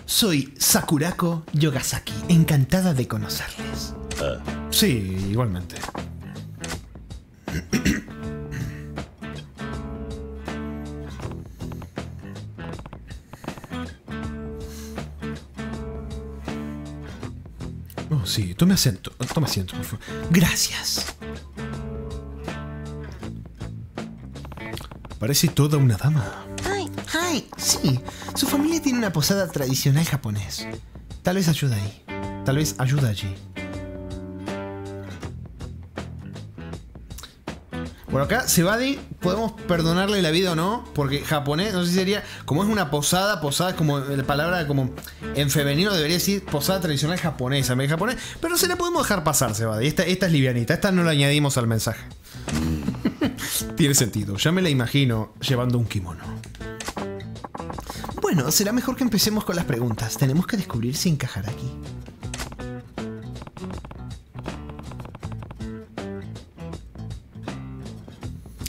Soy Sakurako Yogasaki. Encantada de conocerles. Sí, igualmente. Oh, sí, tome asiento, tome asiento, por favor. Gracias. Parece toda una dama. はい Hi, sí. Su familia tiene una posada tradicional japonés. Tal vez ayuda ahí. Tal vez ayuda allí. Bueno, acá Sebadi, podemos perdonarle la vida o no, porque japonés, no sé si sería, como es una posada, posada es como la palabra como en femenino debería decir posada tradicional japonesa, en japonés, pero se la podemos dejar pasar, Sebadi. Esta, esta es livianita, esta no la añadimos al mensaje. [laughs] Tiene sentido, ya me la imagino llevando un kimono. Bueno, será mejor que empecemos con las preguntas. Tenemos que descubrir si encajar aquí.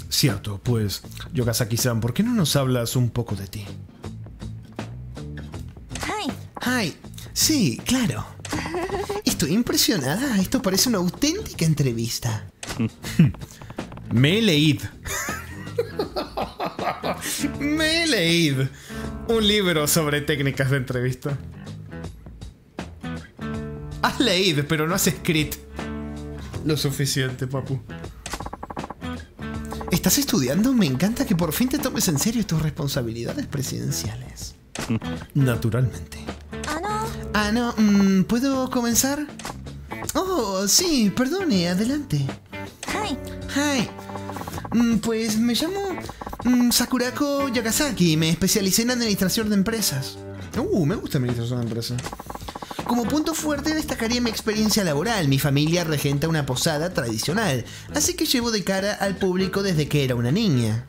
Cierto, pues, Yogasaki-san, ¿por qué no nos hablas un poco de ti? はい Hi, sí, claro. Estoy impresionada. Esto parece una auténtica entrevista. [laughs] Me he leído. [laughs] Me he leído un libro sobre técnicas de entrevista. Has leído, pero no has escrito lo suficiente, papu. ¿Estás estudiando? Me encanta que por fin te tomes en serio tus responsabilidades presidenciales. [laughs] Naturalmente. Ah, no. Ah, no. Mm, ¿Puedo comenzar? Oh, sí, perdone, adelante. Hi. Hi. Mm, pues me llamo mm, Sakurako Yagasaki. Me especialicé en administración de empresas. Uh, me gusta administración de empresa. Como punto fuerte destacaría mi experiencia laboral. Mi familia regenta una posada tradicional, así que llevo de cara al público desde que era una niña.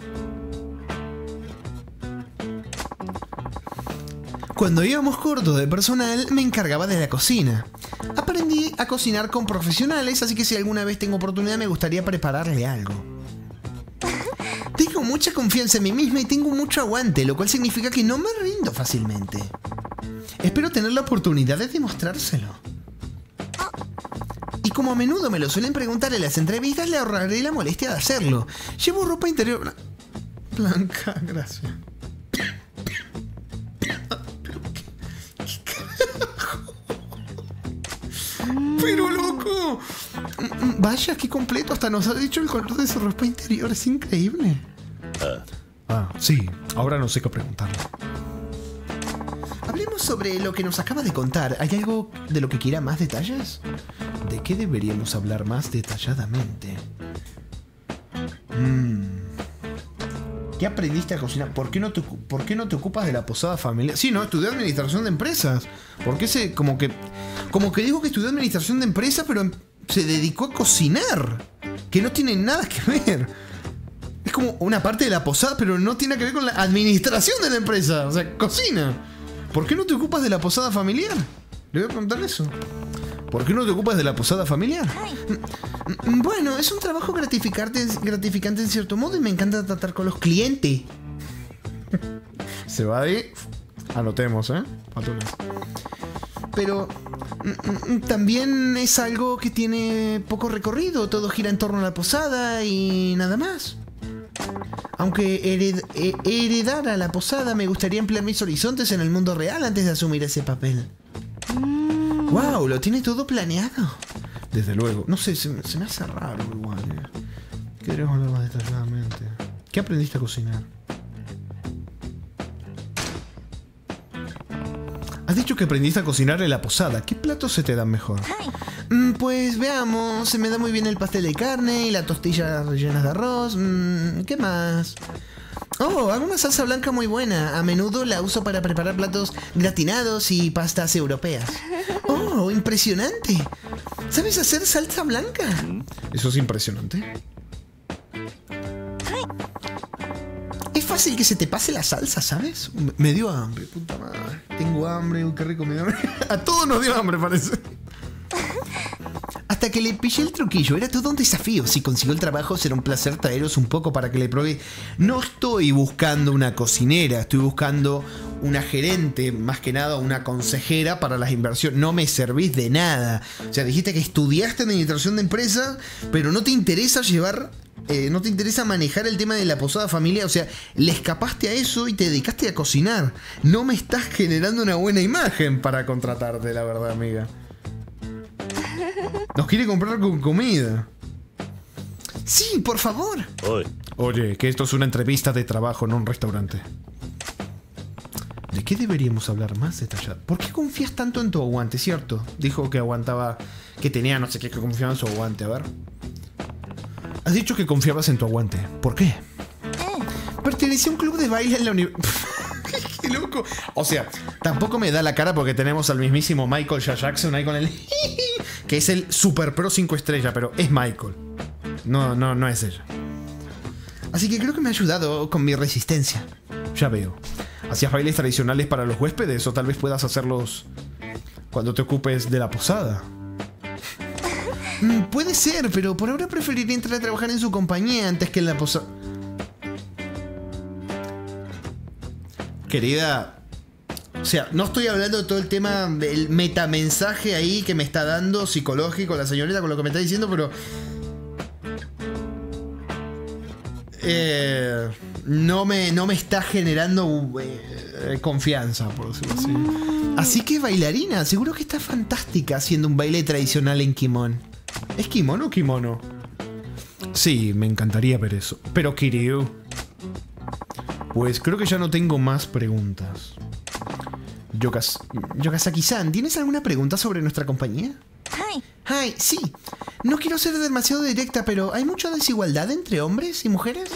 Cuando íbamos cortos de personal, me encargaba de la cocina. Aprendí a cocinar con profesionales, así que si alguna vez tengo oportunidad me gustaría prepararle algo. Mucha confianza en mí misma y tengo mucho aguante, lo cual significa que no me rindo fácilmente. Espero tener la oportunidad de demostrárselo. Y como a menudo me lo suelen preguntar en las entrevistas, le ahorraré la molestia de hacerlo. Llevo ropa interior bla- blanca, [laughs] gracias. Pero loco, vaya, qué completo, hasta nos ha dicho el color de su ropa interior, es increíble. Ah, sí. Ahora no sé qué preguntarle. Hablemos sobre lo que nos acaba de contar. ¿Hay algo de lo que quiera más detalles? ¿De qué deberíamos hablar más detalladamente? Mm. ¿Qué aprendiste a cocinar? ¿Por qué, no te, ¿Por qué no te ocupas de la posada familiar? Sí, no, estudió administración de empresas. ¿Por qué se. como que. como que dijo que estudió administración de empresas, pero em- se dedicó a cocinar? Que no tiene nada que ver. Es como una parte de la posada, pero no tiene que ver con la administración de la empresa. O sea, cocina. ¿Por qué no te ocupas de la posada familiar? Le voy a preguntar eso. ¿Por qué no te ocupas de la posada familiar? Mm, Bueno, es un trabajo gratificante, gratificante en cierto modo y me encanta tratar con los clientes. [laughs] Se va de. Anotemos, ¿eh? Pero mm, mm, también es algo que tiene poco recorrido, todo gira en torno a la posada y nada más. Aunque hered- he- heredara la posada, me gustaría ampliar mis horizontes en el mundo real antes de asumir ese papel. ¡Wow! Lo tiene todo planeado. Desde luego. No sé, se, me- se me hace raro igual. eh. Queremos hablar más detalladamente. ¿Qué aprendiste a cocinar? Has dicho que aprendiste a cocinar en la posada. ¿Qué platos se te dan mejor? Mm, Pues veamos, se me da muy bien el pastel de carne y la tortilla rellenas de arroz. Mm, ¿Qué más? Oh, hago una salsa blanca muy buena. A menudo la uso para preparar platos gratinados y pastas europeas. [laughs] Oh, impresionante. ¿Sabes hacer salsa blanca? Eso es impresionante. Fácil que se te pase la salsa, ¿sabes? Me- dio hambre, puta madre. Tengo hambre, qué rico me dio hambre. [laughs] A todos nos dio hambre, parece. Hasta que le pillé el truquillo, era todo un desafío. Si consiguió el trabajo, será un placer traeros un poco para que le pruebe. No estoy buscando una cocinera, estoy buscando una gerente, más que nada una consejera para las inversiones. No me servís de nada. O sea, dijiste que estudiaste administración de empresas, pero no te interesa llevar. eh, no te interesa manejar el tema de la posada familiar. O sea, le escapaste a eso y te dedicaste a cocinar. No me estás generando una buena imagen para contratarte, la verdad, amiga. Nos quiere comprar con comida. Sí, por favor. Oye, que esto es una entrevista de trabajo, no un restaurante. ¿De qué deberíamos hablar más detallado? ¿Por qué confías tanto en tu aguante, cierto? Dijo que aguantaba, que tenía no sé qué, que confiaba en su aguante. A ver. Has dicho que confiabas en tu aguante. ¿Por qué? Pertenecía a un club de baile en la universidad. [laughs] ¡Qué loco! O sea, tampoco me da la cara porque tenemos al mismísimo Michael J. Jackson ahí con el. [laughs] que es el Super Pro 5 estrella, pero es Michael. No, no, no es ella. Así que creo que me ha ayudado con mi resistencia. Ya veo. ¿Hacías bailes tradicionales para los huéspedes o tal vez puedas hacerlos cuando te ocupes de la posada? [laughs] Mm, puede ser, pero por ahora preferiría entrar a trabajar en su compañía antes que en la posada. Querida, o sea, no estoy hablando de todo el tema del metamensaje ahí que me está dando psicológico la señorita con lo que me está diciendo, pero. Eh, no, me, no me está generando eh, confianza, por decirlo así. Así que bailarina, seguro que está fantástica haciendo un baile tradicional en kimon. ¿Es kimono o kimono? Sí, me encantaría ver eso. Pero Kiryu. Pues creo que ya no tengo más preguntas. Yokas Yokasaki-san, ¿tienes alguna pregunta sobre nuestra compañía? Hi. Hi, sí. No quiero ser demasiado directa, pero ¿hay mucha desigualdad entre hombres y mujeres?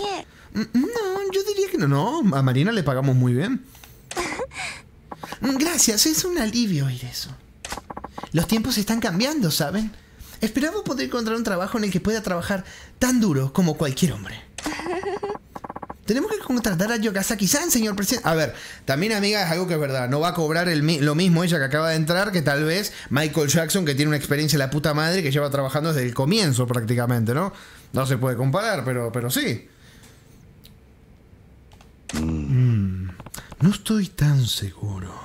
Mm, mm, no, yo diría que no, no. A Marina le pagamos muy bien. [laughs] Mm, gracias, es un alivio oír eso. Los tiempos están cambiando, ¿saben? Esperaba poder encontrar un trabajo en el que pueda trabajar tan duro como cualquier hombre. [laughs] Tenemos que contratar a Yokasaki-san, señor presidente. A ver, también, amiga, es algo que es verdad. No va a cobrar el lo mismo ella que acaba de entrar que tal vez Michael Jackson, que tiene una experiencia de la puta madre que lleva trabajando desde el comienzo prácticamente, ¿no? No se puede comparar, pero, pero sí. Mm, no estoy tan seguro.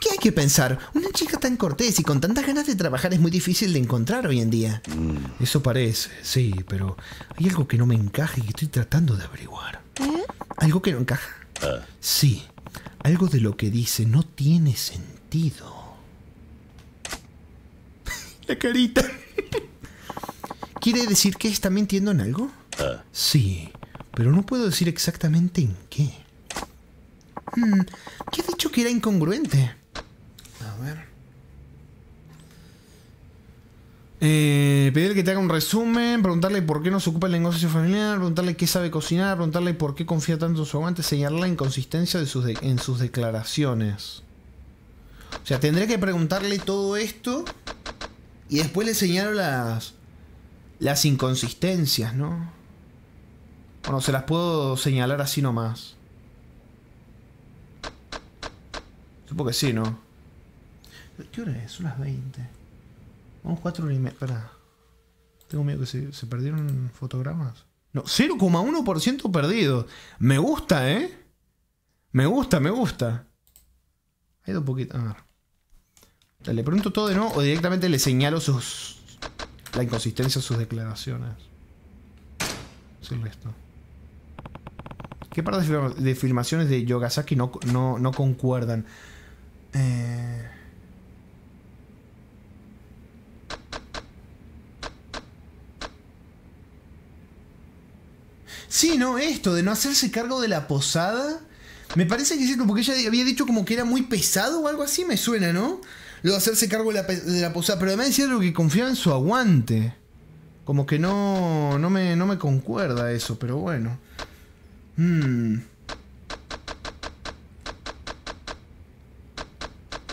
¿Qué hay que pensar, una chica tan cortés y con tantas ganas de trabajar es muy difícil de encontrar hoy en día. Eso parece, sí, pero hay algo que no me encaja y que estoy tratando de averiguar. ¿Algo que no encaja? Sí, algo de lo que dice no tiene sentido. [laughs] La carita. [laughs] ¿Quiere decir que está mintiendo en algo? Sí, pero no puedo decir exactamente en qué. Hmm, ¿Qué ha dicho que era incongruente? A ver. Eh, pedirle que te haga un resumen, preguntarle por qué no se ocupa el negocio familiar, preguntarle qué sabe cocinar, preguntarle por qué confía tanto en su aguante, señalar la inconsistencia de sus en sus declaraciones. O sea, tendré que preguntarle todo esto y después le señalo las las inconsistencias, ¿no? Bueno, se las puedo señalar así nomás. Supongo que sí, ¿no? ¿Qué hora es? Son las 20. Vamos cuatro horas y media. Espera. Tengo miedo que se, perdieron fotogramas. No, 0,1% perdido. Me gusta, ¿eh? Me gusta, me gusta. Ha ido un poquito. A ver. ¿Le pregunto todo de nuevo o directamente le señalo sus. la inconsistencia de sus declaraciones? Sí, esto. ¿Qué partes de filmaciones de Yogasaki no, no, no concuerdan? Eh, Sí, no, esto de no hacerse cargo de la posada. Me parece que es cierto, porque ella había dicho como que era muy pesado o algo así, me suena, ¿no? Lo de hacerse cargo de la, posada. Pero además decía algo que confiaba en su aguante. Como que no, no, me, no me concuerda eso, pero bueno. Hmm.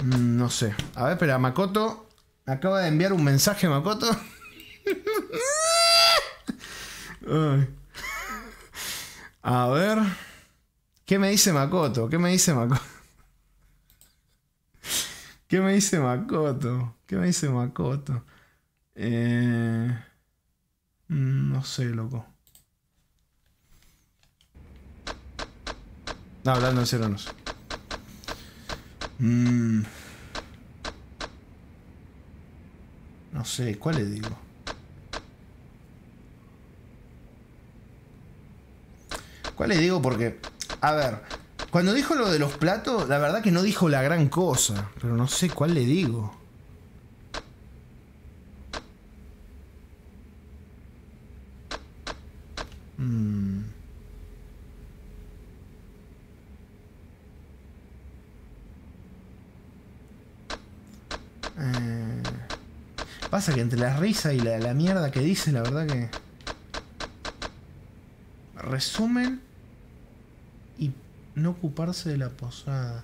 mm, no sé. A ver, espera, Makoto. Acaba de enviar un mensaje, Makoto. [laughs] Ay. A ver. ¿Qué me dice Makoto? ¿Qué me dice Makoto? [laughs] ¿Qué me dice Makoto? ¿Qué me dice Makoto? Eh... mm, No sé, loco. No, hablando no sé. Mm. No sé, ¿cuál le digo? ¿Cuál le digo? Porque, a ver, cuando dijo lo de los platos, la verdad que no dijo la gran cosa, pero no sé cuál le digo. Mm. Eh, pasa que entre la risa y la, la mierda que dice, la verdad que... Resumen no ocuparse de la posada.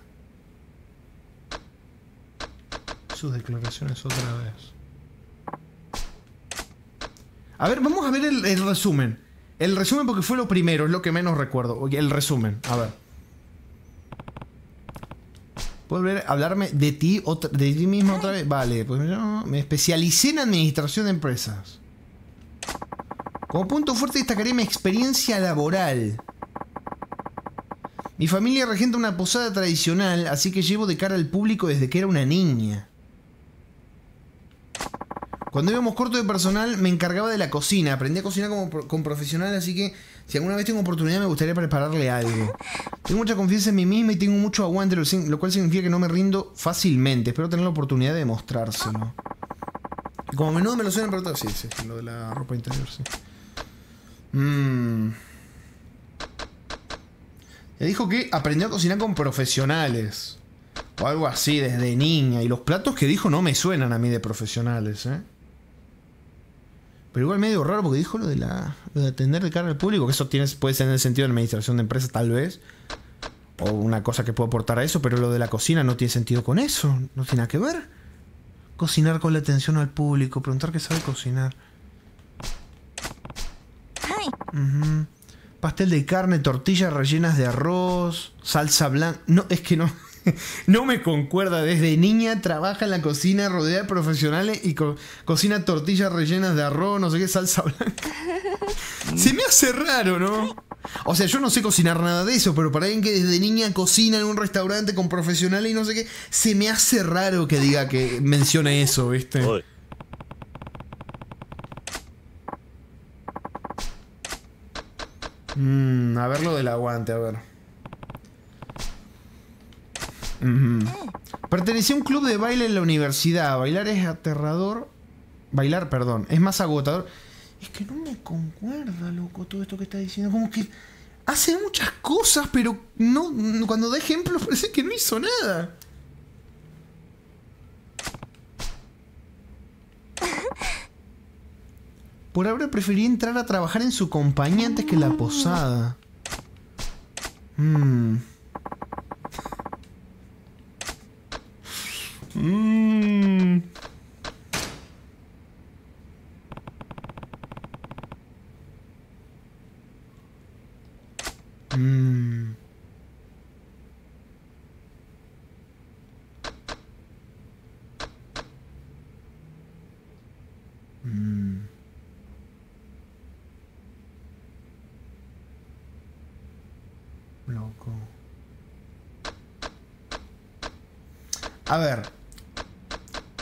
Sus declaraciones otra vez. A ver, vamos a ver el, resumen. El resumen porque fue lo primero, es lo que menos recuerdo. El resumen, a ver. ¿Puedes volver a hablarme de ti, otra- de ti mismo otra vez? Vale, pues yo me especialicé en administración de empresas. Como punto fuerte destacaré mi experiencia laboral. Mi familia regenta una posada tradicional, así que llevo de cara al público desde que era una niña. Cuando íbamos corto de personal, me encargaba de la cocina. Aprendí a cocinar como con profesional, así que si alguna vez tengo oportunidad, me gustaría prepararle algo. Tengo mucha confianza en mí misma y tengo mucho aguante, lo, cual significa que no me rindo fácilmente. Espero tener la oportunidad de demostrárselo. Como a menudo me lo suelen preguntar, sí, sí, lo de la ropa interior, sí. Mm. Ya dijo que aprendió a cocinar con profesionales. O algo así desde niña. Y los platos que dijo no me suenan a mí de profesionales, ¿eh? Pero igual medio raro porque dijo lo de la. lo de atender de cara al público. Que eso tiene, puede ser en el sentido de administración de empresas, tal vez. O una cosa que pueda aportar a eso, pero lo de la cocina no tiene sentido con eso. No tiene nada que ver. Cocinar con la atención al público, preguntar qué sabe cocinar. Pastel de carne, tortillas rellenas de arroz, salsa blanca. No, es que no. [laughs] No me concuerda. Desde niña trabaja en la cocina rodeada de profesionales y co- cocina tortillas rellenas de arroz, no sé qué, salsa blanca. [laughs] Se me hace raro, ¿no? O sea, yo no sé cocinar nada de eso, pero para alguien que desde niña cocina en un restaurante con profesionales y no sé qué, se me hace raro que diga que mencione eso, ¿viste? お Mm, a ver lo del aguante, a ver. Pertenecía a un club de baile en la universidad. Bailar es aterrador. Bailar, perdón, es más agotador. Es que no me concuerda, loco, todo esto que está diciendo. Como que hace muchas cosas, pero no. Cuando da ejemplos [laughs] parece que no hizo nada. [laughs] Por ahora preferí entrar a trabajar en su compañía antes que la posada. Mm. Mm. Mm. Mm. Loco. A ver.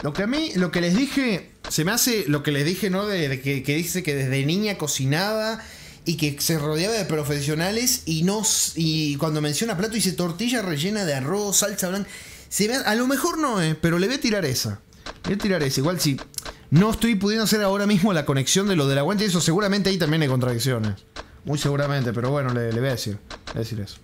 Lo que a mí, lo que les dije, se me hace lo que les dije, ¿no? De, que, dice que desde niña cocinaba y que se rodeaba de profesionales y no y cuando menciona plato dice tortilla rellena de arroz, salsa blanca. Se me a lo mejor no, eh, pero le voy a tirar esa. Le voy a tirar esa. Igual si no estoy pudiendo hacer ahora mismo la conexión de lo del aguante y eso, seguramente ahí también hay contradicciones. Muy seguramente, pero bueno, le, le voy a decir. Voy a decir eso.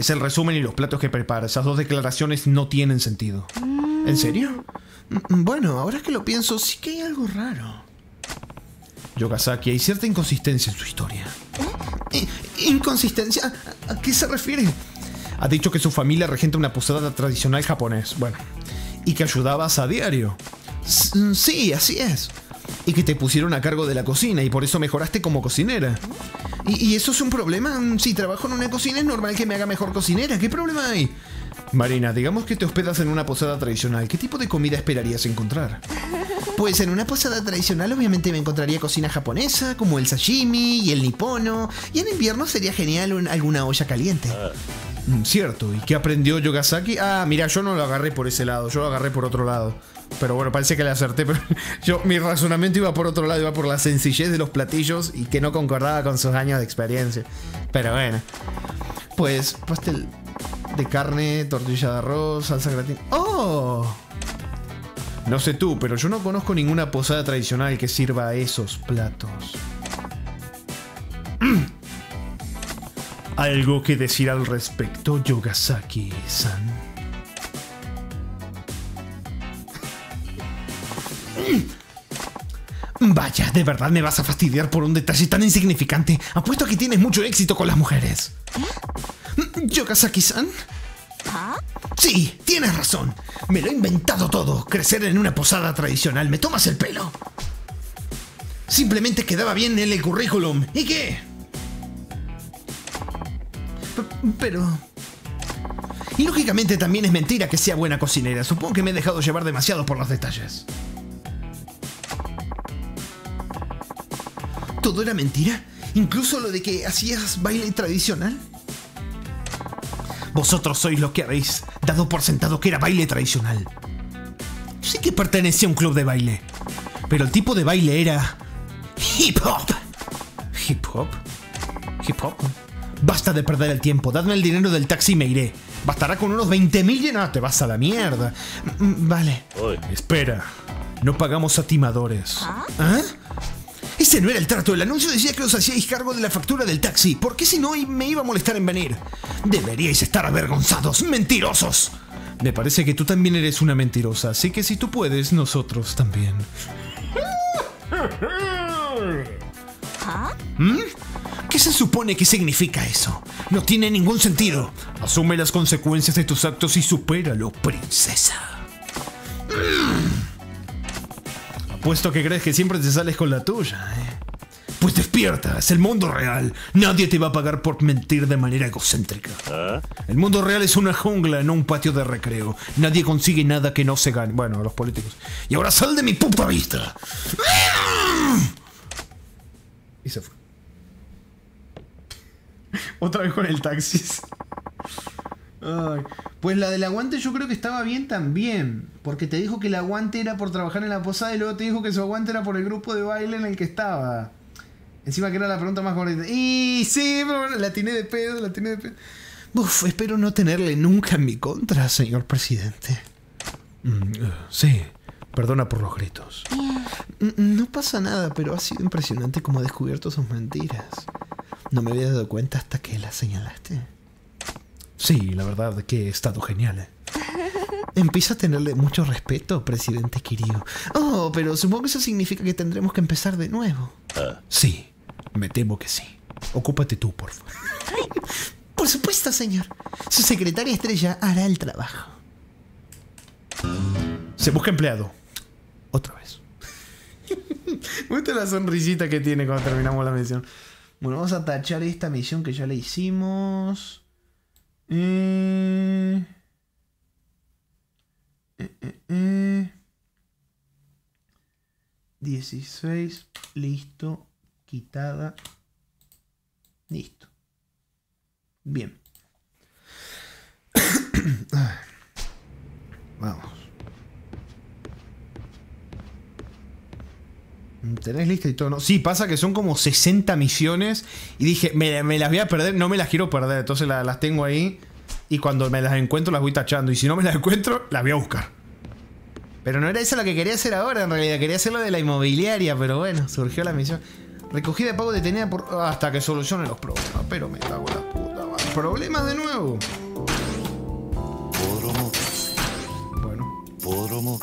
Es el resumen y los platos que prepara. Esas dos declaraciones no tienen sentido. ¿En serio? Mm, Bueno, ahora que lo pienso, sí que hay algo raro. Yogasaki, hay cierta inconsistencia en su historia. I- ¿Inconsistencia? ¿A- ¿A qué se refiere? Ha dicho que su familia regenta una posada tradicional japonés. Bueno. Y que ayudabas a diario. S- Sí, así es. Y que te pusieron a cargo de la cocina y por eso mejoraste como cocinera. ¿Y, y eso es un problema? Mm, Si trabajo en una cocina es normal que me haga mejor cocinera. ¿Qué problema hay? Marina, digamos que te hospedas en una posada tradicional. ¿Qué tipo de comida esperarías encontrar? [laughs] Pues en una posada tradicional obviamente me encontraría cocina japonesa, como el sashimi y el nipono. Y en invierno sería genial un- alguna olla caliente. Mm, Cierto, ¿y qué aprendió Yogasaki? Ah, mira, yo no lo agarré por ese lado, yo lo agarré por otro lado. Pero bueno, parece que le acerté, pero [laughs] yo mi razonamiento iba por otro lado, iba por la sencillez de los platillos y que no concordaba con sus años de experiencia. Pero bueno. Pues pastel de carne, tortilla de arroz, salsa gratina. ¡Oh! No sé tú, pero yo no conozco ninguna posada tradicional que sirva esos platos. [clears throat] ¿Algo que decir al respecto, Yogasaki-san? Vaya, de verdad me vas a fastidiar por un detalle tan insignificante. Apuesto a que tienes mucho éxito con las mujeres. ¿Yogasaki-san? Sí, tienes razón. Me lo he inventado todo. Crecer en una posada tradicional. ¿Me tomas el pelo? Simplemente quedaba bien en el currículum. ¿Y qué? P- Pero... Y lógicamente también es mentira que sea buena cocinera. Supongo que me he dejado llevar demasiado por los detalles. ¿Todo era mentira? ¿Incluso lo de que hacías baile tradicional? Vosotros sois los que habéis dado por sentado que era baile tradicional. Sí que pertenecía a un club de baile. Pero el tipo de baile era... Hip hop. ¿Hip hop? ¿Hip hop? Basta de perder el tiempo. Dadme el dinero del taxi y me iré. Bastará con unos 20.000 y no, te vas a la mierda. Mm, Vale. おい Espera. No pagamos a timadores. ¿Ah? Ese no era el trato. El anuncio decía que os hacíais cargo de la factura del taxi. ¿Por qué si no y me iba a molestar en venir? Deberíais estar avergonzados. ¡Mentirosos! Me parece que tú también eres una mentirosa. Así que si tú puedes, nosotros también. ¿Mm? ¿Qué se supone que significa eso? No tiene ningún sentido. Asume las consecuencias de tus actos y supéralo, princesa. Apuesto que crees que siempre te sales con la tuya, ¿eh? Pues despierta, es el mundo real. Nadie te va a pagar por mentir de manera egocéntrica. El mundo real es una jungla, no un patio de recreo. Nadie consigue nada que no se gane. Bueno, los políticos. Y ahora sal de mi puta vista. Y se fue. Otra vez con el taxis. Ay, Pues la del aguante yo creo que estaba bien también. Porque te dijo que el aguante era por trabajar en la posada y luego te dijo que su aguante era por el grupo de baile en el que estaba. Encima que era la pregunta más correcta. Y sí, pero la tiene de pedo, la tiene de pedo. Uf, espero no tenerle nunca en mi contra, señor presidente. Mm, eh, sí, perdona por los gritos. Mm, No pasa nada, pero ha sido impresionante cómo ha descubierto sus mentiras. No me había dado cuenta hasta que las señalaste. Sí, la verdad que he estado genial. eh. Empiezo a tenerle mucho respeto, presidente Kiryu. Oh, pero supongo que eso significa que tendremos que empezar de nuevo. Sí, me temo que sí. Ocúpate tú, por favor. [laughs] Por supuesto, señor. Su secretaria estrella hará el trabajo. Se busca empleado. Otra vez. [laughs] Me gusta la sonrisita que tiene cuando terminamos la misión. Bueno, vamos a tachar esta misión que ya le hicimos. Eh... Eh, eh, eh. 16. Listo. Quitada. Listo. Bien. [coughs] Vamos. ¿Tenés lista y todo? No? Sí, pasa que son como 60 misiones y dije, me, las voy a perder, no me las quiero perder, entonces las tengo ahí y cuando me las encuentro las voy tachando y si no me las encuentro, las voy a buscar. Pero no era esa la que quería hacer ahora, en realidad quería hacer lo de la inmobiliaria, pero bueno, surgió la misión. Recogida de pago detenida por, hasta que solucione los problemas, pero me cago en la puta, madre. Problemas de nuevo. Bueno.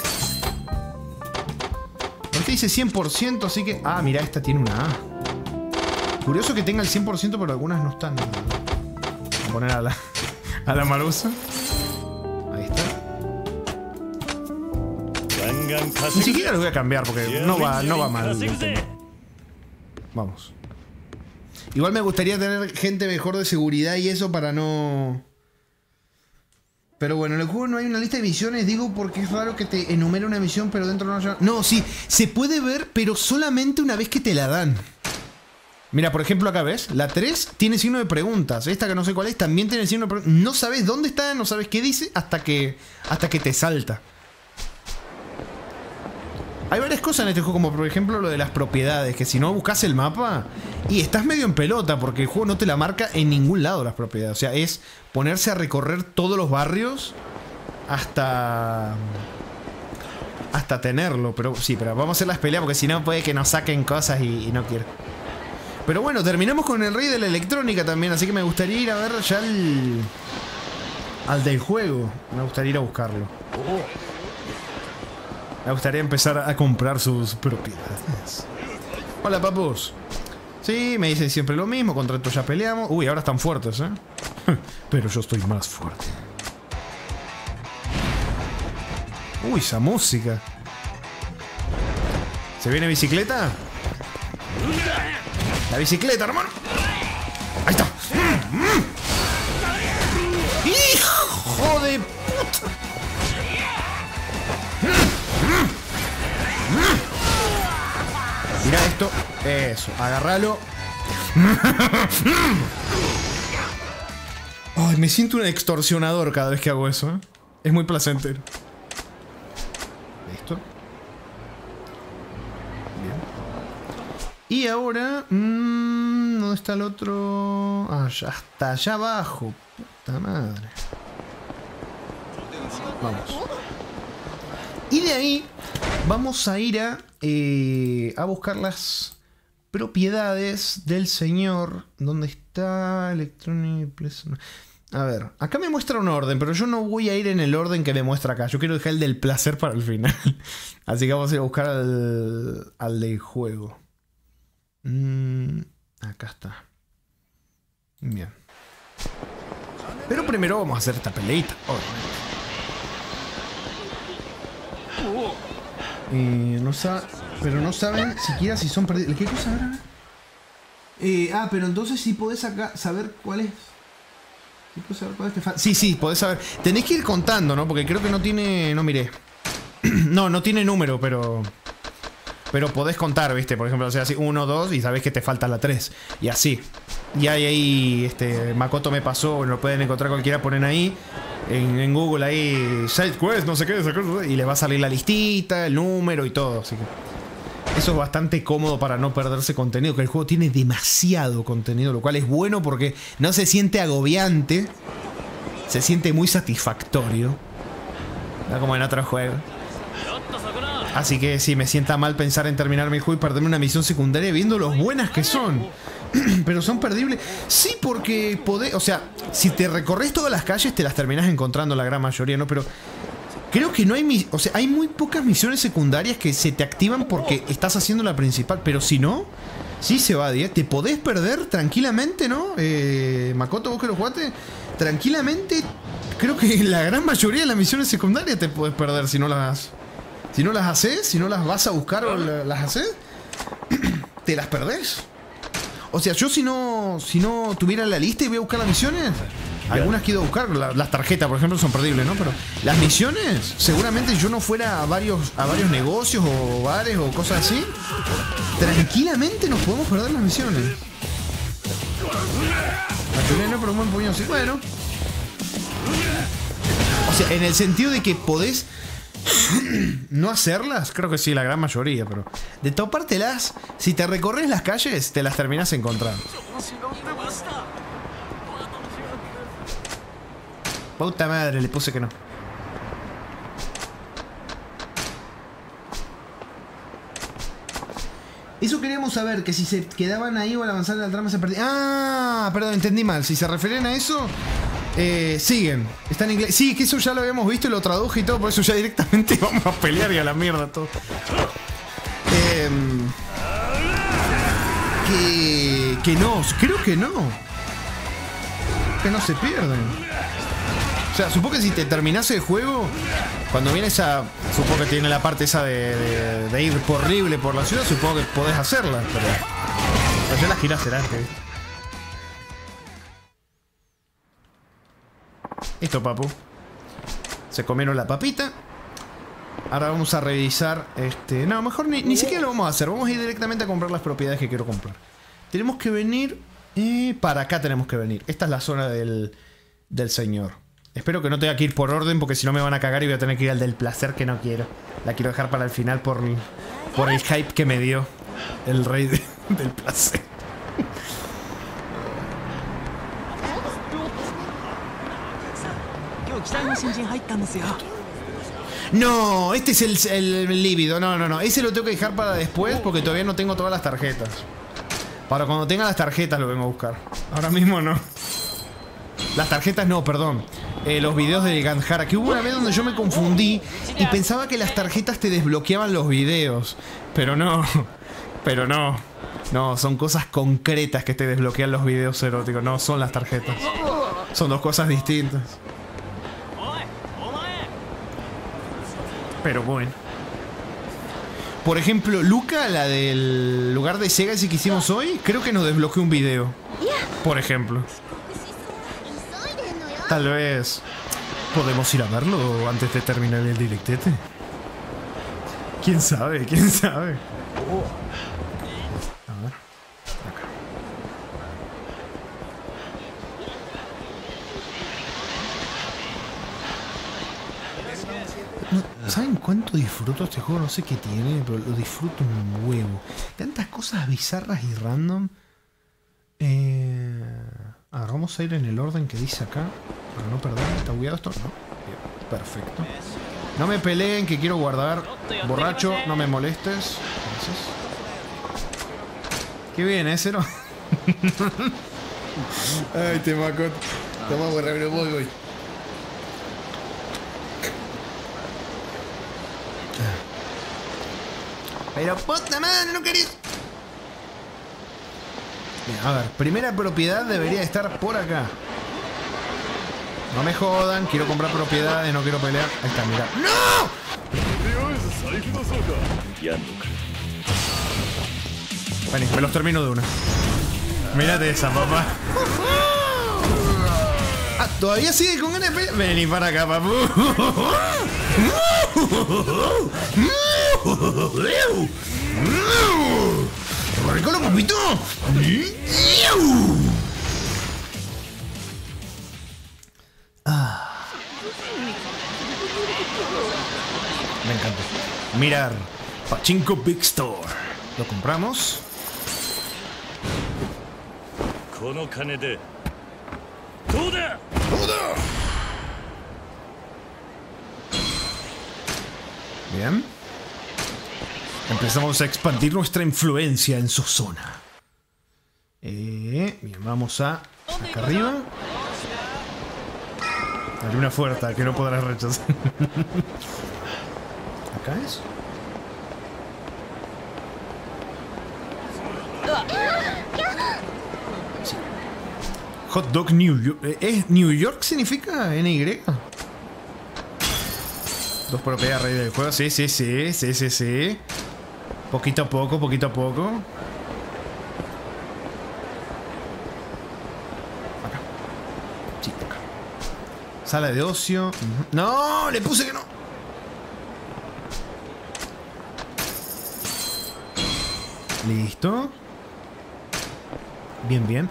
Dice 100%, así que... Ah, mira, esta tiene una A. Curioso que tenga el 100%, pero algunas no están. Voy a poner a la, a la Marusa. Ahí está. Ni siquiera lo voy a cambiar porque no va, no va mal. Vamos. Igual me gustaría tener gente mejor de seguridad y eso para no... Pero bueno, en el juego no hay una lista de misiones, digo porque es raro que te enumere una misión, pero dentro no haya. No, sí, se puede ver, pero solamente una vez que te la dan. Mira, por ejemplo, acá ves, la 3 tiene signo de preguntas. Esta que no sé cuál es también tiene signo de preguntas. No sabes dónde está, no sabes qué dice hasta que, hasta que te salta. Hay varias cosas en este juego, como por ejemplo lo de las propiedades, que si no buscas el mapa y estás medio en pelota, porque el juego no te la marca en ningún lado las propiedades. O sea, es ponerse a recorrer todos los barrios hasta. hasta tenerlo. Pero sí, pero vamos a hacer las peleas porque si no puede que nos saquen cosas y, y no quiero. Pero bueno, terminamos con el rey de la electrónica también, así que me gustaría ir a ver ya al. al del juego. Me gustaría ir a buscarlo. Me gustaría empezar a comprar sus propiedades. Hola, papus. Sí, me dicen siempre lo mismo. Contra esto ya peleamos. Uy, ahora están fuertes, ¿eh? [laughs] Pero yo estoy más fuerte. Uy, esa música. ¿Se viene bicicleta? La bicicleta, hermano. Ahí está. ¡Hijo de puta! Mira esto. Eso, agárralo. [laughs] Ay, me siento un extorsionador cada vez que hago eso. ¿eh? Es muy placentero. Listo. Bien. Y ahora... mm, ¿Dónde está el otro? Ah, ya está allá abajo. Puta madre. Vamos. Y de ahí vamos a ir a, eh, a buscar las propiedades del señor. ¿Dónde está? Electronic A ver, acá me muestra un orden, pero yo no voy a ir en el orden que me muestra acá. Yo quiero dejar el del placer para el final. [laughs] Así que vamos a ir a buscar al, al del juego. Mm, acá está. Bien. Pero primero vamos a hacer esta peleita. obviamente. Eh, no pero no saben siquiera si son perdidos. ¿Qué cosa era? Eh, ah, pero entonces sí podés acá saber cuál es. Sí, podés saber cuál es sí, sí, podés saber. Tenés que ir contando, ¿no? Porque creo que no tiene. No miré. [clears throat] no, no tiene número, pero. Pero podés contar, ¿viste? Por ejemplo, o sea, así 1, 2 y sabés que te falta la 3. Y así. Y ahí, ahí este, Makoto me pasó, lo pueden encontrar cualquiera, ponen ahí en, Google ahí, side quest, no sé qué, y le va a salir la listita, el número y todo. Así que eso es bastante cómodo para no perderse contenido, que el juego tiene demasiado contenido, lo cual es bueno porque no se siente agobiante, se siente muy satisfactorio. No como en otros juegos. Así que sí, me sienta mal pensar en terminar mi juego y perderme una misión secundaria viendo los buenas que son. [clears throat] Pero son perdibles. Sí, porque podés. O sea, si te recorres todas las calles, te las terminás encontrando la gran mayoría, ¿no? Pero. Creo que no hay. O sea, hay muy pocas misiones secundarias que se te activan porque estás haciendo la principal. Pero si no. Sí se va, ¿eh? Te podés perder tranquilamente, ¿no? Eh, Makoto, vos que lo. Tranquilamente. Creo que [laughs] la gran mayoría de las misiones secundarias te podés perder si no las. Si no las haces, si no las vas a buscar o la- las haces, [clears throat] te las perdés. O sea, yo si no, si no tuviera la lista y voy a buscar las misiones, algunas a buscar, la- las tarjetas, por ejemplo, son perdibles, ¿no? Pero las misiones, seguramente yo no fuera a varios, a varios negocios o bares o cosas así, tranquilamente nos podemos perder las misiones. La no, pero un buen puño sí. Bueno. O sea, en el sentido de que podés [clears throat] no hacerlas, creo que sí, la gran mayoría, pero de topártelas, si te recorres las calles, te las terminas encontrando. Puta madre, le puse que no. Eso queríamos saber, que si se quedaban ahí o al avanzar la trama se perdían. Ah, perdón, entendí mal. Si se refieren a eso, eh, siguen. Está en inglés. Sí, que eso ya lo habíamos visto y lo traduje y todo, por eso ya directamente [laughs] vamos a pelear y a la mierda todo. Em, que, que no, creo que no. Que no se pierden. O sea, supongo que si te terminás el juego, cuando viene esa. Supongo que tiene la parte esa de, de- ir horrible por la ciudad, supongo que podés hacerla, pero. pero las girás delante, ¿viste? Listo, papu. Se comieron la papita. Ahora vamos a revisar. Este. No, mejor ni, ni siquiera lo vamos a hacer. Vamos a ir directamente a comprar las propiedades que quiero comprar. Tenemos que venir. eh, para acá tenemos que venir. Esta es la zona del, del señor. Espero que no tenga que ir por orden porque si no me van a cagar y voy a tener que ir al del placer que no quiero. La quiero dejar para el final por, por el hype que me dio el rey de- [laughs] del placer. No, este es el, el. No, no, no. Ese lo tengo que dejar para después porque todavía no tengo todas las tarjetas. Para cuando tenga las tarjetas lo vengo a buscar. Ahora mismo no. Las tarjetas no, perdón. Eh, los videos de Ganjara. Que hubo una vez donde yo me confundí y pensaba que las tarjetas te desbloqueaban los videos. Pero no. [laughs] Pero no. No, son cosas concretas que te desbloquean los videos eróticos. No son las tarjetas. Son dos cosas distintas. Pero bueno. Por ejemplo, Luca, la del lugar de Sega ese que hicimos hoy, creo que nos desbloqueó un video. Por ejemplo. Tal vez podemos ir a verlo antes de terminar el directete. ¿Quién sabe? ¿Quién sabe? A ¿Saben cuánto disfruto este juego? No sé qué tiene, pero lo disfruto un huevo. Tantas cosas bizarras y random. Eh, a ver, vamos a ir en el orden que dice acá. Para no perder. ¿Está bugueado esto? No. Perfecto. No me peleen, que quiero guardar. Borracho, no me molestes. Gracias. Qué bien, ¿eh, Cero? [laughs] Ay, te maco. Toma, voy, voy, voy. Pero puta madre, no quería. A ver, primera propiedad debería estar por acá. No me jodan, quiero comprar propiedades, no quiero pelear. Ahí está, mira. ¡No! Vení, me los termino de una. Mírate esa, papá. Ah, ¿todavía sigue con pelear? Vení para acá, papu. [laughs] ¡Recolo, papito! Ah. Me encanta. Mirar. Pachinko Big Store. Lo compramos. ¡Toda! ¡Toda! Bien. Empezamos a expandir nuestra influencia en su zona. Eh, bien, vamos a acá arriba. Hay una fuerza que no podrás rechazar. [laughs] ¿Acá es? Sí. Hot Dog New York. eh, ¿Es New York significa NY? Dos propiedades rey del juego. Sí, sí, sí, sí, sí, sí. Poquito a poco, poquito a poco. Acá. Sí, acá. Sala de ocio. No, le puse que no. Listo. Bien, bien.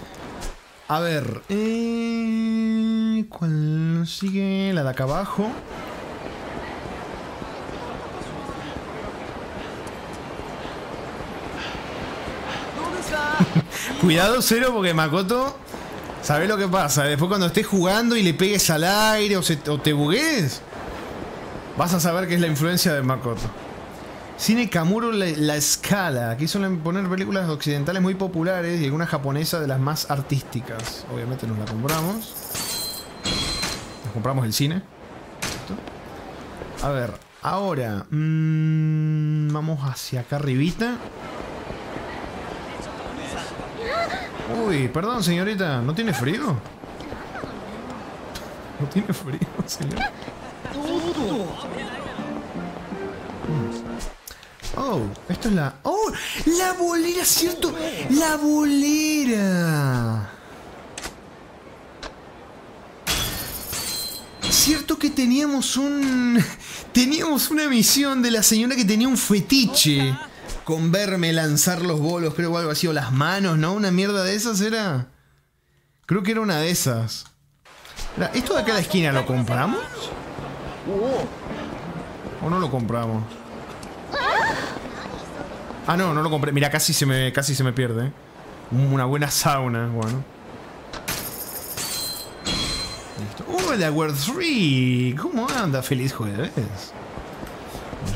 A ver. Eh, ¿Cuál sigue? La de acá abajo. Cuidado cero porque Makoto, ¿sabes lo que pasa? Después cuando estés jugando y le pegues al aire o, te bugues, vas a saber que es la influencia de Makoto. Cine Kamuro la, la Escala. Aquí suelen poner películas occidentales muy populares y alguna japonesa de las más artísticas. Obviamente nos la compramos. Nos compramos el cine. A ver, ahora mm, vamos hacia acá arribita. Uy, perdón, señorita, ¿no tiene frío? ¿No tiene frío, señor? Oh, esto es la... ¡Oh! ¡La bolera, cierto! ¡La bolera! Cierto que teníamos un... Teníamos una misión de la señora que tenía un fetiche con verme lanzar los bolos, creo o algo así, o las manos, ¿no? Una mierda de esas era. Creo que era una de esas. Era- ¿Esto de acá a la esquina lo compramos? ¿O no lo compramos? Ah, no, no lo compré. Mira, casi se me, casi se me pierde. ¿eh? Una buena sauna, bueno. Listo. Hola, World 3. ¿Cómo anda? Feliz jueves.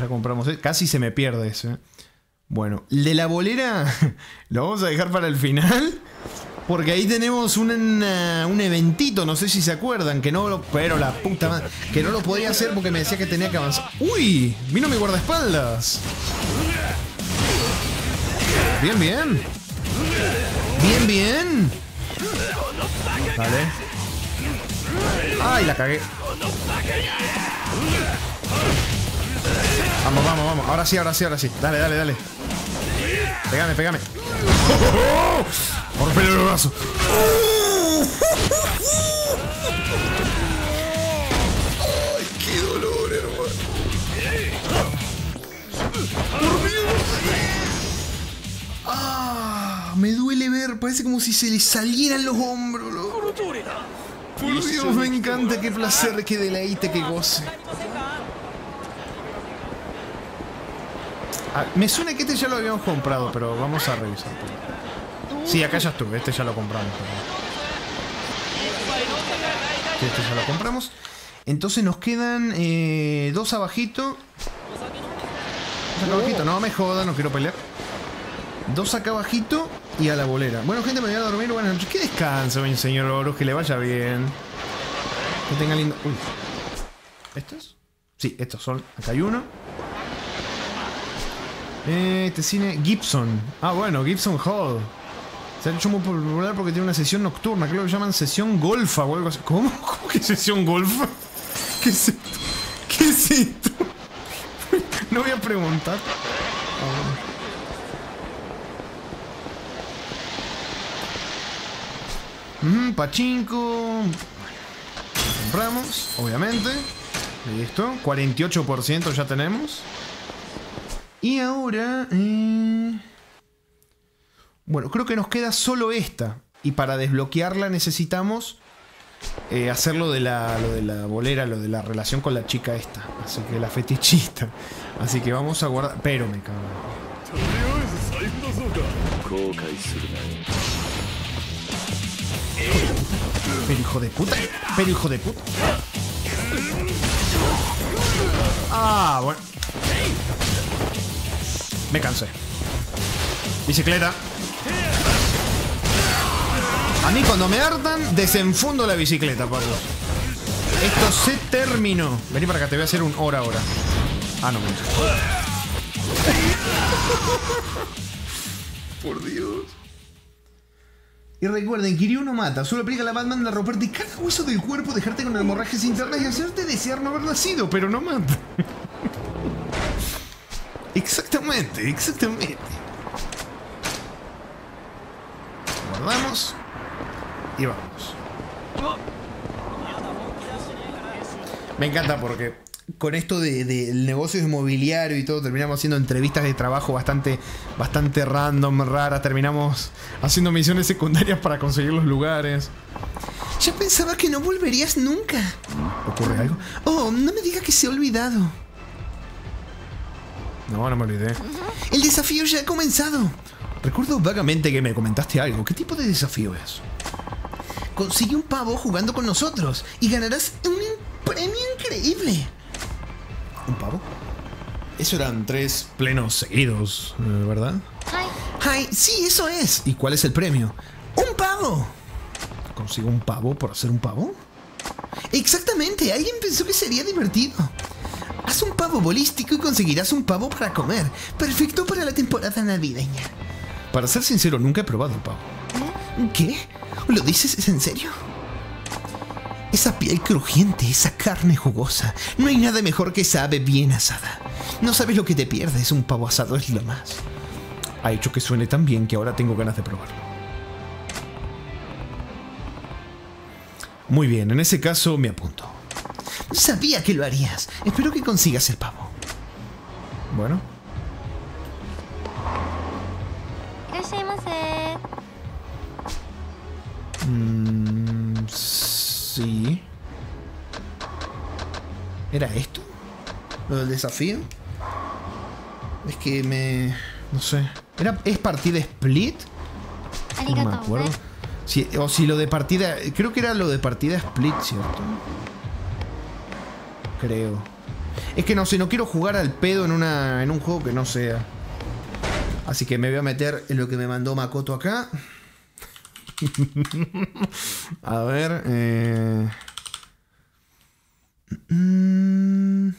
Ya compramos. e- Casi se me pierde eso. Bueno, de la bolera [laughs] lo vamos a dejar para el final. Porque ahí tenemos un, un eventito, no sé si se acuerdan, que no lo. Pero la puta madre. Que no lo podía hacer porque me decía que tenía que avanzar. ¡Uy! Vino mi guardaespaldas. Bien, bien. Bien, bien. Vale. ¡Ay, la cagué! Vamos, vamos, vamos. Ahora sí, ahora sí, ahora sí. Dale, dale, dale. Pégame, pégame. Por pelo el brazo. Qué dolor, hermano. Ah, me duele ver, parece como si se le salieran los hombros. loco. Por Dios, me encanta, qué placer, qué deleite, qué goce. Ah, me suena que este ya lo habíamos comprado, pero vamos a revisar. Sí, acá ya estuve, este ya lo compramos. Este ya lo compramos. Entonces nos quedan eh, dos abajito. Dos acá abajito, no me joda, no quiero pelear. Dos acá abajito y a la bolera. Bueno, gente, me voy a dormir. Buenas noches. Que descanse, mi señor Horus, que le vaya bien. Que tenga lindo. Uy. ¿Estos? Sí, estos son. Acá hay uno. Este cine Gibson. Ah, bueno, Gibson Hall. Se ha hecho muy popular porque tiene una sesión nocturna. Creo que llaman sesión golfa o algo así. ¿Cómo? [laughs] ¿Cómo que sesión golfa? [laughs] ¿Qué es esto? ¿Qué es esto? [laughs] No voy a preguntar. Mm, pachinko. Compramos, obviamente. Listo. 48% ya tenemos. Y ahora... Eh, bueno, creo que nos queda solo esta. Y para desbloquearla necesitamos eh, hacer lo de, la, lo de la bolera, lo de la relación con la chica esta. Así que la fetichista. Así que vamos a guardar... Pero me cago. Pero hijo de puta. Pero hijo de puta. Ah, bueno. Me cansé. Bicicleta. A mí cuando me hartan, desenfundo la bicicleta, Pablo. Esto se terminó. Vení para acá, te voy a hacer un hora ahora. Ah, no, me Por Dios. Y recuerden, Kiryu no mata, solo aplica la Batman de romperte cada hueso del cuerpo, dejarte con hemorragias internas y hacerte desear no haber nacido, pero no mata. Exactamente, exactamente. Guardamos y vamos. Me encanta porque con esto de, del negocio inmobiliario y todo, terminamos haciendo entrevistas de trabajo bastante, bastante random, raras. Terminamos haciendo misiones secundarias para conseguir los lugares. Ya pensaba que no volverías nunca. ¿Ocurre algo? Oh, no me diga que se ha olvidado. No, no me olvidé. El desafío ya ha comenzado. Recuerdo vagamente que me comentaste algo. ¿Qué tipo de desafío es? Consigue un pavo jugando con nosotros y ganarás un premio increíble. ¿Un pavo? Eso eran tres plenos seguidos, eh, ¿verdad? Ay, sí, eso es. ¿Y cuál es el premio? ¡Un pavo! ¿Consigo un pavo por hacer un pavo? Exactamente, alguien pensó que sería divertido. Haz un pavo bolístico y conseguirás un pavo para comer. Perfecto para la temporada navideña. Para ser sincero, nunca he probado el pavo. ¿Qué? ¿Lo dices en serio? Esa piel crujiente, esa carne jugosa. No hay nada mejor que esa ave bien asada. No sabes lo que te pierdes, un pavo asado es lo más. Ha hecho que suene tan bien que ahora tengo ganas de probarlo. Muy bien, en ese caso me apunto. Sabía que lo harías. Espero que consigas el pavo. Bueno. Mm, sí. ¿Era esto? ¿Lo del desafío? Es que me... No sé. ¿Era, ¿Es partida split? No me acuerdo. O si lo de partida... Creo que era lo de partida split, ¿cierto? Creo. Es que no sé, no quiero jugar al pedo en, una, en un juego que no sea. Así que me voy a meter en lo que me mandó Makoto acá. [laughs] a ver. Eh... Mm.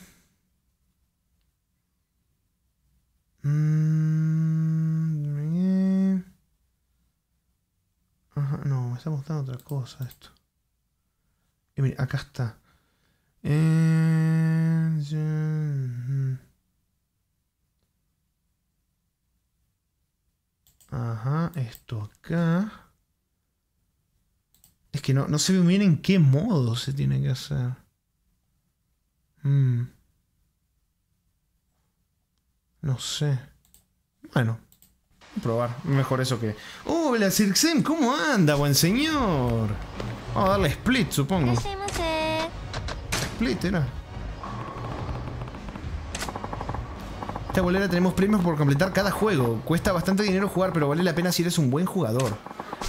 Mm, bien. Ajá, no, me está mostrando otra cosa esto. Y mira, acá está. Ujú. Ajá, esto acá. Es que no, no sé bien en qué modo se tiene que hacer. Mm. No sé. Bueno, probar. Mejor eso que. ¡Hola, Sirxem! ¿Cómo anda, buen señor? Vamos a darle split, い supongo. Esta bolera tenemos premios por completar cada juego. Cuesta bastante dinero jugar, pero vale la pena si eres un buen jugador.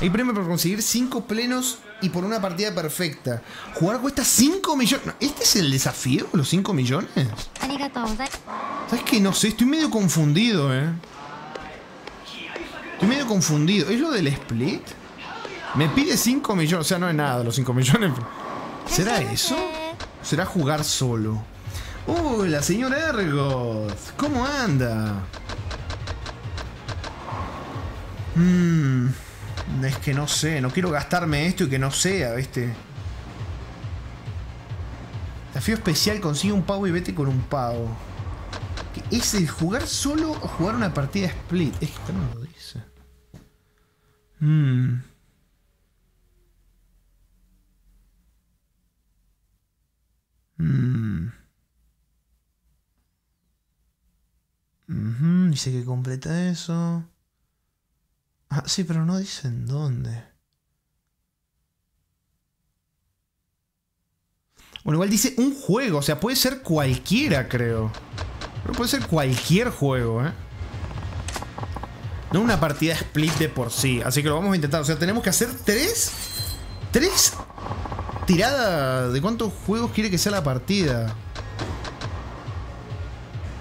Hay premios por conseguir 5 plenos y por una partida perfecta. Jugar cuesta 5 millones. ¿Este es el desafío? ¿Los 5 millones? ¿Sabes qué? No sé, estoy medio confundido, eh. Estoy medio confundido. ¿Es lo del split? Me pide 5 millones. O sea, no es nada los 5 millones. ¿Será eso? ¿Será jugar solo? Hola, señor Ergoth. ¿Cómo anda? Mmm. Es que no sé, no quiero gastarme esto y que no sea, ¿viste? Desafío especial, consigue un pavo y vete con un pavo. ¿Qué ¿Es el jugar solo o jugar una partida split? Es que no lo dice. Mmm. Mmm. Ujú. dice que completa eso. Ah, sí, pero no dicen dónde. Bueno, igual dice un juego, o sea, puede ser cualquiera, creo. Pero puede ser cualquier juego, ¿eh? No una partida split de por sí. Así que lo vamos a intentar. O sea, tenemos que hacer tres. Tres tiradas. ¿De cuántos juegos quiere que sea la partida?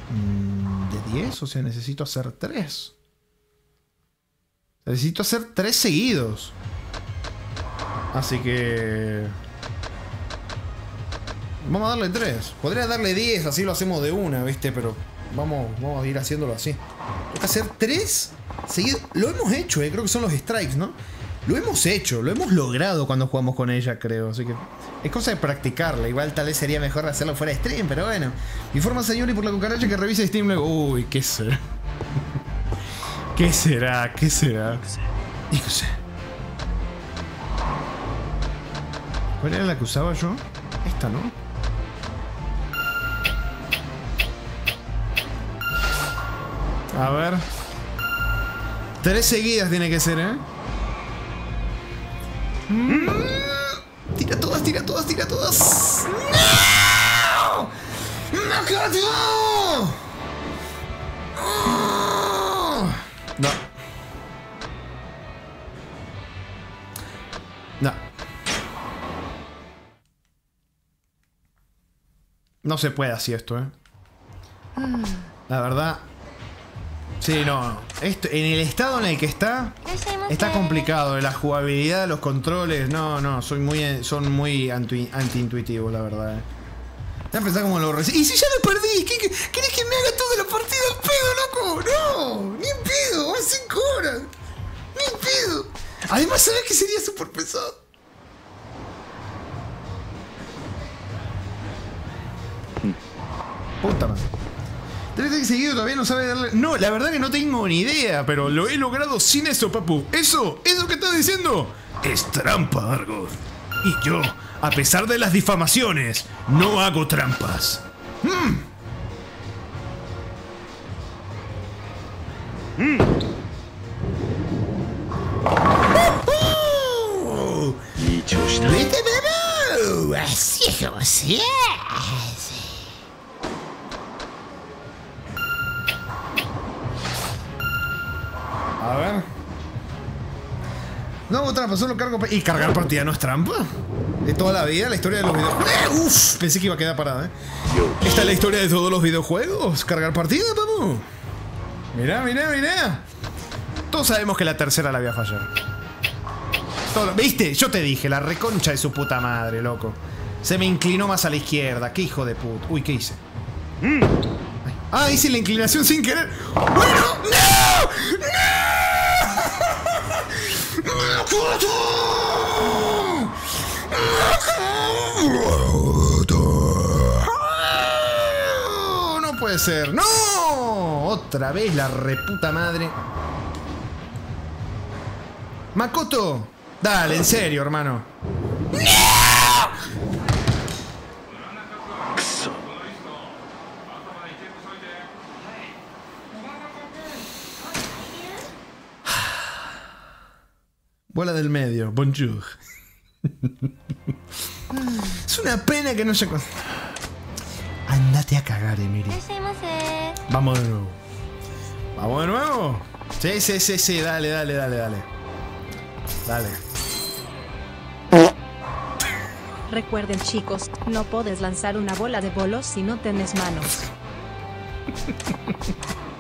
Mm, ¿De 10? O sea, necesito hacer tres. Necesito hacer tres seguidos. Así que... Vamos a darle tres. Podría darle 10, así lo hacemos de una, ¿viste? Pero vamos, vamos a ir haciéndolo así. Hacer tres seguidos. Lo hemos hecho, ¿eh? creo que son los strikes, ¿no? Lo hemos hecho, lo hemos logrado cuando jugamos con ella, creo. Así que es cosa de practicarla. Igual tal vez sería mejor hacerlo fuera de stream, pero bueno. Informa señor y por la cucaracha que revise Steam luego. Uy, ¿qué será? [laughs] ¿Qué será? ¿Qué será? Ikusen. ¿Cuál era la que usaba yo? Esta, ¿no? A ver. Tres seguidas tiene que ser, ¿eh? Mm. Tira todas, tira todas, tira todas. ¡No! No. No. No se puede así esto, ¿eh? La verdad. Sí, no. Esto, en el estado en el que está, está complicado. Eh, la jugabilidad, los controles, no, no. Soy muy, eh, son muy antiintuitivos, anti la verdad. Eh. Ya pensás como lo recién. Y si ya lo perdí, ¿Qué, ¿querés que me haga toda la partida al pedo, loco? No, ni en pedo, van 5 horas. Ni en pedo. Además, sabés que sería súper pesado. Hmm. Puta madre. Tres días seguidos todavía no sabe darle. No, la verdad que no tengo ni idea, pero lo he logrado sin eso, papu. Eso, eso que estás diciendo es trampa, Argos. Y yo, a pesar de las difamaciones, no hago trampas. Mm. Mm. ¡Dicho está! Así como sea! A ver. No hago trampa, solo cargo. ¿Y cargar partida no es trampa? De toda la vida, la historia de los videojuegos. ¡Eh! Uf, pensé que iba a quedar parada, ¿eh? Esta es la historia de todos los videojuegos. Cargar partida, papu. Mirá, mirá, mirá. Todos sabemos que la tercera la voy a fallar. Todo- ¿Viste? Yo te dije, la reconcha de su puta madre, loco. Se me inclinó más a la izquierda. Qué hijo de puta. Uy, ¿qué hice? Ay. Ah, hice la inclinación sin querer. ¡Bueno! ¡No! ¡No! No puede ser. ¡No! Otra vez la reputa madre. Makoto. Dale, en serio, hermano. Bola del medio, bonjour. es una pena que no haya... Andate a cagar, Emiri. Vamos de nuevo. ¿Vamos de nuevo? Sí, sí, sí, sí, dale, dale, dale, dale. Dale. Recuerden chicos, no puedes lanzar una bola de bolos si no tienes manos. [laughs]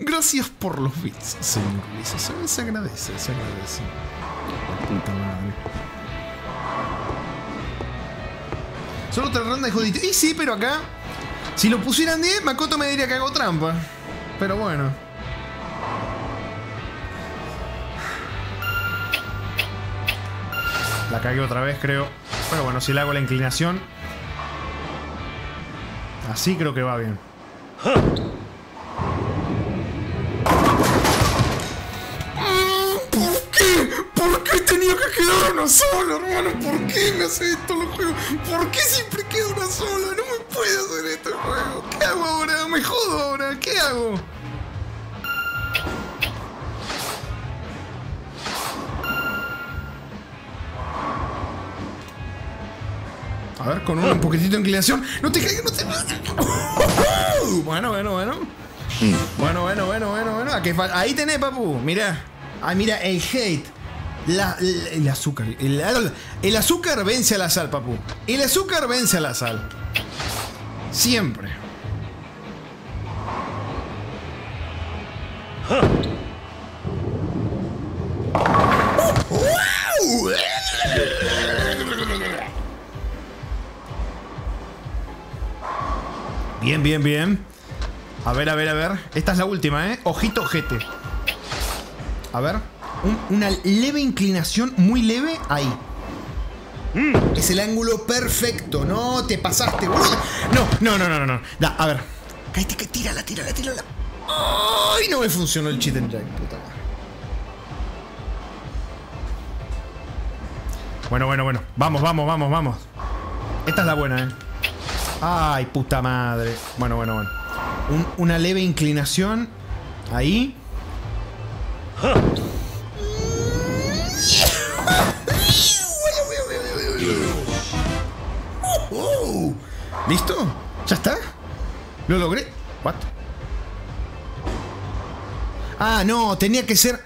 Gracias por los bits, señor. Se, se agradece, se agradece. La puta madre. Solo otra ronda de jodito. Y sí, pero acá. Si lo pusieran 10, Makoto me diría que hago trampa. Pero bueno. La cagué otra vez, creo. Pero bueno, si le hago la inclinación. Así creo que va bien. Qué me hace esto los juegos? ¿Por qué siempre queda una sola? No me puedo hacer esto juego. ¿Qué hago ahora? Me jodo ahora. ¿Qué hago? A ver, con un poquitito de inclinación. No te caigas, no te. [laughs] Bueno, bueno, bueno. Bueno, bueno, bueno, bueno, bueno. Fal- Ahí tenés, papu. Mira. Ay, mira, el hate. La- el azúcar. El, el azúcar vence a la sal, papu. El azúcar vence a la sal. Siempre. Bien, bien, bien. A ver, a ver, a ver. Esta es la última, ¿eh? Ojito, ojete. A ver. Un- una leve inclinación, muy leve, ahí. Mm, es el ángulo perfecto. No, te pasaste, boludo. No, no, no, no, no. Da, a ver. Cállate, que tírala, tírala, tírala. Ay, no me funcionó el cheat and jack, puta. Bueno, bueno, bueno. Vamos, vamos, vamos, vamos. Esta es la buena, eh. Ay, puta madre. Bueno, bueno, bueno. Un- una leve inclinación. Ahí. [laughs] ¿Listo? ¿Ya está? ¿Lo logré? ¿What? Ah, no, tenía que ser.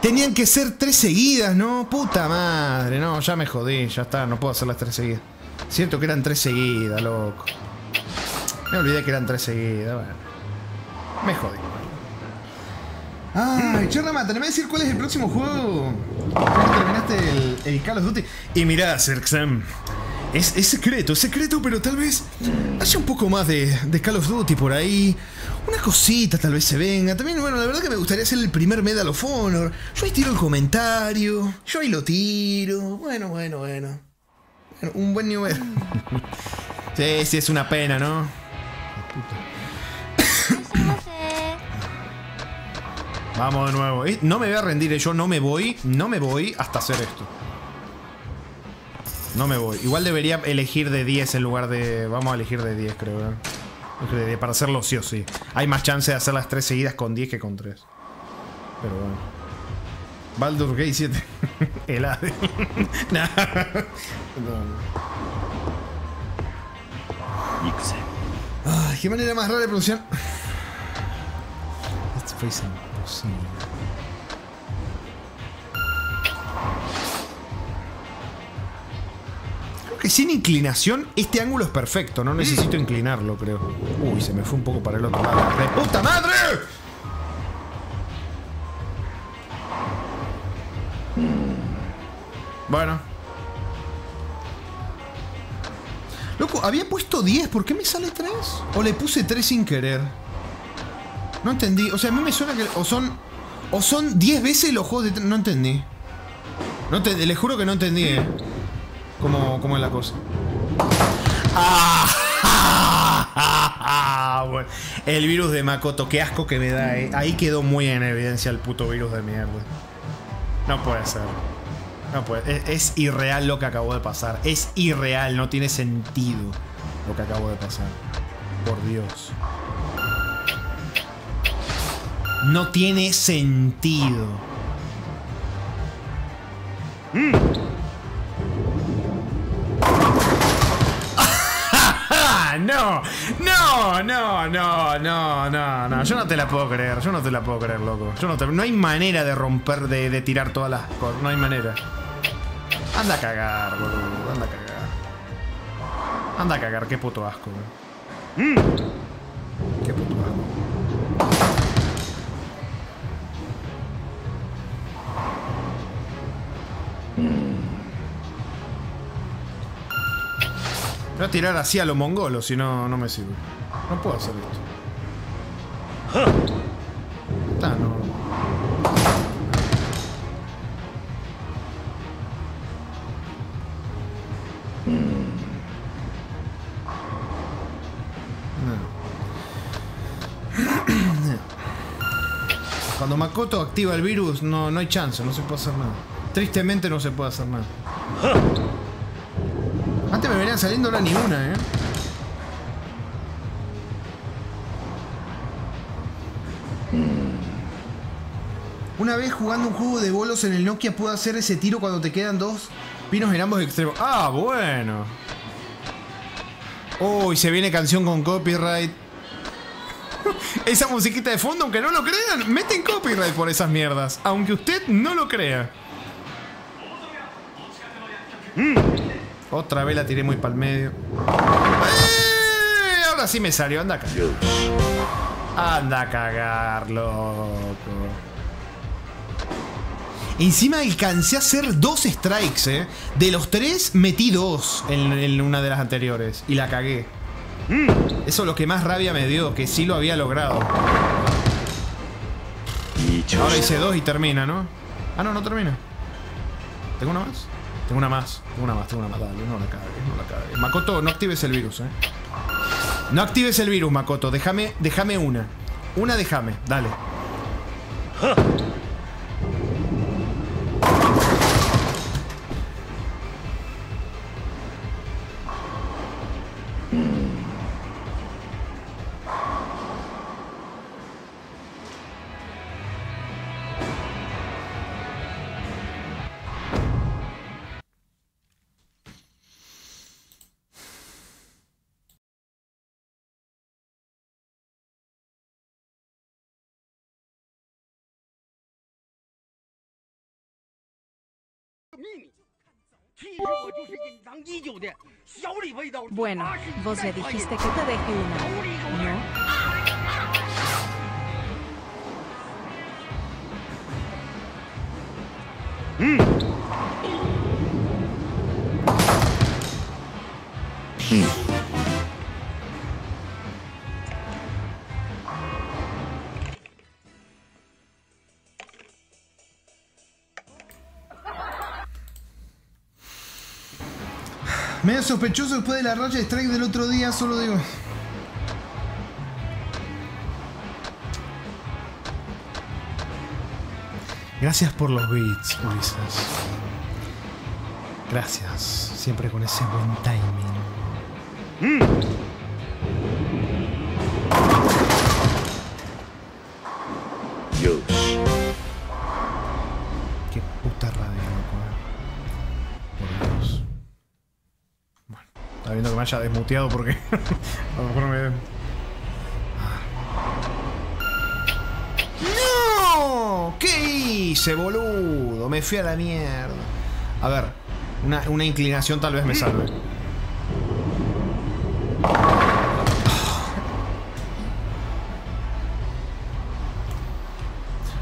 Tenían que ser tres seguidas, ¿no? Puta madre, no, ya me jodí, ya está, no puedo hacer las tres seguidas. Siento que eran tres seguidas, loco. Me olvidé que eran tres seguidas, bueno. Me jodí. Ay, Chorrama, ¿te me a decir cuál es el próximo juego? ¿Cómo terminaste el, el Call of Duty? Y mirá, Serxam. Es, es secreto, es secreto, pero tal vez haya un poco más de, de Call of Duty por ahí. Una cosita tal vez se venga. También, bueno, la verdad que me gustaría hacer el primer Medal of Honor. Yo ahí tiro el comentario. Yo ahí lo tiro. Bueno, bueno, bueno. Bueno, un buen nivel. sí, sí, es una pena, ¿no? い Vamos de nuevo. Eh, No me voy a rendir, eh, yo no me voy, no me voy hasta hacer esto. No me voy. Igual debería elegir de 10 en lugar de... Vamos a elegir de 10, creo. ¿eh? Elegir de 10 Para hacerlo sí o sí. Hay más chance de hacer las 3 seguidas con 10 que con 3. Pero bueno. Baldur Gate 7. [laughs] El ADE. [laughs] Nah. No. Ay, qué manera más rara de pronunciar. Esto fue Creo que sin inclinación este ángulo es perfecto. No necesito inclinarlo, creo. Uy, se me fue un poco para el otro lado. ¡De puta madre! Bueno. Loco, había puesto 10, ¿por qué me sale 3? ¿O le puse 3 sin querer? No entendí, o sea, a mí me suena que o son o son 10 veces los juegos de no entendí. No te, les juro que no entendí, eh. Cómo, cómo es la cosa. Ah, [laughs] bueno. El virus de Makoto, qué asco que me da, eh. Ahí quedó muy en evidencia el puto virus de mierda. No puede ser. No puede. Es, es irreal lo que acabó de pasar. Es irreal, no tiene sentido lo que acabó de pasar. Por Dios. No tiene sentido. ¡Ah, [laughs] no! ¡No! ¡No! ¡No! ¡No! ¡No! ¡No! Yo no te la puedo creer. Yo no te la puedo creer, loco. Yo no te... No hay manera de romper, de, de tirar todas las cosas. No hay manera. Anda a cagar, boludo. Anda a cagar. Anda a cagar. Qué puto asco, boludo. Qué puto asco. Voy a tirar así a lo mongolo, si no, no me sirve. No puedo hacer esto. Ah. No. Cuando Makoto activa el virus, no, no hay chance, no se puede hacer nada. Tristemente no se puede hacer nada. Antes me venían saliendo la ni una, ¿eh? Una vez jugando un juego de bolos en el Nokia pude hacer ese tiro cuando te quedan dos pinos en ambos extremos. Ah, bueno. Oh, y se viene canción con copyright. [laughs] Esa musiquita de fondo, aunque no lo crean, meten copyright por esas mierdas. Aunque usted no lo crea. Mm. Otra vez la tiré muy para el medio. ¡Eh! Ahora sí me salió, anda a cagar. Anda a cagar, loco. Encima alcancé a hacer dos strikes, eh. De los tres metí dos En, en una de las anteriores. Y la cagué. Mm. Eso es lo que más rabia me dio, que sí lo había logrado. Ahora hice dos y termina, ¿no? Ah, no, no termina. ¿Tengo una más? Tengo una más, tengo una más, tengo una más. Dale, no la cagues, no la cagues. Makoto, no actives el virus, eh. No actives el virus, Makoto. Déjame, déjame una. Una déjame, dale. Bueno, vos le dijiste que te deje una, ¿no? Medio sospechoso después de la racha de strike del otro día, solo digo. Gracias por los beats, Ulises. Gracias. Siempre con ese buen timing. Qué haya desmuteado porque [laughs] a lo mejor me. ¡No! ¿Qué hice, boludo? Me fui a la mierda. A ver, una, una inclinación tal vez me salve.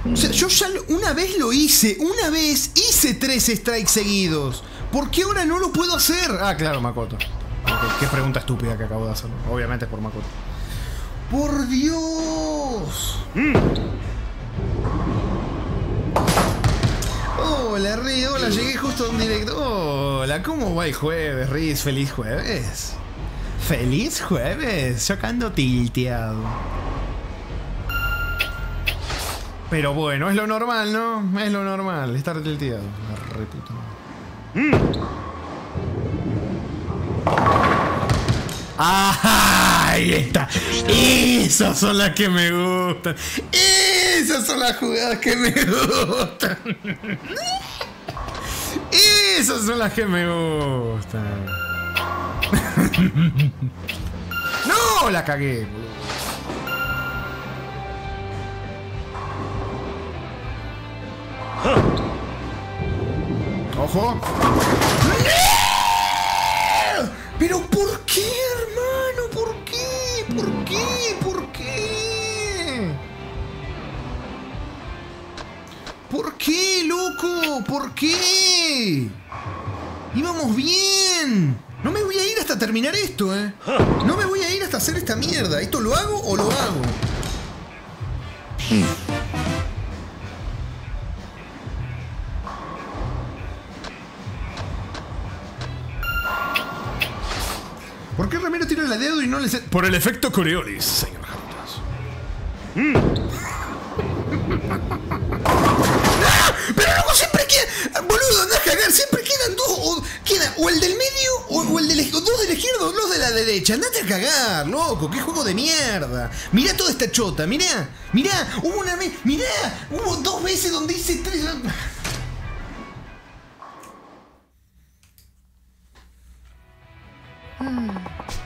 O sea, yo ya una vez lo hice, una vez hice tres strikes seguidos. ¿Por qué ahora no lo puedo hacer? Ah, claro, Makoto. Qué pregunta estúpida que acabo de hacer. Obviamente es por Makoto. ¡Por Dios! Hola, Riz, hola, llegué justo a un directo. Hola, ¿cómo va el jueves, Riz? Feliz jueves. Feliz jueves, yo ando tilteado. Pero bueno, es lo normal, ¿no? Es lo normal, estar tilteado. La reputa madre. ¡Ah! Ahí está. Esas son las que me gustan. Esas son las jugadas que me gustan. Esas son las que me gustan. ¡No! La cagué. ¡Ojo! ¿Pero qué, hermano? ¿Por qué? ¿Por qué? ¿Por qué? ¿Por qué, loco? ¿Por qué? Íbamos bien. No me voy a ir hasta terminar esto, ¿eh? No me voy a ir hasta hacer esta mierda. ¿Esto lo hago o lo hago? Dedo y no le... se- Por el efecto Coriolis, señor Jaritas. [laughs] Pero luego siempre queda. Boludo, andás a cagar. Siempre quedan dos. O, queda o el del medio o, o el del, o dos de la izquierda o dos de la derecha. Andate a cagar, loco. Qué juego de mierda. Mirá toda esta chota. Mirá. Mirá. Hubo una vez. Mirá. Hubo dos veces donde hice tres. い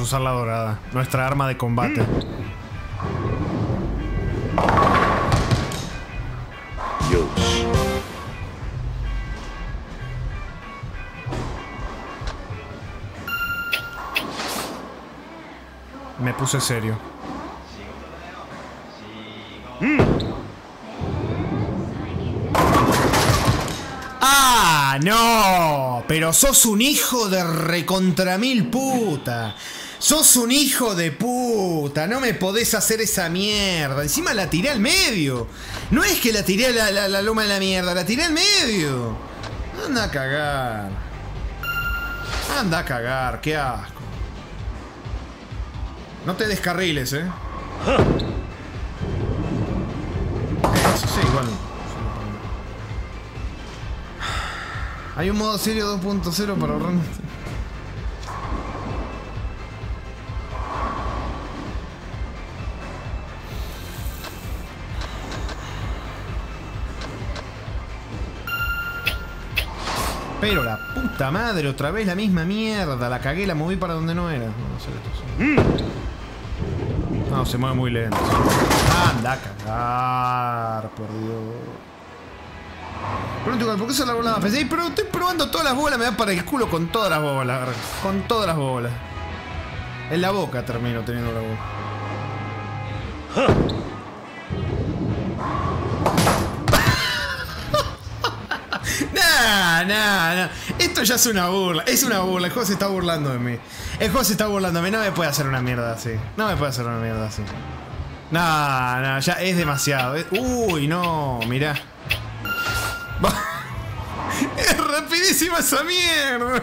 usar la dorada, nuestra arma de combate. Yosh. Me puse serio. ¡Ah! ¡No! Pero sos un hijo de recontra mil puta. Sos un hijo de puta. No me podés hacer esa mierda. Encima la tiré al medio. No es que la tiré a la, la- la loma de la mierda, la tiré al medio. Anda a cagar. Anda a cagar, qué asco. No te descarriles, eh. Eso sí, igual. Hay un modo serio 2.0 para ahorrar. Pero la puta madre, otra vez la misma mierda. La cagué, la moví para donde no era. No, se mueve muy lento. Anda a cagar, por Dios. Pronto, ¿por qué se la bola más pesada? Pero estoy probando todas las bolas, me da para el culo con todas las bolas. Con todas las bolas. En la boca termino teniendo la boca. [laughs] Nah, nah, nah. Esto ya es una burla. Es una burla. El juego se está burlando de mí. El juego se está burlando de mí. No me puede hacer una mierda así. No me puede hacer una mierda así. Nah, nah, ya es demasiado. Uy, no, mirá. [laughs] Es rapidísima esa mierda.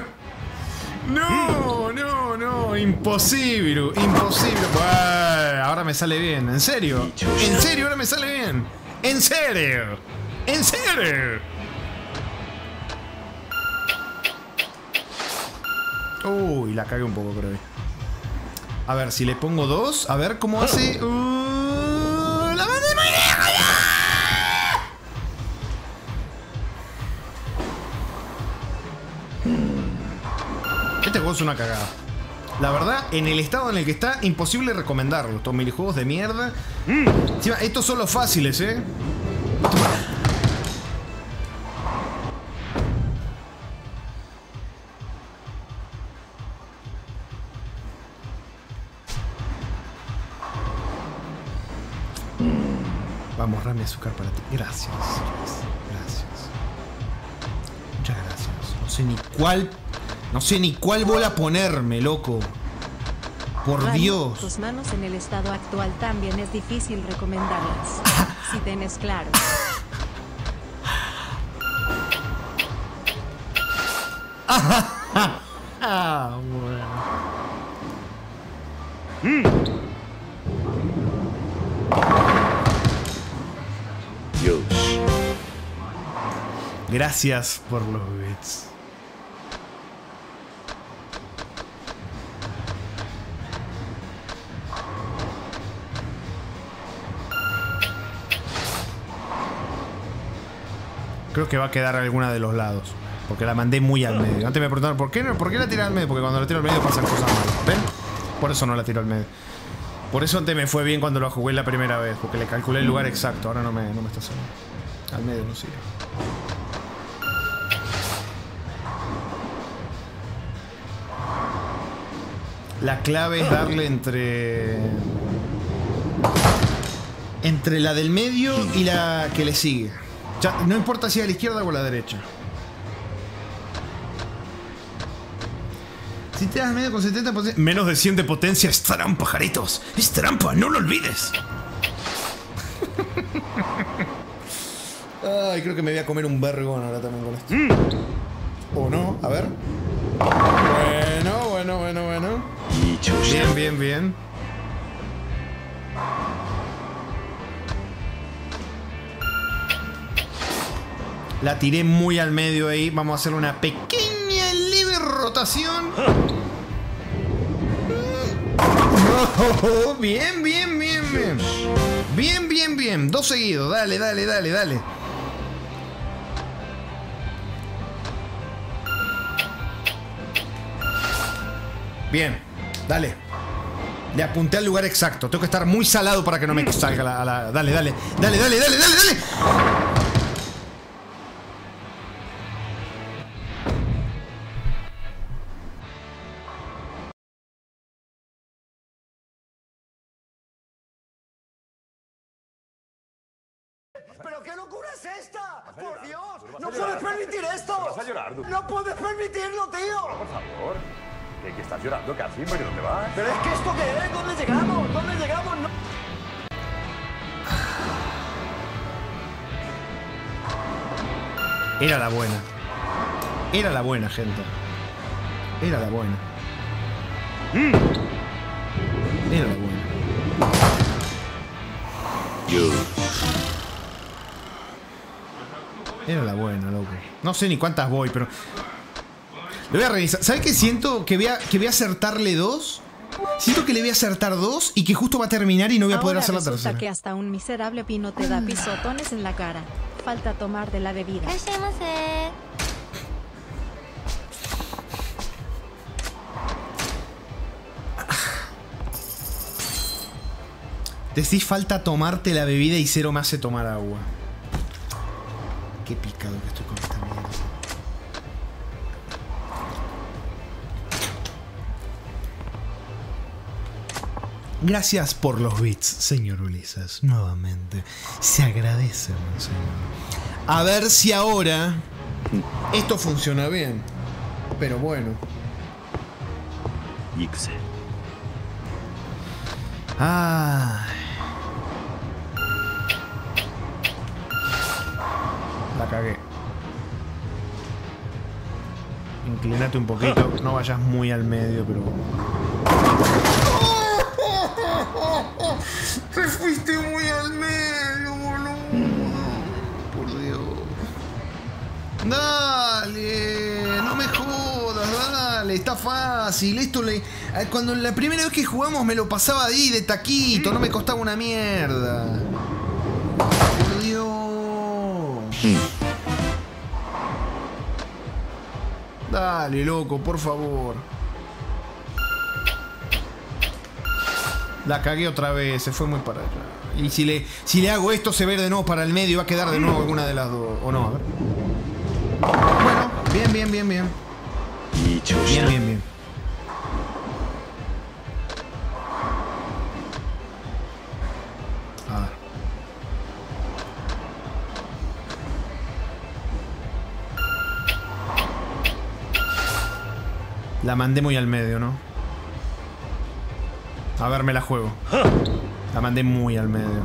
No, no, no, imposible, imposible. Ahora me sale bien, en serio. En serio, ahora me sale bien. En serio. En serio. Uy, la cagué un poco, creo. A ver, si le pongo dos, a ver cómo hace. Uh, la mandé muy lejos. Este juego es una cagada. La verdad, en el estado en el que está, imposible recomendarlo. Estos minijuegos de mierda. Encima, estos son los fáciles, ¿eh? Rami Azúcar para ti. Gracias. Gracias. Muchas gracias. No sé ni cuál. No sé ni cuál bola ponerme, loco. Por Rani, Dios. Tus manos en el estado actual también es difícil recomendarlas. [laughs] si tenés claro. [laughs] Ah, bueno. Gracias por los bits. Creo que va a quedar alguna de los lados. Porque la mandé muy al medio. Antes me preguntaron, ¿por qué, no, ¿por qué la tiré al medio? Porque cuando la tiro al medio pasan cosas malas. ¿Ven? Por eso no la tiro al medio. Por eso antes me fue bien cuando lo jugué la primera vez. Porque le calculé el lugar exacto. Ahora no me, no me está saliendo. Al medio no sirve. La clave es darle entre. Entre la del medio y la que le sigue. Ya, no importa si a la izquierda o a la derecha. Si te das medio con 70%. Menos de 100 de potencia es trampa, pajaritos. Es trampa, no lo olvides. [laughs] Ay, creo que me voy a comer un vergón ahora también con esto. ¿O no? A ver. Bueno, bueno, bueno, bueno. Bien, bien, bien. La tiré muy al medio ahí. Vamos a hacer una pequeña rotación. Oh, [laughs] bien, bien, bien, bien. Bien, bien, bien. Dos seguidos. Dale, dale, dale, dale. Bien, dale. Le apunté al lugar exacto. Tengo que estar muy salado para que no me salga la, la- Dale, dale. Dale, dale, dale, dale, dale. ¡Por Dios! ¡No puedes permitir esto! Vas a llorar. ¡No puedes permitirlo, tío! Por favor. ¿Qué, que estás llorando casi? ¿Pero dónde vas? ¿Pero es que esto qué es? ¿Dónde llegamos? ¿Dónde llegamos? No- Era la buena. Era la buena, gente. Era la buena. Era la buena. Era la buena, loco. No sé ni cuántas voy, pero... Le voy a revisar. ¿Sabes qué siento? Que voy, a, que voy a acertarle dos. Siento que le voy a acertar dos y que justo va a terminar y no voy a poder hacer la tercera. que hasta un miserable pino te da pisotones en la cara. Falta tomar de la bebida. Decís falta tomarte la bebida y cero me hace tomar agua. Qué picado que estoy con esta mierda. Gracias por los bits, señor Ulises. Nuevamente. Se agradece, señor. A ver si ahora esto funciona bien. Pero bueno. 行 La cagué. Inclinate un poquito, no vayas muy al medio, pero. Te fuiste muy al medio, boludo. Por Dios. Dale, no me jodas, dale, está fácil. Esto le. Cuando la primera vez que jugamos me lo pasaba ahí de taquito, no me costaba una mierda. Dale, loco, por favor. La cagué otra vez, se fue muy para allá. Y si le, si le hago esto, se ve de nuevo para el medio y va a quedar de nuevo alguna de las dos. ¿O no? A ver. Bueno, bien, bien, bien, bien. Bien, bien, bien. La mandé muy al medio, ¿no? A ver, me la juego. La mandé muy al medio.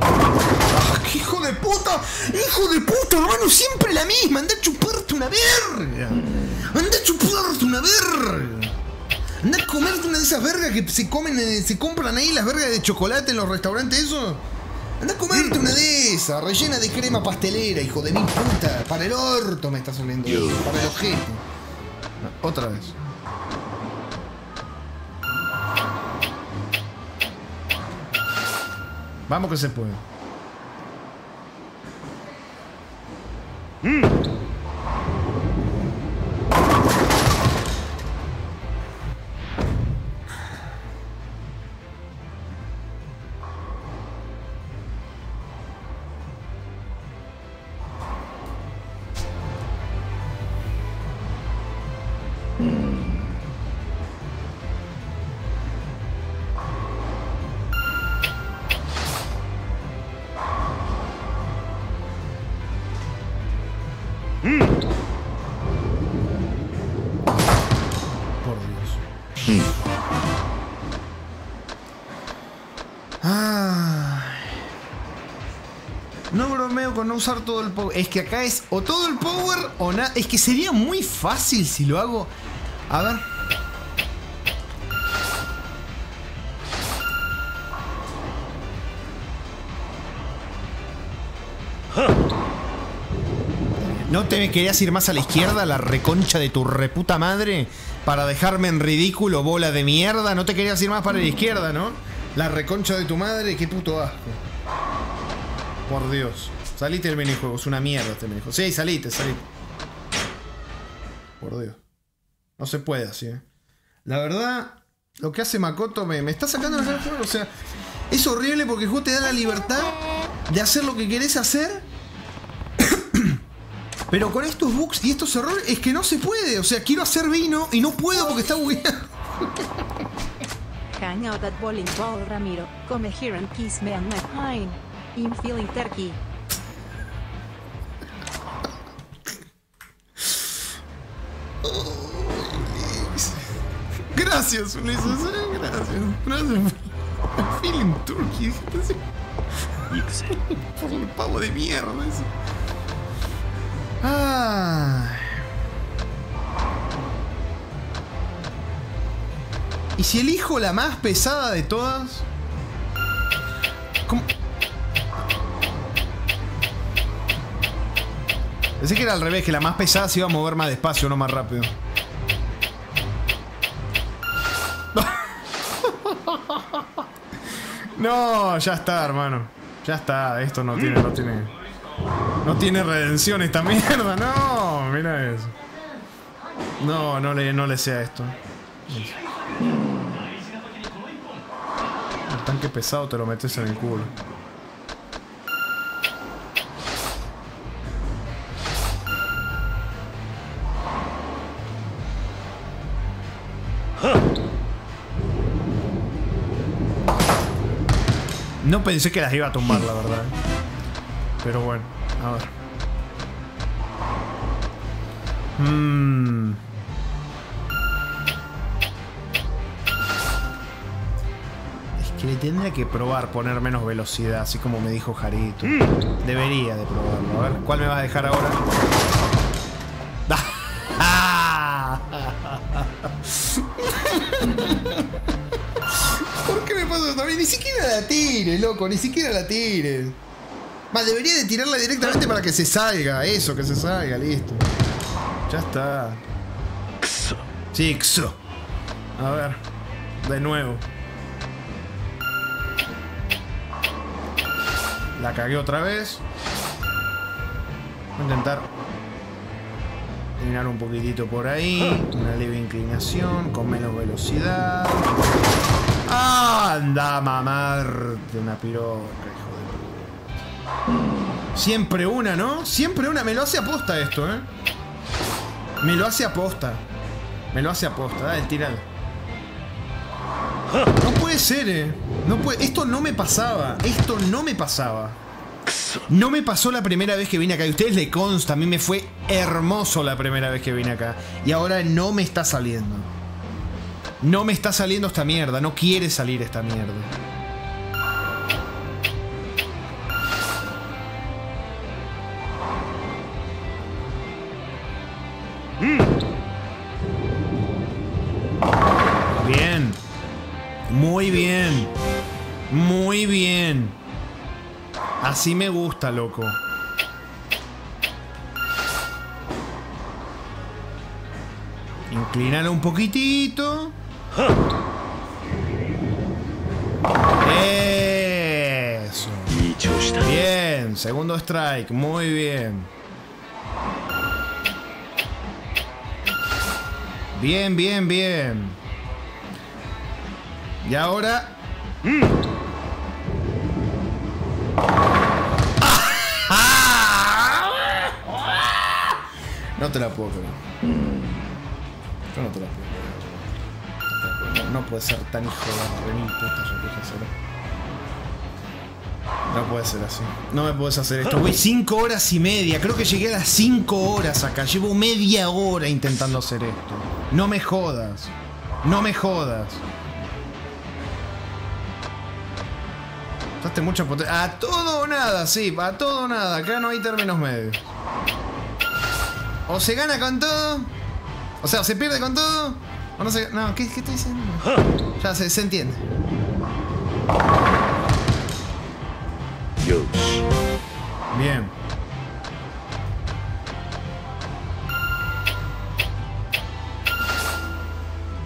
¡Ah, qué hijo de puta! ¡Hijo de puta, hermano! Siempre la misma. Anda a chuparte una verga. Anda a chuparte una verga. Anda a comerte una de esas vergas que se comen, eh, se compran ahí las vergas de chocolate en los restaurantes, eso. Anda a comerte una de esas, rellena de crema pastelera, hijo de mi puta. Para el orto me está saliendo. Para el ojete. Otra vez. Vamos que se puede. Ay. Con no usar todo el power. Es que acá es o todo el power o nada. Es que sería muy fácil si lo hago. A ver. ¿No te querías ir más a la izquierda, la reconcha de tu reputa madre? Para dejarme en ridículo, bola de mierda. ¿No te querías ir más para la izquierda, no? La reconcha de tu madre, qué puto asco. Por Dios. Salite del minijuego, es una mierda este minijuego. Sí, salite, salite. Por Dios. No se puede así, eh. La verdad, lo que hace Makoto me, me está sacando del juego. O sea, es horrible porque el juego te da la libertad de hacer lo que querés hacer. [coughs] Pero con estos bugs y estos errores es que no se puede. O sea, quiero hacer vino y no puedo porque está bugueado. Hang [laughs] out at bowling ball Ramiro. Come here and kiss me on my pine. I'm feeling turkey. Gracias, Ulises. eh, Gracias. Gracias. Feeling turkey. Por el pavo de mierda ese. Ah. ¿Y si elijo la más pesada de todas? ¿Cómo? Pensé que era al revés, que la más pesada se iba a mover más despacio, no más rápido. [laughs] No, ya está, hermano. Ya está, esto no tiene, no tiene. No tiene redención esta [laughs] mierda, no, mira eso. No, no le, no le sea esto. El tanque pesado te lo metes en el culo. No pensé que las iba a tumbar, la verdad. Pero bueno, a ver. Mm. Es que le tendría que probar poner menos velocidad, así como me dijo Jarito. Debería de probarlo. A ver, ¿cuál me va a dejar ahora? [laughs] ¡Ah! ¿Por qué me pasa? Ni siquiera la tires, loco, ni siquiera la tires. Más, debería de tirarla directamente para que se salga. Eso, que se salga, listo. Ya está. Sí, xo. A ver. De nuevo. La cagué otra vez. Voy a intentar eliminar un poquitito por ahí. Una leve inclinación, con menos velocidad. Anda a mamarte una piroca, hijo de. Siempre una, ¿no? Siempre una. Me lo hace aposta esto, ¿eh? Me lo hace aposta. Me lo hace aposta. Dale, tiralo. No puede ser, eh. No puede... Esto no me pasaba. Esto no me pasaba. No me pasó la primera vez que vine acá. Y ustedes le consta. A mí me fue hermoso la primera vez que vine acá. Y ahora no me está saliendo. No me está saliendo esta mierda. No quiere salir esta mierda. Bien. Muy bien. Muy bien. Así me gusta, loco. Inclinar un poquitito. Eso. Bien, segundo strike, muy bien. Bien, bien, bien. Y ahora... No te la puedo creer. Yo no te la puedo. No, puede ser tan hijo de remil puta, yo. No puede ser así. No me puedes hacer esto. Voy 5 horas y media. Creo que llegué a las 5 horas acá. Llevo media hora intentando hacer esto. No me jodas. No me jodas. Usaste mucha potencia. A todo o nada, sí, a todo o nada. Acá no hay términos medios. O se gana con todo. O sea, o se pierde con todo. No se. No, ¿qué, qué estoy diciendo? Ya se, se entiende. Bien.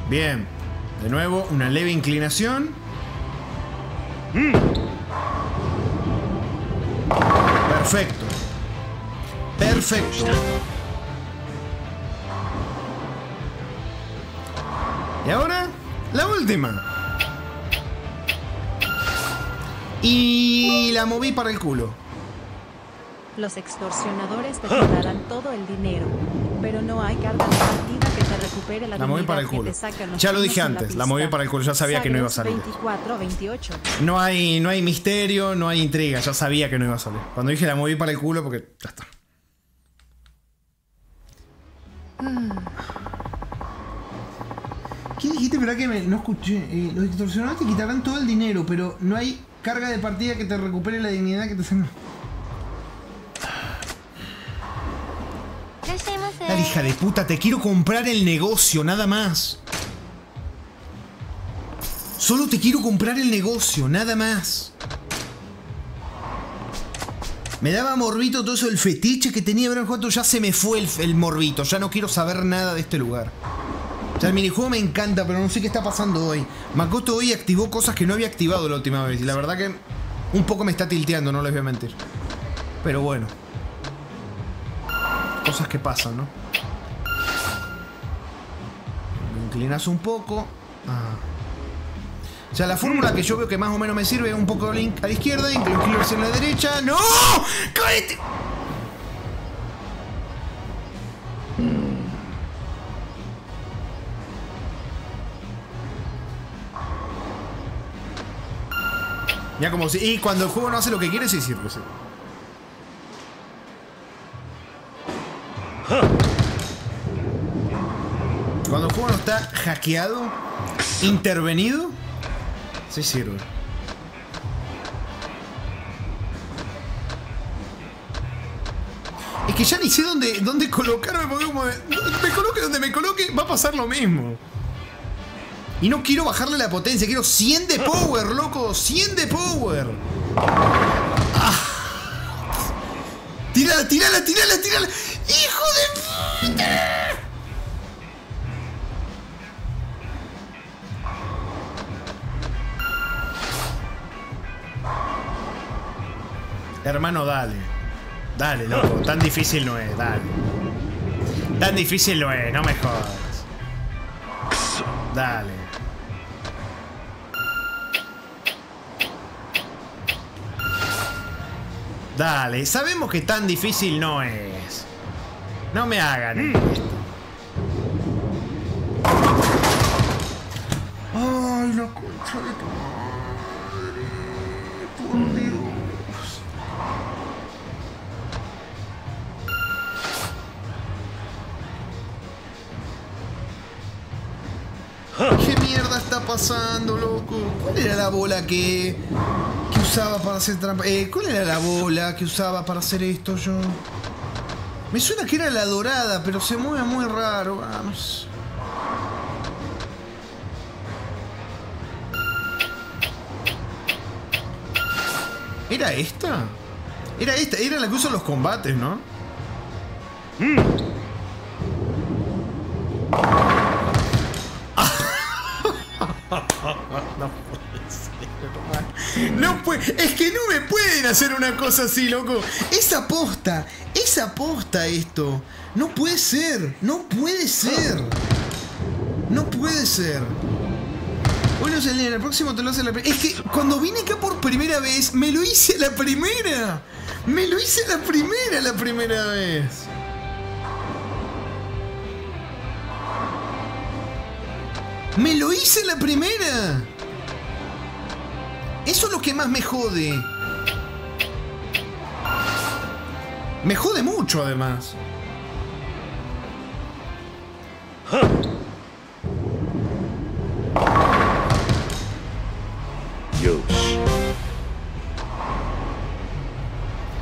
Bien. De nuevo, una leve inclinación. Perfecto. Perfecto. Y ahora, la última. Y la moví para el culo. Los extorsionadores te cobrarán todo el dinero, pero no hay carga partida que te recupere la La moví para el culo. Ya lo dije la antes, la pista. moví para el culo, ya sabía que no iba a salir. 24, 28. No hay, no hay misterio, no hay intriga, ya sabía que no iba a salir. Cuando dije la moví para el culo, porque ya está. ¿Qué dijiste? ¿Verdad que me, no escuché? Eh, los distorsionados te quitarán todo el dinero, pero no hay carga de partida que te recupere la dignidad que te sangra. Eh. La hija de puta, te quiero comprar el negocio, nada más. Solo te quiero comprar el negocio, nada más. Me daba morbito todo eso, el fetiche que tenía Bran Juato, ya se me fue el, el morbito, ya no quiero saber nada de este lugar. O sea, el minijuego me encanta, pero no sé qué está pasando hoy. Makoto hoy activó cosas que no había activado la última vez, y la verdad que un poco me está tilteando, no les voy a mentir. Pero bueno. Cosas que pasan, ¿no? Lo inclinas un poco. Ah. O sea, la fórmula que yo veo que más o menos me sirve es un poco a la izquierda, inclino hacia la derecha. ¡No! ¡Cállate! Ya como si. Y cuando el juego no hace lo que quiere, sí sirve, sí. Cuando el juego no está hackeado, intervenido, sí sirve. Es que ya ni sé dónde, dónde colocarme, porque como me, me coloque donde me coloque, va a pasar lo mismo. Y no quiero bajarle la potencia, quiero 100 de power, loco, 100 de power. Ah. Tírala, tírala, tírala, tírala. ¡Hijo de puta! Hermano, dale. Dale, loco. Tan difícil no es, dale. Tan difícil no es, no me jodas. Dale. Dale, sabemos que tan difícil no es. No me hagan esto. Ay, la concha de tu pasando, loco? ¿Cuál era la bola que, que usaba para hacer trampa? Eh, ¿Cuál era la bola que usaba para hacer esto yo? Me suena que era la dorada, pero se mueve muy raro. Vamos. ¿Era esta? Era esta, era la que usan los combates, ¿no? no puede ser, No puede. Es que no me pueden hacer una cosa así, loco. Es aposta, es aposta esto. No puede ser, no puede ser. No puede ser. Bueno, Selena, el próximo te lo hace la primera. Es que cuando vine acá por primera vez, me lo hice la primera. Me lo hice la primera la primera vez. Me lo hice la primera. Eso es lo que más me jode. Me jode mucho, además.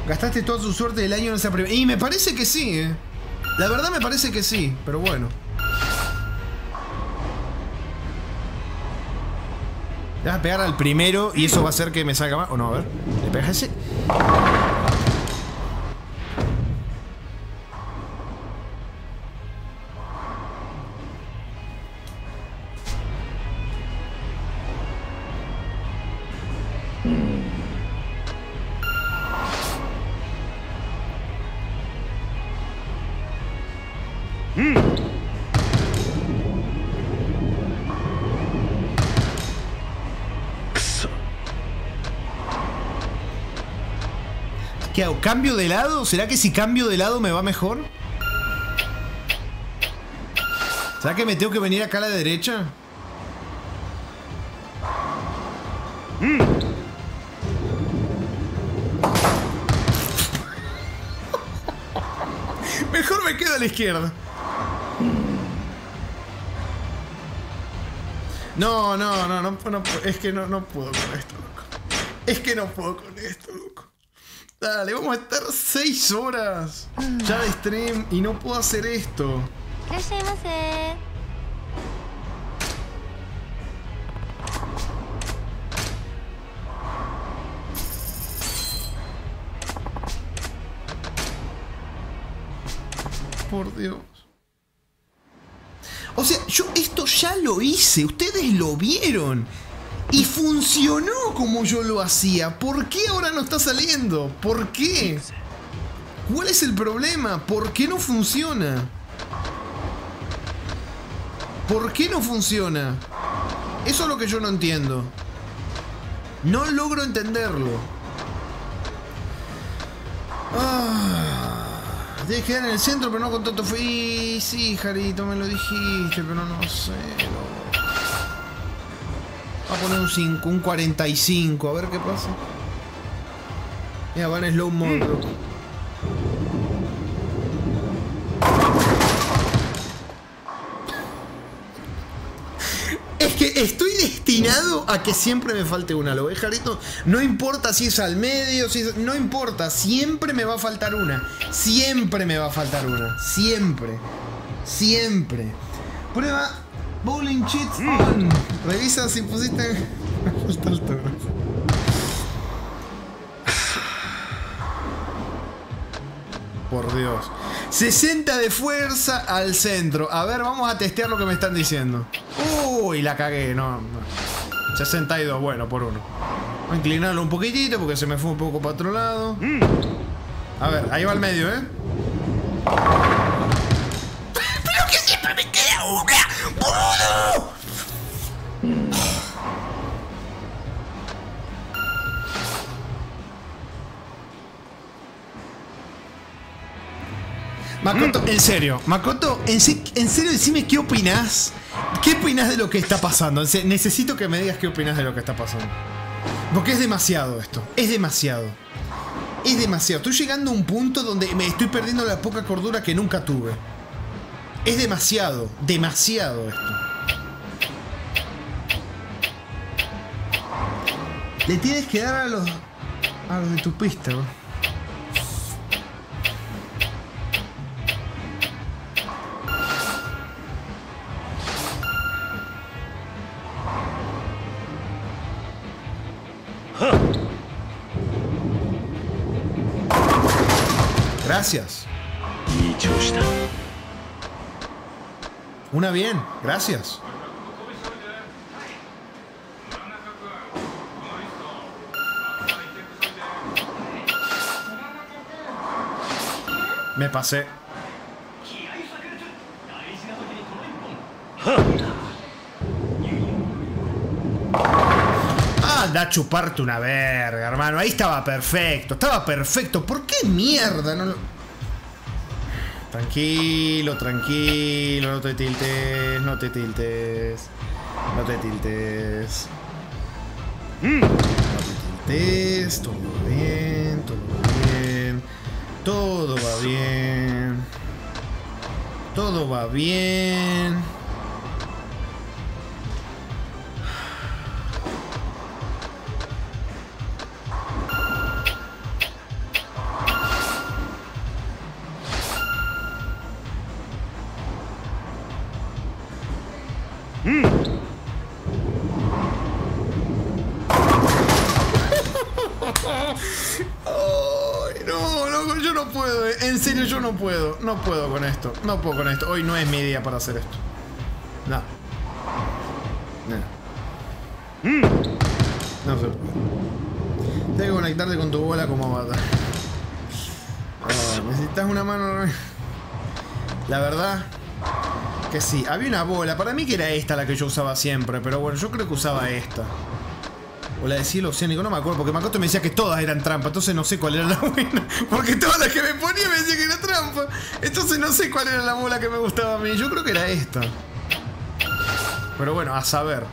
Gastaste toda su suerte del año en esa primera. Y me parece que sí, eh. La verdad me parece que sí, pero bueno. Le vas a pegar al primero y eso va a hacer que me salga más. O no, a ver. Le pegas ese. ¿Cambio de lado? ¿Será que si cambio de lado me va mejor? ¿Será que me tengo que venir acá a la derecha? [laughs] Mejor me quedo a la izquierda. No, no, no, no, no, es que no, no puedo con esto, loco. Es que no puedo con esto, loco. Dale, vamos a estar 6 horas ya de stream y no puedo hacer esto. Por Dios. O sea, yo esto ya lo hice, ustedes lo vieron. Y funcionó como yo lo hacía. ¿Por qué ahora no está saliendo? ¿Por qué? ¿Cuál es el problema? ¿Por qué no funciona? ¿Por qué no funciona? Eso es lo que yo no entiendo. No logro entenderlo. Ah, quedar en el centro, pero no con tanto fui. Sí, Jarito, me lo dijiste, pero no sé. Va a poner un 5, un 45, a ver qué pasa. Mira, va en slow mode, loco. Es que estoy destinado a que siempre me falte una, ¿lo ves, Jarito? No importa si es al medio, si es... No importa, siempre me va a faltar una. Siempre me va a faltar una. Siempre. Siempre. Prueba Bowling Cheats On. Revisa si pusiste... [laughs] Falta altura. Por Dios. 60 de fuerza al centro. A ver, vamos a testear lo que me están diciendo. Uy, la cagué, no. no. 62, bueno, por uno. Voy a inclinarlo un poquitito porque se me fue un poco para otro lado. A ver, ahí va al medio, ¿eh? Boludo. Makoto, en serio, Makoto, en, en serio decime qué opinás. ¿Qué opinás de lo que está pasando? Necesito que me digas qué opinás de lo que está pasando. Porque es demasiado esto. Es demasiado. Es demasiado. Estoy llegando a un punto donde me estoy perdiendo la poca cordura que nunca tuve. Es demasiado. Demasiado esto. Le tienes que dar a los. a los de tu pista, bro. Gracias. Una bien, gracias. Me pasé. Anda a chuparte una verga, hermano. Ahí estaba perfecto. Estaba perfecto. ¿Por qué mierda? No lo- Tranquilo, tranquilo. No te tiltes. No te tiltes. No te tiltes. No te tiltes. Todo va bien. Todo va bien. Todo va bien. Todo va bien. No, puedo. eh. En serio, yo no puedo. No puedo con esto. No puedo con esto. Hoy no es mi día para hacer esto. No. No. Tienes que conectarte con tu bola como avatar. Ah, Necesitas una mano. La verdad que sí. Había una bola. Para mí que era esta la que yo usaba siempre. Pero bueno, yo creo que usaba esta. O la de cielo oceánico, no me acuerdo, porque Makoto me decía que todas eran trampa, entonces no sé cuál era la [laughs] buena. Porque todas las que me ponía me decía que era trampa. Entonces no sé cuál era la bola que me gustaba a mí. Yo creo que era esta. Pero bueno, a saber.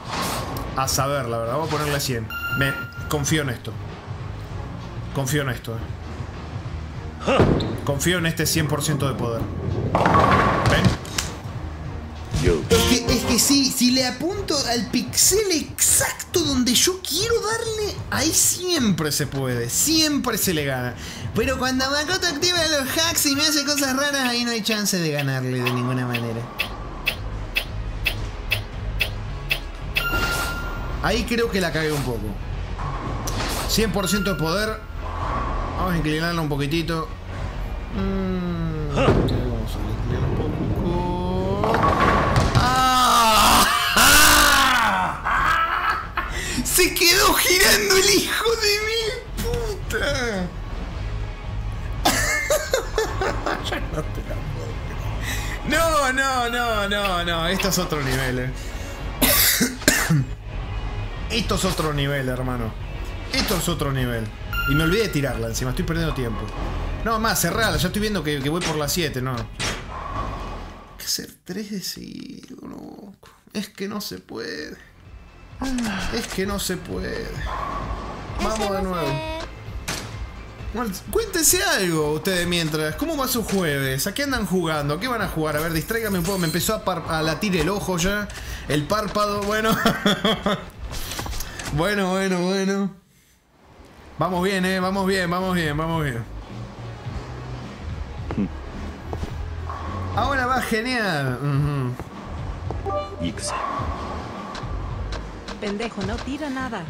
A saber, la verdad. Vamos a ponerle 100. Me confío en esto. Confío en esto. eh. Confío en este 100% de poder. Es que, es que sí, si le apunto al pixel exacto donde yo quiero darle, Ahí siempre se puede, siempre se le gana. pero cuando Makoto activa los hacks y me hace cosas raras, ahí no hay chance de ganarle de ninguna manera. Ahí creo que la cagué un poco. 100% de poder. Vamos a inclinarla un poquitito. Mm, ¡Se quedó girando el hijo de mi puta! [laughs] No. No, no, no, no. Esto es otro nivel, eh. [coughs] Esto es otro nivel, hermano. Esto es otro nivel. Y me olvidé de tirarla encima, estoy perdiendo tiempo. No, más, cerrala, ya estoy viendo que, voy por las 7, no. Hay que hacer 3 de loco. Es que no se puede. Es que no se puede. Vamos de nuevo. Cuéntense algo ustedes mientras. ¿Cómo va su jueves? ¿A qué andan jugando? ¿A qué van a jugar? A ver, distráigame un poco. Me empezó a, par- a latir el ojo ya. El párpado, bueno. [laughs] bueno, bueno, bueno. Vamos bien, eh. Vamos bien, vamos bien, vamos bien. Ahora va genial. Ujú. Pendejo no tira nada.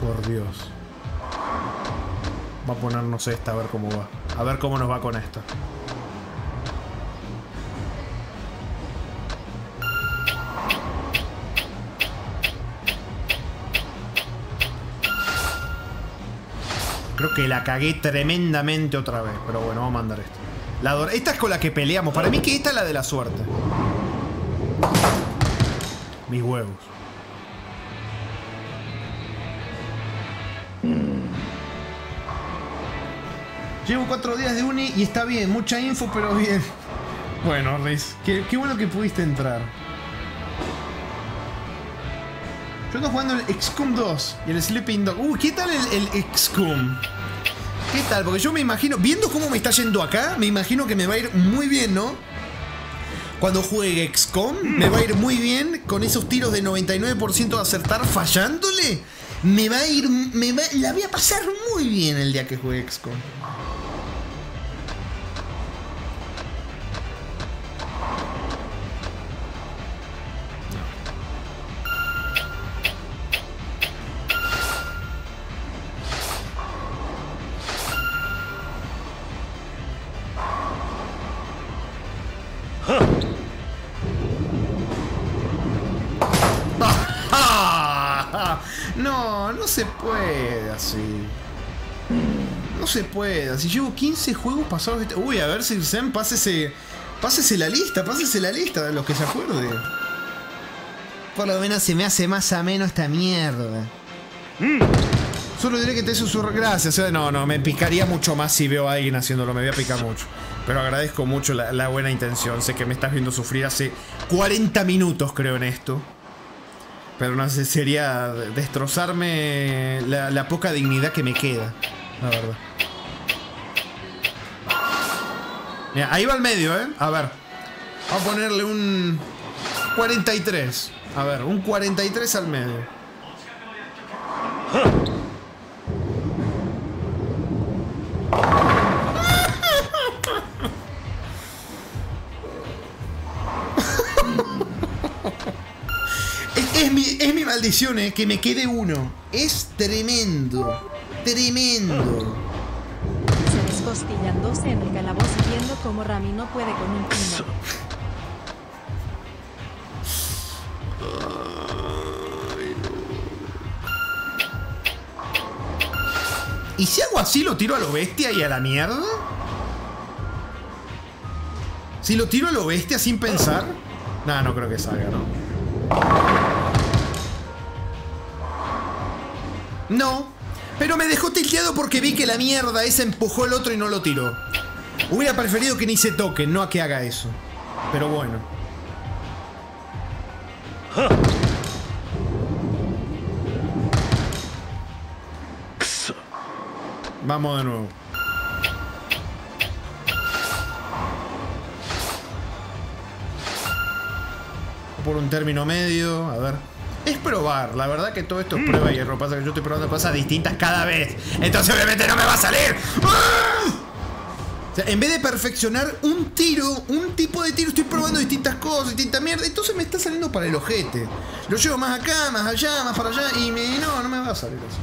Por Dios. Va a ponernos esta a ver cómo va. A ver cómo nos va con esta. Creo que la cagué tremendamente otra vez. Pero bueno, vamos a mandar esto. Esta es con la que peleamos. Para mí que esta es la de la suerte. Mis huevos. Llevo cuatro días de uni y está bien, mucha info, pero bien. Bueno, Riz, qué, qué bueno que pudiste entrar. Yo ando jugando el XCOM 2 y el Sleeping Dog. Uh, ¿qué tal el, el XCOM? ¿Qué tal? Porque yo me imagino, viendo cómo me está yendo acá, me imagino que me va a ir muy bien, ¿no? Cuando juegue XCOM, me va a ir muy bien con esos tiros de 99% de acertar fallándole. Me va a ir, me va, la voy a pasar muy bien el día que juegue XCOM. Se puede. así llevo 15 juegos pasados. este- Uy, a ver si Sam pásese. Pásese la lista, pásese la lista de los que se acuerde. Por lo menos se me hace más ameno esta mierda. Solo diré que te susurro. Gracias. eh, No, no, me picaría mucho más si veo a alguien haciéndolo. Me voy a picar mucho. Pero agradezco mucho la, la buena intención. Sé que me estás viendo sufrir hace 40 minutos, creo, en esto. Pero no sé, sería destrozarme la, la poca dignidad que me queda la verdad. Mira, ahí va el medio, ¿eh? A ver. Vamos a ponerle un 43. A ver, un 43 al medio. [laughs] es, mi, es mi maldición, ¿eh? Que me quede uno. Es tremendo. Tremendo. Se descostillándose en el calabozo viendo cómo Rami no puede con un pino. ¿Y si hago así lo tiro a lo bestia y a la mierda? Si lo tiro a lo bestia sin pensar. Nah, no creo que salga, ¿no? No. Pero me dejó tilteado porque vi que la mierda esa empujó el otro y no lo tiró. Hubiera preferido que ni se toque, no a que haga eso. Pero bueno. Vamos de nuevo. Por un término medio, a ver. Es probar, la verdad que todo esto es prueba y error. Pasa que yo estoy probando cosas distintas cada vez. Entonces obviamente no me va a salir. ¡Ah! O sea, en vez de perfeccionar un tiro, un tipo de tiro, estoy probando distintas cosas, distintas mierda. Entonces me está saliendo para el ojete. Lo llevo más acá, más allá, más para allá. Y me, no, no me va a salir así.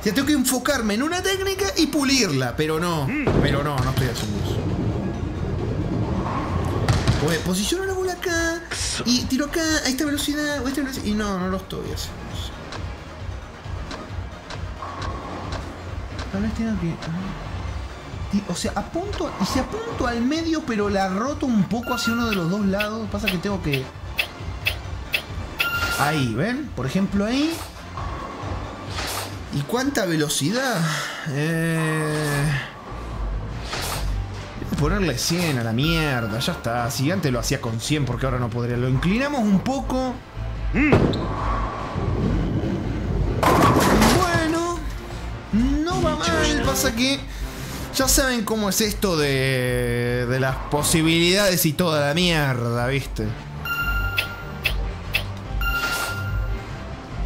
O sea, tengo que enfocarme en una técnica y pulirla. Pero no, pero no, no estoy haciendo eso. Pues bola y tiro acá a esta velocidad. Y no, no lo estoy haciendo. Tal vez tenga que. Y, O sea, apunto. Y si apunto al medio, pero la roto un poco hacia uno de los dos lados. Pasa que tengo que. Ahí, ¿ven? Por ejemplo, ahí. ¿Y cuánta velocidad? Eh... Ponerle 100 a la mierda, ya está. Si antes lo hacía con 100, porque ahora no podría. Lo inclinamos un poco. Bueno, no va mal. Pasa que ya saben cómo es esto de, de las posibilidades y toda la mierda, ¿viste?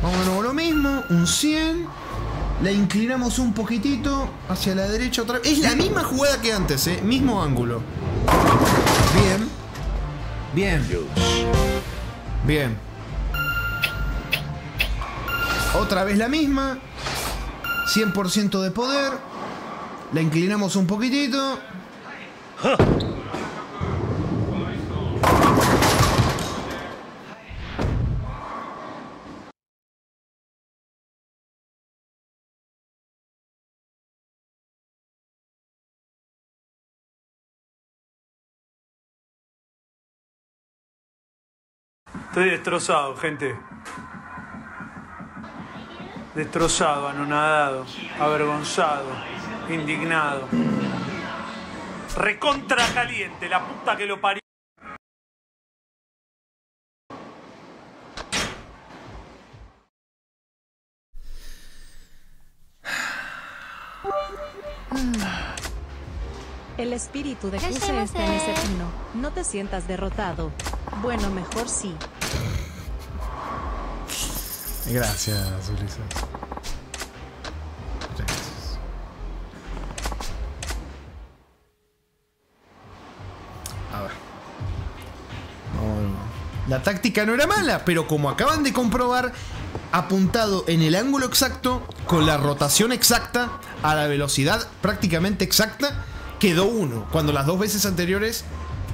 Vamos de nuevo lo mismo, un 100. La inclinamos un poquitito hacia la derecha otra vez. Es la misma jugada que antes, ¿eh? Mismo ángulo. Bien. Bien. Bien. Otra vez la misma. 100% de poder. La inclinamos un poquitito. Estoy destrozado, gente. Destrozado, anonadado, avergonzado, indignado. Recontra caliente, la puta que lo parió. El espíritu de Kuse está en ese pino. No te sientas derrotado. Bueno, mejor sí. Gracias, Ulises. Gracias. A ver. La táctica no era mala, pero como acaban de comprobar, apuntado en el ángulo exacto, con la rotación exacta, a la velocidad prácticamente exacta, quedó uno, cuando las dos veces anteriores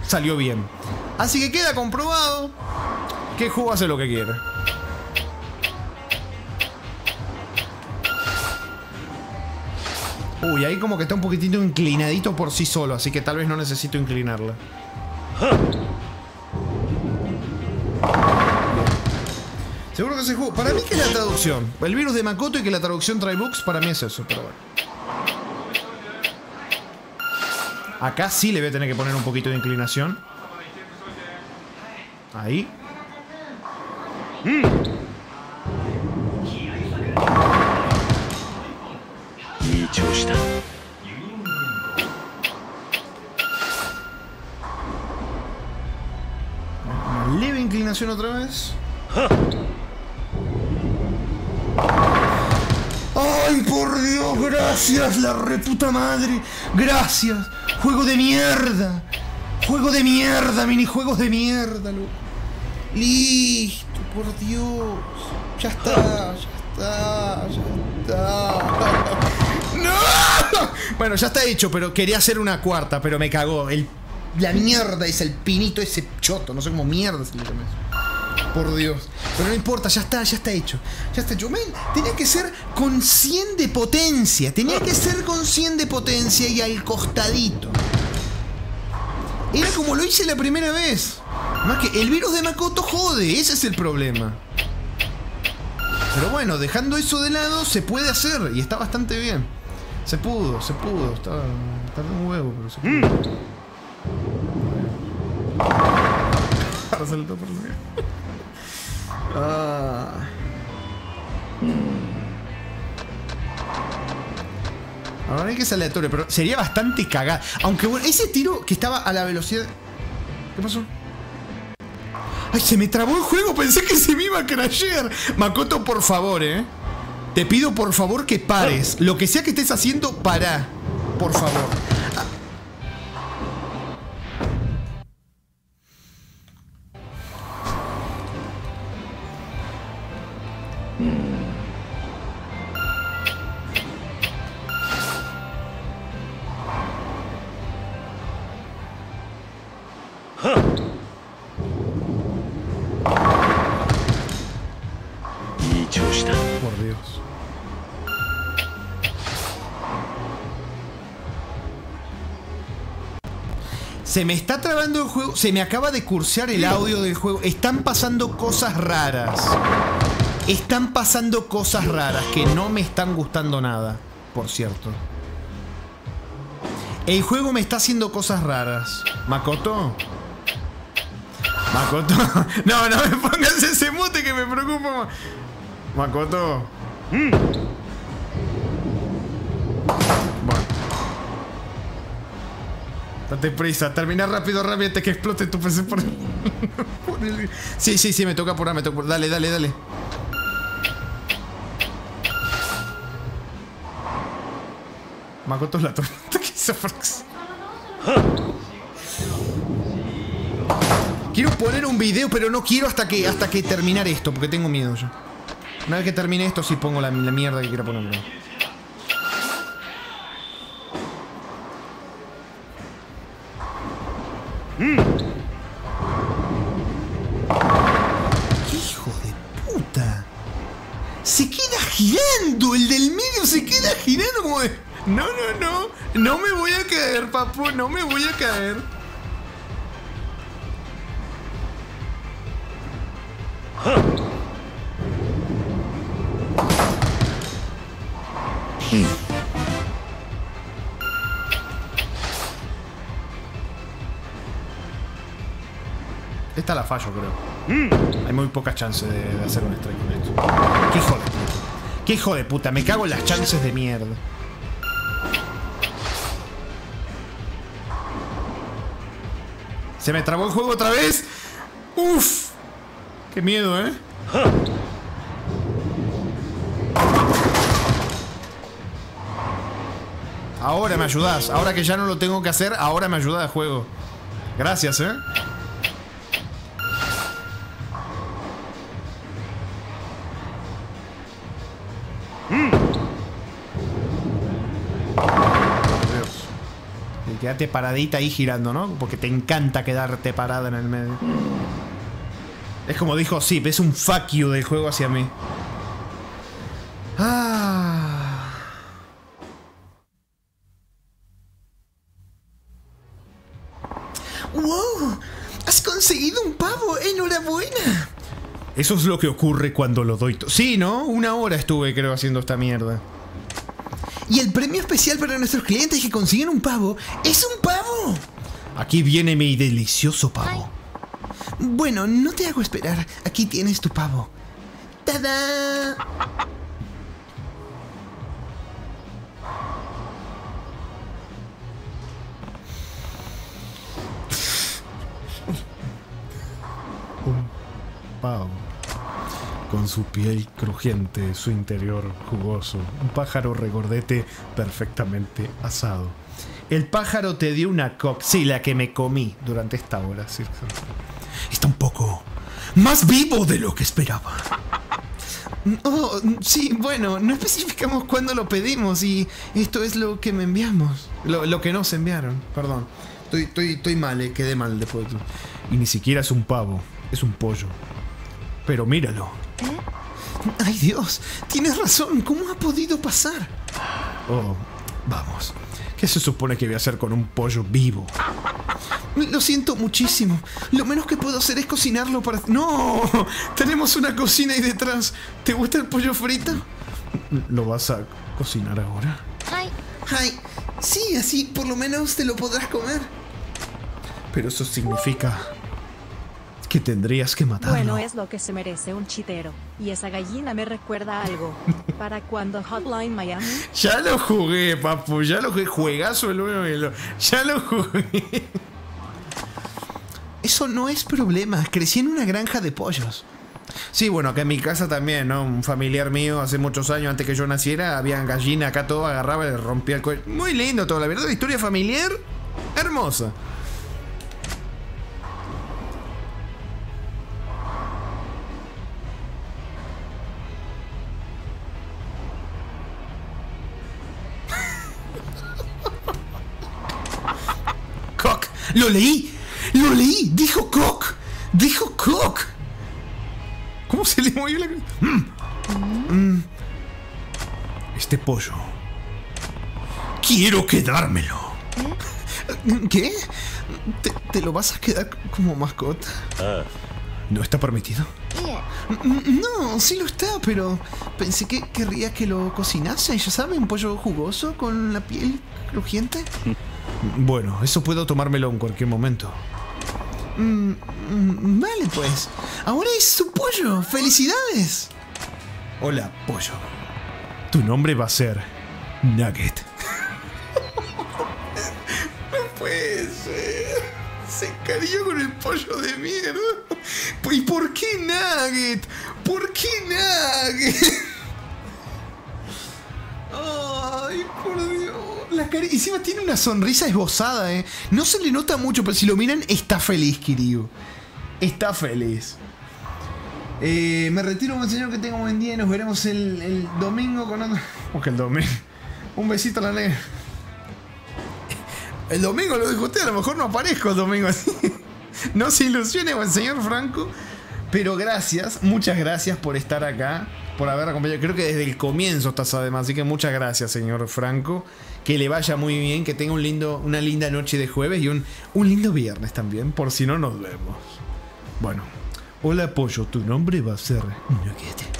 salió bien. Así que queda comprobado que el juego hace lo que quiere. Uy, ahí como que está un poquitito inclinadito por sí solo, así que tal vez no necesito inclinarla. Seguro que ese juego. Para mí que es la traducción. El virus de Makoto y que la traducción trae bugs, para mí es eso, pero bueno. Acá sí le voy a tener que poner un poquito de inclinación. Ahí. Leve inclinación otra vez. ¡Ay, por Dios! ¡Gracias, la reputa madre! ¡Gracias! ¡Juego de mierda! ¡Juego de mierda! ¡Minijuegos de mierda, loco! Listo, por Dios. Ya está, ya está, ya está. [laughs] ¡No! Bueno, ya está hecho, pero quería hacer una cuarta, pero me cagó. El, La mierda es el pinito ese choto, no sé cómo mierda se le llama eso. Por Dios. Pero no importa, ya está, ya está hecho. Ya está hecho. Tenía que ser con 100 de potencia. Tenía que ser con 100 de potencia y al costadito. Era como lo hice la primera vez. Más que el virus de Makoto jode, ese es el problema. Pero bueno, dejando eso de lado, se puede hacer y está bastante bien. Se pudo, se pudo. Está, tardó un huevo, pero se pudo. [laughs] Ahora saltó por medio. [laughs] Ah. Ahora hay que es aleatorio, pero sería bastante cagada. Aunque bueno, ese tiro que estaba a la velocidad. ¿Qué pasó? ¡Ay, se me trabó el juego! Pensé que se me iba a crashear. Makoto, por favor, eh. Te pido por favor que pares. Lo que sea que estés haciendo, para. Por favor. Se me está trabando el juego. Se me acaba de cursear el audio del juego. Están pasando cosas raras. Están pasando cosas raras que no me están gustando nada. Por cierto. El juego me está haciendo cosas raras. Makoto. Makoto. [laughs] No, no me pongas ese mute que me preocupa. Makoto. Mm. Date prisa, termina rápido, rápido que explote tu PC [laughs] por... el- Sí, sí, sí, me toca apurar, me toca apurar. Dale, dale, dale. Makoto es la tormenta que hizo. Quiero poner un video, pero no quiero hasta que hasta que terminar esto, porque tengo miedo yo. Una vez que termine esto, sí pongo la, la mierda que quiero poner. Hijo de puta! Se queda girando, el del medio se queda girando. No, no, no, no me voy a caer, papu, no me voy a caer. Esta la fallo, creo. Hay muy pocas chances de, de hacer un strike con esto. ¡Qué hijo de puta! ¡Qué hijo de puta! Me cago en las chances de mierda. ¿Se me trabó el juego otra vez? ¡Uf! ¡Qué miedo, eh! Ahora me ayudás. Ahora que ya no lo tengo que hacer, ahora me ayuda el juego. Gracias, eh. Quédate paradita ahí girando, ¿no? Porque te encanta quedarte parada en el medio. Es como dijo Zip, es un fuck you del juego hacia mí. Ah. ¡Wow! ¡Has conseguido un pavo! ¡Enhorabuena! Eso es lo que ocurre cuando lo doy. to- Sí, ¿no? Una hora estuve, creo, haciendo esta mierda. Y el premio especial para nuestros clientes que consiguen un pavo es un pavo. Aquí viene mi delicioso pavo. Bueno, no te hago esperar. Aquí tienes tu pavo. ¡Tada! Pau. Con su piel crujiente, su interior jugoso. Un pájaro regordete perfectamente asado. El pájaro te dio una cox. Sí, la que me comí durante esta hora. Está un poco Más vivo de lo que esperaba. Oh, sí, bueno, no especificamos cuándo lo pedimos y esto es lo que me enviamos. Lo, que nos enviaron, perdón. Estoy, mal, eh, quedé mal de todo. Y ni siquiera es un pavo, es un pollo. Pero míralo. Ay Dios, tienes razón, ¿cómo ha podido pasar? Oh, vamos. ¿Qué se supone que voy a hacer con un pollo vivo? Lo siento muchísimo. Lo menos que puedo hacer es cocinarlo para... ¡No! Tenemos una cocina ahí detrás. ¿Te gusta el pollo frito? ¿Lo vas a cocinar ahora? Ay, Ay, sí, así por lo menos te lo podrás comer. Pero eso significa que tendrías que matarlo. Bueno, es lo que se merece un chitero. Y esa gallina me recuerda a algo. [laughs] ¿Para cuando Hotline Miami? Ya lo jugué, papu, ya lo jugué. Juegazo el uno y el otro. Ya lo jugué. Eso no es problema. Crecí en una granja de pollos. Sí, bueno, acá en mi casa también, ¿no? Un familiar mío hace muchos años, antes que yo naciera, había gallina acá todo, agarraba y le rompía el cuello. Muy lindo todo, la verdad, historia familiar hermosa. Lo leí. Lo leí. Dijo Cock. Dijo Cock. ¿Cómo se le movió la cabeza? Mm. Mm. Este pollo. Quiero quedármelo. ¿Qué? ¿Te, te lo vas a quedar como mascota? ¿No está permitido? Mm, No, sí lo está, pero pensé que querría que lo cocinase. Ya sabe, un pollo jugoso con la piel crujiente. [laughs] Bueno, eso puedo tomármelo en cualquier momento. Mm, mm, vale, pues. Ahora es su pollo. ¡Felicidades! Hola, pollo. Tu nombre va a ser Nugget. [laughs] no puede ser. Se encariñó con el pollo de mierda. ¿Y por qué Nugget? ¿Por qué Nugget? Ay, por Dios. La cari- Encima tiene una sonrisa esbozada, eh. No se le nota mucho, pero si lo miran, está feliz, Kiryu. Está feliz. Eh, me retiro, buen señor, que tenga un buen día y nos veremos el, el domingo con otro- ¿Cómo que el domingo? Un besito a la negra. El domingo lo dijo usted, a lo mejor no aparezco el domingo así. [laughs] No se ilusione, buen señor Franco. Pero gracias, muchas gracias por estar acá, por haber acompañado. Creo que desde el comienzo estás además, así que muchas gracias, señor Franco. Que le vaya muy bien, que tenga un lindo, una linda noche de jueves y un, un lindo viernes también, por si no nos vemos. Bueno, hola Pollo, tu nombre va a ser Nugget.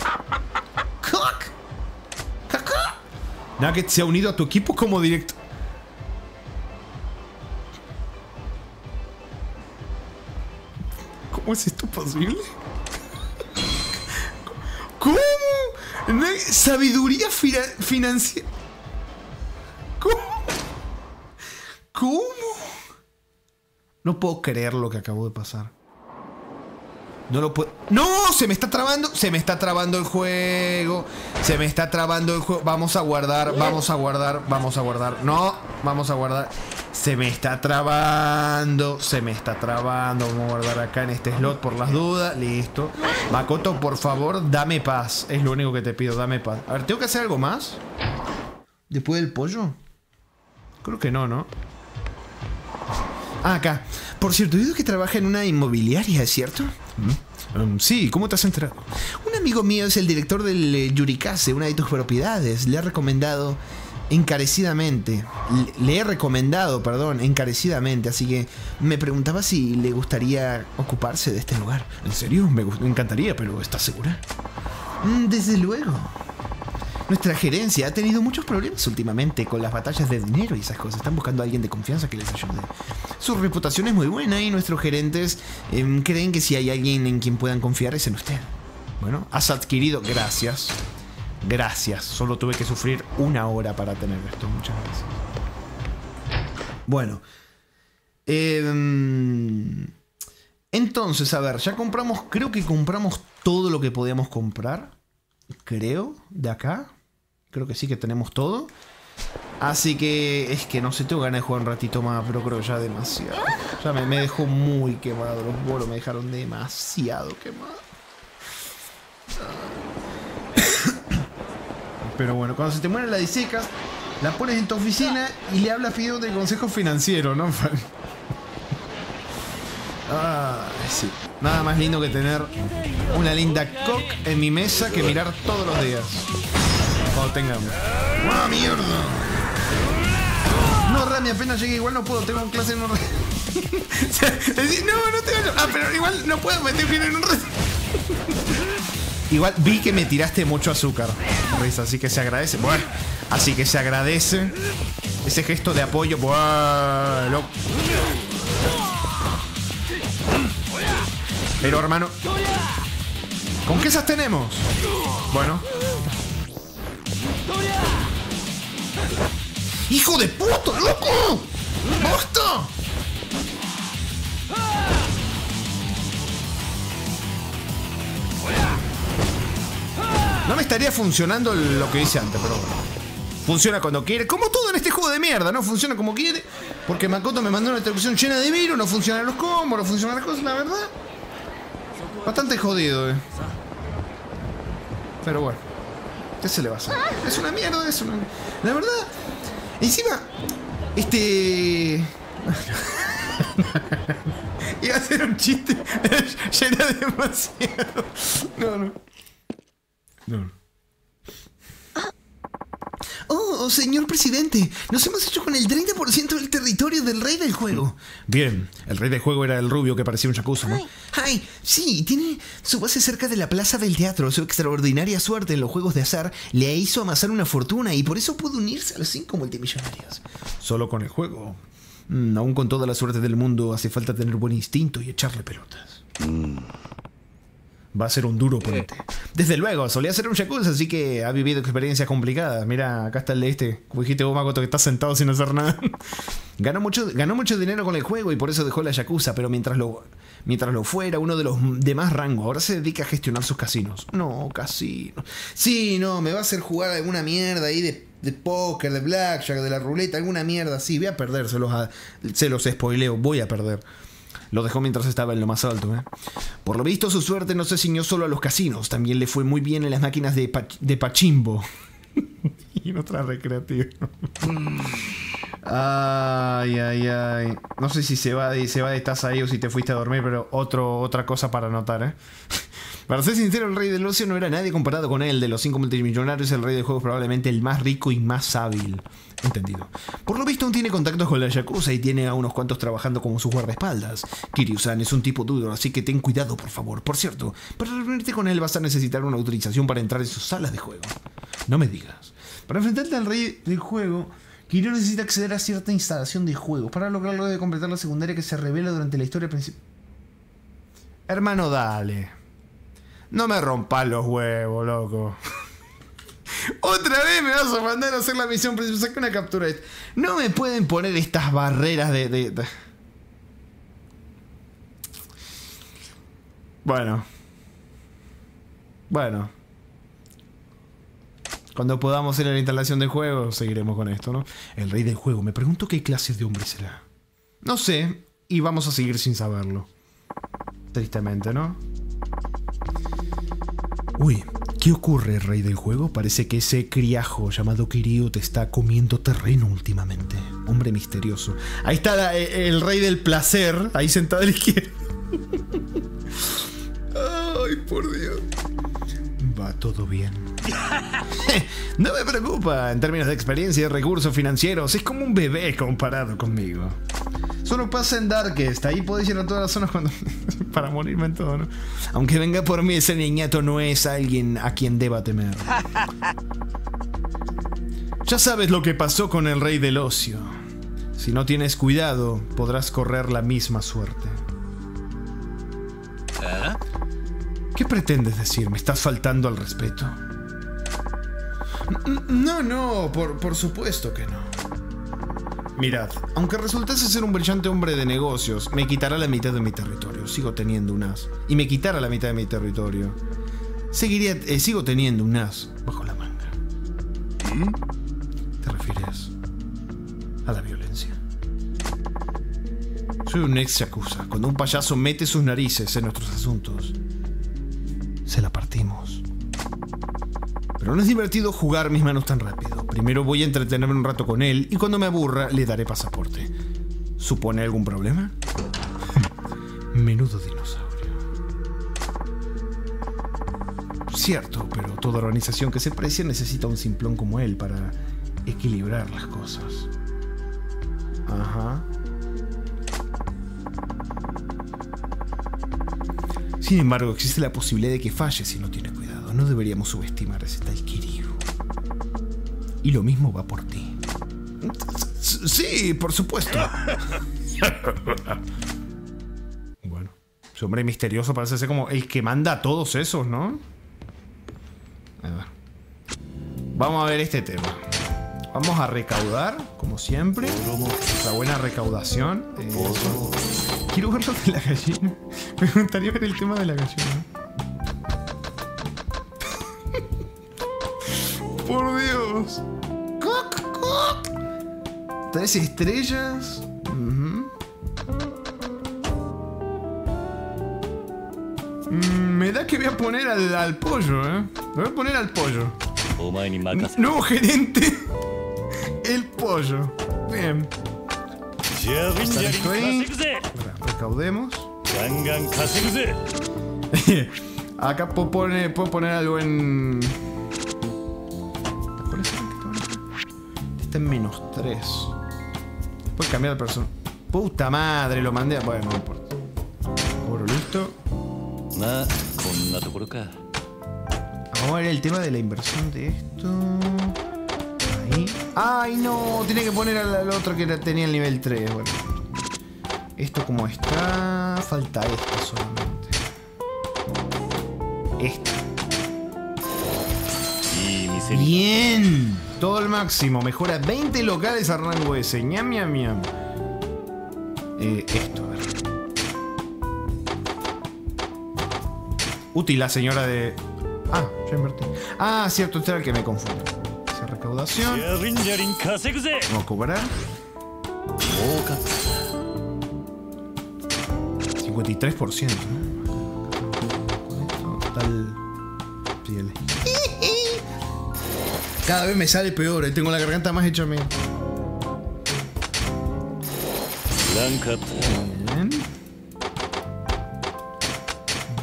¡Caca! Nugget se ha unido a tu equipo como director. ¿Cómo es esto posible? ¿Cómo? Sabiduría financiera. ¿Cómo? ¿Cómo? No puedo creer lo que acabó de pasar. No lo puedo. ¡No! Se me está trabando. Se me está trabando el juego. Se me está trabando el juego. Vamos a guardar. Vamos a guardar. Vamos a guardar. No. Vamos a guardar. Se me está trabando. Se me está trabando. Vamos a guardar acá en este slot por las dudas. Listo. Makoto, por favor, dame paz. Es lo único que te pido. Dame paz. A ver, ¿tengo que hacer algo más? ¿Después del pollo? Creo que no, ¿no? Ah, acá. Por cierto, he que trabaja en una inmobiliaria, ¿es cierto? Mm, sí, ¿cómo te has enterado? Un amigo mío es el director del eh, Yurikase, una de tus propiedades. Le ha recomendado encarecidamente. Le, he recomendado, perdón, encarecidamente. Así que me preguntaba si le gustaría ocuparse de este lugar. ¿En serio? Me, me encantaría, pero ¿estás segura? Mm, Desde luego. Nuestra gerencia ha tenido muchos problemas últimamente con las batallas de dinero y esas cosas. Están buscando a alguien de confianza que les ayude. Su reputación es muy buena y nuestros gerentes em, creen que si hay alguien en quien puedan confiar es en usted. Bueno, has adquirido. Gracias. Gracias. Solo tuve que sufrir una hora para tener esto. Muchas gracias. Bueno. Em, entonces, a ver, ya compramos. Creo que compramos todo lo que podíamos comprar. Creo, de acá. Creo que sí que tenemos todo. Así que es que no sé, tengo ganas de jugar un ratito más, pero creo ya demasiado. Ya me, me dejó muy quemado, los bolos me dejaron demasiado quemado. Pero bueno, cuando se te muere la disecas, la pones en tu oficina y le hablas Fideo de consejo financiero, ¿no? [laughs] Ah, sí. Nada más lindo que tener una linda cock en mi mesa que mirar todos los días. Cuando tengamos. ¡Ah, mierda! No, Rami, apenas llegué, igual no puedo, tengo clase en un [laughs] no, no tengo. Ah, pero igual no puedo meter bien en un. [laughs] Igual vi que me tiraste mucho azúcar, así que se agradece. Bueno, así que se agradece ese gesto de apoyo. Bueno. Pero hermano, ¿con qué esas tenemos? Bueno. ¡Hijo de puto, loco! ¡Basta! No me estaría funcionando lo que hice antes, pero bueno. Funciona cuando quiere. Como todo en este juego de mierda, ¿no? Funciona como quiere. Porque Makoto me mandó una traducción llena de virus, no funcionan los combos, no funcionan las cosas, la verdad. Bastante jodido, eh. Pero bueno. ¿Qué se le va a? Es una mierda, es una. La verdad. Encima. Este. [laughs] Iba a hacer un chiste. [laughs] ya era demasiado. No, no. No. Oh, señor presidente, nos hemos hecho con el 30% del territorio del rey del juego. Bien, el rey del juego era el rubio que parecía un yakuza, ¿no? Ay, sí, tiene su base cerca de la plaza del teatro. Su extraordinaria suerte en los juegos de azar le hizo amasar una fortuna y por eso pudo unirse a los cinco multimillonarios. Solo con el juego. Mm, aún con toda la suerte del mundo, hace falta tener buen instinto y echarle pelotas. Va a ser un duro oponente. Desde luego, solía ser un Yakuza, así que ha vivido experiencias complicadas. Mira, acá está el de este. Como dijiste vos, Makoto, que está sentado sin hacer nada. [laughs] ganó, mucho, ganó mucho dinero con el juego y por eso dejó la Yakuza, pero mientras lo, mientras lo fuera, uno de los de más rango, ahora se dedica a gestionar sus casinos. No, casinos. Sí, no, me va a hacer jugar alguna mierda ahí de, de póker, de blackjack, de la ruleta, alguna mierda así. Voy a perder, se los, se los spoileo, voy a perder. Lo dejó mientras estaba en lo más alto. ¿eh? Por lo visto, su suerte no se ciñó solo a los casinos, también le fue muy bien en las máquinas de, pa- de Pachimbo. [laughs] y en otra recreativa. ay, ay, ay. No sé si se va de, se va de estás ahí o si te fuiste a dormir, pero otra cosa para anotar, ¿eh? [laughs] Para ser sincero, el rey del ocio no era nadie comparado con él. De los cinco multimillonarios, el rey del juego es probablemente el más rico y más hábil. Entendido. Por lo visto, aún tiene contactos con la Yakuza y tiene a unos cuantos trabajando como sus guardaespaldas. Kiryu-san es un tipo duro, así que ten cuidado, por favor. Por cierto, para reunirte con él vas a necesitar una autorización para entrar en sus salas de juego. No me digas. Para enfrentarte al rey del juego, Kiryu necesita acceder a cierta instalación de juego. Para lograrlo debe completar la secundaria que se revela durante la historia principal. Hermano, dale. No me rompas los huevos, loco. Otra vez me vas a mandar a hacer la misión principal. Saca una captura. No me pueden poner estas barreras de. de- de- Bueno. Bueno. Cuando podamos ir a la instalación del juego, seguiremos con esto, ¿no? El rey del juego. Me pregunto qué clase de hombre será. No sé. Y vamos a seguir sin saberlo. Tristemente, ¿no? Uy, ¿qué ocurre, rey del juego? Parece que ese criajo llamado Kiryu te está comiendo terreno últimamente. Hombre misterioso. Ahí está la- eh, el rey del placer, ahí sentado a la izquierda. [laughs] Ay, por Dios. Va todo bien. [laughs] no me preocupa, en términos de experiencia y recursos financieros, es como un bebé comparado conmigo. Solo pasa en Darkest, ahí podéis ir a todas las zonas cuando... [laughs] para morirme en todo, ¿no? Aunque venga por mí, ese niñato no es alguien a quien deba temer. [laughs] Ya sabes lo que pasó con el rey del ocio. Si no tienes cuidado, podrás correr la misma suerte. ¿Qué pretendes decir? ¿Me estás faltando al respeto? No, no, por, por supuesto que no. Mirad, aunque resultase ser un brillante hombre de negocios, me quitará la mitad de mi territorio. Sigo teniendo un as. Y me quitará la mitad de mi territorio. Seguiría, eh, sigo teniendo un as bajo la manga. ¿Te refieres? a la violencia. Soy un ex yakuza. Cuando un payaso mete sus narices en nuestros asuntos, se la partimos. Pero no es divertido jugar mis manos tan rápido. Primero voy a entretenerme un rato con él y cuando me aburra le daré pasaporte. ¿Supone algún problema? [laughs] Menudo dinosaurio. Cierto, pero toda organización que se precie necesita un simplón como él para equilibrar las cosas. Ajá. Sin embargo, existe la posibilidad de que falle si no tiene cuidado. No deberíamos subestimar a ese tal Kiryu. Y lo mismo va por ti. Sí, por supuesto. [laughs] bueno, ese hombre misterioso parece ser como el que manda a todos esos, ¿no? Ahí va. Vamos a ver este tema. Vamos a recaudar, como siempre. La buena recaudación. Eso. Quiero ver lo de la gallina preguntaría por el tema de la canción. [laughs] por Dios. Tres estrellas. Uh. Me da que voy a poner al, al pollo, ¿eh? Lo voy a poner al pollo. No, gerente. El pollo. Bien. Recaudemos. [laughs] Acá puedo poner, puedo poner algo en... ¿Cuál es el Está en menos 3. Puedo cambiar de persona. Puta madre, lo mandé a... Bueno, no importa. Oro listo. Nada. Vamos a el tema de la inversión de esto. Ahí. ¡Ay, no! Tiene que poner al, al otro que tenía el nivel 3. Bueno. Esto como está... Falta esta solamente. Esta. Sí. Bien. Todo al máximo. Mejora 20 locales a rango S. ñam, ñam, ñam. Esto, a ver. Útil la señora de... Ah, ya invertí. Ah, cierto, este era el que me confunde. Esa recaudación. Vamos a cobrar. 43%. ¿no? Tal. Cada vez me sale peor, y tengo la garganta más hecha a mí.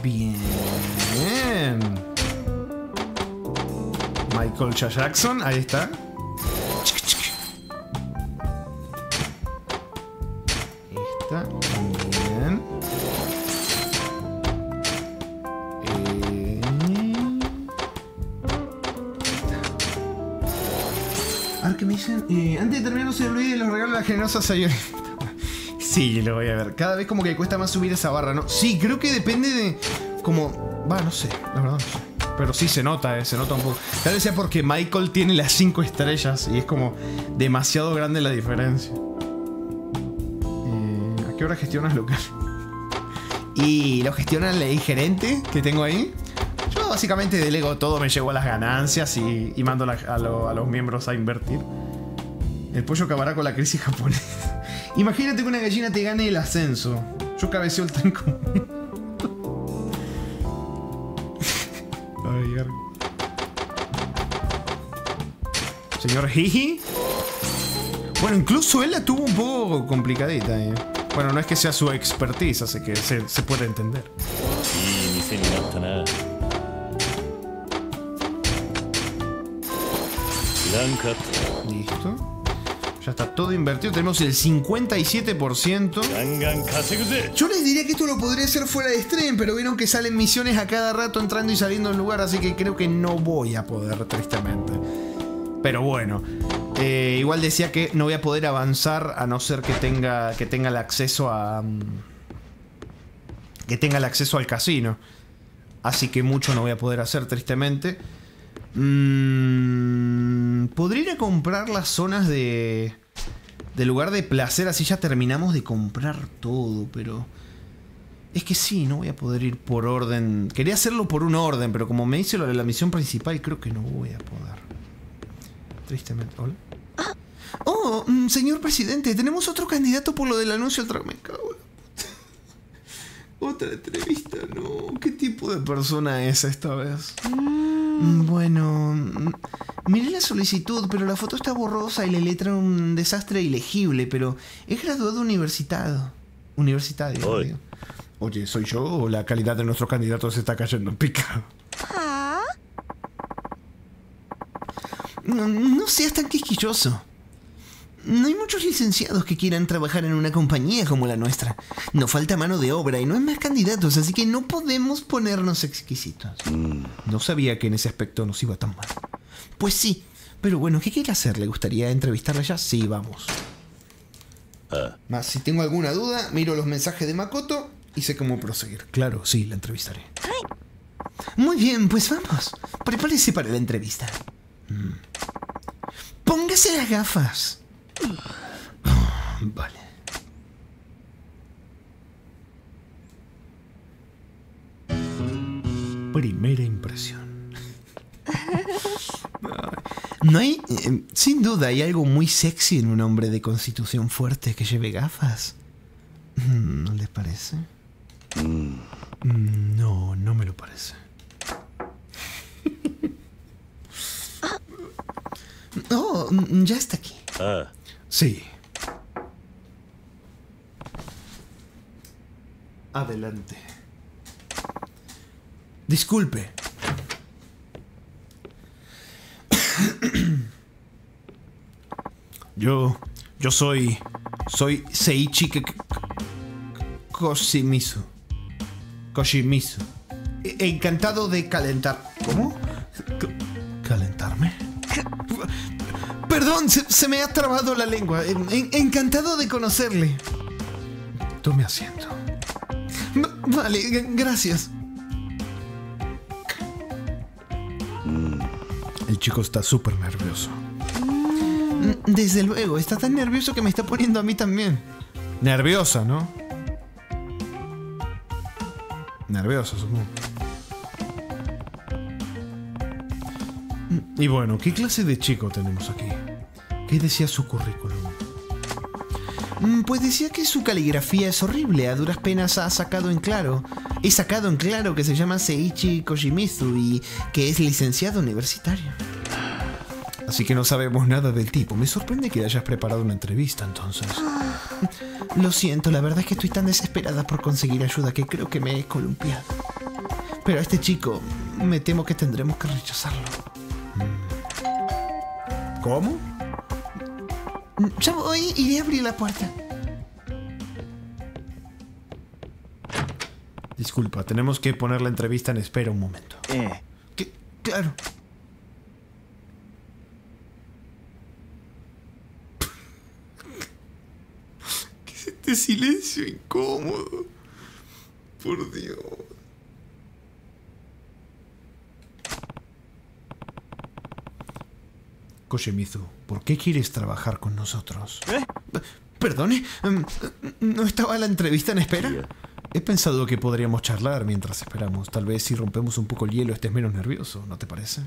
Bien. Bien. Michael Jackson, ahí está. Generosa Sayori. [laughs] Sí, lo voy a ver. Cada vez como que cuesta más subir esa barra, ¿no? Sí, creo que depende de. Como. Va, no sé. La verdad. Pero sí se nota, eh, se nota un poco. Tal vez sea porque Michael tiene las 5 estrellas y es como demasiado grande la diferencia. Eh, ¿A qué hora gestionas local? [laughs] Y lo gestiona el gerente que tengo ahí. Yo básicamente delego todo, me llevo a las ganancias y, mando a, a los miembros a invertir. El pollo acabará con la crisis japonesa. [laughs] Imagínate que una gallina te gane el ascenso. Yo cabeceo el tren como... [laughs] Ay, gargo. Señor Jiji. Bueno, incluso él la tuvo un poco complicadita. eh. Bueno, no es que sea su expertise, así que se, se puede entender. いい店になったなランカット Listo. ya está todo invertido. Tenemos el 57%. Yo les diría que esto lo podría hacer fuera de stream, pero vieron que salen misiones a cada rato entrando y saliendo del lugar, así que creo que no voy a poder, tristemente. Pero bueno. Eh, igual decía que no voy a poder avanzar a no ser que tenga, que tenga el acceso a... Mm, que tenga el acceso al casino. Así que mucho no voy a poder hacer, tristemente. Mm, Podría ir a comprar las zonas de... De lugar de placer, así ya terminamos de comprar todo, pero... Es que sí, no voy a poder ir por orden. Quería hacerlo por un orden, pero como me hice lo de la misión principal, creo que no voy a poder. Tristemente. ¿Hola? Oh, no, mm, señor presidente, tenemos otro candidato por lo del anuncio del tra- Me cago en la puta. Otra entrevista, no. ¿Qué tipo de persona es esta vez? Mm, Bueno, mm, miré la solicitud, pero la foto está borrosa y la letra un desastre ilegible, pero es graduado universitario. Universitario. Oye. digo. Oye, ¿soy yo o la calidad de nuestro candidato se está cayendo en picado? No, no seas tan quisquilloso. No hay muchos licenciados que quieran trabajar en una compañía como la nuestra. No falta mano de obra y no hay más candidatos, así que no podemos ponernos exquisitos. No sabía que en ese aspecto nos iba tan mal. Pues sí, pero bueno, ¿qué quiere hacer? ¿Le gustaría entrevistarla ya? Sí, vamos. Más, si tengo alguna duda, miro los mensajes de Makoto y sé cómo proseguir. Claro, sí, la entrevistaré. Muy bien, pues vamos. Prepárese para la entrevista. Mm. Póngase las gafas. [sighs] Vale. Primera impresión. [laughs] No hay, eh, sin duda, hay algo muy sexy en un hombre de constitución fuerte que lleve gafas. Mm, ¿No les parece? Mm, No, no me lo parece. [laughs] Oh, ya está aquí. Ah, Sí. Adelante. Disculpe. [coughs] Yo. Yo soy. Soy K- Koshimizu. Koshimizu. E- Encantado de calentar. ¿Cómo? ¿Calentarme? Perdón, se, se me ha trabado la lengua. En- en- encantado de conocerle. Tome asiento. Vale, gracias. El chico está súper nervioso. Mm, Desde luego, está tan nervioso que me está poniendo a mí también. Nerviosa, ¿no? Nerviosa, supongo. Mm, Y bueno, ¿qué clase de chico tenemos aquí? ¿Qué decía su currículum? Mm, Pues decía que su caligrafía es horrible, a duras penas ha sacado en claro. He sacado en claro que se llama Seiichi Koshimizu y que es licenciado universitario. Así que no sabemos nada del tipo. Me sorprende que hayas preparado una entrevista entonces. Lo siento, la verdad es que estoy tan desesperada por conseguir ayuda que creo que me he columpiado. Pero a este chico me temo que tendremos que rechazarlo. ¿Cómo? Ya voy, iré a abrir la puerta. Disculpa, tenemos que poner la entrevista en espera un momento. Eh. ¿Qué? Claro. ¿Qué es este silencio incómodo? Por Dios. Koshimizu, ¿por qué quieres trabajar con nosotros? Perdone, em, ¿no estaba la entrevista en espera? He pensado que podríamos charlar mientras esperamos. Tal vez si rompemos un poco el hielo estés menos nervioso, ¿no te parece?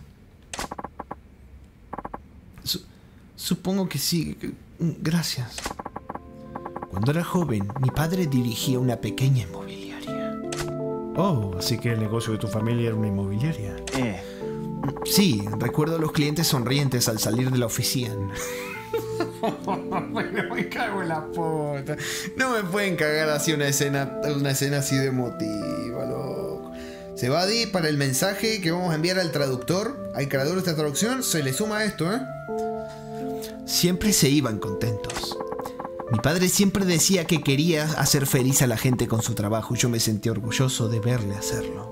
Su- supongo que sí. Gracias. Cuando era joven, mi padre dirigía una pequeña inmobiliaria. Oh, así que el negocio de tu familia era una inmobiliaria. Eh. Sí, recuerdo a los clientes sonrientes al salir de la oficina. [laughs] Bueno, me cago en la puta. No me pueden cagar así una escena, una escena así de emotiva, loco. Se va a ir para el mensaje que vamos a enviar al traductor, al creador de esta traducción, se le suma esto, ¿eh? Siempre se iban contentos. Mi padre siempre decía que quería hacer feliz a la gente con su trabajo y yo me sentí orgulloso de verle hacerlo.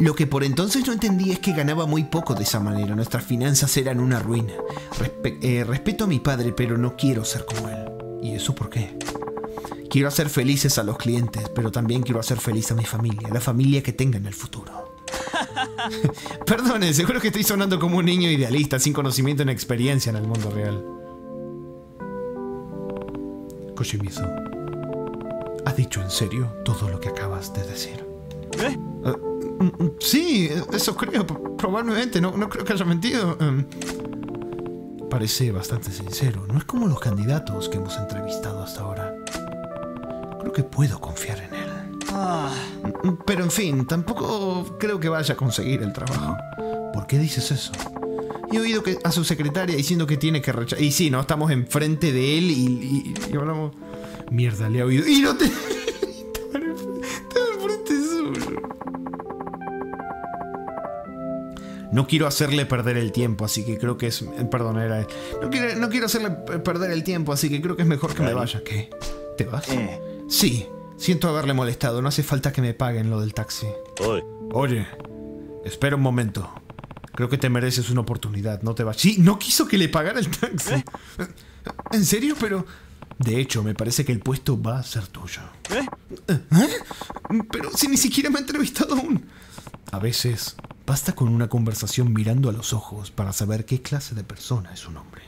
Lo que por entonces no entendí es que ganaba muy poco de esa manera. Nuestras finanzas eran una ruina. Respe- eh, respeto a mi padre, pero no quiero ser como él. ¿Y eso por qué? Quiero hacer felices a los clientes, pero también quiero hacer feliz a mi familia, la familia que tenga en el futuro. [laughs] Perdone, seguro que estoy sonando como un niño idealista, sin conocimiento ni experiencia en el mundo real. Koshimizu, ¿has dicho en serio todo lo que acabas de decir? ¿Eh? Mm, Sí, eso creo, probablemente, no, no creo que haya mentido. Em, parece bastante sincero. No es como los candidatos que hemos entrevistado hasta ahora. Creo que puedo confiar en él. Pero en fin, tampoco creo que vaya a conseguir el trabajo. ¿Por qué dices eso? He oído que a su secretaria diciendo que tiene que rechazar. Y sí, no, estamos enfrente de él y, y- y hablamos. Mierda, le he oído. Y no te. No quiero hacerle perder el tiempo, así que creo que es. eh, Perdón, era. No quiero, no quiero hacerle eh, perder el tiempo, así que creo que es mejor que me vaya. ¿Qué? ¿Te vas? Sí, siento haberle molestado. No hace falta que me paguen lo del taxi. Oye, espera un momento. Creo que te mereces una oportunidad, no te vas. Sí, no quiso que le pagara el taxi. ¿En serio? Pero... De hecho, me parece que el puesto va a ser tuyo. ¿Eh? Pero si ni siquiera me ha entrevistado aún. A veces, basta con una conversación mirando a los ojos para saber qué clase de persona es un hombre.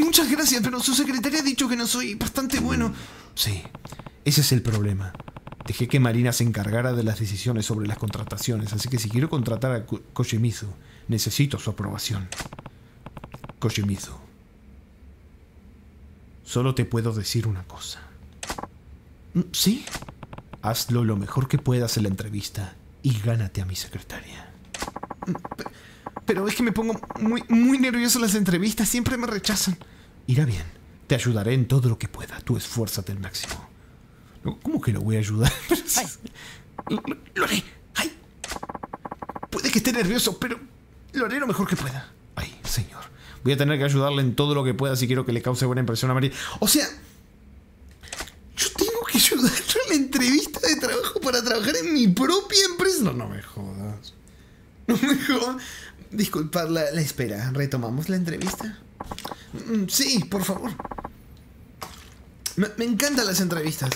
Muchas gracias, pero su secretaria ha dicho que no soy bastante bueno. Sí, ese es el problema. Dejé que Marina se encargara de las decisiones sobre las contrataciones, así que si quiero contratar a Ko- Koshimizu, necesito su aprobación. Koshimizu, solo te puedo decir una cosa. ¿Sí? Hazlo lo mejor que puedas en la entrevista y gánate a mi secretaria. Pero es que me pongo muy, muy nervioso en las entrevistas, siempre me rechazan. Irá bien, te ayudaré en todo lo que pueda, tú esfuérzate al máximo. No, ¿Cómo que lo voy a ayudar? lo, [laughs] lo- lo haré. Ay. Puede que esté nervioso, pero lo haré lo mejor que pueda. Ay, señor. Voy a tener que ayudarle en todo lo que pueda si quiero que le cause buena impresión a María. O sea, yo tengo que ayudarle en la entrevista de trabajo para trabajar en mi propia empresa. No, no me jodas. No me jodas. Disculpad la, la espera. ¿Retomamos la entrevista? Mm, Sí, por favor. Me, me encantan las entrevistas.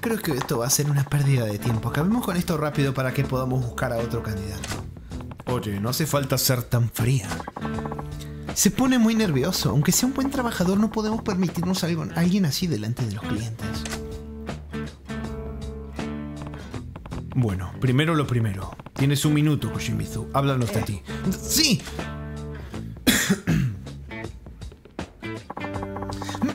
Creo que esto va a ser una pérdida de tiempo. Acabemos con esto rápido para que podamos buscar a otro candidato. Oye, no hace falta ser tan fría. Se pone muy nervioso. Aunque sea un buen trabajador, no podemos permitirnos algo, a alguien así delante de los clientes. Bueno, primero lo primero. Tienes un minuto, Koshimizu. Háblanos de ti. ¡Sí!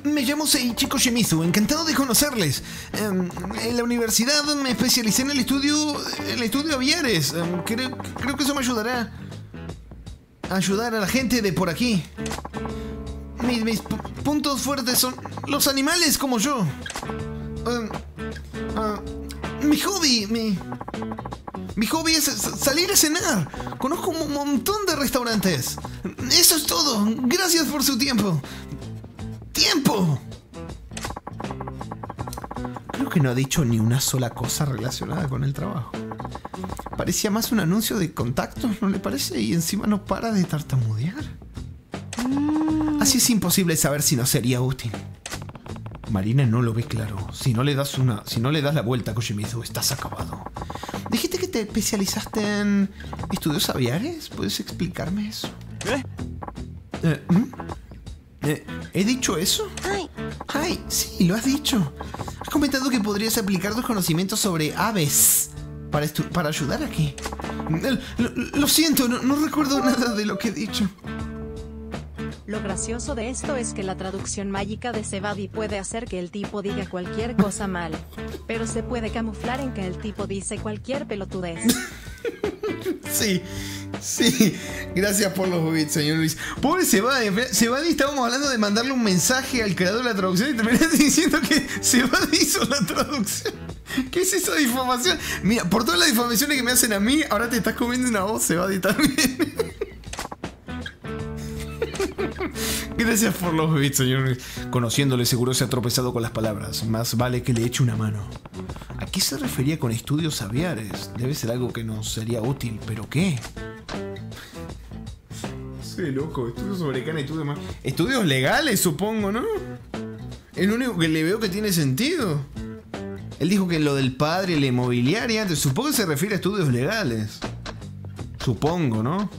Me llamo Seiichi Koshimizu, encantado de conocerles. Em, en la universidad me especialicé en el estudio, el estudio aviares. Em, creo, creo que eso me ayudará a ayudar a la gente de por aquí. Mis, mis pu- puntos fuertes son los animales como yo. Em, ah, mi hobby, mi, mi hobby es salir a cenar. Conozco un montón de restaurantes. Eso es todo. Gracias por su tiempo. ¡Tiempo! Creo que no ha dicho ni una sola cosa relacionada con el trabajo. Parecía más un anuncio de contactos, ¿no le parece? Y encima no para de tartamudear. Así es imposible saber si no sería útil. Marina no lo ve claro. Si no le das una, si no le das la vuelta a Koshimizu, estás acabado. Dijiste que te especializaste en estudios aviares. ¿Puedes explicarme eso? Eh, ¿mm? Eh, ¿He dicho eso? Ay, sí, lo has dicho. Has comentado que podrías aplicar tus conocimientos sobre aves para, para ayudar aquí. Eh, Lo, lo siento, no, no recuerdo nada de lo que he dicho. Lo gracioso de esto es que la traducción mágica de Sebadi puede hacer que el tipo diga cualquier cosa mal, pero se puede camuflar en que el tipo dice cualquier pelotudez. [laughs] Sí, sí. Gracias por los bits, señor Luis. Pobre Sebadi. Sebadi, estábamos hablando de mandarle un mensaje al creador de la traducción y terminaste [laughs] diciendo que Sebadi hizo la traducción. ¿Qué es esa difamación? Mira, por todas las difamaciones que me hacen a mí, ahora te estás comiendo una voz, Sebadi, también. [laughs] [laughs] Gracias por los bits, señor. Conociéndole, seguro se ha tropezado con las palabras. Más vale que le eche una mano. ¿A qué se refería con estudios aviares? Debe ser algo que nos sería útil, pero ¿qué? Loco, estudios sobre cana más. Estudios legales, supongo, ¿no? Es lo único que le veo que tiene sentido. Él dijo que lo del padre y la inmobiliaria, supongo que se refiere a estudios legales. Supongo, ¿no?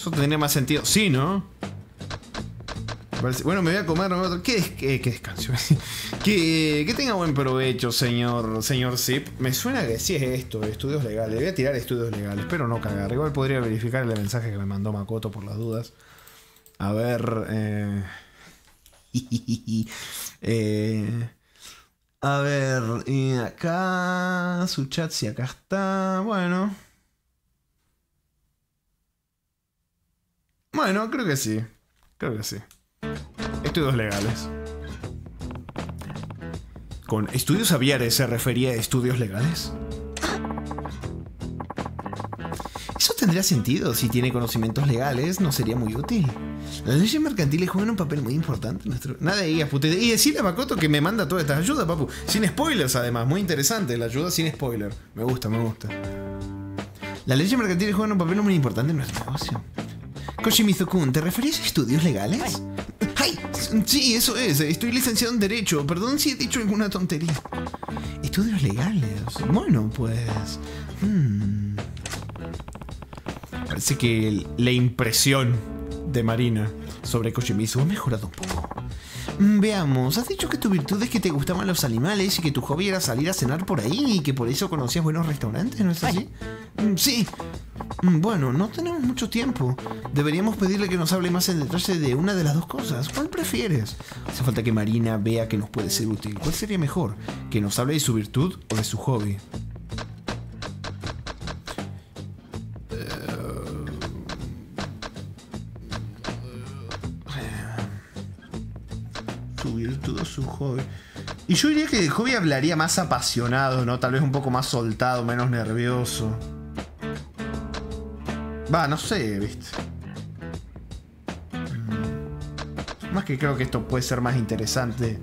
Eso tendría más sentido. Sí, ¿no? Bueno, me voy a comer otro. ¿Qué, qué, descanso? [laughs] que, que tenga buen provecho, señor, señor Zip. Me suena que sí es esto, estudios legales. Voy a tirar estudios legales, pero no cagar. Igual podría verificar el mensaje que me mandó Makoto por las dudas. A ver. Eh, [laughs] eh, a ver. Y acá. Su chat, si acá está. Bueno. Bueno, creo que sí. Creo que sí. Estudios legales. ¿Con estudios aviares se refería a estudios legales? Eso tendría sentido. Si tiene conocimientos legales, no sería muy útil. Las leyes mercantiles juegan un papel muy importante en nuestro. Nada de pute. Y decirle a Makoto que me manda todas estas ayudas, papu. Sin spoilers, además. Muy interesante. La ayuda sin spoiler. Me gusta, me gusta. Las leyes mercantiles juegan un papel muy importante en nuestro negocio. Koshimizu-kun, ¿te referís a estudios legales? ¡Ay! Sí, eso es. Estoy licenciado en Derecho. Perdón si he dicho alguna tontería. Estudios legales. Bueno, pues. hmm. Parece que la impresión de Marina sobre Koshimizu ha mejorado un poco. Veamos, has dicho que tu virtud es que te gustaban los animales y que tu hobby era salir a cenar por ahí y que por eso conocías buenos restaurantes, ¿no es así? Mm, Sí. Mm, Bueno, no tenemos mucho tiempo. Deberíamos pedirle que nos hable más en detalle de una de las dos cosas. ¿Cuál prefieres? Hace falta que Marina vea que nos puede ser útil. ¿Cuál sería mejor? ¿Que nos hable de su virtud o de su hobby? Su virtud o su hobby. Y yo diría que de hobby hablaría más apasionado, ¿no? Tal vez un poco más soltado, menos nervioso. Va, no sé, viste. Mm. Más que creo que esto puede ser más interesante.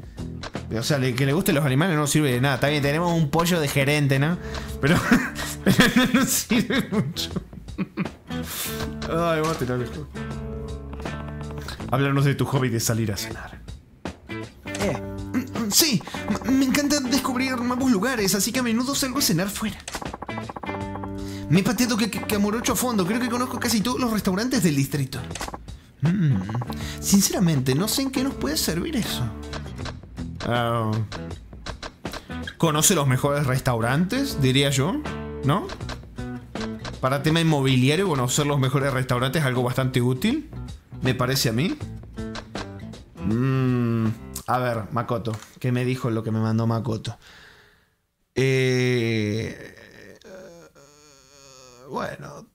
O sea, que le gusten los animales no sirve de nada. Bien, tenemos un pollo de gerente, ¿no? Pero, [laughs] pero no nos sirve mucho. Ay, voy a tirar esto. Háblanos de tu hobby de salir a cenar. Sí, me encanta descubrir nuevos lugares, así que a menudo salgo a cenar fuera. Me he pateado que, que, que a morocho a fondo, creo que conozco casi todos los restaurantes del distrito. Mm, sinceramente, no sé en qué nos puede servir eso. Ah, ¿Conoce los mejores restaurantes? Diría yo, ¿no? Para tema inmobiliario, conocer los mejores restaurantes es algo bastante útil. Me parece a mí. Mm, a ver, Makoto. ¿Qué me dijo lo que me mandó Makoto? Eh, bueno.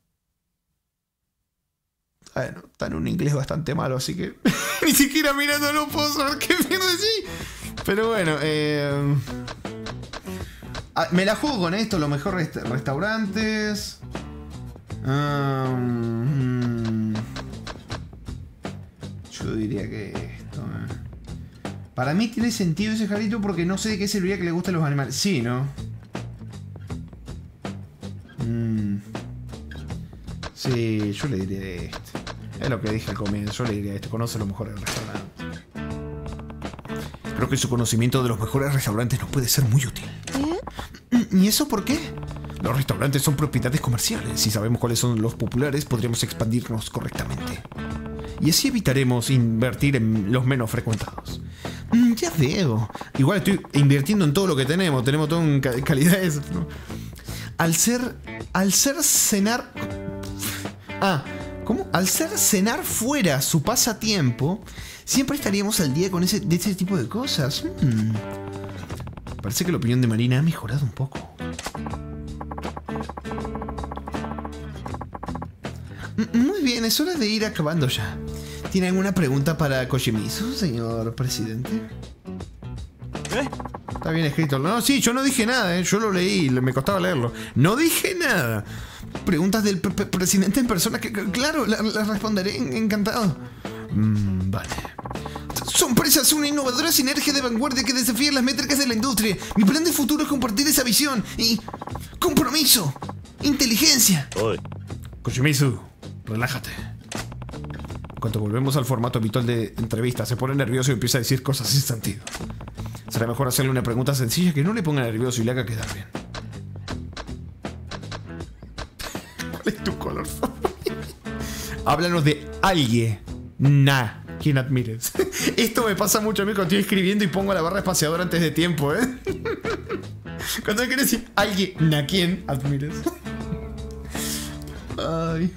Bueno, está en un inglés bastante malo, así que [laughs] ni siquiera mirando no puedo saber qué mierda decir. Pero bueno, eh, ah, me la juego con esto, mejores resta- restaurantes. Ah, mm, yo diría que. Para mí tiene sentido ese jarrito porque no sé de qué serviría que le gusten los animales. Sí, ¿no? Mm. Sí, yo le diría de este. Es lo que dije al comienzo. Yo le diría de este. Conoce los mejores restaurantes. Creo que su conocimiento de los mejores restaurantes nos puede ser muy útil. ¿Y eso por qué? Los restaurantes son propiedades comerciales. Si sabemos cuáles son los populares, podríamos expandirnos correctamente. Y así evitaremos invertir en los menos frecuentados. Mm, ya veo. Igual estoy invirtiendo en todo lo que tenemos. Tenemos todo en ca- calidades. ¿no? Al ser. Al ser cenar. Ah, ¿cómo? Al ser cenar fuera su pasatiempo, siempre estaríamos al día con ese, de ese tipo de cosas. Mm. Parece que la opinión de Marina ha mejorado un poco. Mm, Muy bien, es hora de ir acabando ya. ¿Tiene alguna pregunta para Koshimizu, señor presidente? Está bien escrito. No, sí, yo no dije nada, ¿eh? yo lo leí, le- me costaba leerlo. No dije nada. Preguntas del pre- pre- presidente en persona, que, claro, las la responderé en- encantado. Mm, vale. Son presas una innovadora sinergia de vanguardia que desafía las métricas de la industria. Mi plan de futuro es compartir esa visión y compromiso, inteligencia. Koshimizu, relájate. En cuanto volvemos al formato habitual de entrevista, se pone nervioso y empieza a decir cosas sin sentido. Será mejor hacerle una pregunta sencilla que no le ponga nervioso y le haga quedar bien. [laughs] ¿Cuál es tu color favorito? Háblanos de alguien. Nah. Quien admires. [laughs] Esto me pasa mucho a mí cuando estoy escribiendo y pongo la barra espaciadora antes de tiempo, ¿eh? [laughs] Cuando quieres decir alguien, a quién admires. Ay.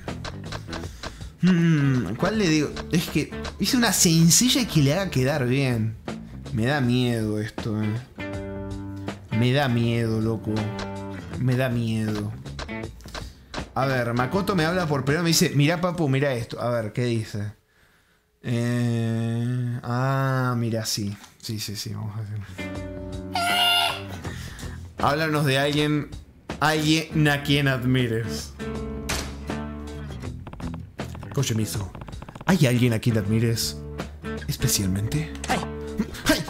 Hmm, ¿Cuál le digo? Es que hice una sencilla que le haga quedar bien. Me da miedo esto, eh. Me da miedo, loco. Me da miedo. A ver, Makoto me habla por primero me dice, mira papu, mira esto. A ver, ¿qué dice? Eh, ah, mira, sí. Sí, sí, sí, vamos a hacer. Háblanos de alguien, alguien a quien admires. Koshimizu, ¿hay alguien a quien admires especialmente? ¡Ay!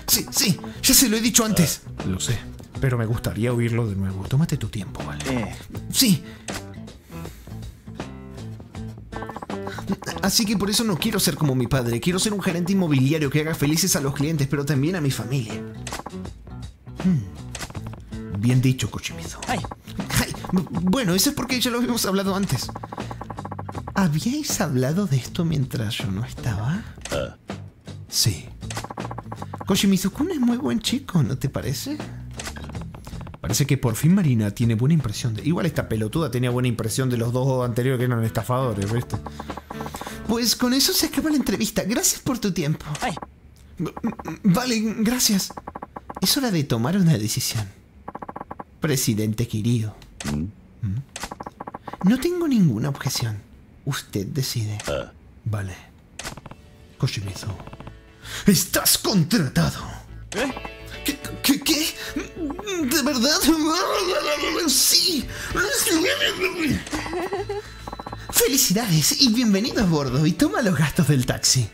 Sí, sí, ya se lo he dicho antes. Lo sé, pero me gustaría oírlo de nuevo. Tómate tu tiempo, ¿vale? Sí. Así que por eso no quiero ser como mi padre. Quiero ser un gerente inmobiliario que haga felices a los clientes, pero también a mi familia. Hmm. Bien dicho, Koshimizu. Ay, Bueno, eso es porque ya lo habíamos hablado antes. ¿Habíais hablado de esto mientras yo no estaba? Sí. Koshimizu-kun es muy buen chico, ¿no te parece? Parece que por fin Marina tiene buena impresión de... Igual esta pelotuda tenía buena impresión de los dos anteriores que eran estafadores, ¿viste? Pues con eso se acaba la entrevista. Gracias por tu tiempo. Vale, gracias. Es hora de tomar una decisión. Presidente Kirio. ¿Mm? No tengo ninguna objeción. Usted decide. Vale. Koshimizu. Estás contratado. ¿Qué? ¿Qué? qué? ¿De verdad? Sí. Felicidades y bienvenido a bordo y toma los gastos del taxi.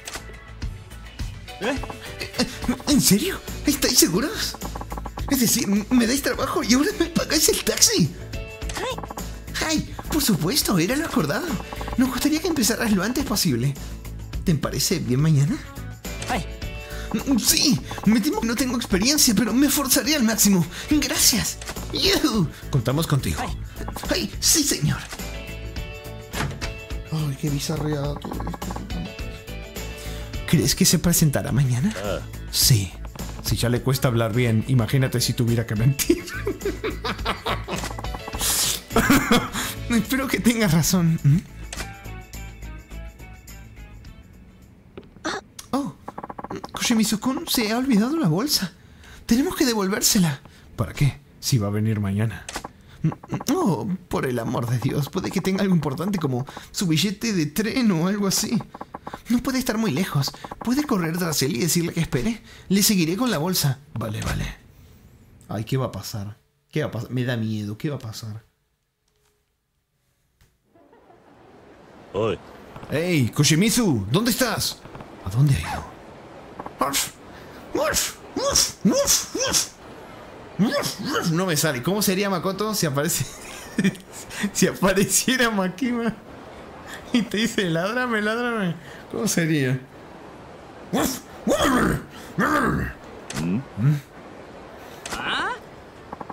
¿En serio? ¿Estáis seguros? Es decir, ¿me dais trabajo y ahora me pagáis el taxi? ¡Ay! Por supuesto, era lo acordado. Nos gustaría que empezaras lo antes posible. ¿Te parece bien mañana? Sí, me temo que no tengo experiencia, pero me esforzaré al máximo. Gracias. Yuhu. Contamos contigo. ¡Ay! Sí, señor. Ay, qué bizarreada todo esto. ¿Crees que se presentará mañana? Sí. Si ya le cuesta hablar bien, imagínate si tuviera que mentir. [laughs] Espero que tengas razón. ¿Mm? Koshimizu-kun se ha olvidado la bolsa. Tenemos que devolvérsela. ¿Para qué? Si va a venir mañana. Oh, por el amor de Dios, puede que tenga algo importante como su billete de tren o algo así. No puede estar muy lejos. ¿Puede correr tras él y decirle que espere? Le seguiré con la bolsa. Vale, vale. Ay, ¿qué va a pasar? ¿Qué va a pasar? Me da miedo. ¿Qué va a pasar? Oye. ¡Hey, Koshimizu! ¿Dónde estás? ¿A dónde ha ido? No me sale. ¿Cómo sería Makoto si aparece. [laughs] si apareciera Makima y te dice ladrame, ladrame? ¿Cómo sería? Uf, uf.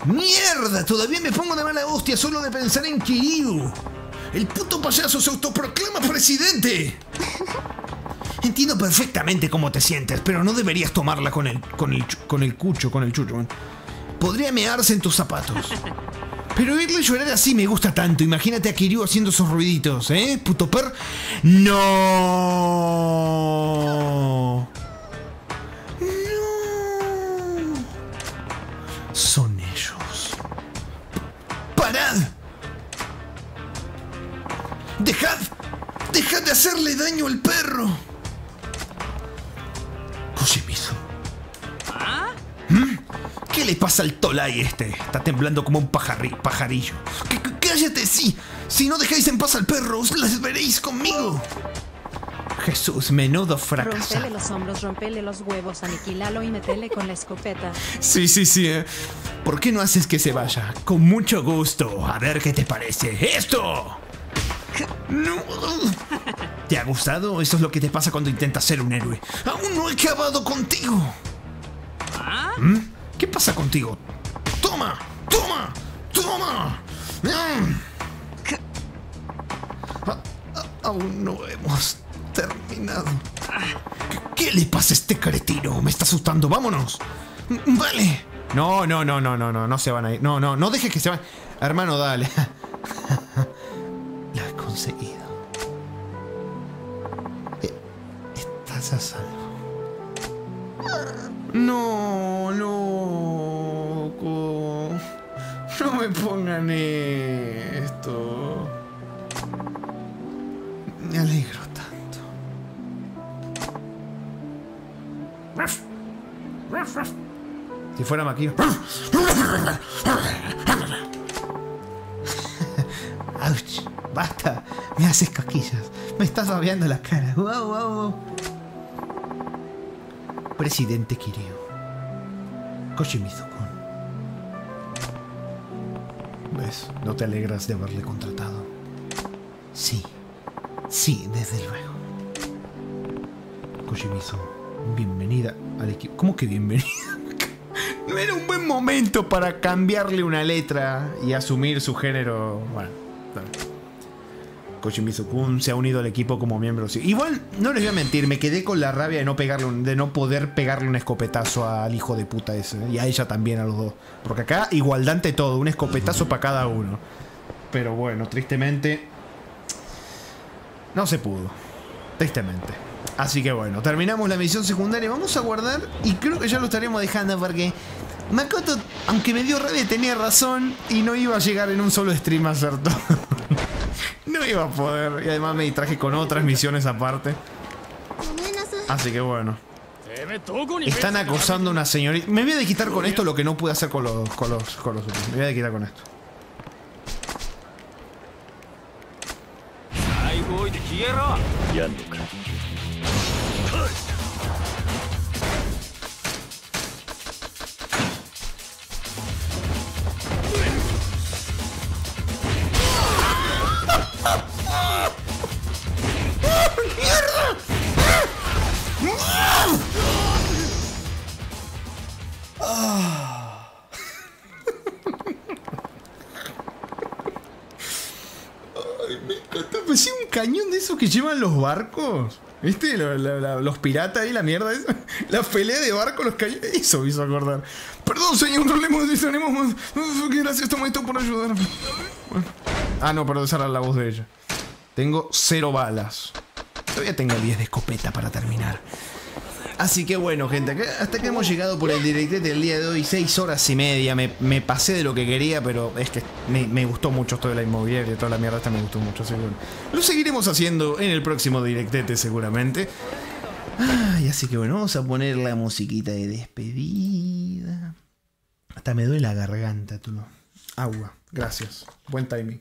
¡Mierda! Todavía me pongo de mala hostia solo de pensar en Kiryu. El puto payaso se autoproclama presidente. [laughs] Entiendo perfectamente cómo te sientes, pero no deberías tomarla con el, con el, con el cucho, con el chucho. Podría mearse en tus zapatos. Pero oírle llorar así me gusta tanto. Imagínate a Kiryu haciendo esos ruiditos, ¿eh? Puto per. ¡No! ¡No! Son ellos. ¡Parad! ¡Dejad! ¡Dejad de hacerle daño al perro! ¿Qué le pasa al Tolai este? Está temblando como un pajarri- pajarillo. C- c- ¡Cállate, sí! Si no dejáis en paz al perro, os las veréis conmigo. Jesús, menudo fracaso. Rompele los hombros, rompele los huevos, aniquilalo y metele con la escopeta. Sí, sí, sí. eh. ¿Por qué no haces que se vaya? Con mucho gusto. A ver qué te parece. ¡Esto! No. ¿Te ha gustado? Eso es lo que te pasa cuando intentas ser un héroe. Aún no he acabado contigo. ¿Mm? ¿Qué pasa contigo? ¡Toma! ¡Toma! ¡Toma! A- Aún no hemos terminado. ¿Qué, qué le pasa a este cretino? Me está asustando. ¡Vámonos! Vale. No, no, no, no, no, no, no se van a ir. No, no, no dejes que se vayan. Hermano, dale. [laughs] La he conseguido. Estás a salvo. No, loco. No me pongan esto. Me alegro tanto. Si fuera Maquillo. Ouch, basta. Me haces cosquillas. Me estás babeando la cara. Wow, wow, wow. Presidente Kiryu. Koshimizu-kun. ¿Ves? No te alegras de haberle contratado. Sí. Sí, desde luego. Koshimizu, bienvenida al equipo. ¿Cómo que bienvenida? [laughs] No era un buen momento para cambiarle una letra y asumir su género. Bueno, está bien. Koshimizu-kun se ha unido al equipo como miembro. Igual, no les voy a mentir, me quedé con la rabia de no, pegarle un- de no poder pegarle un escopetazo al hijo de puta ese. ¿eh? Y a ella también, a los dos. Porque acá, igualdad ante todo, un escopetazo para cada uno. Pero bueno, tristemente. No se pudo. Tristemente. Así que bueno, terminamos la misión secundaria. Vamos a guardar y creo que ya lo estaremos dejando porque Makoto, aunque me dio rabia, tenía razón y no iba a llegar en un solo stream a hacer todo. [laughs] no iba a poder. Y además me distraje con otras misiones aparte. Así que bueno. Están acosando a una señorita. Me voy a desquitar con esto lo que no pude hacer con los, con los, con los otros. Me voy a desquitar con esto. Ah. [laughs] Ay, me encanta. Pues Parecía un cañón de esos que llevan los barcos. ¿Viste? Los piratas y la mierda. Esa. [laughs] La pelea de barco, los cañones. Eso me hizo acordar. Perdón, señor, no le hemos Gracias, toma esto por ayudar. Bueno. Ah, no, perdón, esa era la voz de ella. Tengo cero balas. Todavía tengo 10 de escopeta para terminar. Así que bueno, gente, hasta que hemos llegado por el directete del día de hoy, 6 horas y media. Me, pasé de lo que quería, pero es que me, gustó mucho esto de la inmobiliaria, toda la mierda esta me gustó mucho. Bueno, lo seguiremos haciendo en el próximo directete, seguramente. Ay, así que bueno, vamos a poner la musiquita de despedida. Hasta me duele la garganta, tú. Agua, gracias. Buen timing.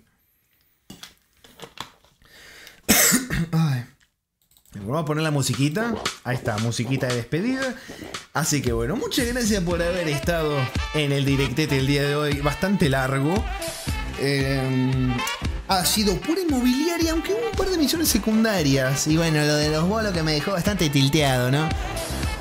[coughs] Ay. Vamos a poner la musiquita. Ahí está, musiquita de despedida. Así que bueno, muchas gracias por haber estado en el directete el día de hoy. Bastante largo. Eh, ha sido pura inmobiliaria, aunque hubo un par de misiones secundarias. Y bueno, lo de los bolos que me dejó bastante tilteado, ¿no?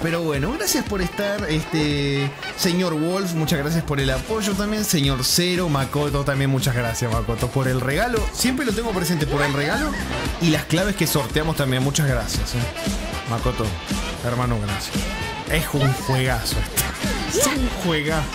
Pero bueno, gracias por estar, este señor Wolf, muchas gracias por el apoyo también, señor Cero, Makoto también, muchas gracias Makoto por el regalo, siempre lo tengo presente por el regalo y las claves que sorteamos también, muchas gracias. ¿eh? Makoto, hermano, gracias. Es un juegazo este. Es un juegazo.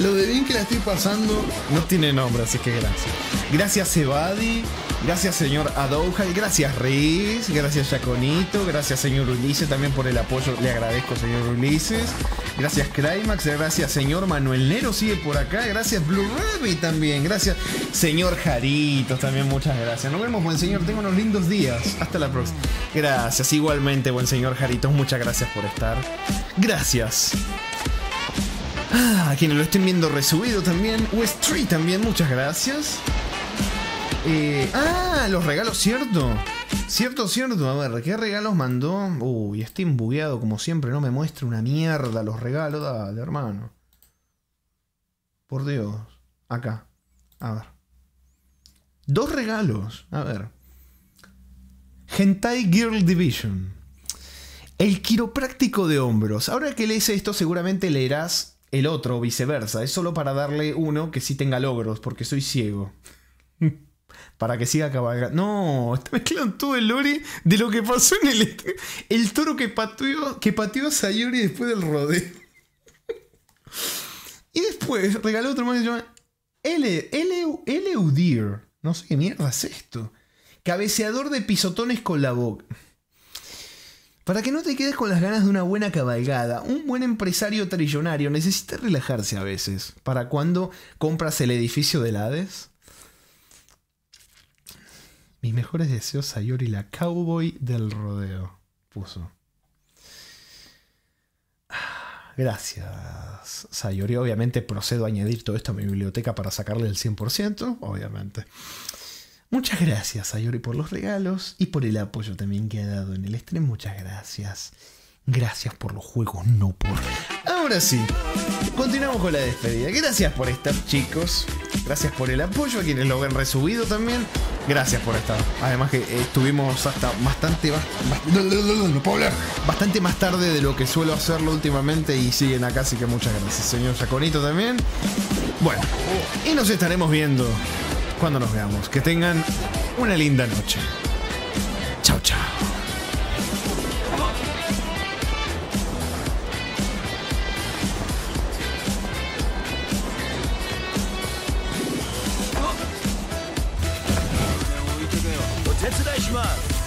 Lo de bien que la estoy pasando no tiene nombre, así que gracias. Gracias Evadi, gracias señor Adouja, gracias Riz, gracias Yaconito, gracias señor Ulises también por el apoyo, le agradezco señor Ulises. Gracias Climax, gracias señor Manuel Nero, sigue por acá, gracias Blue Rabbit también, gracias señor Jaritos también, muchas gracias. Nos vemos buen señor, tengo unos lindos días, hasta la próxima. Gracias, igualmente buen señor Jaritos, muchas gracias por estar. Gracias. Ah, a quienes lo estén viendo resubido también. West Tree también, muchas gracias. Eh, ah, los regalos, cierto. Cierto, cierto. A ver, ¿qué regalos mandó? Uy, estoy embugueado como siempre. No me muestra una mierda los regalos. Dale, hermano. Por Dios. Acá. A ver. Dos regalos. A ver. Hentai Girl Division. El quiropráctico de hombros. Ahora que lees esto, seguramente leerás el otro o viceversa. Es solo para darle uno que sí tenga logros, porque soy ciego. Para que siga cabalgando. No, está mezclando todo el lore de lo que pasó en el. Toro que pateó, que pateó a Sayori después del rodeo. y después regaló otro más que se llama Ele- Ele- Eleudir. No sé qué mierda es esto. Cabeceador de pisotones con la boca. Para que no te quedes con las ganas de una buena cabalgada, un buen empresario trillonario necesita relajarse a veces. ¿Para cuando compras el edificio del Hades? Mis mejores deseos, Sayori, la cowboy del rodeo. Puso. Ah, Gracias, Sayori. Obviamente procedo a añadir todo esto a mi biblioteca para sacarle el 100%, obviamente. Muchas gracias, Sayori, por los regalos y por el apoyo también que ha dado en el stream. Muchas gracias. Gracias por los juegos, no por. Ahora sí, continuamos con la despedida. Gracias por estar, chicos. Gracias por el apoyo a quienes lo ven resubido también. Gracias por estar. Además que eh, estuvimos hasta bastante. Bastante más tarde de lo que suelo hacerlo últimamente y siguen acá, así que muchas gracias, señor Yaconito también. Bueno, y nos estaremos viendo cuando nos veamos. Que tengan una linda noche. Chao, chao. 伝いします。